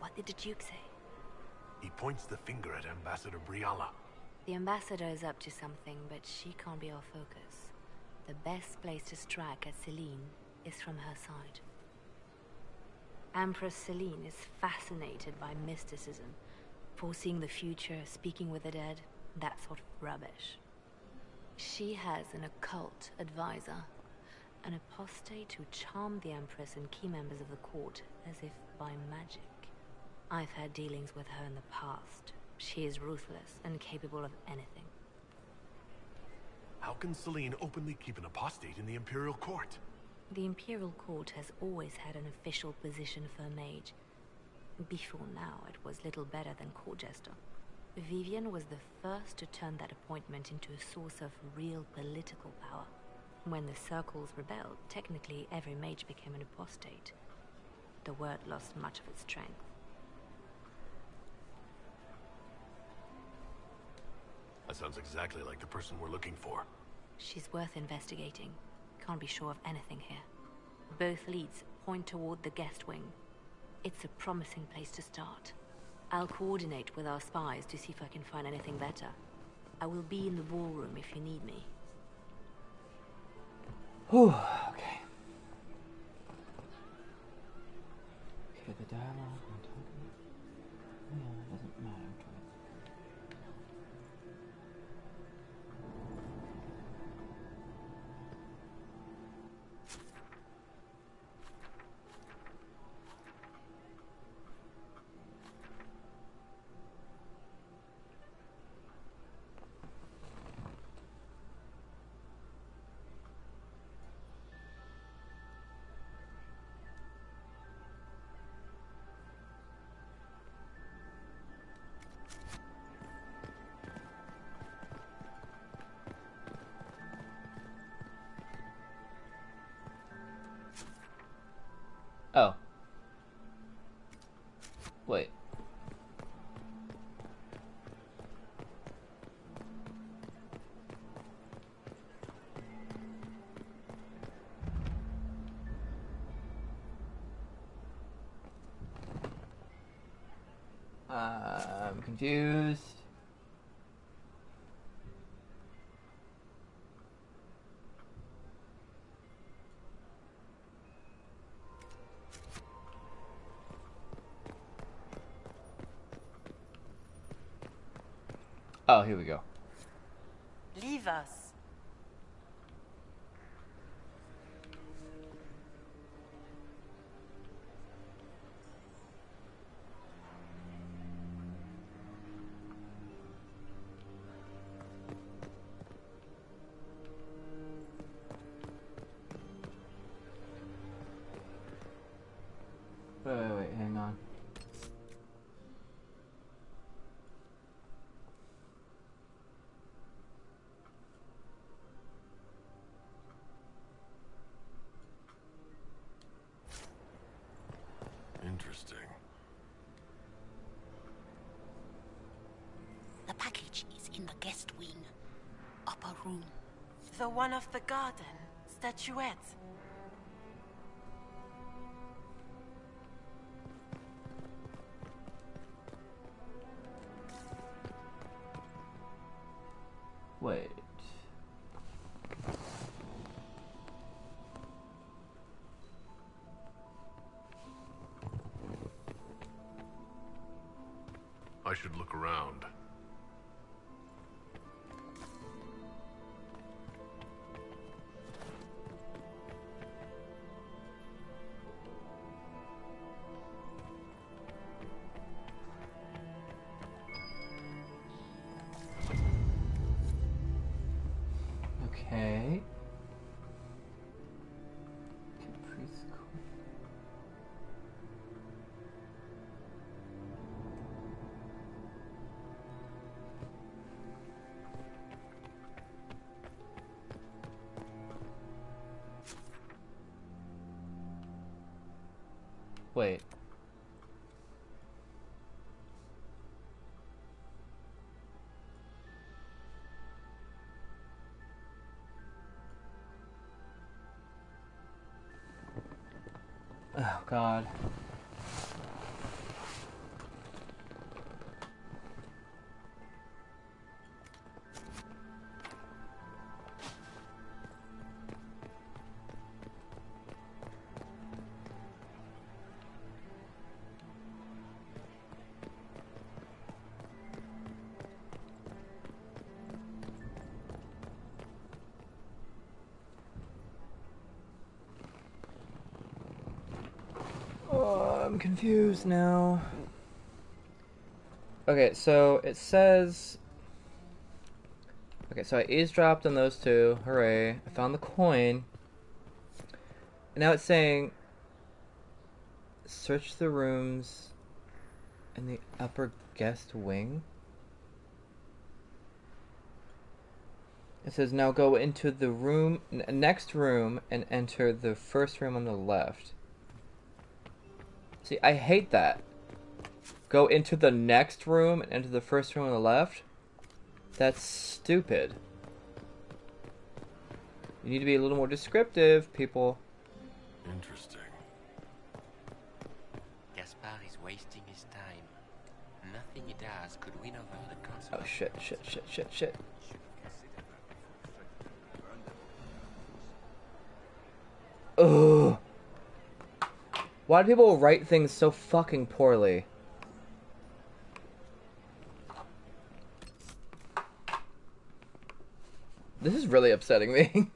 D: What did the Duke say?
C: He points the finger at Ambassador Briala.
D: The Ambassador is up to something, but she can't be our focus. The best place to strike at Celene is from her side. Empress Celene is fascinated by mysticism. Foreseeing the future, speaking with the dead, that sort of rubbish. She has an occult advisor, an apostate who charmed the Empress and key members of the court as if by magic. I've had dealings with her in the past. She is ruthless and capable of anything.
C: How can Celene openly keep an apostate in the Imperial Court?
D: The Imperial Court has always had an official position for a mage. Before now, it was little better than court jester. Vivienne was the first to turn that appointment into a source of real political power. When the circles rebelled, technically every mage became an apostate. The word lost much of its strength.
C: That sounds exactly like the person we're looking for.
D: She's worth investigating. Can't be sure of anything here. Both leads point toward the guest wing. It's a promising place to start. I'll coordinate with our spies to see if I can find anything better. I will be in the ballroom if you need me.
K: Whew, okay. Okay, the dialogue I'm talking oh, Yeah, it doesn't matter.
A: confused. Oh, here we go.
S: Leave us. room. The one of the garden, statuettes.
A: God. Oh, I'm confused now. Okay, so it says... Okay, so I eavesdropped on those two. Hooray. I found the coin. And now it's saying... Search the rooms in the upper guest wing. It says now go into the room next room and enter the first room on the left. See, I hate that. Go into the next room and into the first room on the left? That's stupid. You need to be a little more descriptive, people.
C: Interesting.
L: Gaspard is wasting his time. Nothing he does could win over the council. Oh shit, shit, shit, shit, shit.
A: Why do people write things so fucking poorly? This is really upsetting me.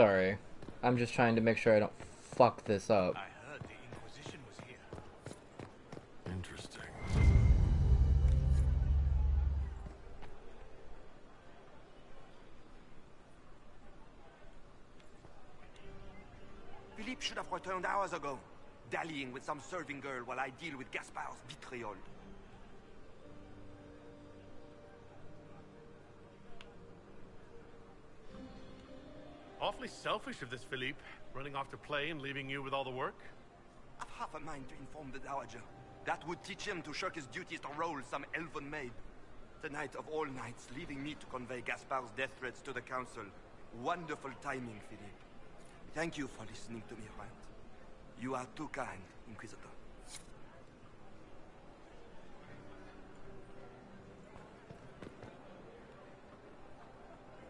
A: Sorry. I'm just trying to make sure I don't fuck this up.
N: I heard the Inquisition was
A: here.
C: Interesting.
L: Philippe should have returned hours ago, dallying with some serving girl
D: while
J: I deal with Gaspard's vitriol.
C: awfully selfish of this Philippe, running off to play and leaving you with all the work. I've half a mind to inform the Dowager. That would teach him to shirk his duties to roll some elven maid. Tonight of all
D: nights, leaving me to convey Gaspard's death threats to the Council. Wonderful timing, Philippe. Thank you for listening to me, Rand. You are too kind, Inquisitor.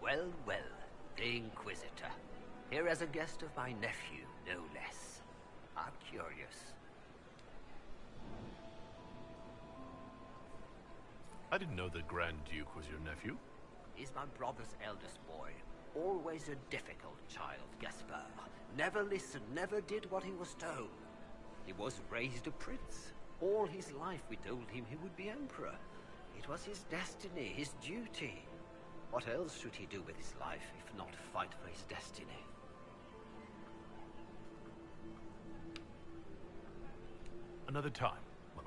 L: Well, well, the Inquisitor. Here as a guest of my nephew,
C: no less.
L: I'm curious.
C: I didn't know the Grand Duke
L: was your nephew. He's my brother's eldest boy. Always a difficult child, Gaspard. Never listened, never did what he was told. He was raised a prince. All his life we told him he would be emperor. It was his destiny, his duty. What else should he do with his life if not fight for his destiny?
C: Another time, my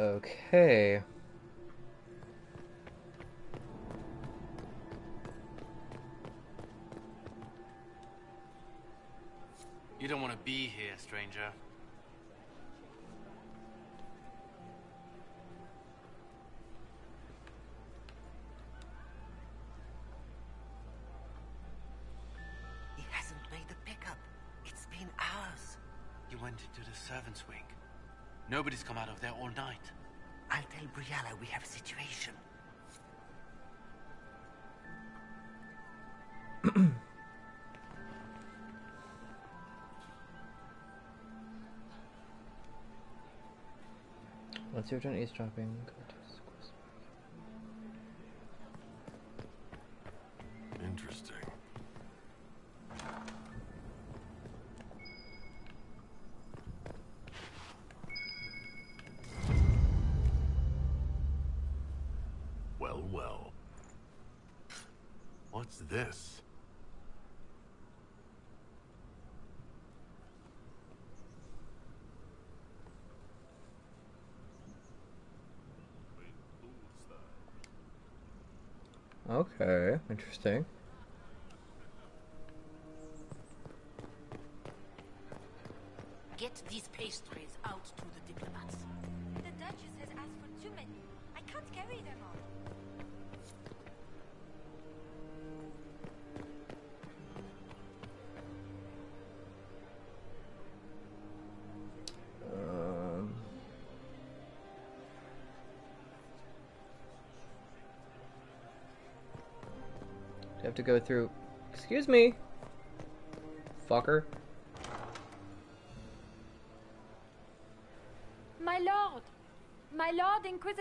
C: lord. Okay.
R: You don't want to be here,
M: stranger.
L: we have a situation.
A: Once your turn is dropping. Okay, interesting.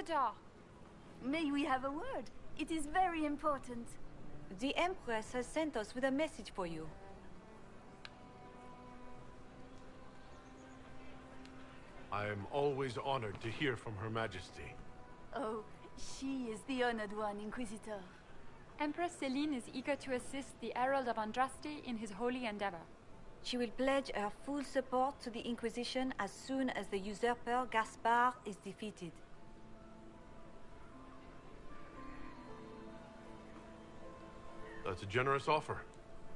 Q: Madar. May we have a word? It is very important. The
D: Empress has sent us with a message for you.
C: I am always honored to hear from Her Majesty.
Q: Oh, she is the honored one, Inquisitor. Empress Celene is eager
T: to assist the Herald of Andraste in his holy endeavor. She will pledge her full support
F: to the Inquisition as soon as the usurper Gaspard is defeated.
C: That's a generous offer.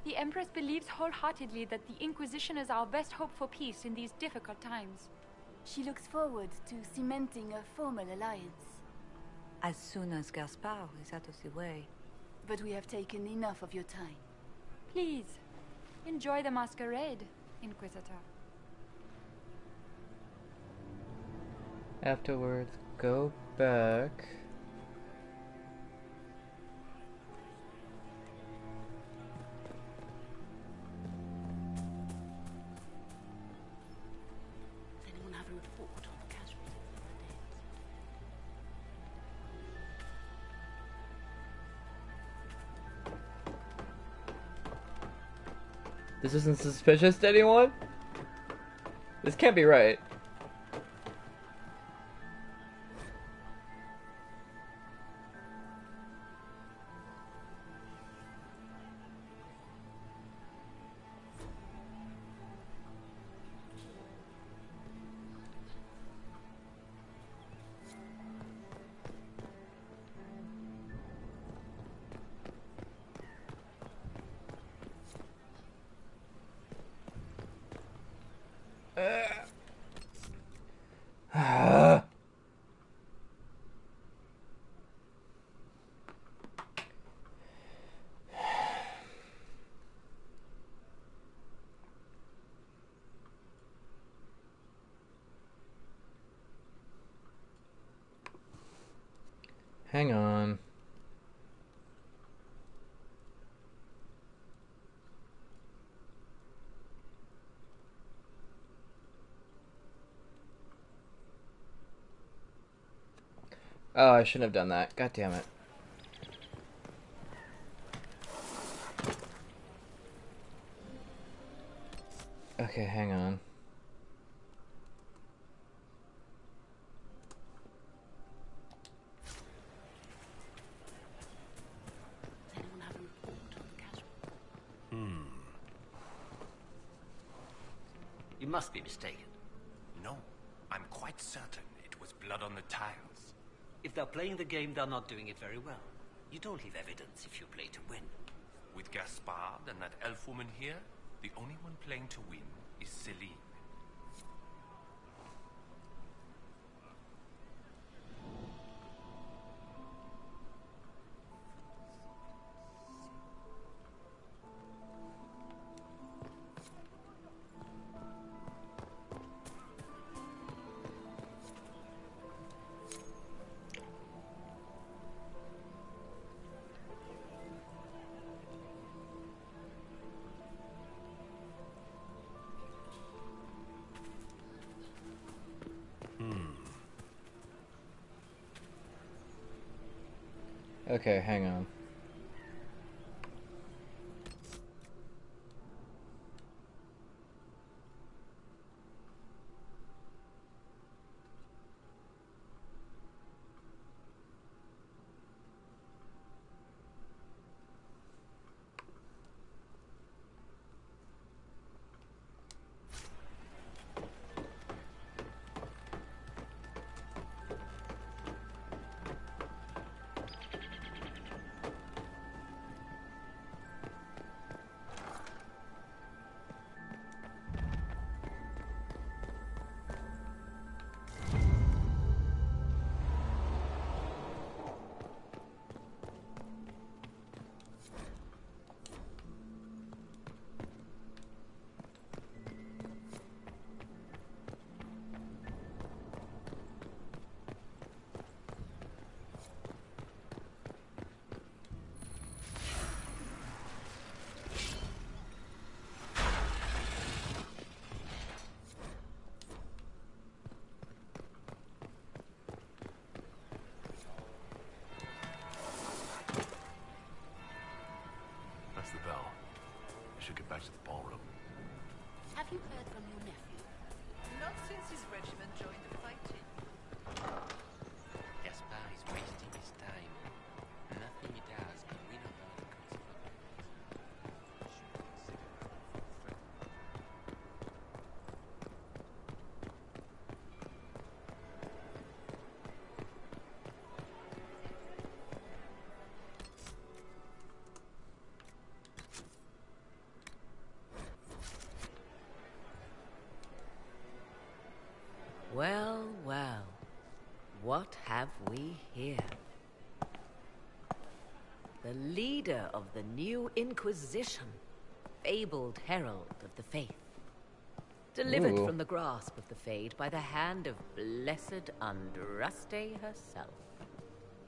T: The Empress believes wholeheartedly that the Inquisition is our best hope for peace
Q: in these difficult times. She looks forward to cementing a formal alliance. As soon as Gaspard is out of the way. But we have taken enough of your time.
T: Please, enjoy the masquerade, Inquisitor.
A: Afterwards, go back. This isn't suspicious to anyone? This can't be right. Oh, I shouldn't have done that. God damn it. Okay, hang on.
L: Hmm. You must be mistaken. No, I'm quite certain it was blood on the tile. If they're playing the game, they're not doing it very well. You don't leave evidence if you play to win.
U: With Gaspard and that elf woman here, the only one playing to win is Celene.
A: Okay, hang on.
C: I should get back to the ballroom.
L: Have you heard from your nephew?
Q: Not since his regiment joined the
X: leader of the new Inquisition, fabled herald of the faith. Delivered Ooh. from the grasp of the Fade by the hand of blessed Andraste herself.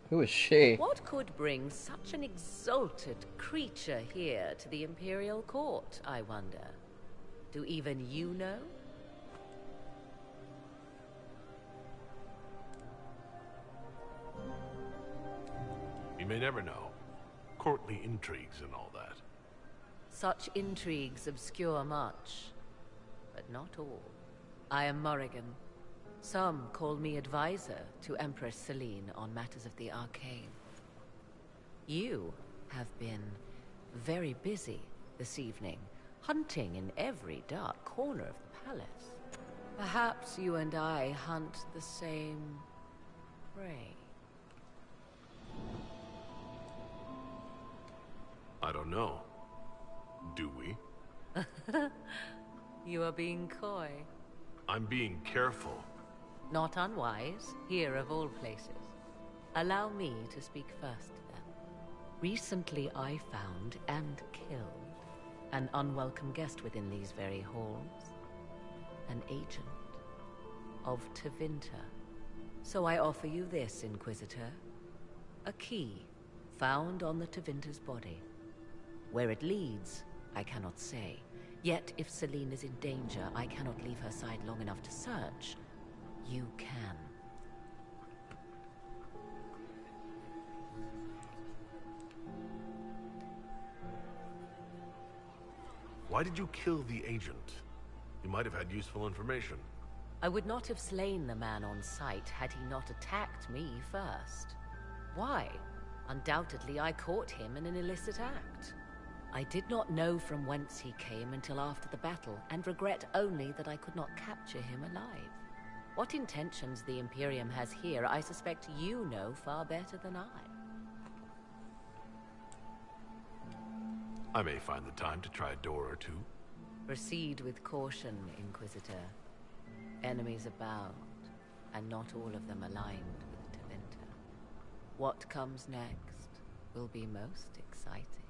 A: Who is she?
X: What could bring such an exalted creature here to the Imperial Court, I wonder? Do even you know?
C: You may never know courtly intrigues and all that.
X: Such intrigues obscure much, but not all. I am Morrigan. Some call me advisor to Empress Celene on matters of the arcane. You have been very busy this evening, hunting in every dark corner of the palace. Perhaps you and I hunt the same prey.
C: I don't know. Do we?
X: you are being coy.
C: I'm being careful.
X: Not unwise, here of all places. Allow me to speak first, then. Recently I found and killed an unwelcome guest within these very halls. An agent of Tevinter. So I offer you this, Inquisitor. A key found on the Tevinter's body. Where it leads, I cannot say. Yet, if Celene is in danger, I cannot leave her side long enough to search. You can.
C: Why did you kill the agent? You might have had useful
X: information. I would not have slain the man on sight had he not attacked me first. Why? Undoubtedly I caught him in an illicit act. I did not know from whence he came until after the battle, and regret only that I could not capture him alive. What intentions the Imperium has here, I suspect you know far better than I.
C: I may find the time to try a door or two.
X: Proceed with caution, Inquisitor. Enemies abound, and not all of them aligned with Tevinter. What comes next will be most exciting.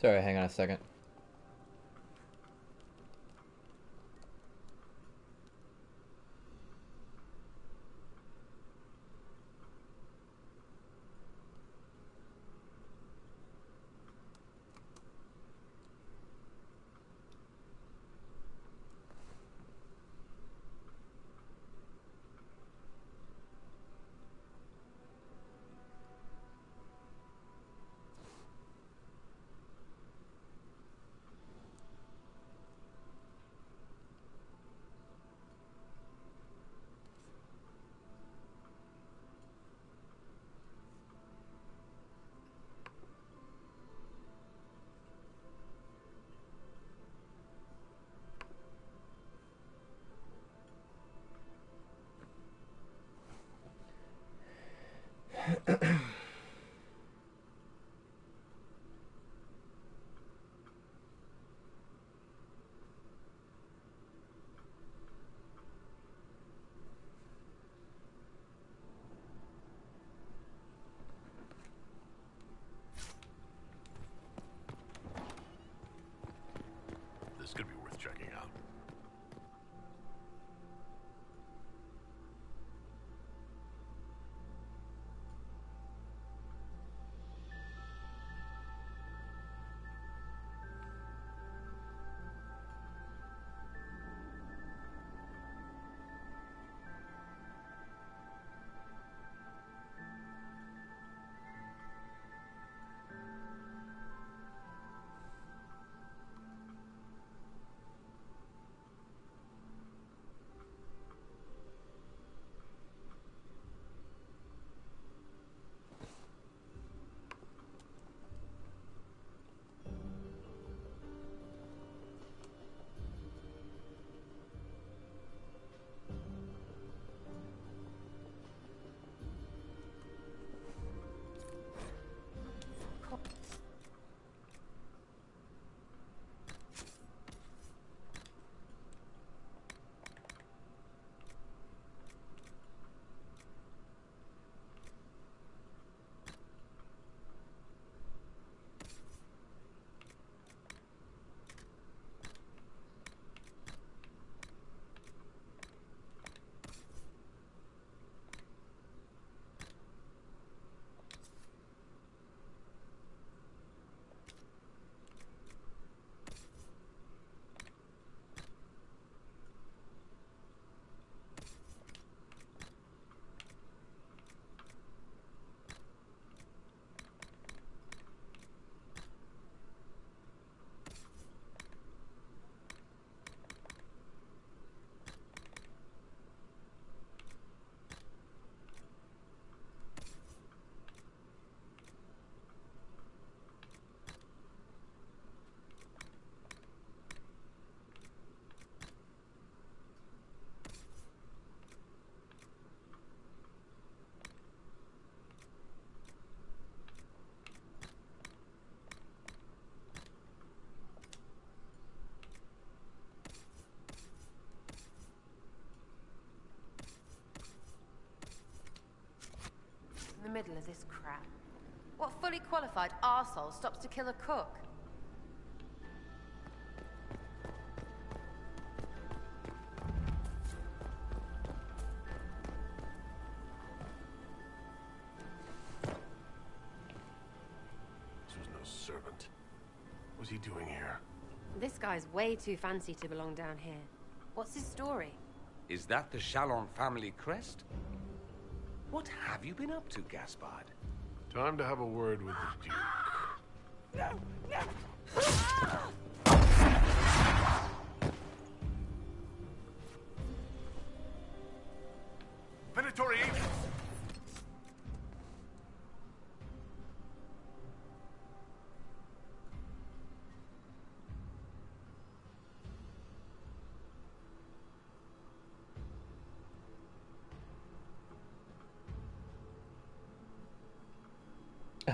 A: Sorry, hang on a second.
H: of this crap? What fully qualified arsehole stops to kill a cook?
C: This was no servant. What was he doing here?
H: This guy's way too fancy to belong down here. What's his story?
C: Is that
G: the Chalon family crest? What have you been up to, Gaspard?
C: Time to have a word with the Duke.
K: No!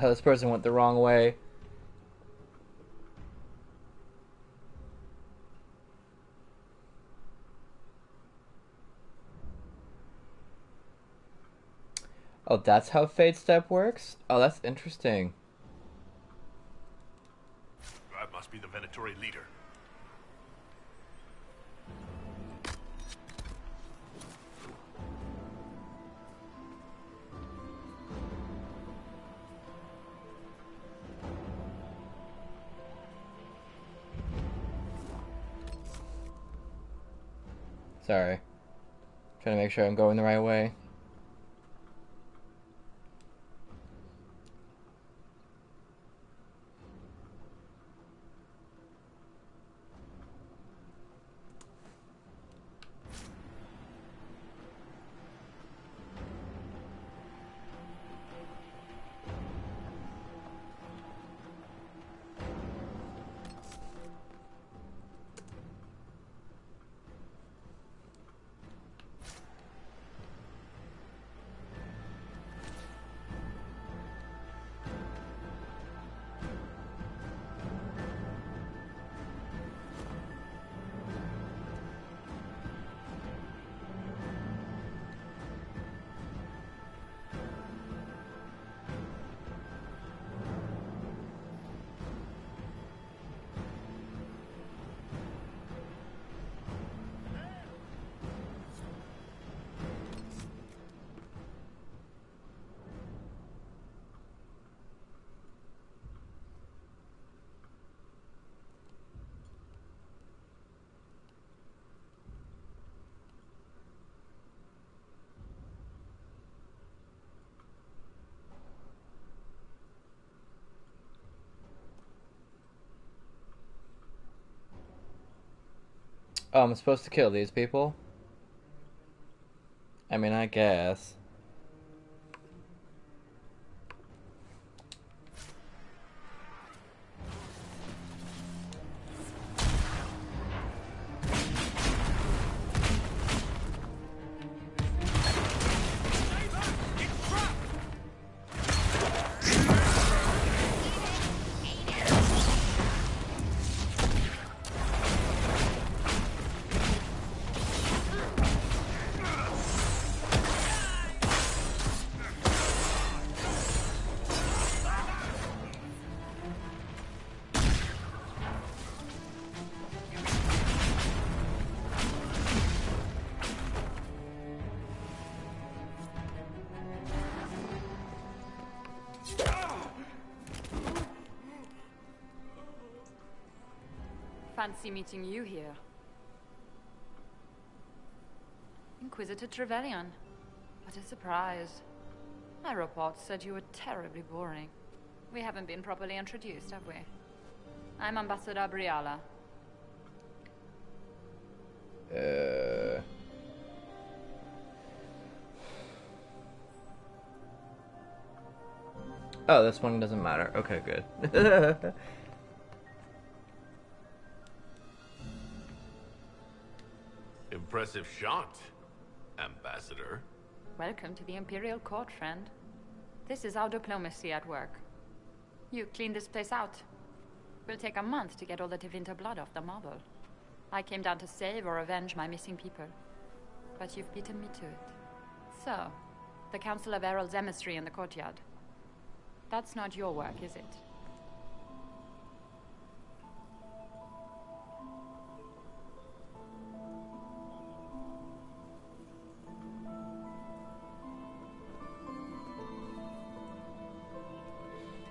A: oh, this person went the wrong way. Oh, that's how Fade Step works? Oh, that's interesting.
C: That must be the Venatori leader.
A: make sure I'm going the right way. Oh, I'm supposed to kill these people? I mean, I guess.
T: meeting you here. Inquisitor Trevelyan. What a surprise. My report said you were terribly boring. We haven't been properly introduced, have we? I'm Ambassador Briala.
M: Uh...
A: Oh, this one doesn't matter. Okay, good.
C: impressive shot, Ambassador.
T: Welcome to the Imperial Court, friend. This is our diplomacy at work. You clean this place out. Will take a month to get all the Tevinter blood off the marble. I came down to save or avenge my missing people. But you've beaten me to it. So, the Council of Heralds' emissary in the courtyard. That's not your work, is it?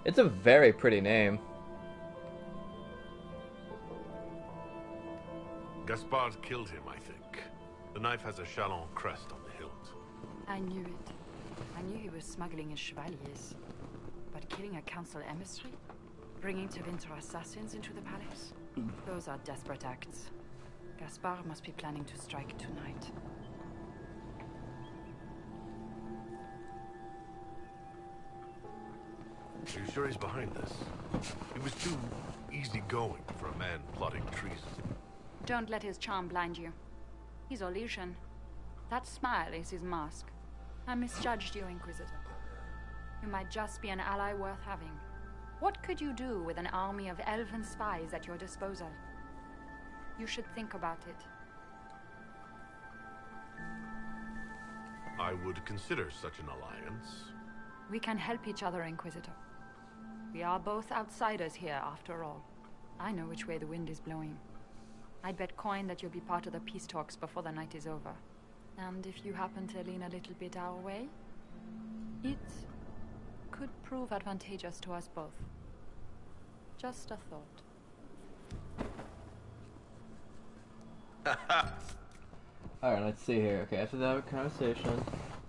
A: It's a very pretty name.
C: Gaspard killed him, I think. The knife has a Chalon crest on the hilt.
T: I knew it. I knew he was smuggling his chevaliers. But killing a council emissary? Bringing Tevinter assassins into the palace? Those are desperate acts. Gaspard must be planning to strike tonight.
C: You sure he's behind this? He was too easygoing for a man plotting treason.
T: Don't let his charm blind you. He's illusion. That smile is his mask. I misjudged you, Inquisitor. You might just be an ally worth having. What could you do with an army of elven spies at your disposal? You should think about it.
C: I would consider such an alliance.
T: We can help each other, Inquisitor. We are both outsiders here, after all. I know which way the wind is blowing. I'd bet coin that you'll be part of the peace talks before the night is over. And if you happen to lean a little bit our way, it could prove advantageous to us both. Just a
A: thought. Alright, let's see here. Okay, after that conversation,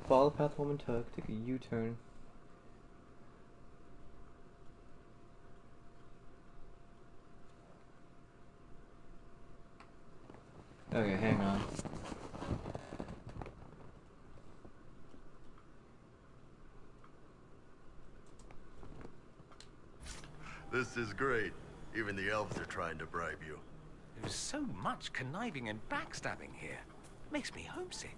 A: follow the path the woman took, took a U-turn,
C: This is great. Even the elves are trying to bribe you.
G: There's so much conniving and backstabbing here. It makes me homesick.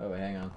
A: Oh, hang on.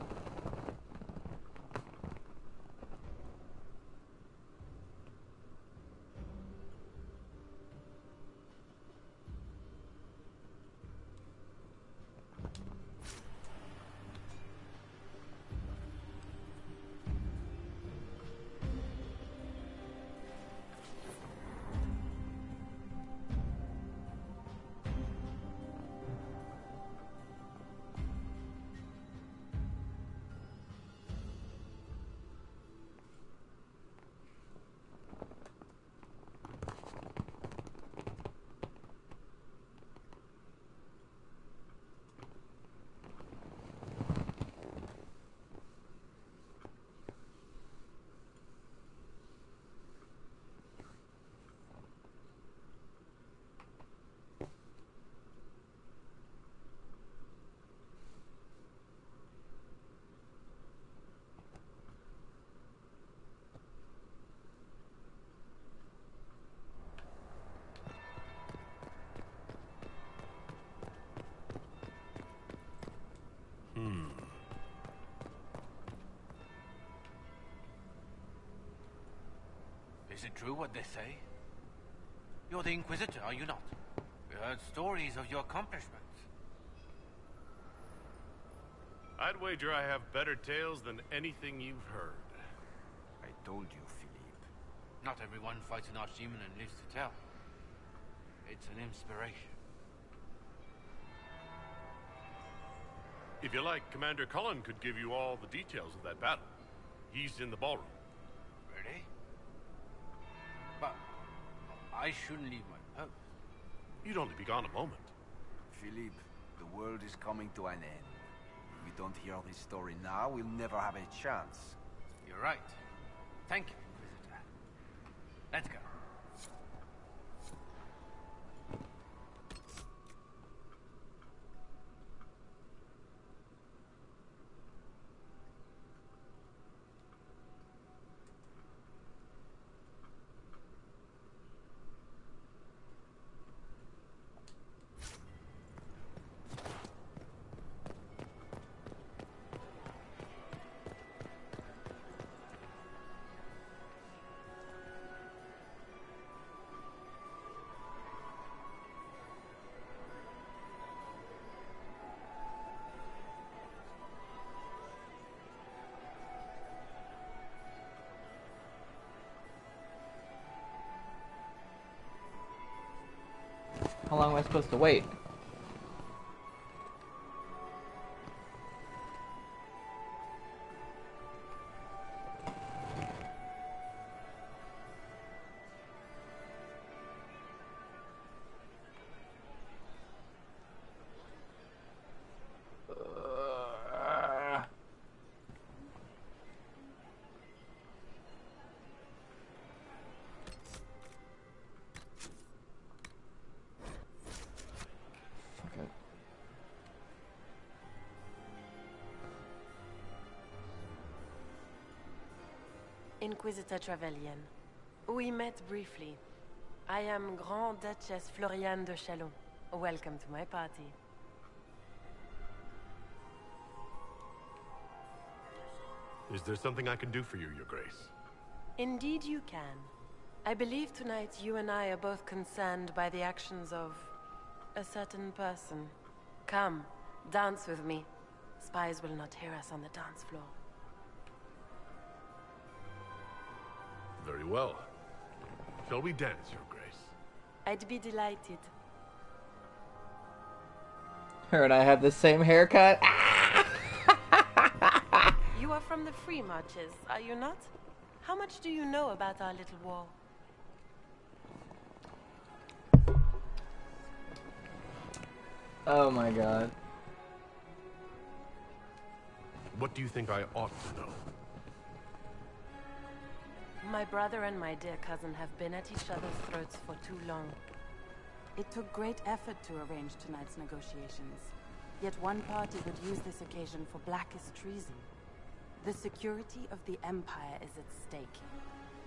R: it true what they say? You're the Inquisitor, are you not? We heard stories of your accomplishments.
C: I'd wager I have better tales than anything you've heard. I told you, Philippe. Not everyone fights an archdemon and lives to tell. It's an inspiration. If you like, Commander Cullen could give you all the details of that battle. He's in the ballroom. I shouldn't leave my post. You'd only be gone a moment. Philippe, the
R: world is coming to an end. If we don't hear this story now, we'll never have a chance. You're right. Thank you, Inquisitor. Let's go.
A: am I supposed to wait?
S: Rosita Trevelyan. We met briefly. I am Grand Duchess Florianne de Chalons. Welcome to my party.
C: Is there something I can do for you, Your Grace?
S: Indeed you can. I believe tonight you and I are both concerned by the actions of... a certain person. Come, dance with me. Spies will not hear us on the dance floor.
C: Very well. Shall we dance, Your Grace?
S: I'd be delighted.
A: Her and I have the same haircut.
S: you are from the Free Marches, are you not? How much do you know about our little war?
C: Oh my god. What do you think I ought to know?
S: My brother and my dear cousin have been at each other's throats for too long. It took great effort to arrange tonight's negotiations. Yet one party would use this occasion for blackest treason. The security of the Empire is at stake.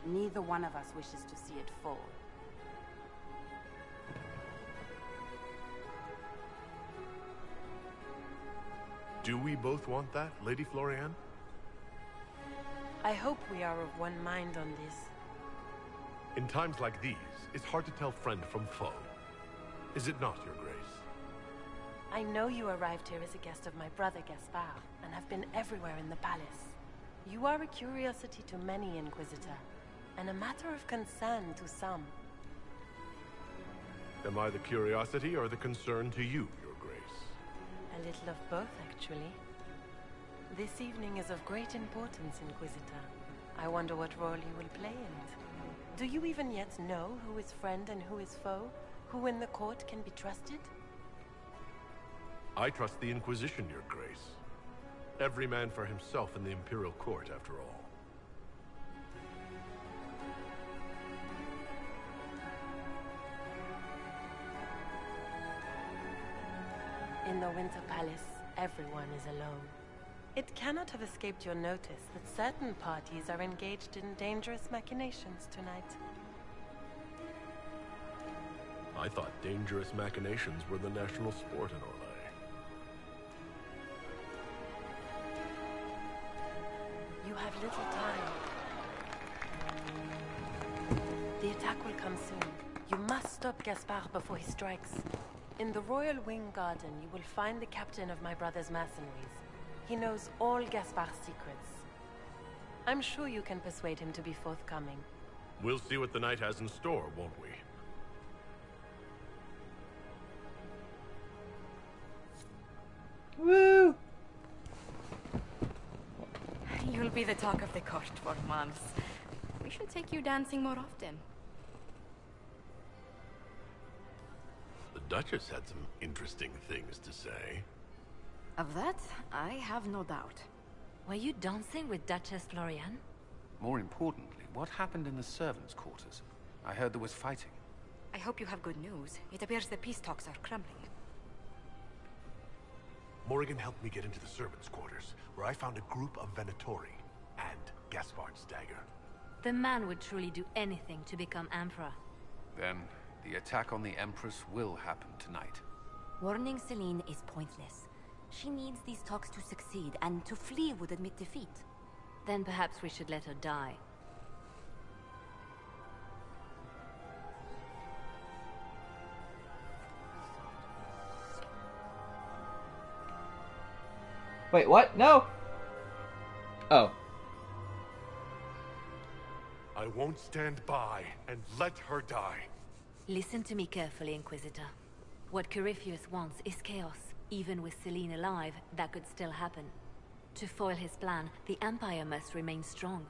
S: Neither one of us wishes to see it fall.
C: Do we both want that, Lady Florianne?
S: I hope we are of one mind on this.
C: In times like these, it's hard to tell friend from foe. Is it not, Your Grace?
S: I know you arrived here as a guest of my brother Gaspard, and have been everywhere in the palace. You are a curiosity to many, Inquisitor, and a matter of concern to some.
C: Am I the curiosity or the concern to you, Your Grace?
S: A little of both, actually. This evening is of great importance, Inquisitor. I wonder what role you will play in it. Do you even yet know who is friend and who is foe? Who in the court can be trusted? I
C: trust the Inquisition, Your Grace. Every man for himself in the Imperial Court, after all.
S: In the Winter Palace, everyone is alone. It cannot have escaped your notice that certain parties are engaged in dangerous machinations tonight.
C: I thought dangerous machinations were the national sport in Orlais.
S: You have little time. The attack will come soon. You must stop Gaspard before he strikes. In the Royal Wing Garden, you will find the captain of my brother's mercenaries. He knows all Gaspard's secrets. I'm sure you can persuade him to be forthcoming.
C: We'll see what the night has in store, won't we?
B: Woo! You'll be the talk of the
C: court for months.
B: We should take you dancing more often.
C: The Duchess had some interesting things to say.
B: Of that, I have no doubt. Were you dancing with Duchess Florianne?
R: More importantly, what happened in the servants' quarters? I heard there was fighting.
B: I hope you have good news. It appears the peace talks are crumbling.
C: Morrigan helped me get into the servants' quarters, where I found a group of Venatori and Gaspard's dagger.
D: The man would truly do anything to become Emperor.
C: Then,
R: the attack on the Empress will happen tonight.
B: Warning Celene is pointless. She needs these talks to succeed, and to flee would admit defeat. Then perhaps
D: we should let her die.
A: Wait, what? No! Oh.
C: I won't stand by and let her die.
D: Listen to me carefully, Inquisitor. What Corypheus wants is chaos. Even with Celene alive, that could still happen. To foil his plan, the Empire must remain strong.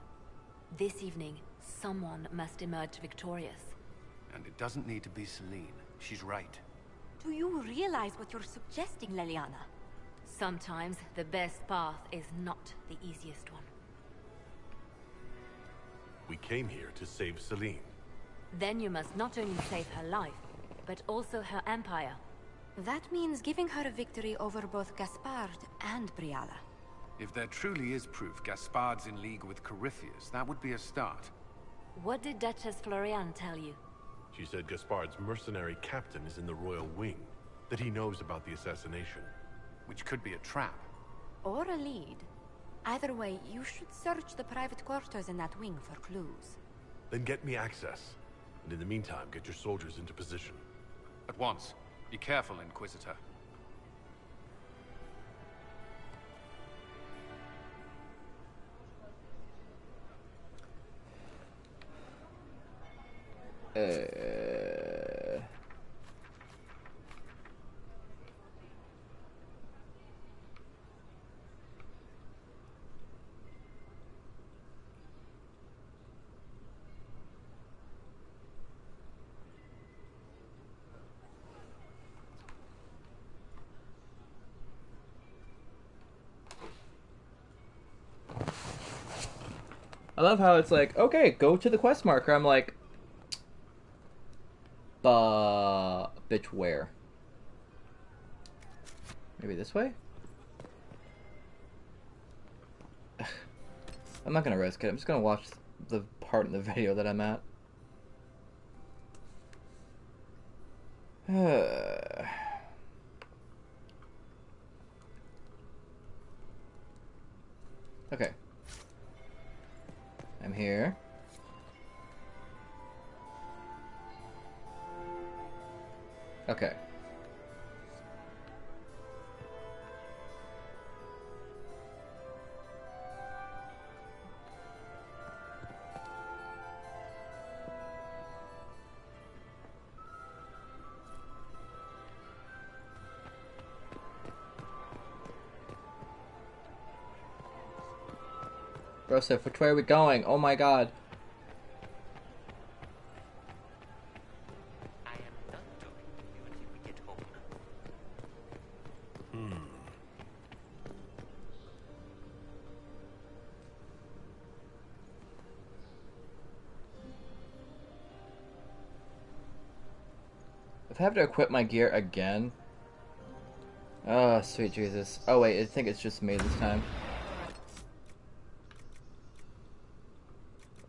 D: This evening, someone must emerge victorious.
R: And it doesn't need to be Celene. She's right.
D: Do you realize what you're suggesting, Leliana? Sometimes the best path is not the easiest one.
C: We came here to save Celene.
D: Then you must not only
B: save her life, but also her empire that means giving her a victory over both Gaspard and Briala.
R: If there truly is proof Gaspard's in league with
C: Corypheus, that would be a start.
D: What did Duchess Florianne tell you?
C: She said Gaspard's mercenary captain is in the royal wing, that he knows about the assassination. Which could be a trap.
B: Or a lead. Either way, you should search the private quarters in that wing for clues.
C: Then get me access. And in the meantime, get your soldiers into position. At once. Be careful, Inquisitor.
M: Uh...
A: love how it's like, okay, go to the quest marker. I'm like, bah, bitch, where? Maybe this way?
K: I'm not gonna
A: risk it. I'm just gonna watch the part in the video that I'm at.
M: Okay
A: here. Okay. Joseph. Which way are we going? Oh my god. If I have to equip my gear again... Oh, sweet Jesus. Oh wait, I think it's just me this time.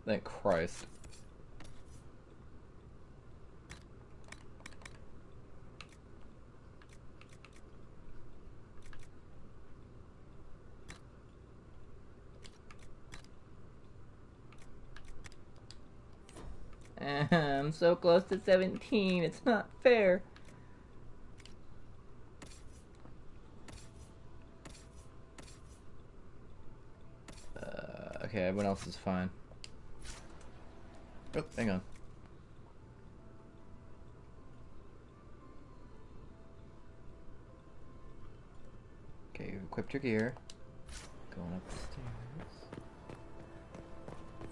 A: Thank Christ. I'm so close to 17. It's not fair. Uh, okay, everyone else is fine. Oh, hang on. Okay, you've equipped your gear. Going up the stairs.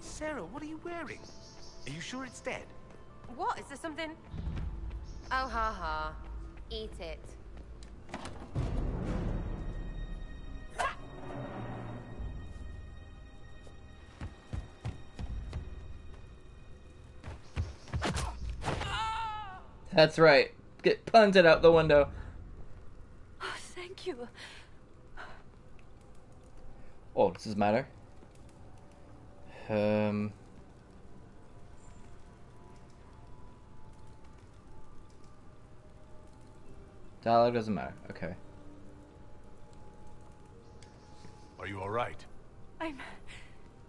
G: Sera, what are you wearing? Are you sure it's dead?
H: What? Is there something? Oh, ha ha. Eat it.
A: That's right. Get punted out the window.
F: Oh, thank you.
A: Oh, does this matter? Um. Dialogue doesn't matter. Okay.
C: Are you all right?
E: I'm.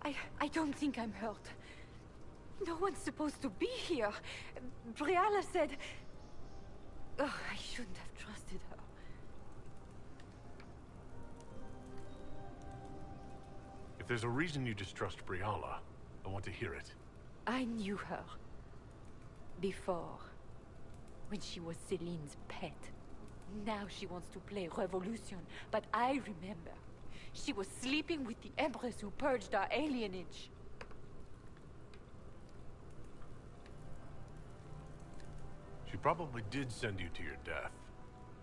E: I.
F: I don't think I'm hurt. No one's supposed to be here. Briala said... Oh, I shouldn't have trusted her.
C: If there's a reason you distrust Briala, I want to hear it.
F: I knew her. Before. When she was Celene's pet. Now she wants to play Revolution,
T: but I remember. She was sleeping with the Empress who purged our alienage.
C: probably did send you to your death.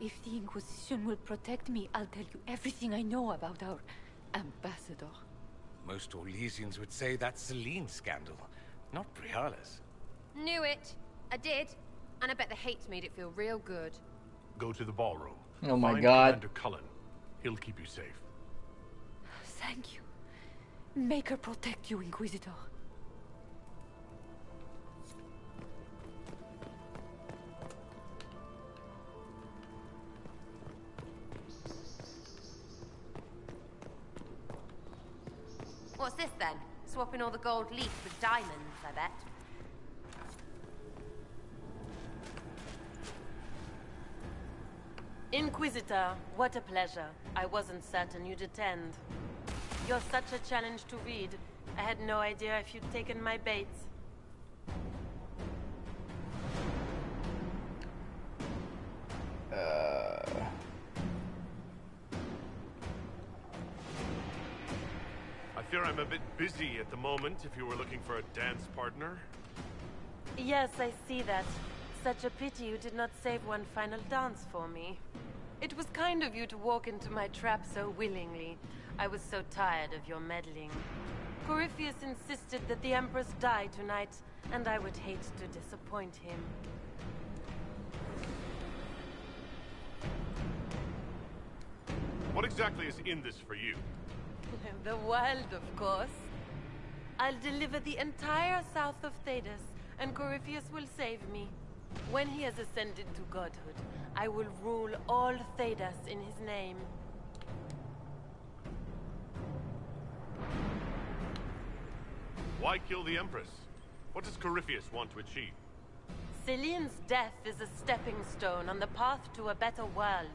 B: If the Inquisition will protect me,
F: I'll tell you everything I know about our ambassador.
C: Most Orlesians would
G: say that's Celene's scandal, not Briala's.
H: Knew it. I did. And I bet the hate's made it feel real good.
C: Go to the ballroom. Oh my Find god. Commander Cullen. He'll keep you safe.
H: Thank you. Make
F: her protect you, Inquisitor.
S: swapping all the gold leaf with diamonds, I bet. Inquisitor, what a pleasure. I wasn't certain you'd attend. You're such a challenge to read. I had no idea if you'd taken my baits.
C: I'm a bit busy at the moment if you were looking for a dance partner.
S: Yes, I see that. Such a pity you did not save one final dance for me. It was kind of you to walk into my trap so willingly. I was so tired of your meddling. Corypheus insisted that the Empress die tonight, and I would hate to disappoint him.
C: What exactly is in this for you?
S: the world, of course. I'll deliver the entire south of Thedas, and Corypheus will save me. When he has ascended to godhood, I will rule all Thedas in his name.
C: Why kill the Empress? What does Corypheus want to achieve?
S: Celene's death is a stepping stone on the path to a better world.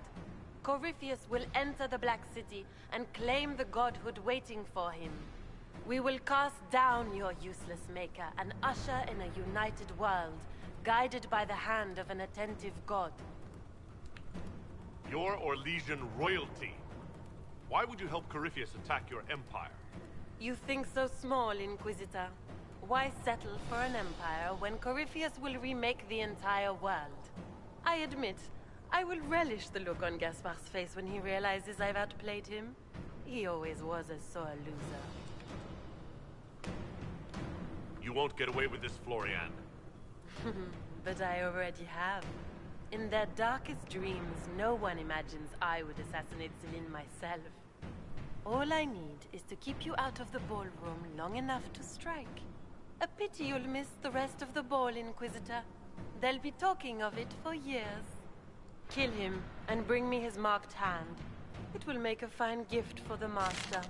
S: Corypheus will enter the Black City and claim the godhood waiting for him. We will cast down your useless maker and usher in a united world, guided by the hand of an attentive god.
C: Your Orlesian royalty. Why would you help Corypheus attack your empire?
S: You think so small, Inquisitor. Why settle for an empire when Corypheus will remake the entire world? I admit, I will relish the look on Gaspard's face when he realizes I've outplayed him. He always was a sore loser.
C: You won't get away with this, Florianne.
S: but I already have. In their darkest dreams, no one imagines I would assassinate Celene myself. All I need is to keep you out of the ballroom long enough to strike. A pity you'll miss the rest of the ball, Inquisitor. They'll be talking of it for years. Kill him and bring me his marked hand. It will make a fine gift for the master.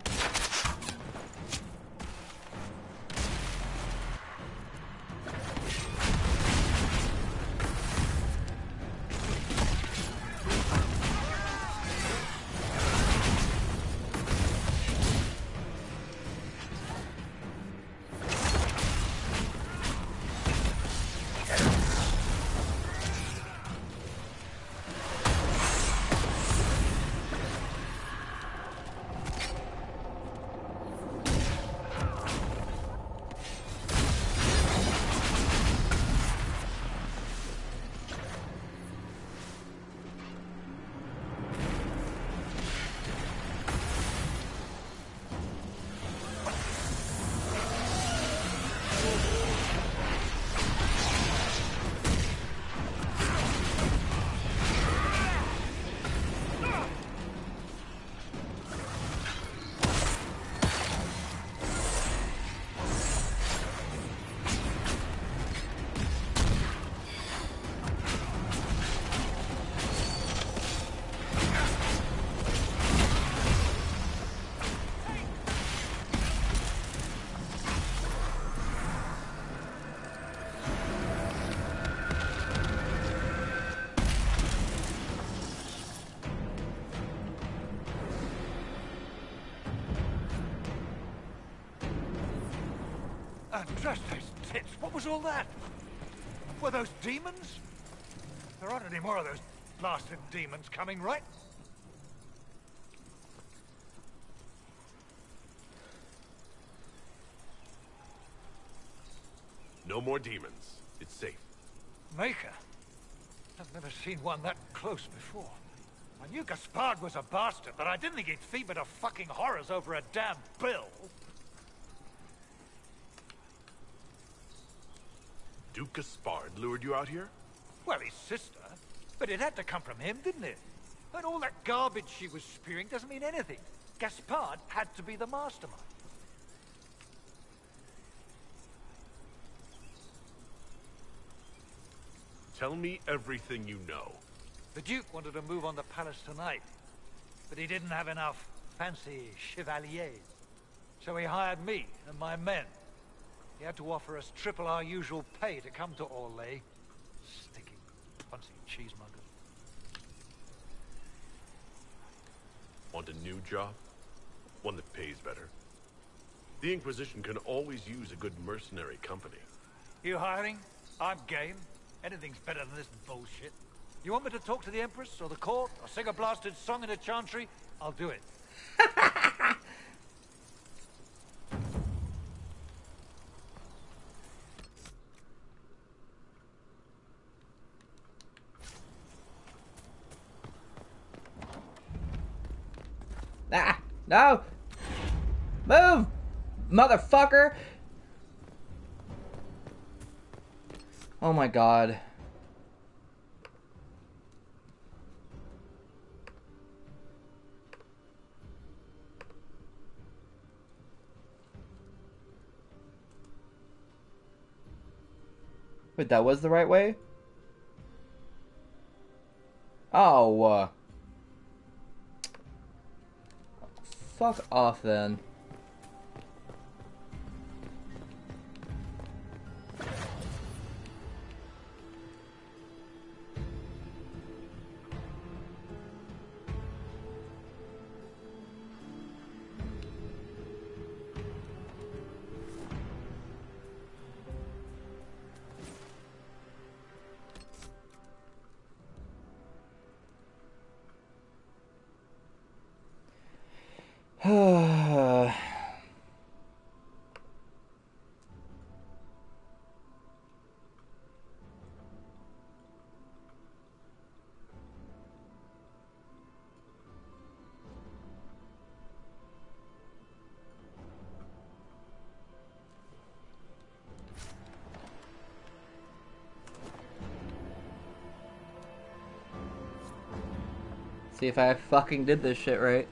I: Ah, trust those tits. What was all that? Were those demons? There aren't any more of those blasted demons coming, right?
C: No more demons. It's safe.
I: Maker? I've never seen one that close before. I knew Gaspard was a bastard, but I didn't think he'd feed me to fucking horrors over a damn bill.
C: Duke Gaspard lured you out here?
I: Well, his sister. But it had to come from him, didn't it? And all that garbage she was spewing doesn't mean anything. Gaspard had to be the mastermind. Tell me
C: everything you know.
I: The Duke wanted to move on the palace tonight, but he didn't have enough fancy chevaliers. So he hired me and my men he had to offer us triple our usual pay to come to Orleans. Stinking, punty cheesemonger.
C: Want a new job? One that pays better? The Inquisition can always use a good mercenary company.
I: You hiring? I'm game. Anything's better than this bullshit. You want me to talk to the Empress, or the court, or sing a blasted song in a chantry? I'll do it.
A: No! Move! Motherfucker! Oh my god. Wait, that was the right way? Oh, uh... fuck off then. See if I fucking did this shit right.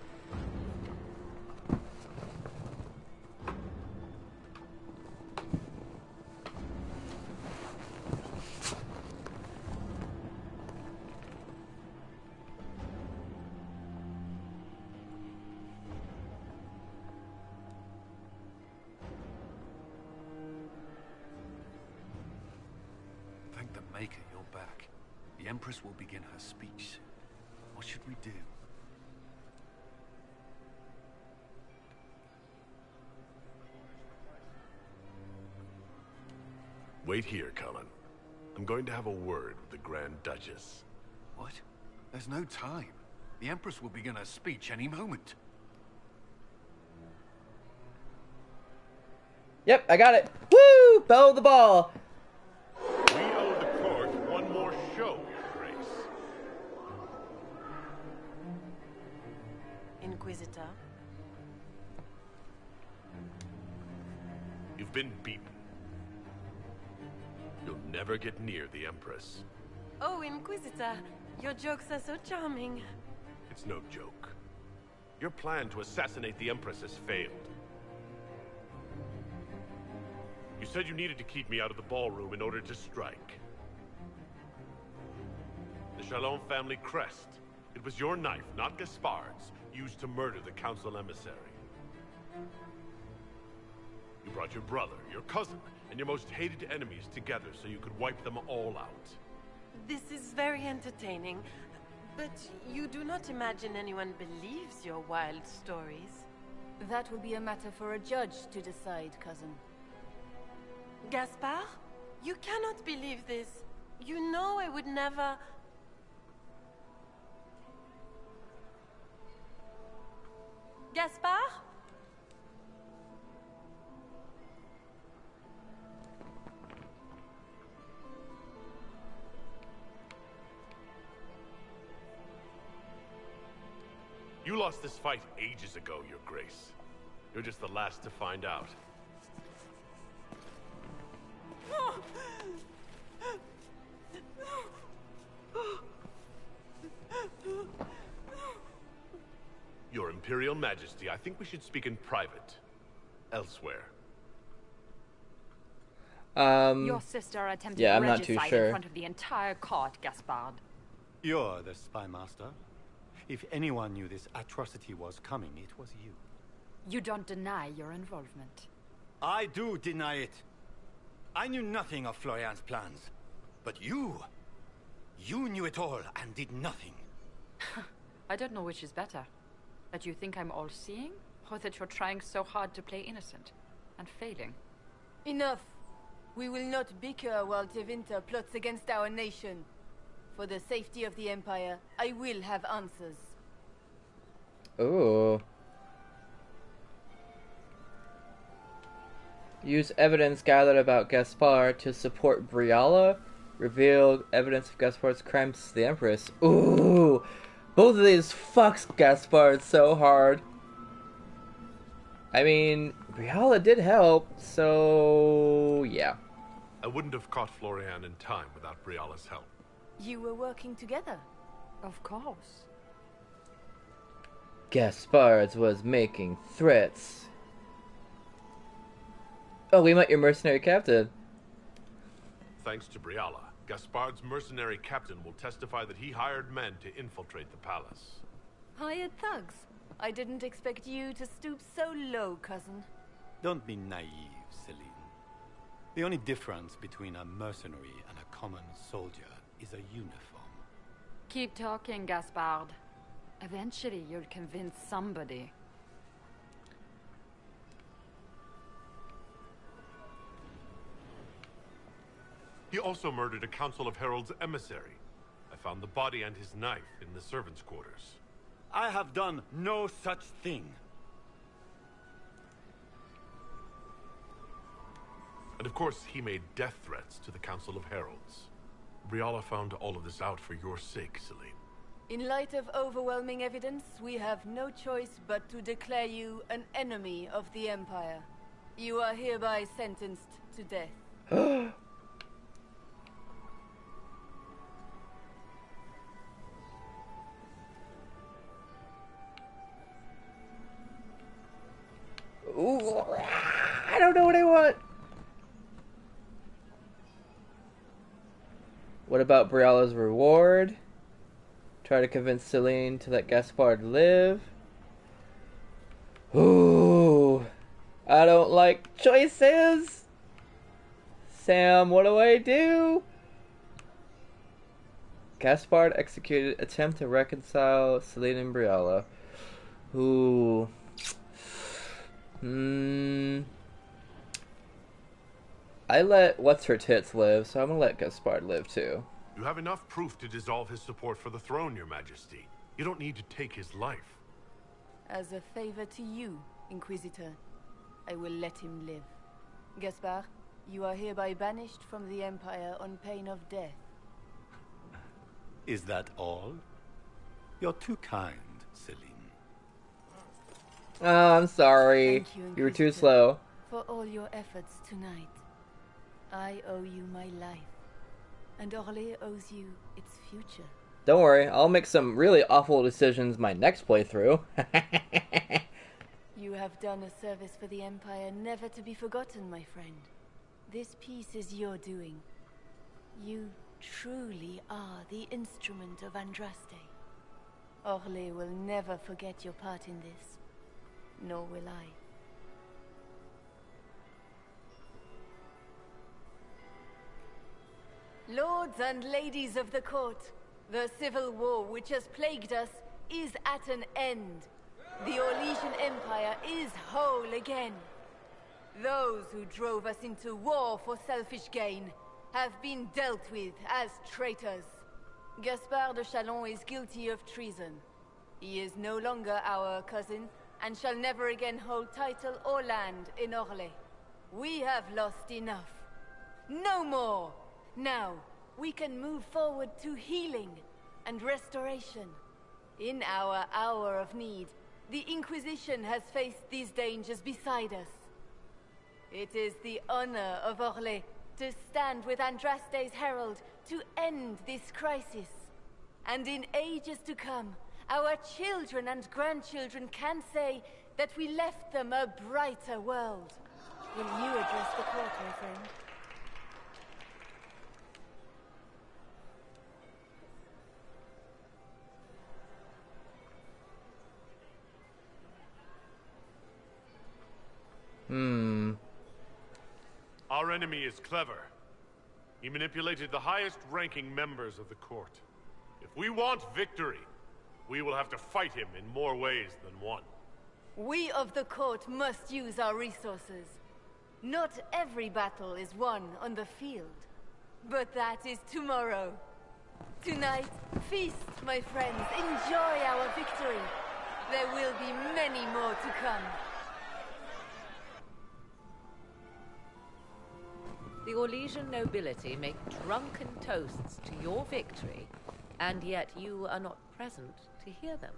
C: speech
R: any moment.
A: Yep, I got it. Woo! Bell the ball. We owe
C: the court one more
S: show, Grace. Inquisitor.
C: You've been beaten. You'll never get near the Empress.
S: Oh, Inquisitor, your jokes are so charming.
C: It's no joke. Your plan to assassinate the Empress has failed. You said you needed to keep me out of the ballroom in order to strike. The Chalon family crest. It was your knife, not Gaspard's, used to murder the Council Emissary. You brought your brother, your cousin, and your most hated enemies together so you could wipe them all out.
S: This is very entertaining. But you do not imagine anyone believes your wild stories?
Q: That will be a matter for a judge to decide, cousin.
S: Gaspard? You cannot believe this. You know I would never... Gaspard?
C: You lost this fight ages ago, Your Grace. You're just the last to find out. Your Imperial Majesty, I think we should speak in private. Elsewhere.
P: Um, Your
T: sister attempted yeah, I'm not too sure. in front of the entire court,
P: Gaspard. You're the spy master? If anyone knew this atrocity was coming, it was you.
T: You don't deny your involvement.
P: I do deny it. I knew nothing of Florianne's plans. But you... You knew it all and did nothing.
T: I don't know which is better. That you think I'm all-seeing, or that you're trying so hard to play innocent, and failing.
Q: Enough! We will not bicker while Tevinter plots against our nation. For the safety of the Empire, I will have answers.
A: Ooh. Use evidence gathered about Gaspard to support Briala. Reveal evidence of Gaspard's crimes to the Empress. Ooh! Both of these fucks Gaspar so hard. I mean, Briala did help,
C: so yeah. I wouldn't have caught Florianne in time without Briala's help.
Q: You were working together? Of course.
A: Gaspard's was making threats. Oh, we met your mercenary captain.
C: Thanks to Briala, Gaspard's mercenary captain will testify that he hired men to infiltrate the palace.
Q: Hired thugs? I didn't expect you to stoop so low, cousin.
P: Don't be naive, Celene. The only difference between a mercenary and a common soldier is a uniform.
T: Keep talking, Gaspard. Eventually, you'll convince somebody.
C: He also murdered a Council of Heralds' emissary. I found the body and his knife in the servants' quarters.
P: I have done no such thing.
C: And of course, he made death threats to the Council of Heralds. Briala found all of this out for your sake, Celene.
Q: In light of overwhelming evidence, we have no choice but to declare you an enemy of the Empire. You are hereby sentenced to death.
C: I don't know what I want.
A: What about Briala's reward? Try to convince Celene to let Gaspard live.
K: Ooh,
A: I don't like choices. Sam, what do I do? Gaspard executed attempt to reconcile Celene and Briella. Ooh. Hmm. I let What's Her Tits live, so I'm gonna let Gaspard live too.
C: You have enough proof to dissolve his support for the throne, Your Majesty. You don't need to take his life.
Q: As a favor to you, Inquisitor, I will let him live. Gaspard, you are hereby banished from the Empire on pain of death.
P: Is that all? You're too kind, Celene.
A: Oh, I'm sorry. You, you were too slow.
Q: For all your efforts tonight. I owe you my life, and Orlais owes you its future.
A: Don't worry, I'll make some really awful decisions my next playthrough.
Q: you have done a service for the Empire never to be forgotten, my friend. This piece is your doing. You truly are the instrument of Andraste. Orlais will never forget your part in this, nor will I. Lords and ladies of the court, the civil war which has plagued us is at an end. The Orlesian Empire is whole again. Those who drove us into war for selfish gain have been dealt with as traitors. Gaspard de Chalon is guilty of treason. He is no longer our cousin and shall never again hold title or land in Orlais. We have lost enough. No more! Now, we can move forward to healing and restoration. In our hour of need, the Inquisition has faced these dangers beside us. It is the honor of Orlais to stand with Andraste's herald to end this crisis. And in ages to come, our children and grandchildren can say that we left them a brighter world. Will you address the court, my friend?
K: Hmm.
C: Our enemy is clever. He manipulated the highest-ranking members of the court. If we want victory, we will have to fight him in more ways than
Q: one. We of the court must use our resources. Not every battle is won on the field. But that is tomorrow. Tonight, feast, my friends. Enjoy our victory. There will
X: be many more to come. The Orlesian nobility make drunken toasts to your victory, and yet you are not present to hear them.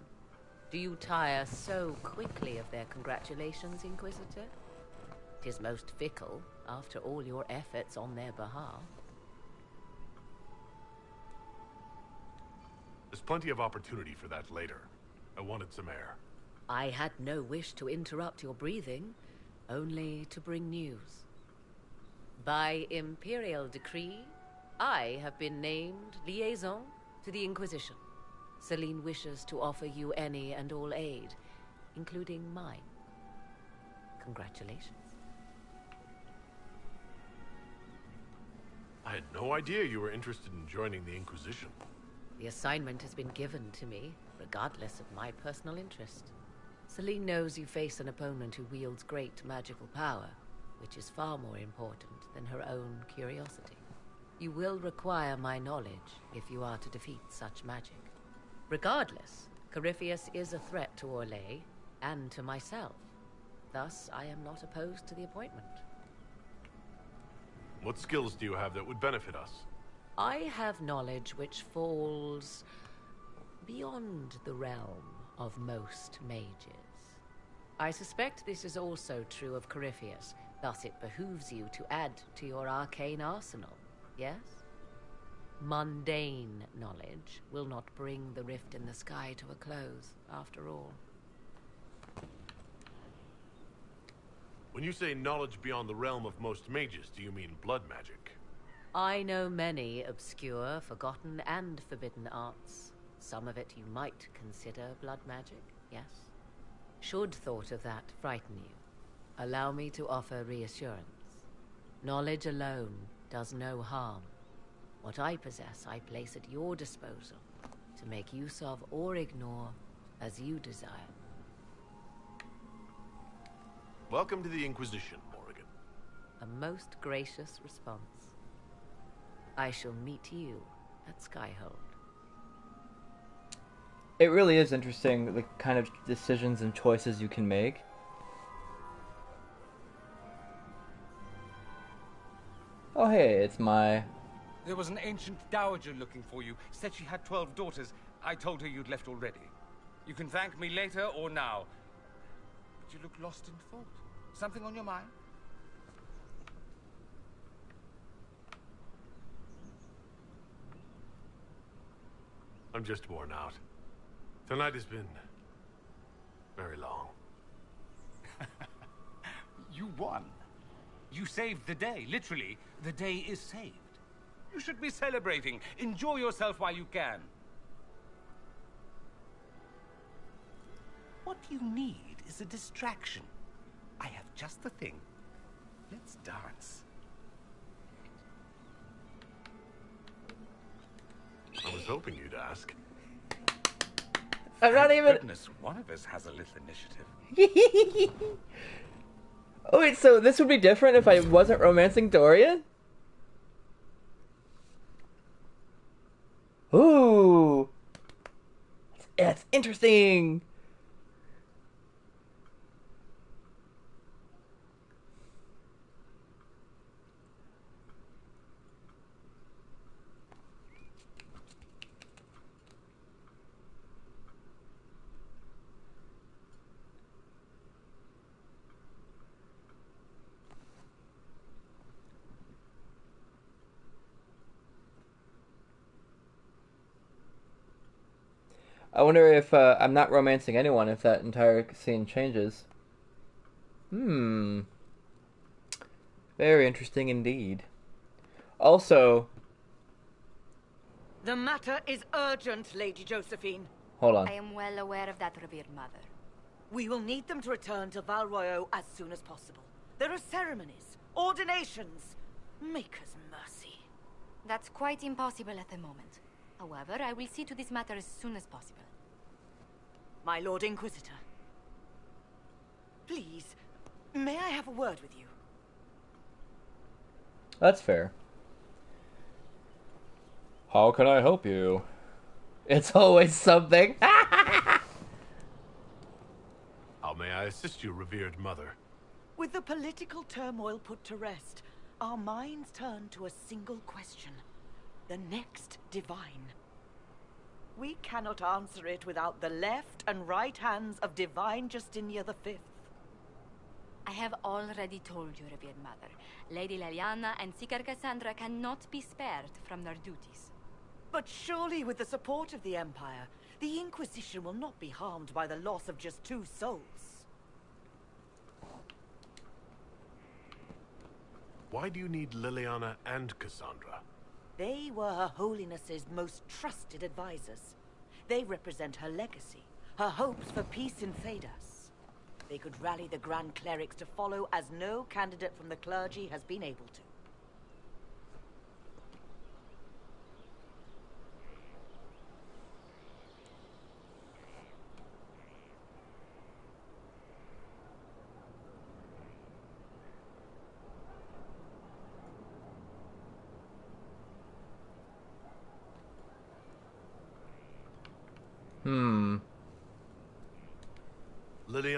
X: Do you tire so quickly of their congratulations, Inquisitor? Tis most fickle, after all your efforts on their behalf.
C: There's plenty of opportunity for that later. I wanted some air.
X: I had no wish to interrupt your breathing, only to bring news. By Imperial decree, I have been named liaison to the Inquisition. Celene wishes to offer you any and all aid, including mine. Congratulations.
C: I had no idea you were interested in joining the Inquisition.
X: The assignment has been given to me, regardless of my personal interest. Celene knows you face an opponent who wields great magical power which is far more important than her own curiosity. You will require my knowledge if you are to defeat such magic. Regardless, Corypheus is a threat to Orlais and to myself. Thus, I am not opposed to the appointment.
C: What skills do you have that would benefit us?
X: I have knowledge which falls beyond the realm of most mages. I suspect this is also true of Corypheus, Thus it behooves you to add to your arcane arsenal, yes? Mundane knowledge will not bring the rift in the sky to a close, after all.
C: When you say knowledge beyond the realm of most mages, do you mean blood magic?
X: I know many obscure, forgotten, and forbidden arts. Some of it you might consider blood magic, yes? Should thought of that frighten you, Allow me to offer reassurance. Knowledge alone does no harm. What I possess, I place at your disposal to make use of or ignore as you desire.
C: Welcome to the Inquisition, Morrigan.
X: A most gracious response. I shall meet you at Skyhold.
A: It really is interesting the kind of decisions and choices you can make. Oh, hey, it's my...
G: There was an ancient dowager looking for you. Said she had 12 daughters. I told her you'd left already. You can thank me later or now. But you look lost in thought. Something on your mind?
C: I'm just worn out. Tonight has been... very long. you
G: won. You saved the day, literally. The day is saved. You should be celebrating. Enjoy yourself while you can.
L: What you need is a distraction. I have just the thing. Let's dance.
C: I was hoping you'd
G: ask.
K: I'm
A: not even.
G: Goodness, one of us has a little
K: initiative.
A: Oh wait, so this would be different if I wasn't romancing Dorian?
I: Ooh. That's,
A: that's interesting. I wonder if uh, I'm not romancing anyone if that entire scene changes. Hmm. Very interesting indeed. Also.
V: The matter is urgent, Lady Josephine. Hold on. I am well aware of that, revered mother. We will need them to return to Val Royeaux as soon as possible. There are ceremonies, ordinations.
B: Maker's mercy. That's quite impossible at the moment. However, I will see to this matter as soon as possible my Lord Inquisitor.
V: Please, may I have a word with you?
A: That's fair. How can I help you? It's always something. How
C: may I assist you, revered mother?
V: With the political turmoil put to rest, our minds turn to a single question. The next divine. We cannot answer it without the left and right hands of divine Justinia V. I have already told you, revered mother.
B: Lady Leliana and Seeker Cassandra cannot be spared from their duties.
V: But surely with the support of the Empire, the Inquisition will not be harmed by the loss of just two souls.
C: Why do you need Leliana and Cassandra?
V: They were Her Holiness's most trusted advisors. They represent her legacy, her hopes for peace in Thedas. They could rally the Grand Clerics to follow as no candidate from the clergy has been able to.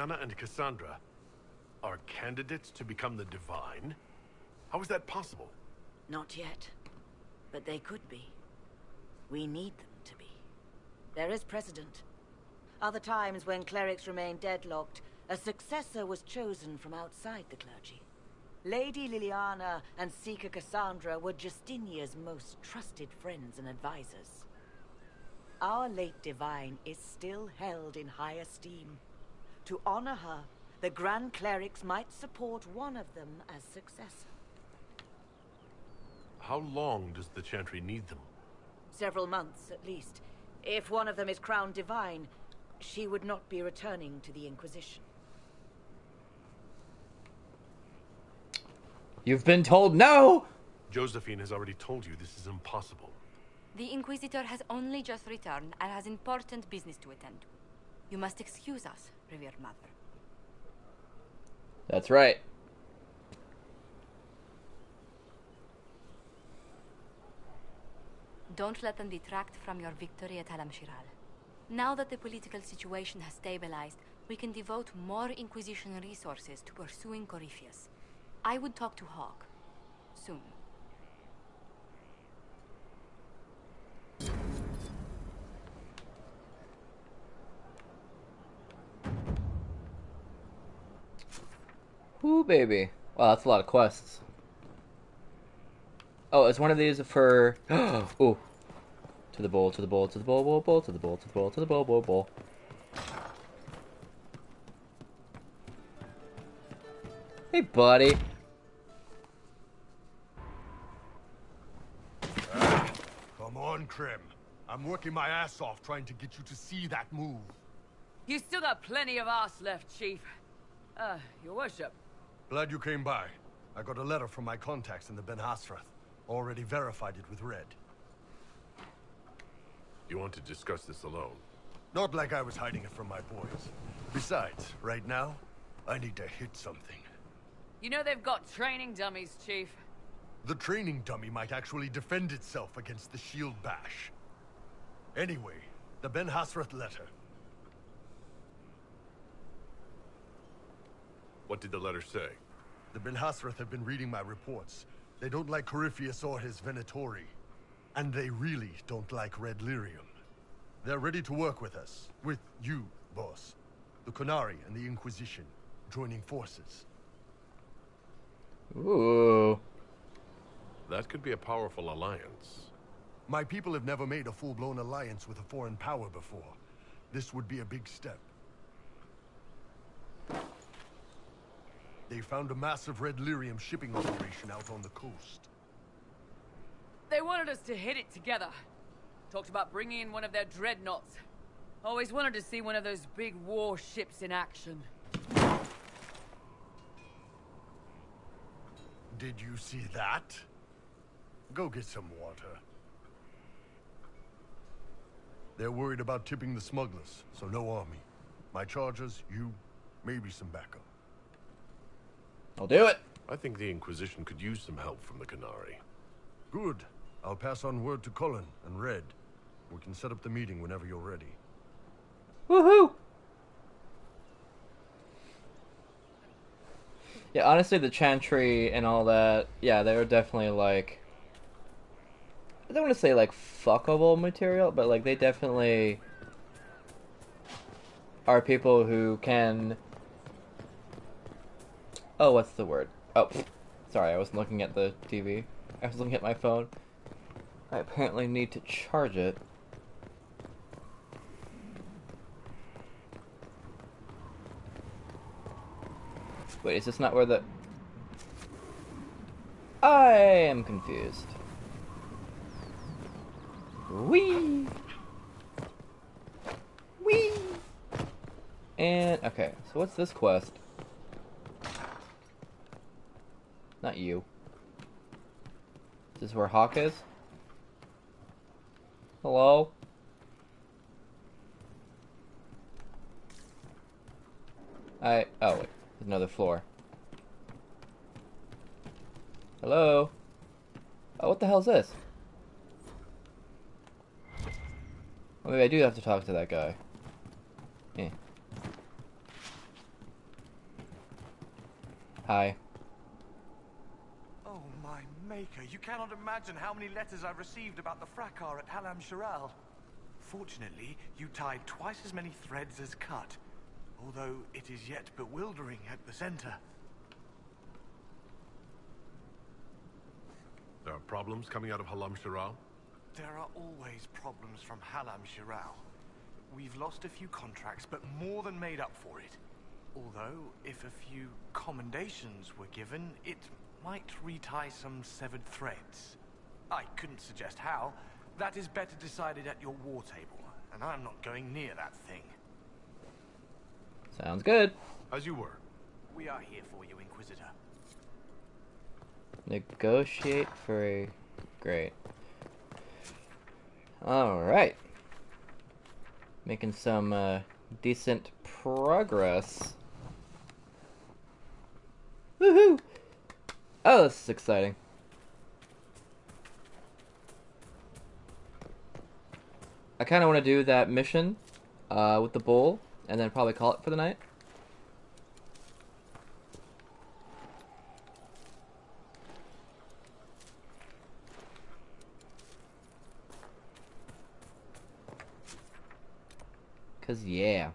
C: Leliana and Cassandra are candidates to become the Divine?
V: How is that possible? Not yet. But they could be. We need them to be. There is precedent. Other times when clerics remained deadlocked, a successor was chosen from outside the clergy. Lady Leliana and Seeker Cassandra were Justinia's most trusted friends and advisors. Our late divine is still held in high esteem. To honor her, the Grand Clerics might support one of them as successor.
C: How long does the Chantry need them?
V: Several months, at least. If one of them is crowned divine, she would not be returning to the Inquisition.
A: You've been
C: told no! Josephine has already told you this is impossible.
B: The Inquisitor has only just returned and has important business to attend to. You must excuse us of your mother. That's right. Don't let them detract from your victory at Halamshiral. Now that the political situation has stabilized, we can devote more Inquisition resources to pursuing Corypheus. I would talk to Hawke. Soon.
A: Whoo, baby. Wow, that's a lot of quests. Oh, it's one of these for... Ooh. To the bowl, to the bowl, to the bowl, bowl, bowl, to the bowl, to the bowl, to the bowl, bowl, bowl. Hey, buddy.
C: come on, Krem. I'm working my ass off trying to get you to see that move.
W: You still got plenty of ass left, Chief. Uh, Your Worship,
C: Glad you came by. I got a letter from my contacts in the Ben-Hassrath. Already verified it with red. You want to discuss this alone? Not like I was hiding it from my boys. Besides, right now, I need to hit something.
W: You know they've got training dummies, Chief.
C: The training dummy might actually defend itself against the shield bash. Anyway, the Ben-Hassrath letter. What did the letter say? The Ben have been reading my reports. They don't like Corypheus or his Venatori. And they really don't like Red Lyrium. They're ready to work with us. With you, boss. The Qunari and the Inquisition joining forces. Ooh. That could be a powerful alliance. My people have never made a full-blown alliance with a foreign power before. This would be a big step. They found a massive red lyrium shipping operation out on the coast.
W: They wanted us to hit it together. Talked about bringing in one of their dreadnoughts. Always wanted to see one of those big warships in action.
C: Did you see that? Go get some water. They're worried about tipping the smugglers, so no army. My charges, you, maybe some backup. I'll do it. I think the Inquisition could use some help from the Qunari. Good. I'll pass on word to Cullen and Red. We can set up the meeting whenever you're ready. Woohoo!
A: Yeah, honestly, the Chantry and all that, yeah, they were definitely like. I don't want to say like fuckable material, but like they definitely are people who can Oh, what's the word? Oh, sorry, I was not looking at the TV. I was looking at my phone. I apparently need to charge it. Wait, is this not where the... I am confused. Wee! Wee! And, okay, so what's this quest? Not you. Is this where Hawke is? Hello? I... Oh, wait. Another floor. Hello? Oh, what the hell is this? Well, maybe I do have to talk to that guy. Eh. Hi
N: maker, you cannot imagine how many letters I've received about the fracas at Halamshiral. Fortunately, you tied twice as many threads as cut, although it is yet bewildering at the center.
C: There are problems coming out of Halamshiral?
N: There are always problems from Halam Shiral. We've lost a few contracts, but more than made up for it. Although, if a few commendations were given, it might retie some severed threads. I couldn't suggest how. That is better decided at your war table, and I'm not going near that thing. Sounds good. As you were. We are here for you, Inquisitor.
A: Negotiate for a. Great. Alright. Making some uh, decent progress. Woohoo! Oh, this is exciting. I kind of want to do that mission uh, with the bull, and then probably call it for the night. Because, yeah.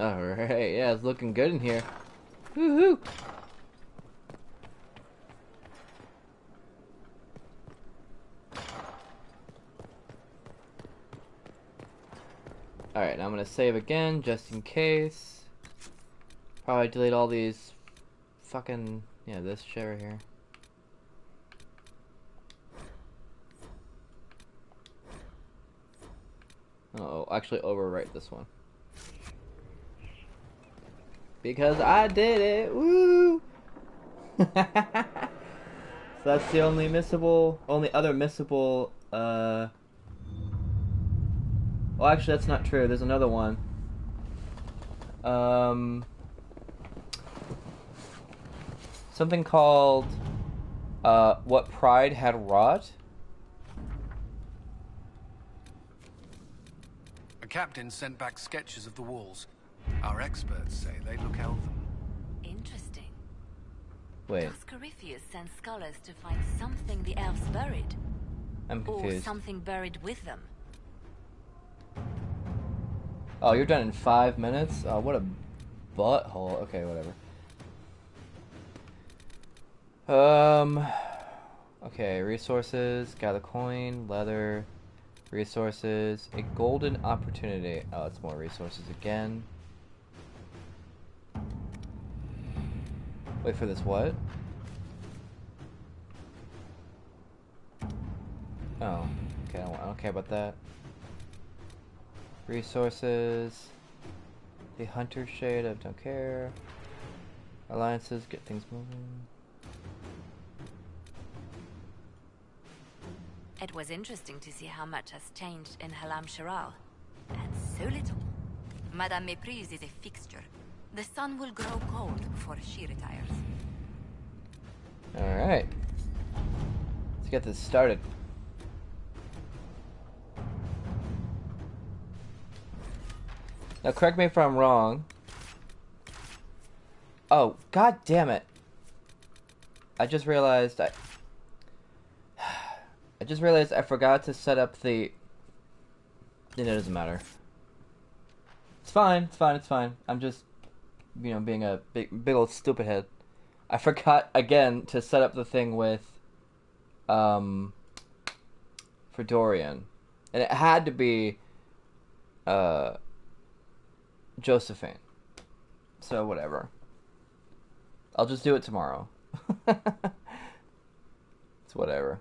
A: Alright, yeah, it's looking good in here. Woohoo! Alright, I'm gonna save again, just in case. Probably delete all these fucking, yeah, this shit right here. Uh oh, actually overwrite this one. Because I did it. Woo! so that's the only missable, only other missable, uh... Well, actually, that's not true. There's another one. Um... Something called, uh, What Pride Had Wrought?
R: A captain sent back sketches of the walls, our experts say they look elven.
D: Interesting. Wait. Corypheus sent scholars to find something the elves buried. I'm confused. Or something buried with them.
A: Oh, you're done in five minutes? Oh, what a butthole. Okay, whatever. Um, okay, resources, gather coin, leather, resources, a golden opportunity. Oh, it's more resources again. Wait for this what? Oh, okay, I don't, I don't care about that. Resources. The hunter shade, I don't care. Alliances, get things moving.
D: It was interesting to see how much has changed in Halamshiral,
B: And so little. Madame Méprise is a fixture. The sun will grow cold before she retires.
R: Alright.
A: Let's get this started. Now correct me if I'm wrong. Oh, god damn it. I just realized I I just realized I forgot to set up the it doesn't matter. It's fine, it's fine, it's fine. I'm just you know, being a big, big old stupid head. I forgot again to set up the thing with, um, for Dorian, and it had to be, uh, Josephine. So whatever. I'll just do it tomorrow. it's whatever.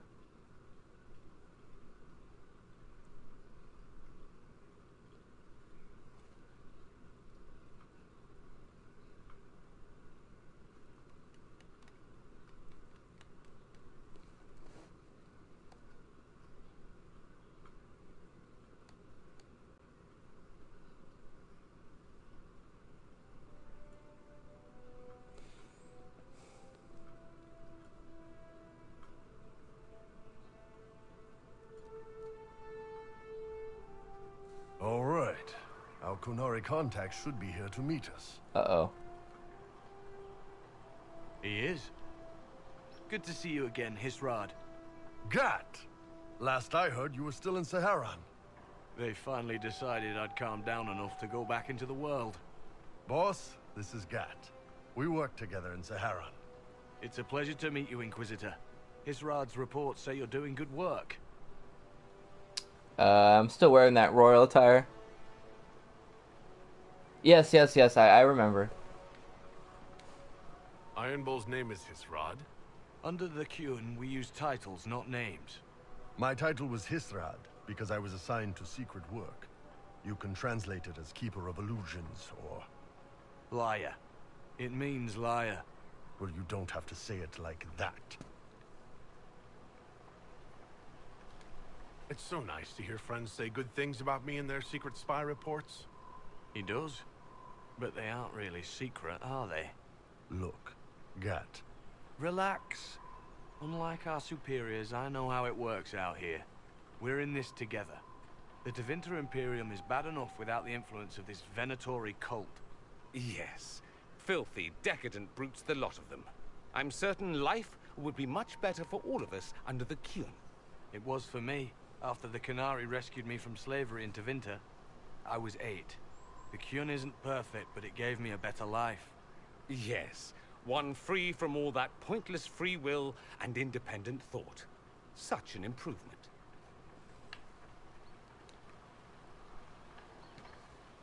C: military contact should be here to meet us.
A: Uh-oh.
N: He is? Good to see you again, Hissrad.
C: Gat! Last I heard, you were still in Seheron. They finally decided I'd calmed down enough to go back into the world. Boss, this is Gat.
N: We worked together in Seheron. It's a pleasure to meet you, Inquisitor. Hissrad's reports say you're doing good work.
A: Uh, I'm still wearing that royal attire. Yes, yes, yes, I, I remember.
C: Iron Bull's name is Hissrad. Under the Qun, we use titles, not names. My title was Hissrad, because I was assigned to secret work. You can translate it as Keeper of Illusions, or... Liar. It means liar. Well, you don't have to say it like that. It's so nice to hear friends say good things about me in their secret spy reports. He does. But they aren't really secret, are they? Look,
N: Gat. Relax. Unlike our superiors, I know how it works out here. We're in this together. The Tevinter Imperium is bad enough without the influence of this Venatori cult. Yes. Filthy, decadent brutes, the lot of them. I'm certain life would be much better for all of us under the Qun. It was for me, after the Qunari rescued me from slavery in Tevinter. I was eight. The cure isn't perfect, but it gave me a better life. Yes, one free from all that pointless free will and independent thought.
G: Such an improvement.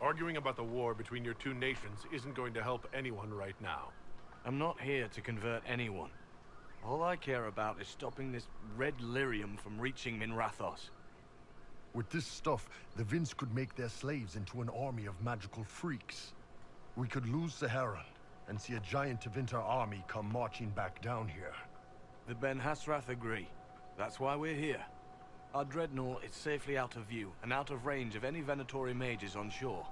C: Arguing about the war between your two nations isn't going to help anyone right
N: now. I'm not here to convert anyone. All I care about is stopping this red lyrium from reaching Minrathous.
C: With this stuff, the Vints could make their slaves into an army of magical freaks. We could lose Seheron and see a giant Tevinter army come marching back down here. The Ben-Hassrath agree.
N: That's why we're here. Our dreadnought is safely out of view and out of range of any Venatori mages on shore.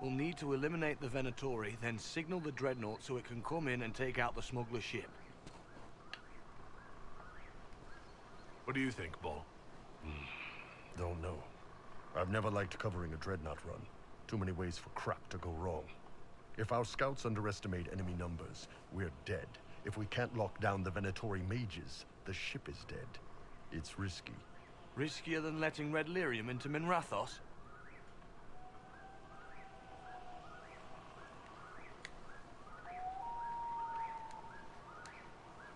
N: We'll need to eliminate the Venatori, then signal the dreadnought so it can come in and take out the smuggler ship.
C: What do you think, Bol? Mm. Don't know. I've never liked covering a dreadnought run. Too many ways for crap to go wrong. If our scouts underestimate enemy numbers, we're dead. If we can't lock down the Venatori mages, the ship is dead. It's risky.
N: Riskier than letting Red Lyrium into Minrathous?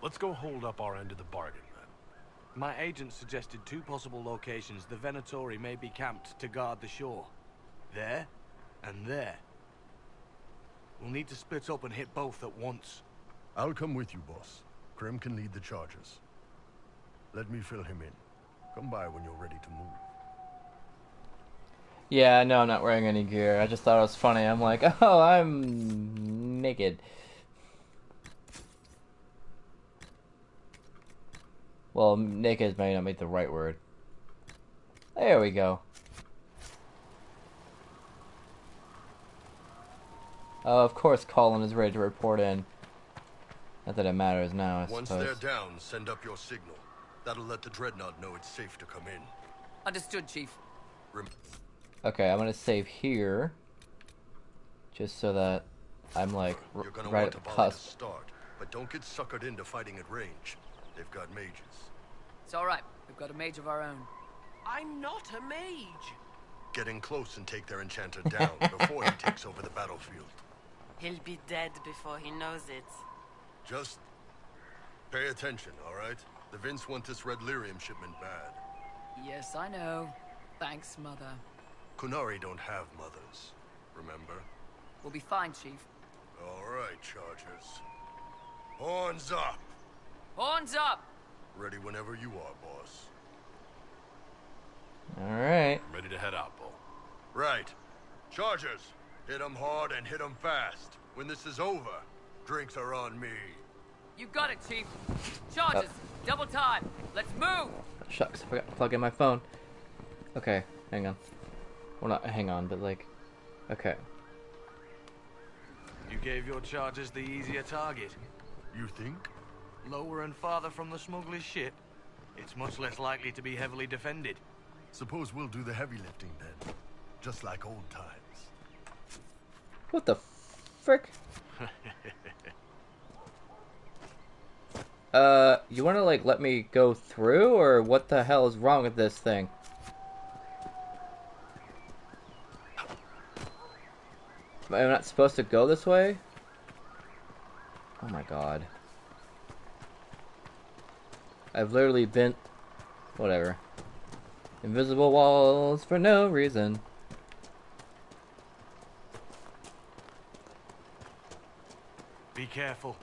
C: Let's go hold up our end of the bargain.
N: My agent suggested two possible locations the Venatori may be camped to guard the shore. There, and there. We'll need to split up and hit both at
C: once. I'll come with you, boss. Krem can lead the charges. Let me fill him in. Come by when you're ready to move.
A: Yeah, no, I'm not wearing any gear. I just thought it was funny. I'm like, oh, I'm naked. Well, naked may not be the right word. There we go. Oh, of course Cullen is ready to report in. Not that it matters now, I Once suppose.
C: they're down, send up your signal. That'll let the Dreadnought know it's safe to come in.
W: Understood, Chief. Rem
A: okay, I'm gonna save here. Just so that I'm like You're gonna right want to cusp.
C: Start, but don't get suckered into fighting at range. They've got mages.
W: It's all right. We've got a mage of our own. I'm not a mage.
C: Get in close and take their enchanter down before he takes over the battlefield.
W: He'll be dead before he knows
S: it.
C: Just pay attention, all right? The Vints want this red lyrium shipment bad.
W: Yes, I know. Thanks, Mother.
C: Qunari don't have mothers, remember?
W: We'll be fine, Chief.
C: All right, Chargers. Horns up!
W: Horns up!
C: Ready whenever you are, boss. All right. Ready to head out, Bull. Right. Chargers, hit 'em hard and hit 'em fast. When this is over, drinks are on me.
W: You got it, Chief. Chargers, oh. double time. Let's move.
A: Shucks, I forgot to plug in my phone. Okay, hang on. Well, not hang on, but like, okay.
N: You gave your charges the easier target. You think? Lower and farther from the smuggler's ship, it's much less likely to be heavily defended.
C: Suppose we'll do the heavy lifting then, just like old times. What the frick?
A: uh, you wanna like let me go through, or what the hell is wrong with this thing? Am I not supposed to go this way? Oh my god. I've literally been... Whatever. Invisible walls for no reason.
N: Be careful.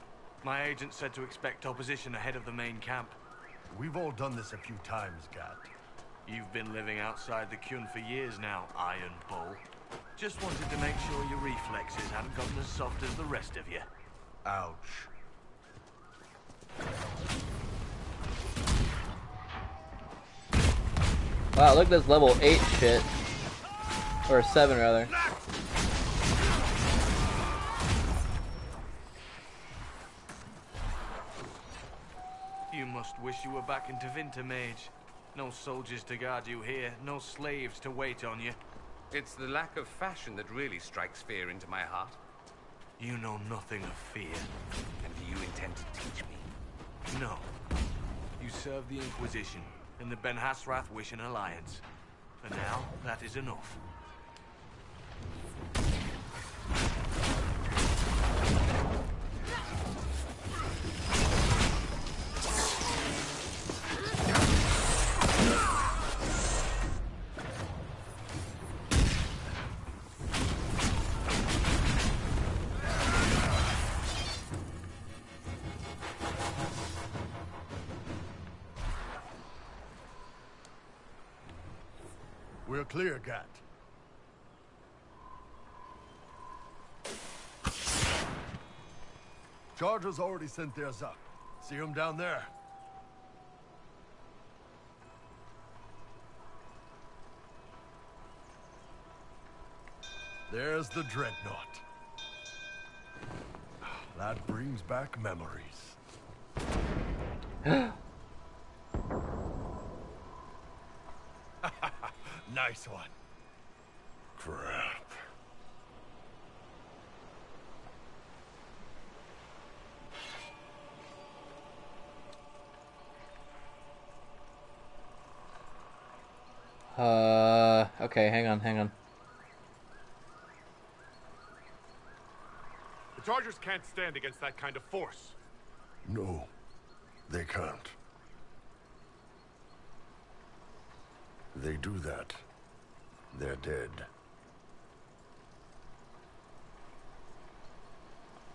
N: My agent said to expect opposition ahead of the main camp.
C: We've all done this
N: a few times, Gat. You've been living outside the Qun for years now, Iron Bull. Just wanted to make sure your reflexes have not gotten as soft as the rest of you. Ouch.
A: Wow, look at this level 8 shit. Or 7 rather.
N: You must wish you were back in Tevinter, Mage. No soldiers to guard you here, no slaves to wait on you. It's the lack of fashion that really strikes fear into my heart. You know nothing of fear. And do you intend to teach me? No. You serve the Inquisition, and the Ben-Hassrath wish an alliance. For now, that is enough.
C: clear cut. Chargers already sent theirs up. See him down there. There's the Dreadnought. That brings back memories. Nice one. Crap.
A: Uh, okay, hang on, hang on.
C: The Chargers can't stand against that kind of force. No, they can't. They do that they're dead.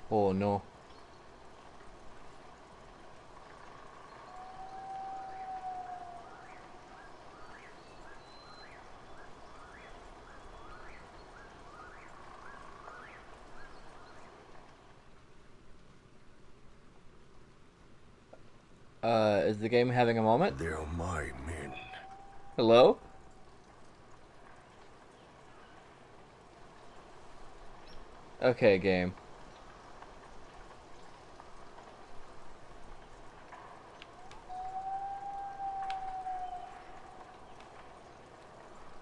A: Oh no. Uh, is the game having a moment? They're my men. Hello? Okay, game.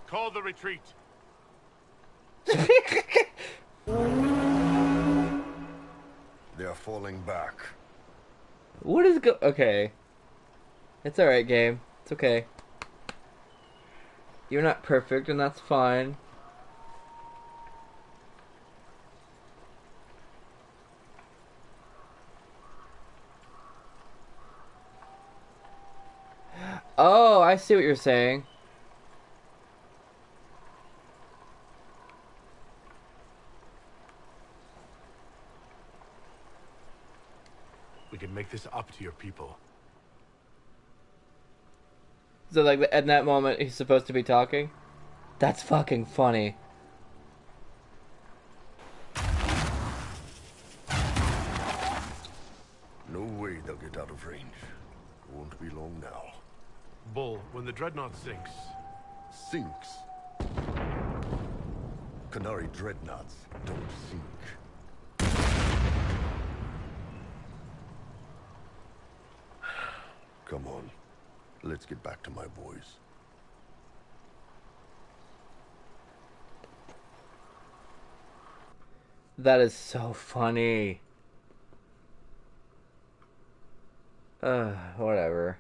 C: Call the retreat. They're falling back.
A: What is go- okay. It's alright, game. It's okay. You're not perfect, and that's fine. I see what you're saying.
C: We can make this up to your people.
A: So, like, at that moment, he's supposed to be talking? That's fucking funny.
C: dreadnought sinks. Sinks? Qunari dreadnoughts don't sink. Come on. Let's get back to my boys.
A: That is so funny. Uh, whatever.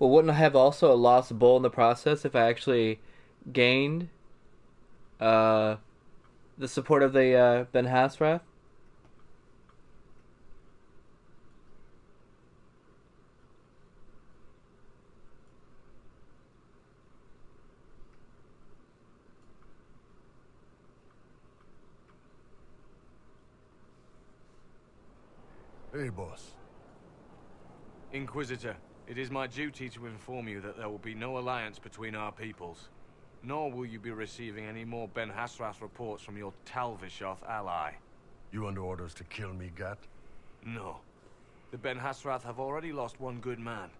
A: Well, wouldn't I have also a lost bull in the process if I actually gained uh, the support of the uh, Ben-Hassrath?
C: Hey, boss.
N: Inquisitor. It is my duty to inform you that there will be no alliance between our peoples. Nor will you be receiving any more Ben-Hassrath reports from your Tal-Vashoth ally.
C: You under orders to kill me, Gat?
N: No. The Ben-Hassrath have already lost one good man.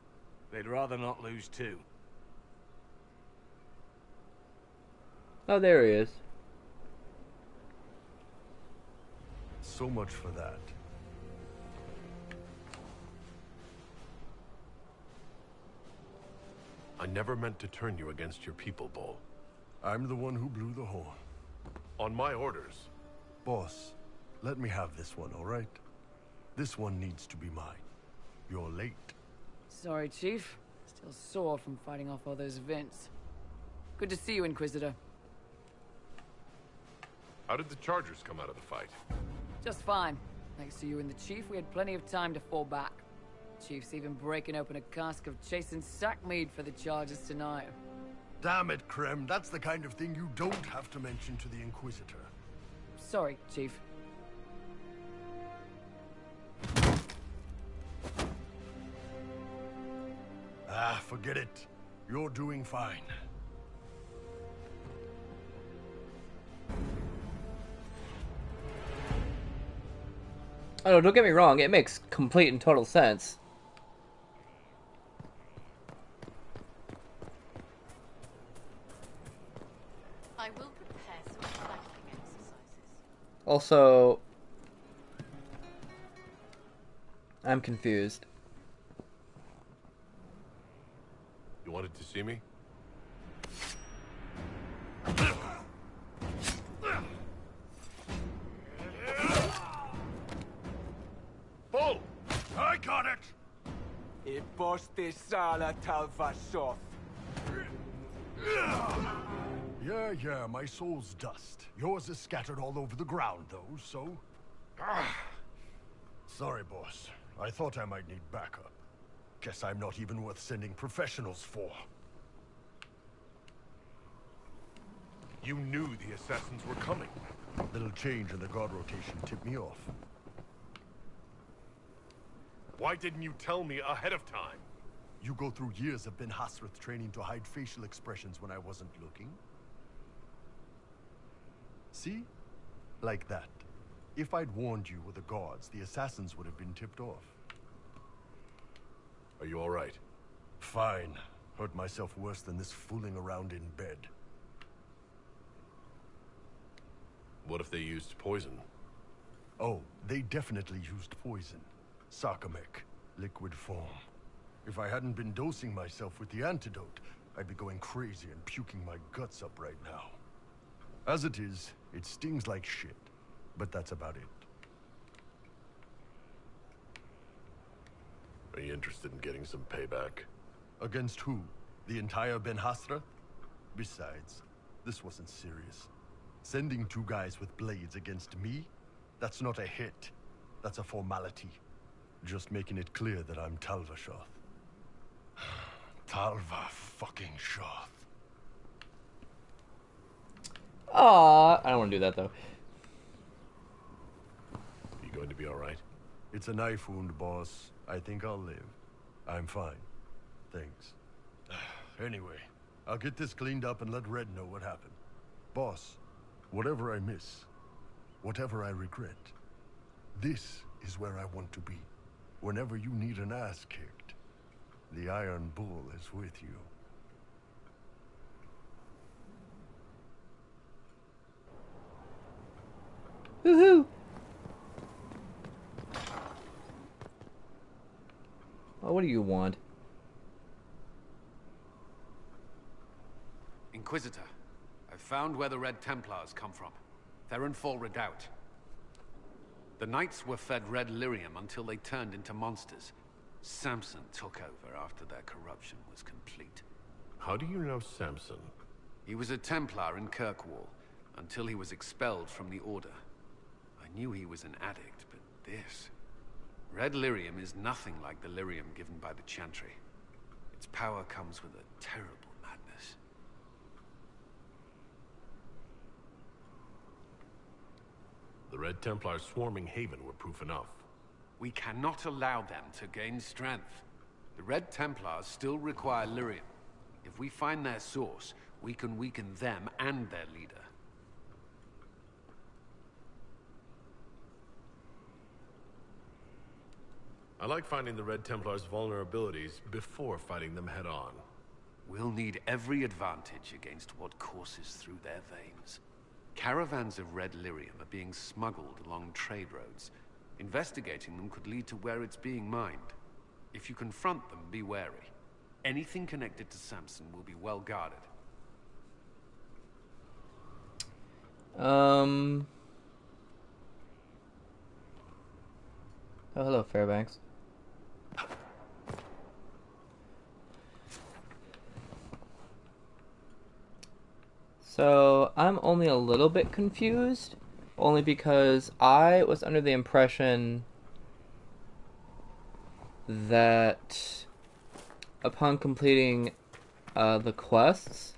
N: They'd rather not lose
C: two.
A: Oh, there he is.
C: So much for that. I never meant to turn you against your people, Bull. I'm the one who blew the horn. On my orders. Boss, let me have this one, all right? This one needs to be mine. You're late.
W: Sorry, Chief. Still sore from fighting off all those events. Good to see you, Inquisitor.
C: How did the Chargers come out of the fight?
W: Just fine. Thanks to you and the Chief, we had plenty of time to fall back. Chief's even breaking open a cask of Chasind sackmead for the charges tonight.
C: Damn it, Krem. That's the kind of thing you don't have to mention to the Inquisitor.
W: Sorry, Chief.
C: Ah, forget it. You're doing fine. Oh, don't get me wrong,
A: it makes complete and total sense. Also,
C: I'm confused. You wanted to see me?
L: Bull! I got it! Υπόστησάλα ταλβασόθ.
C: Yeah, yeah, my soul's dust. Yours is scattered all over the ground, though, so... Ah. Sorry, boss. I thought I might need backup. Guess I'm not even worth sending professionals for. You knew the assassins were coming. Little change in the guard rotation tipped me off. Why didn't you tell me ahead of time? You go through years of Ben-Hassrath training to hide facial expressions when I wasn't looking. See? Like that. If I'd warned you with the guards, the assassins would have been tipped off. Are you alright? Fine. Hurt myself worse than this fooling around in bed. What if they used poison? Oh, they definitely used poison. saar-qamek, liquid form. If I hadn't been dosing myself with the antidote, I'd be going crazy and puking my guts up right now. As it is, it stings like shit, but that's about it. Are you interested in getting some payback? Against who? The entire Ben Hasra? Besides, this wasn't serious. Sending two guys with blades against me? That's not a hit. That's a formality. Just making it clear that I'm Tal-Vashoth. Talva fucking Shoth. Aw, I don't want to do that, though. Are you going to be all right? It's a knife wound, boss. I think I'll live. I'm fine. Thanks. anyway, I'll get this cleaned up and let Red know what happened. Boss, whatever I miss, whatever I regret, this is where I want to be. Whenever you need an ass kicked, the Iron Bull is with you.
K: Woohoo!
A: Well, what do you want?
R: Inquisitor, I've found where the Red Templars come from. Therinfal Redoubt. The Knights were fed red lyrium until they turned into monsters. Samson took over after their corruption was complete. How
C: do you know Samson?
R: He was a Templar in Kirkwall, until he was expelled from the Order. I knew he was an addict, but this... Red lyrium is nothing like the lyrium given by the Chantry. Its power comes with a
C: terrible madness. The Red Templar's swarming haven were proof enough. We
R: cannot allow them to gain strength. The Red Templars still require lyrium. If we find their source, we can weaken them and their leader.
C: I like finding the Red Templar's vulnerabilities before fighting them head on.
R: We'll need every advantage against what courses through their veins. Caravans of red lyrium are being smuggled along trade roads. Investigating them could lead to where it's being mined. If you confront them, be wary. Anything connected to Samson will be well guarded. Um. Oh, hello,
A: Fairbanks. So I'm only a little bit confused, only because I was under the impression that upon completing uh, the quests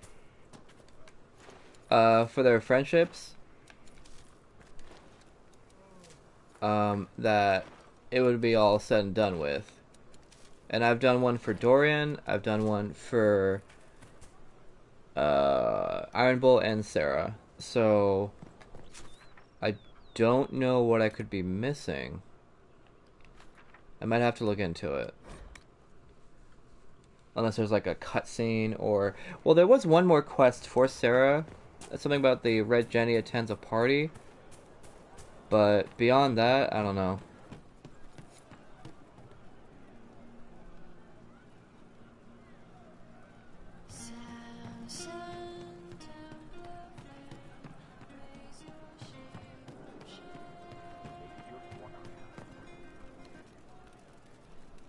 A: uh, for their friendships, um, that it would be all said and done with. And I've done one for Dorian, I've done one for uh, Iron Bull and Sera. So I don't know what I could be missing. I might have to look into it. Unless there's like a cutscene or well, there was one more quest for Sera. Something about the Red Jenny attends a party. But beyond that, I don't know.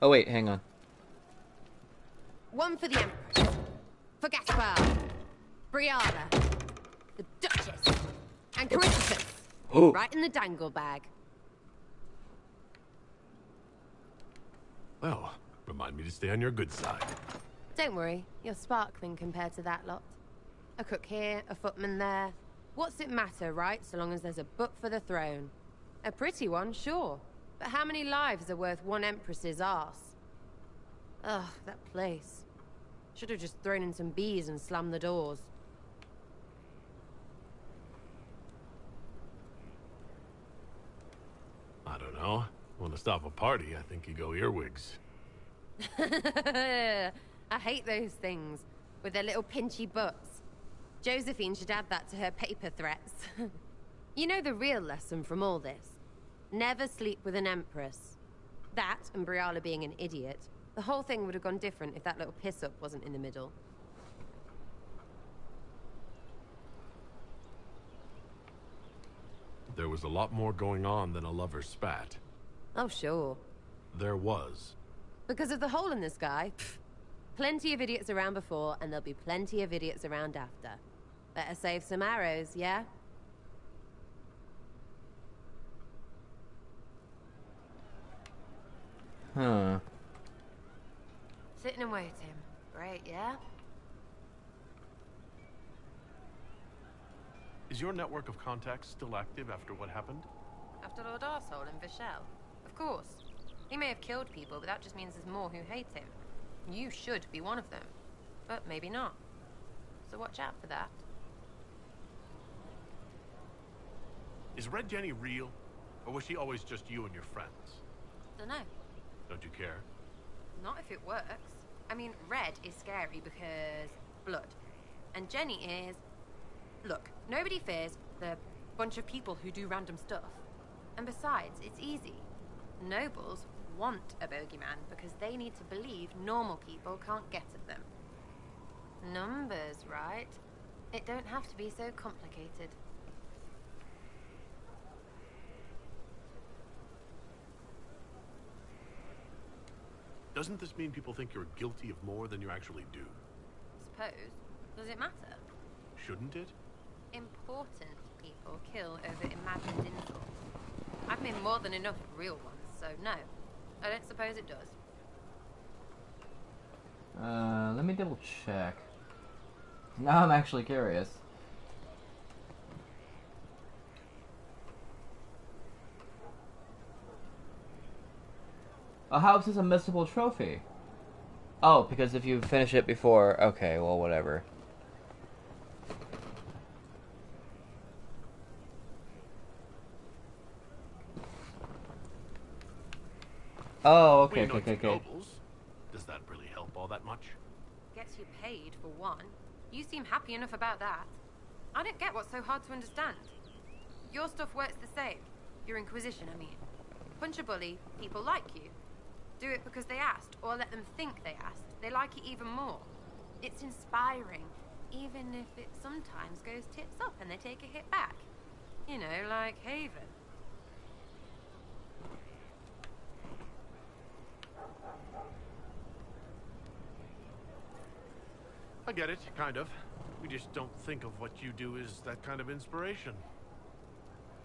A: Oh wait, hang on.
H: One for the Empress. For Gaspard. Briala. The Duchess. And oh. Corypheus. Oh. Right in the dangle bag.
C: Well, remind me to stay on your good side.
H: Don't worry, you're sparkling compared to that lot. A cook here, a footman there. What's it matter, right, so long as there's a book for the throne? A pretty one, sure, but how many lives are worth one Empress's ass? Ugh, that place. Should have just thrown in some bees and slammed the doors.
C: I don't know. Want to stop a party, I think you go earwigs.
H: I hate those things, with their little pinchy butts. Josephine should add that to her paper threats. you know the real lesson from all this. Never sleep with an empress. That, and Briala being an idiot, the whole thing would have gone different if that little piss-up wasn't in the middle.
C: There was a lot more going on than a lover's spat.
H: Oh, sure.
C: There was.
H: Because of the hole in the sky. Plenty of idiots around before, and there'll be plenty of idiots around after. Better save some arrows, yeah? Huh. Sitting and waiting. Great, yeah?
C: Is your network of contacts still active after what happened?
H: After Lord Arsehole and Vichelle? Of course. He may have killed people, but that just means there's more who hate him. You should be one of them. But maybe not. So watch out for that.
C: Is Red Jenny real? Or was she always just you and your friends? Dunno. Don't you care? Not
H: if it works. I mean, red is scary because blood. And Jenny is. Look, nobody fears the bunch of people who do random stuff. And besides, it's easy. Nobles want a bogeyman because they need to believe normal people can't get at them. Numbers, right? It don't have to be so complicated.
C: Doesn't this mean people think you're guilty of more than you actually do?
H: Suppose. Does it matter? Shouldn't it? Important people kill over imagined insults. I've made more than enough real ones, so no. I don't suppose it does.
A: Uh, let me double check. Now I'm actually curious. A how is this a missable trophy? Oh, because if you finish it before... Okay, well, whatever.
C: Oh, okay, okay, okay, okay. Does that really help all that much?
H: Gets you paid, for one. You seem happy enough about that. I don't get what's so hard to understand. Your stuff works the same. Your Inquisition, I mean. Punch a bully, people like you. Do it because they asked, or let them think they asked. They like it even more. It's inspiring, even if it sometimes goes tips up and they take a hit back. You know, like Haven.
C: I get it, kind of. We just don't think of what you do as that kind of inspiration.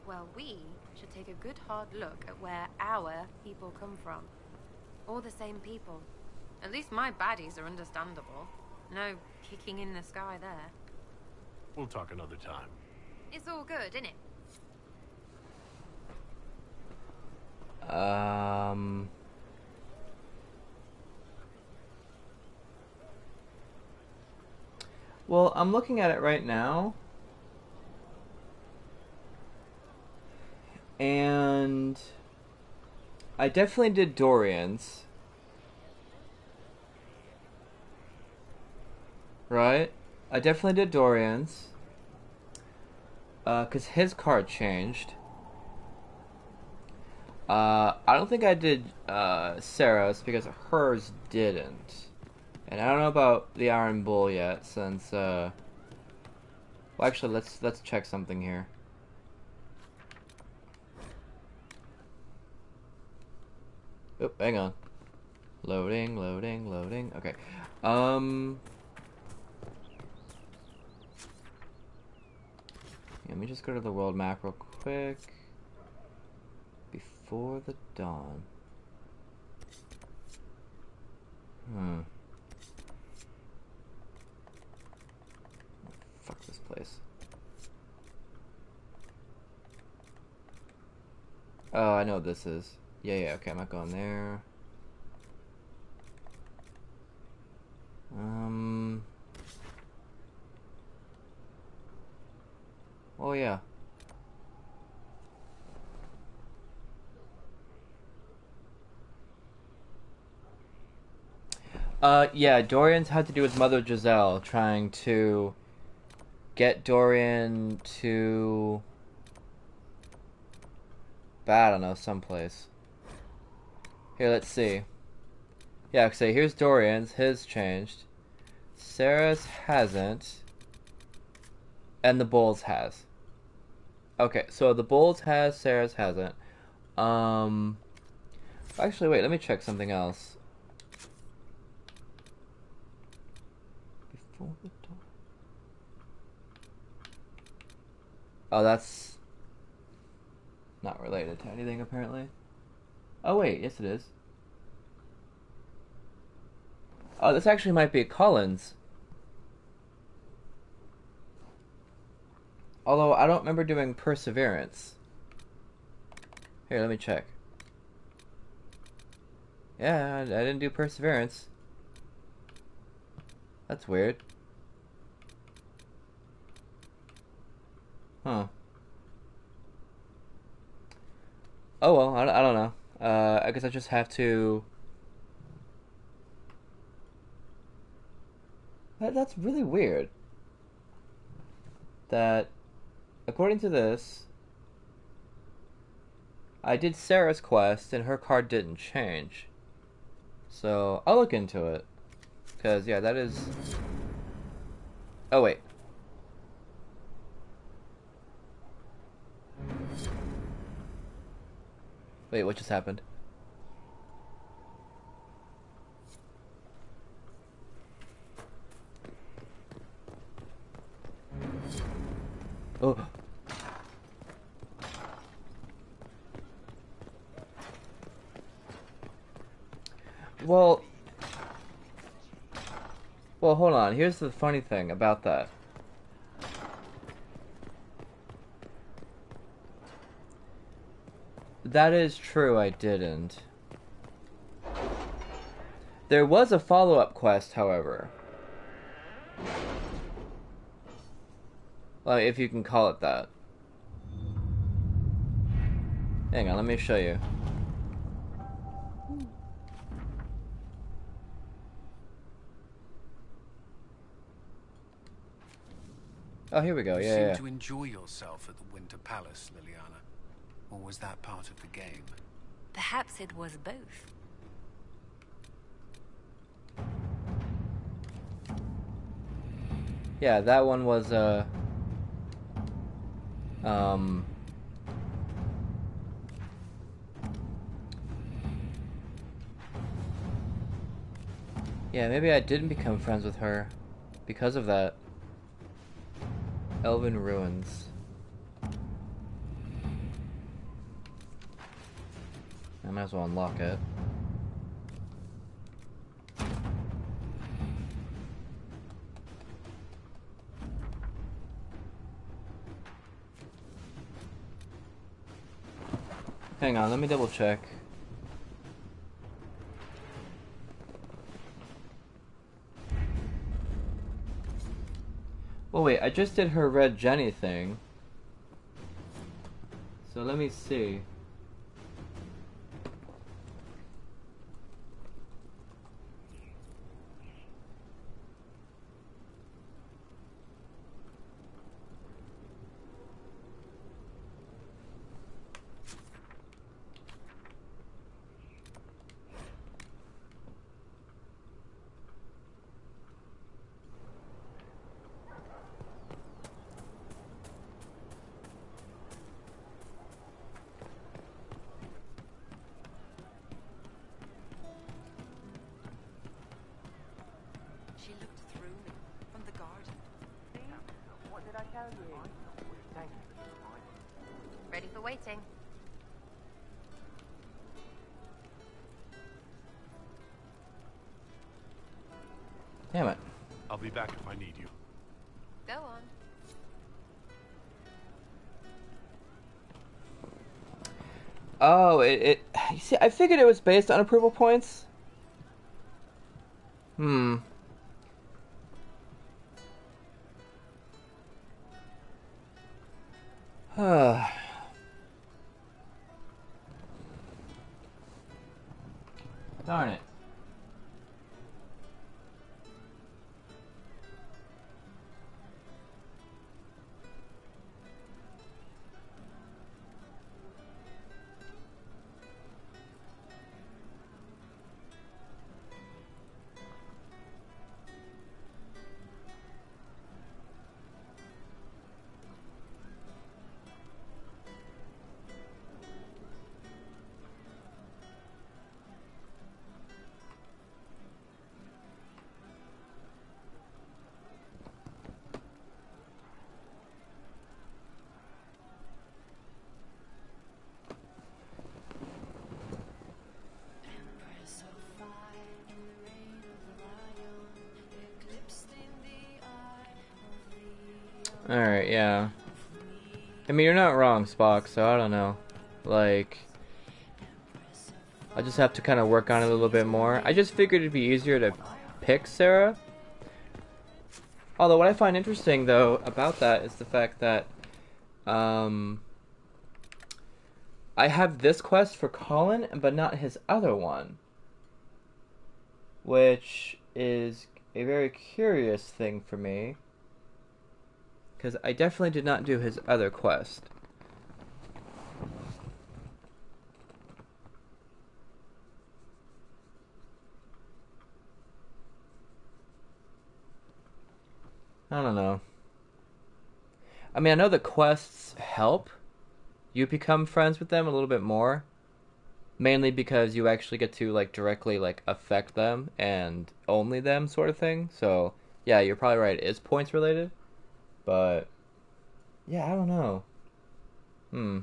H: Well, we should take a good hard look at where our people come from. All the same people. At least my baddies are understandable. No kicking in the sky there.
C: We'll talk another time.
H: It's all good, isn't
A: it? Um... Well, I'm looking at it right now. And... I definitely did Dorian's. Right? I definitely did Dorian's. Uh, cause his card changed. Uh, I don't think I did, uh, Sera's because hers didn't. And I don't know about the Iron Bull yet, since, uh... Well, actually, let's, let's check something here. Oh, hang on. Loading, loading, loading. Okay. Um. let me just go to the world map real quick. Before the dawn. Hmm. Fuck this place. Oh, I know what this is. Yeah, yeah, okay, I'm not going there. Um... Oh, yeah. Uh, yeah, Dorian's had to do with Mother Giselle trying to get Dorian to. I don't know, someplace. Here, let's see. Yeah, so here's Dorian's. His changed. Sera's hasn't. And the Bulls has. Okay, so the Bulls has, Sera's hasn't. Um, actually, wait, let me check something else. Oh, that's not related to anything, apparently. Oh wait, yes it is. Oh, this actually might be Cullen's. Although I don't remember doing Perseverance. Here, let me check. Yeah, I didn't do Perseverance. That's weird. Huh. Oh well, I, I don't know. Uh, I guess I just have to. That, that's really weird. That, according to this, I did Sera's quest and her card didn't change. So I'll look into it. Because, yeah, that is. Oh, wait. Wait, what just happened? Oh. Well, well, hold on. Here's the funny thing about that. That is true, I didn't. There was a follow-up quest, however. Like, if you can call it that. Hang on, let me show you.
R: Oh, here we go. Yeah, you seem yeah. to enjoy yourself at the Winter Palace, Leliana. Or was that part of the game?
D: Perhaps it was both.
A: Yeah, that one was, uh... Um... Yeah, maybe I didn't become friends with her because of that. Elven Ruins. I might as well unlock it. Hang on, let me double check. Oh wait, I just did her Red Jenny thing. So let me see. Oh, it, it. You see, I figured it was based on approval points. Hmm. wrong Spock, so I don't know. Like, I just have to kind of work on it a little bit more. I just figured it'd be easier to pick Sera. Although what I find interesting, though, about that is the fact that um, I have this quest for Cullen, but not his other one. Which is a very curious thing for me. Because I definitely did not do his other quest. I don't know. I mean, I know the quests help you become friends with them a little bit more, mainly because you actually get to like directly like affect them and only them sort of thing. So yeah, you're probably right. It's points related, but yeah, I don't know. Hmm.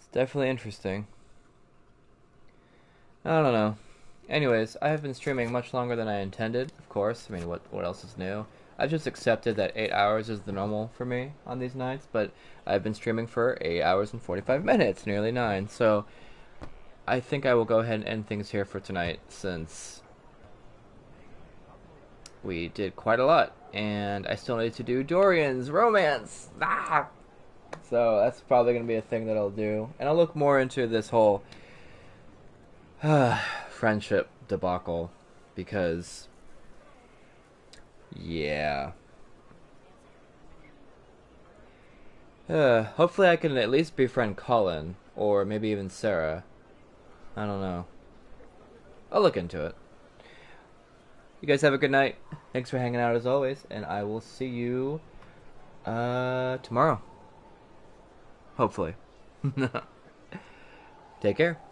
A: It's definitely interesting. I don't know. Anyways, I have been streaming much longer than I intended, of course. I mean, what, what else is new? I've just accepted that 8 hours is the normal for me on these nights, but I've been streaming for 8 hours and 45 minutes, nearly 9. So I think I will go ahead and end things here for tonight since we did quite a lot. And I still need to do Dorian's romance. Ah! So that's probably going to be a thing that I'll do. And I'll look more into this whole friendship debacle because yeah. Uh, hopefully I can at least befriend Cullen or maybe even Sera. I don't know. I'll look into it. You guys have a good night. Thanks for hanging out as always, and I will see you uh tomorrow. Hopefully. Take care.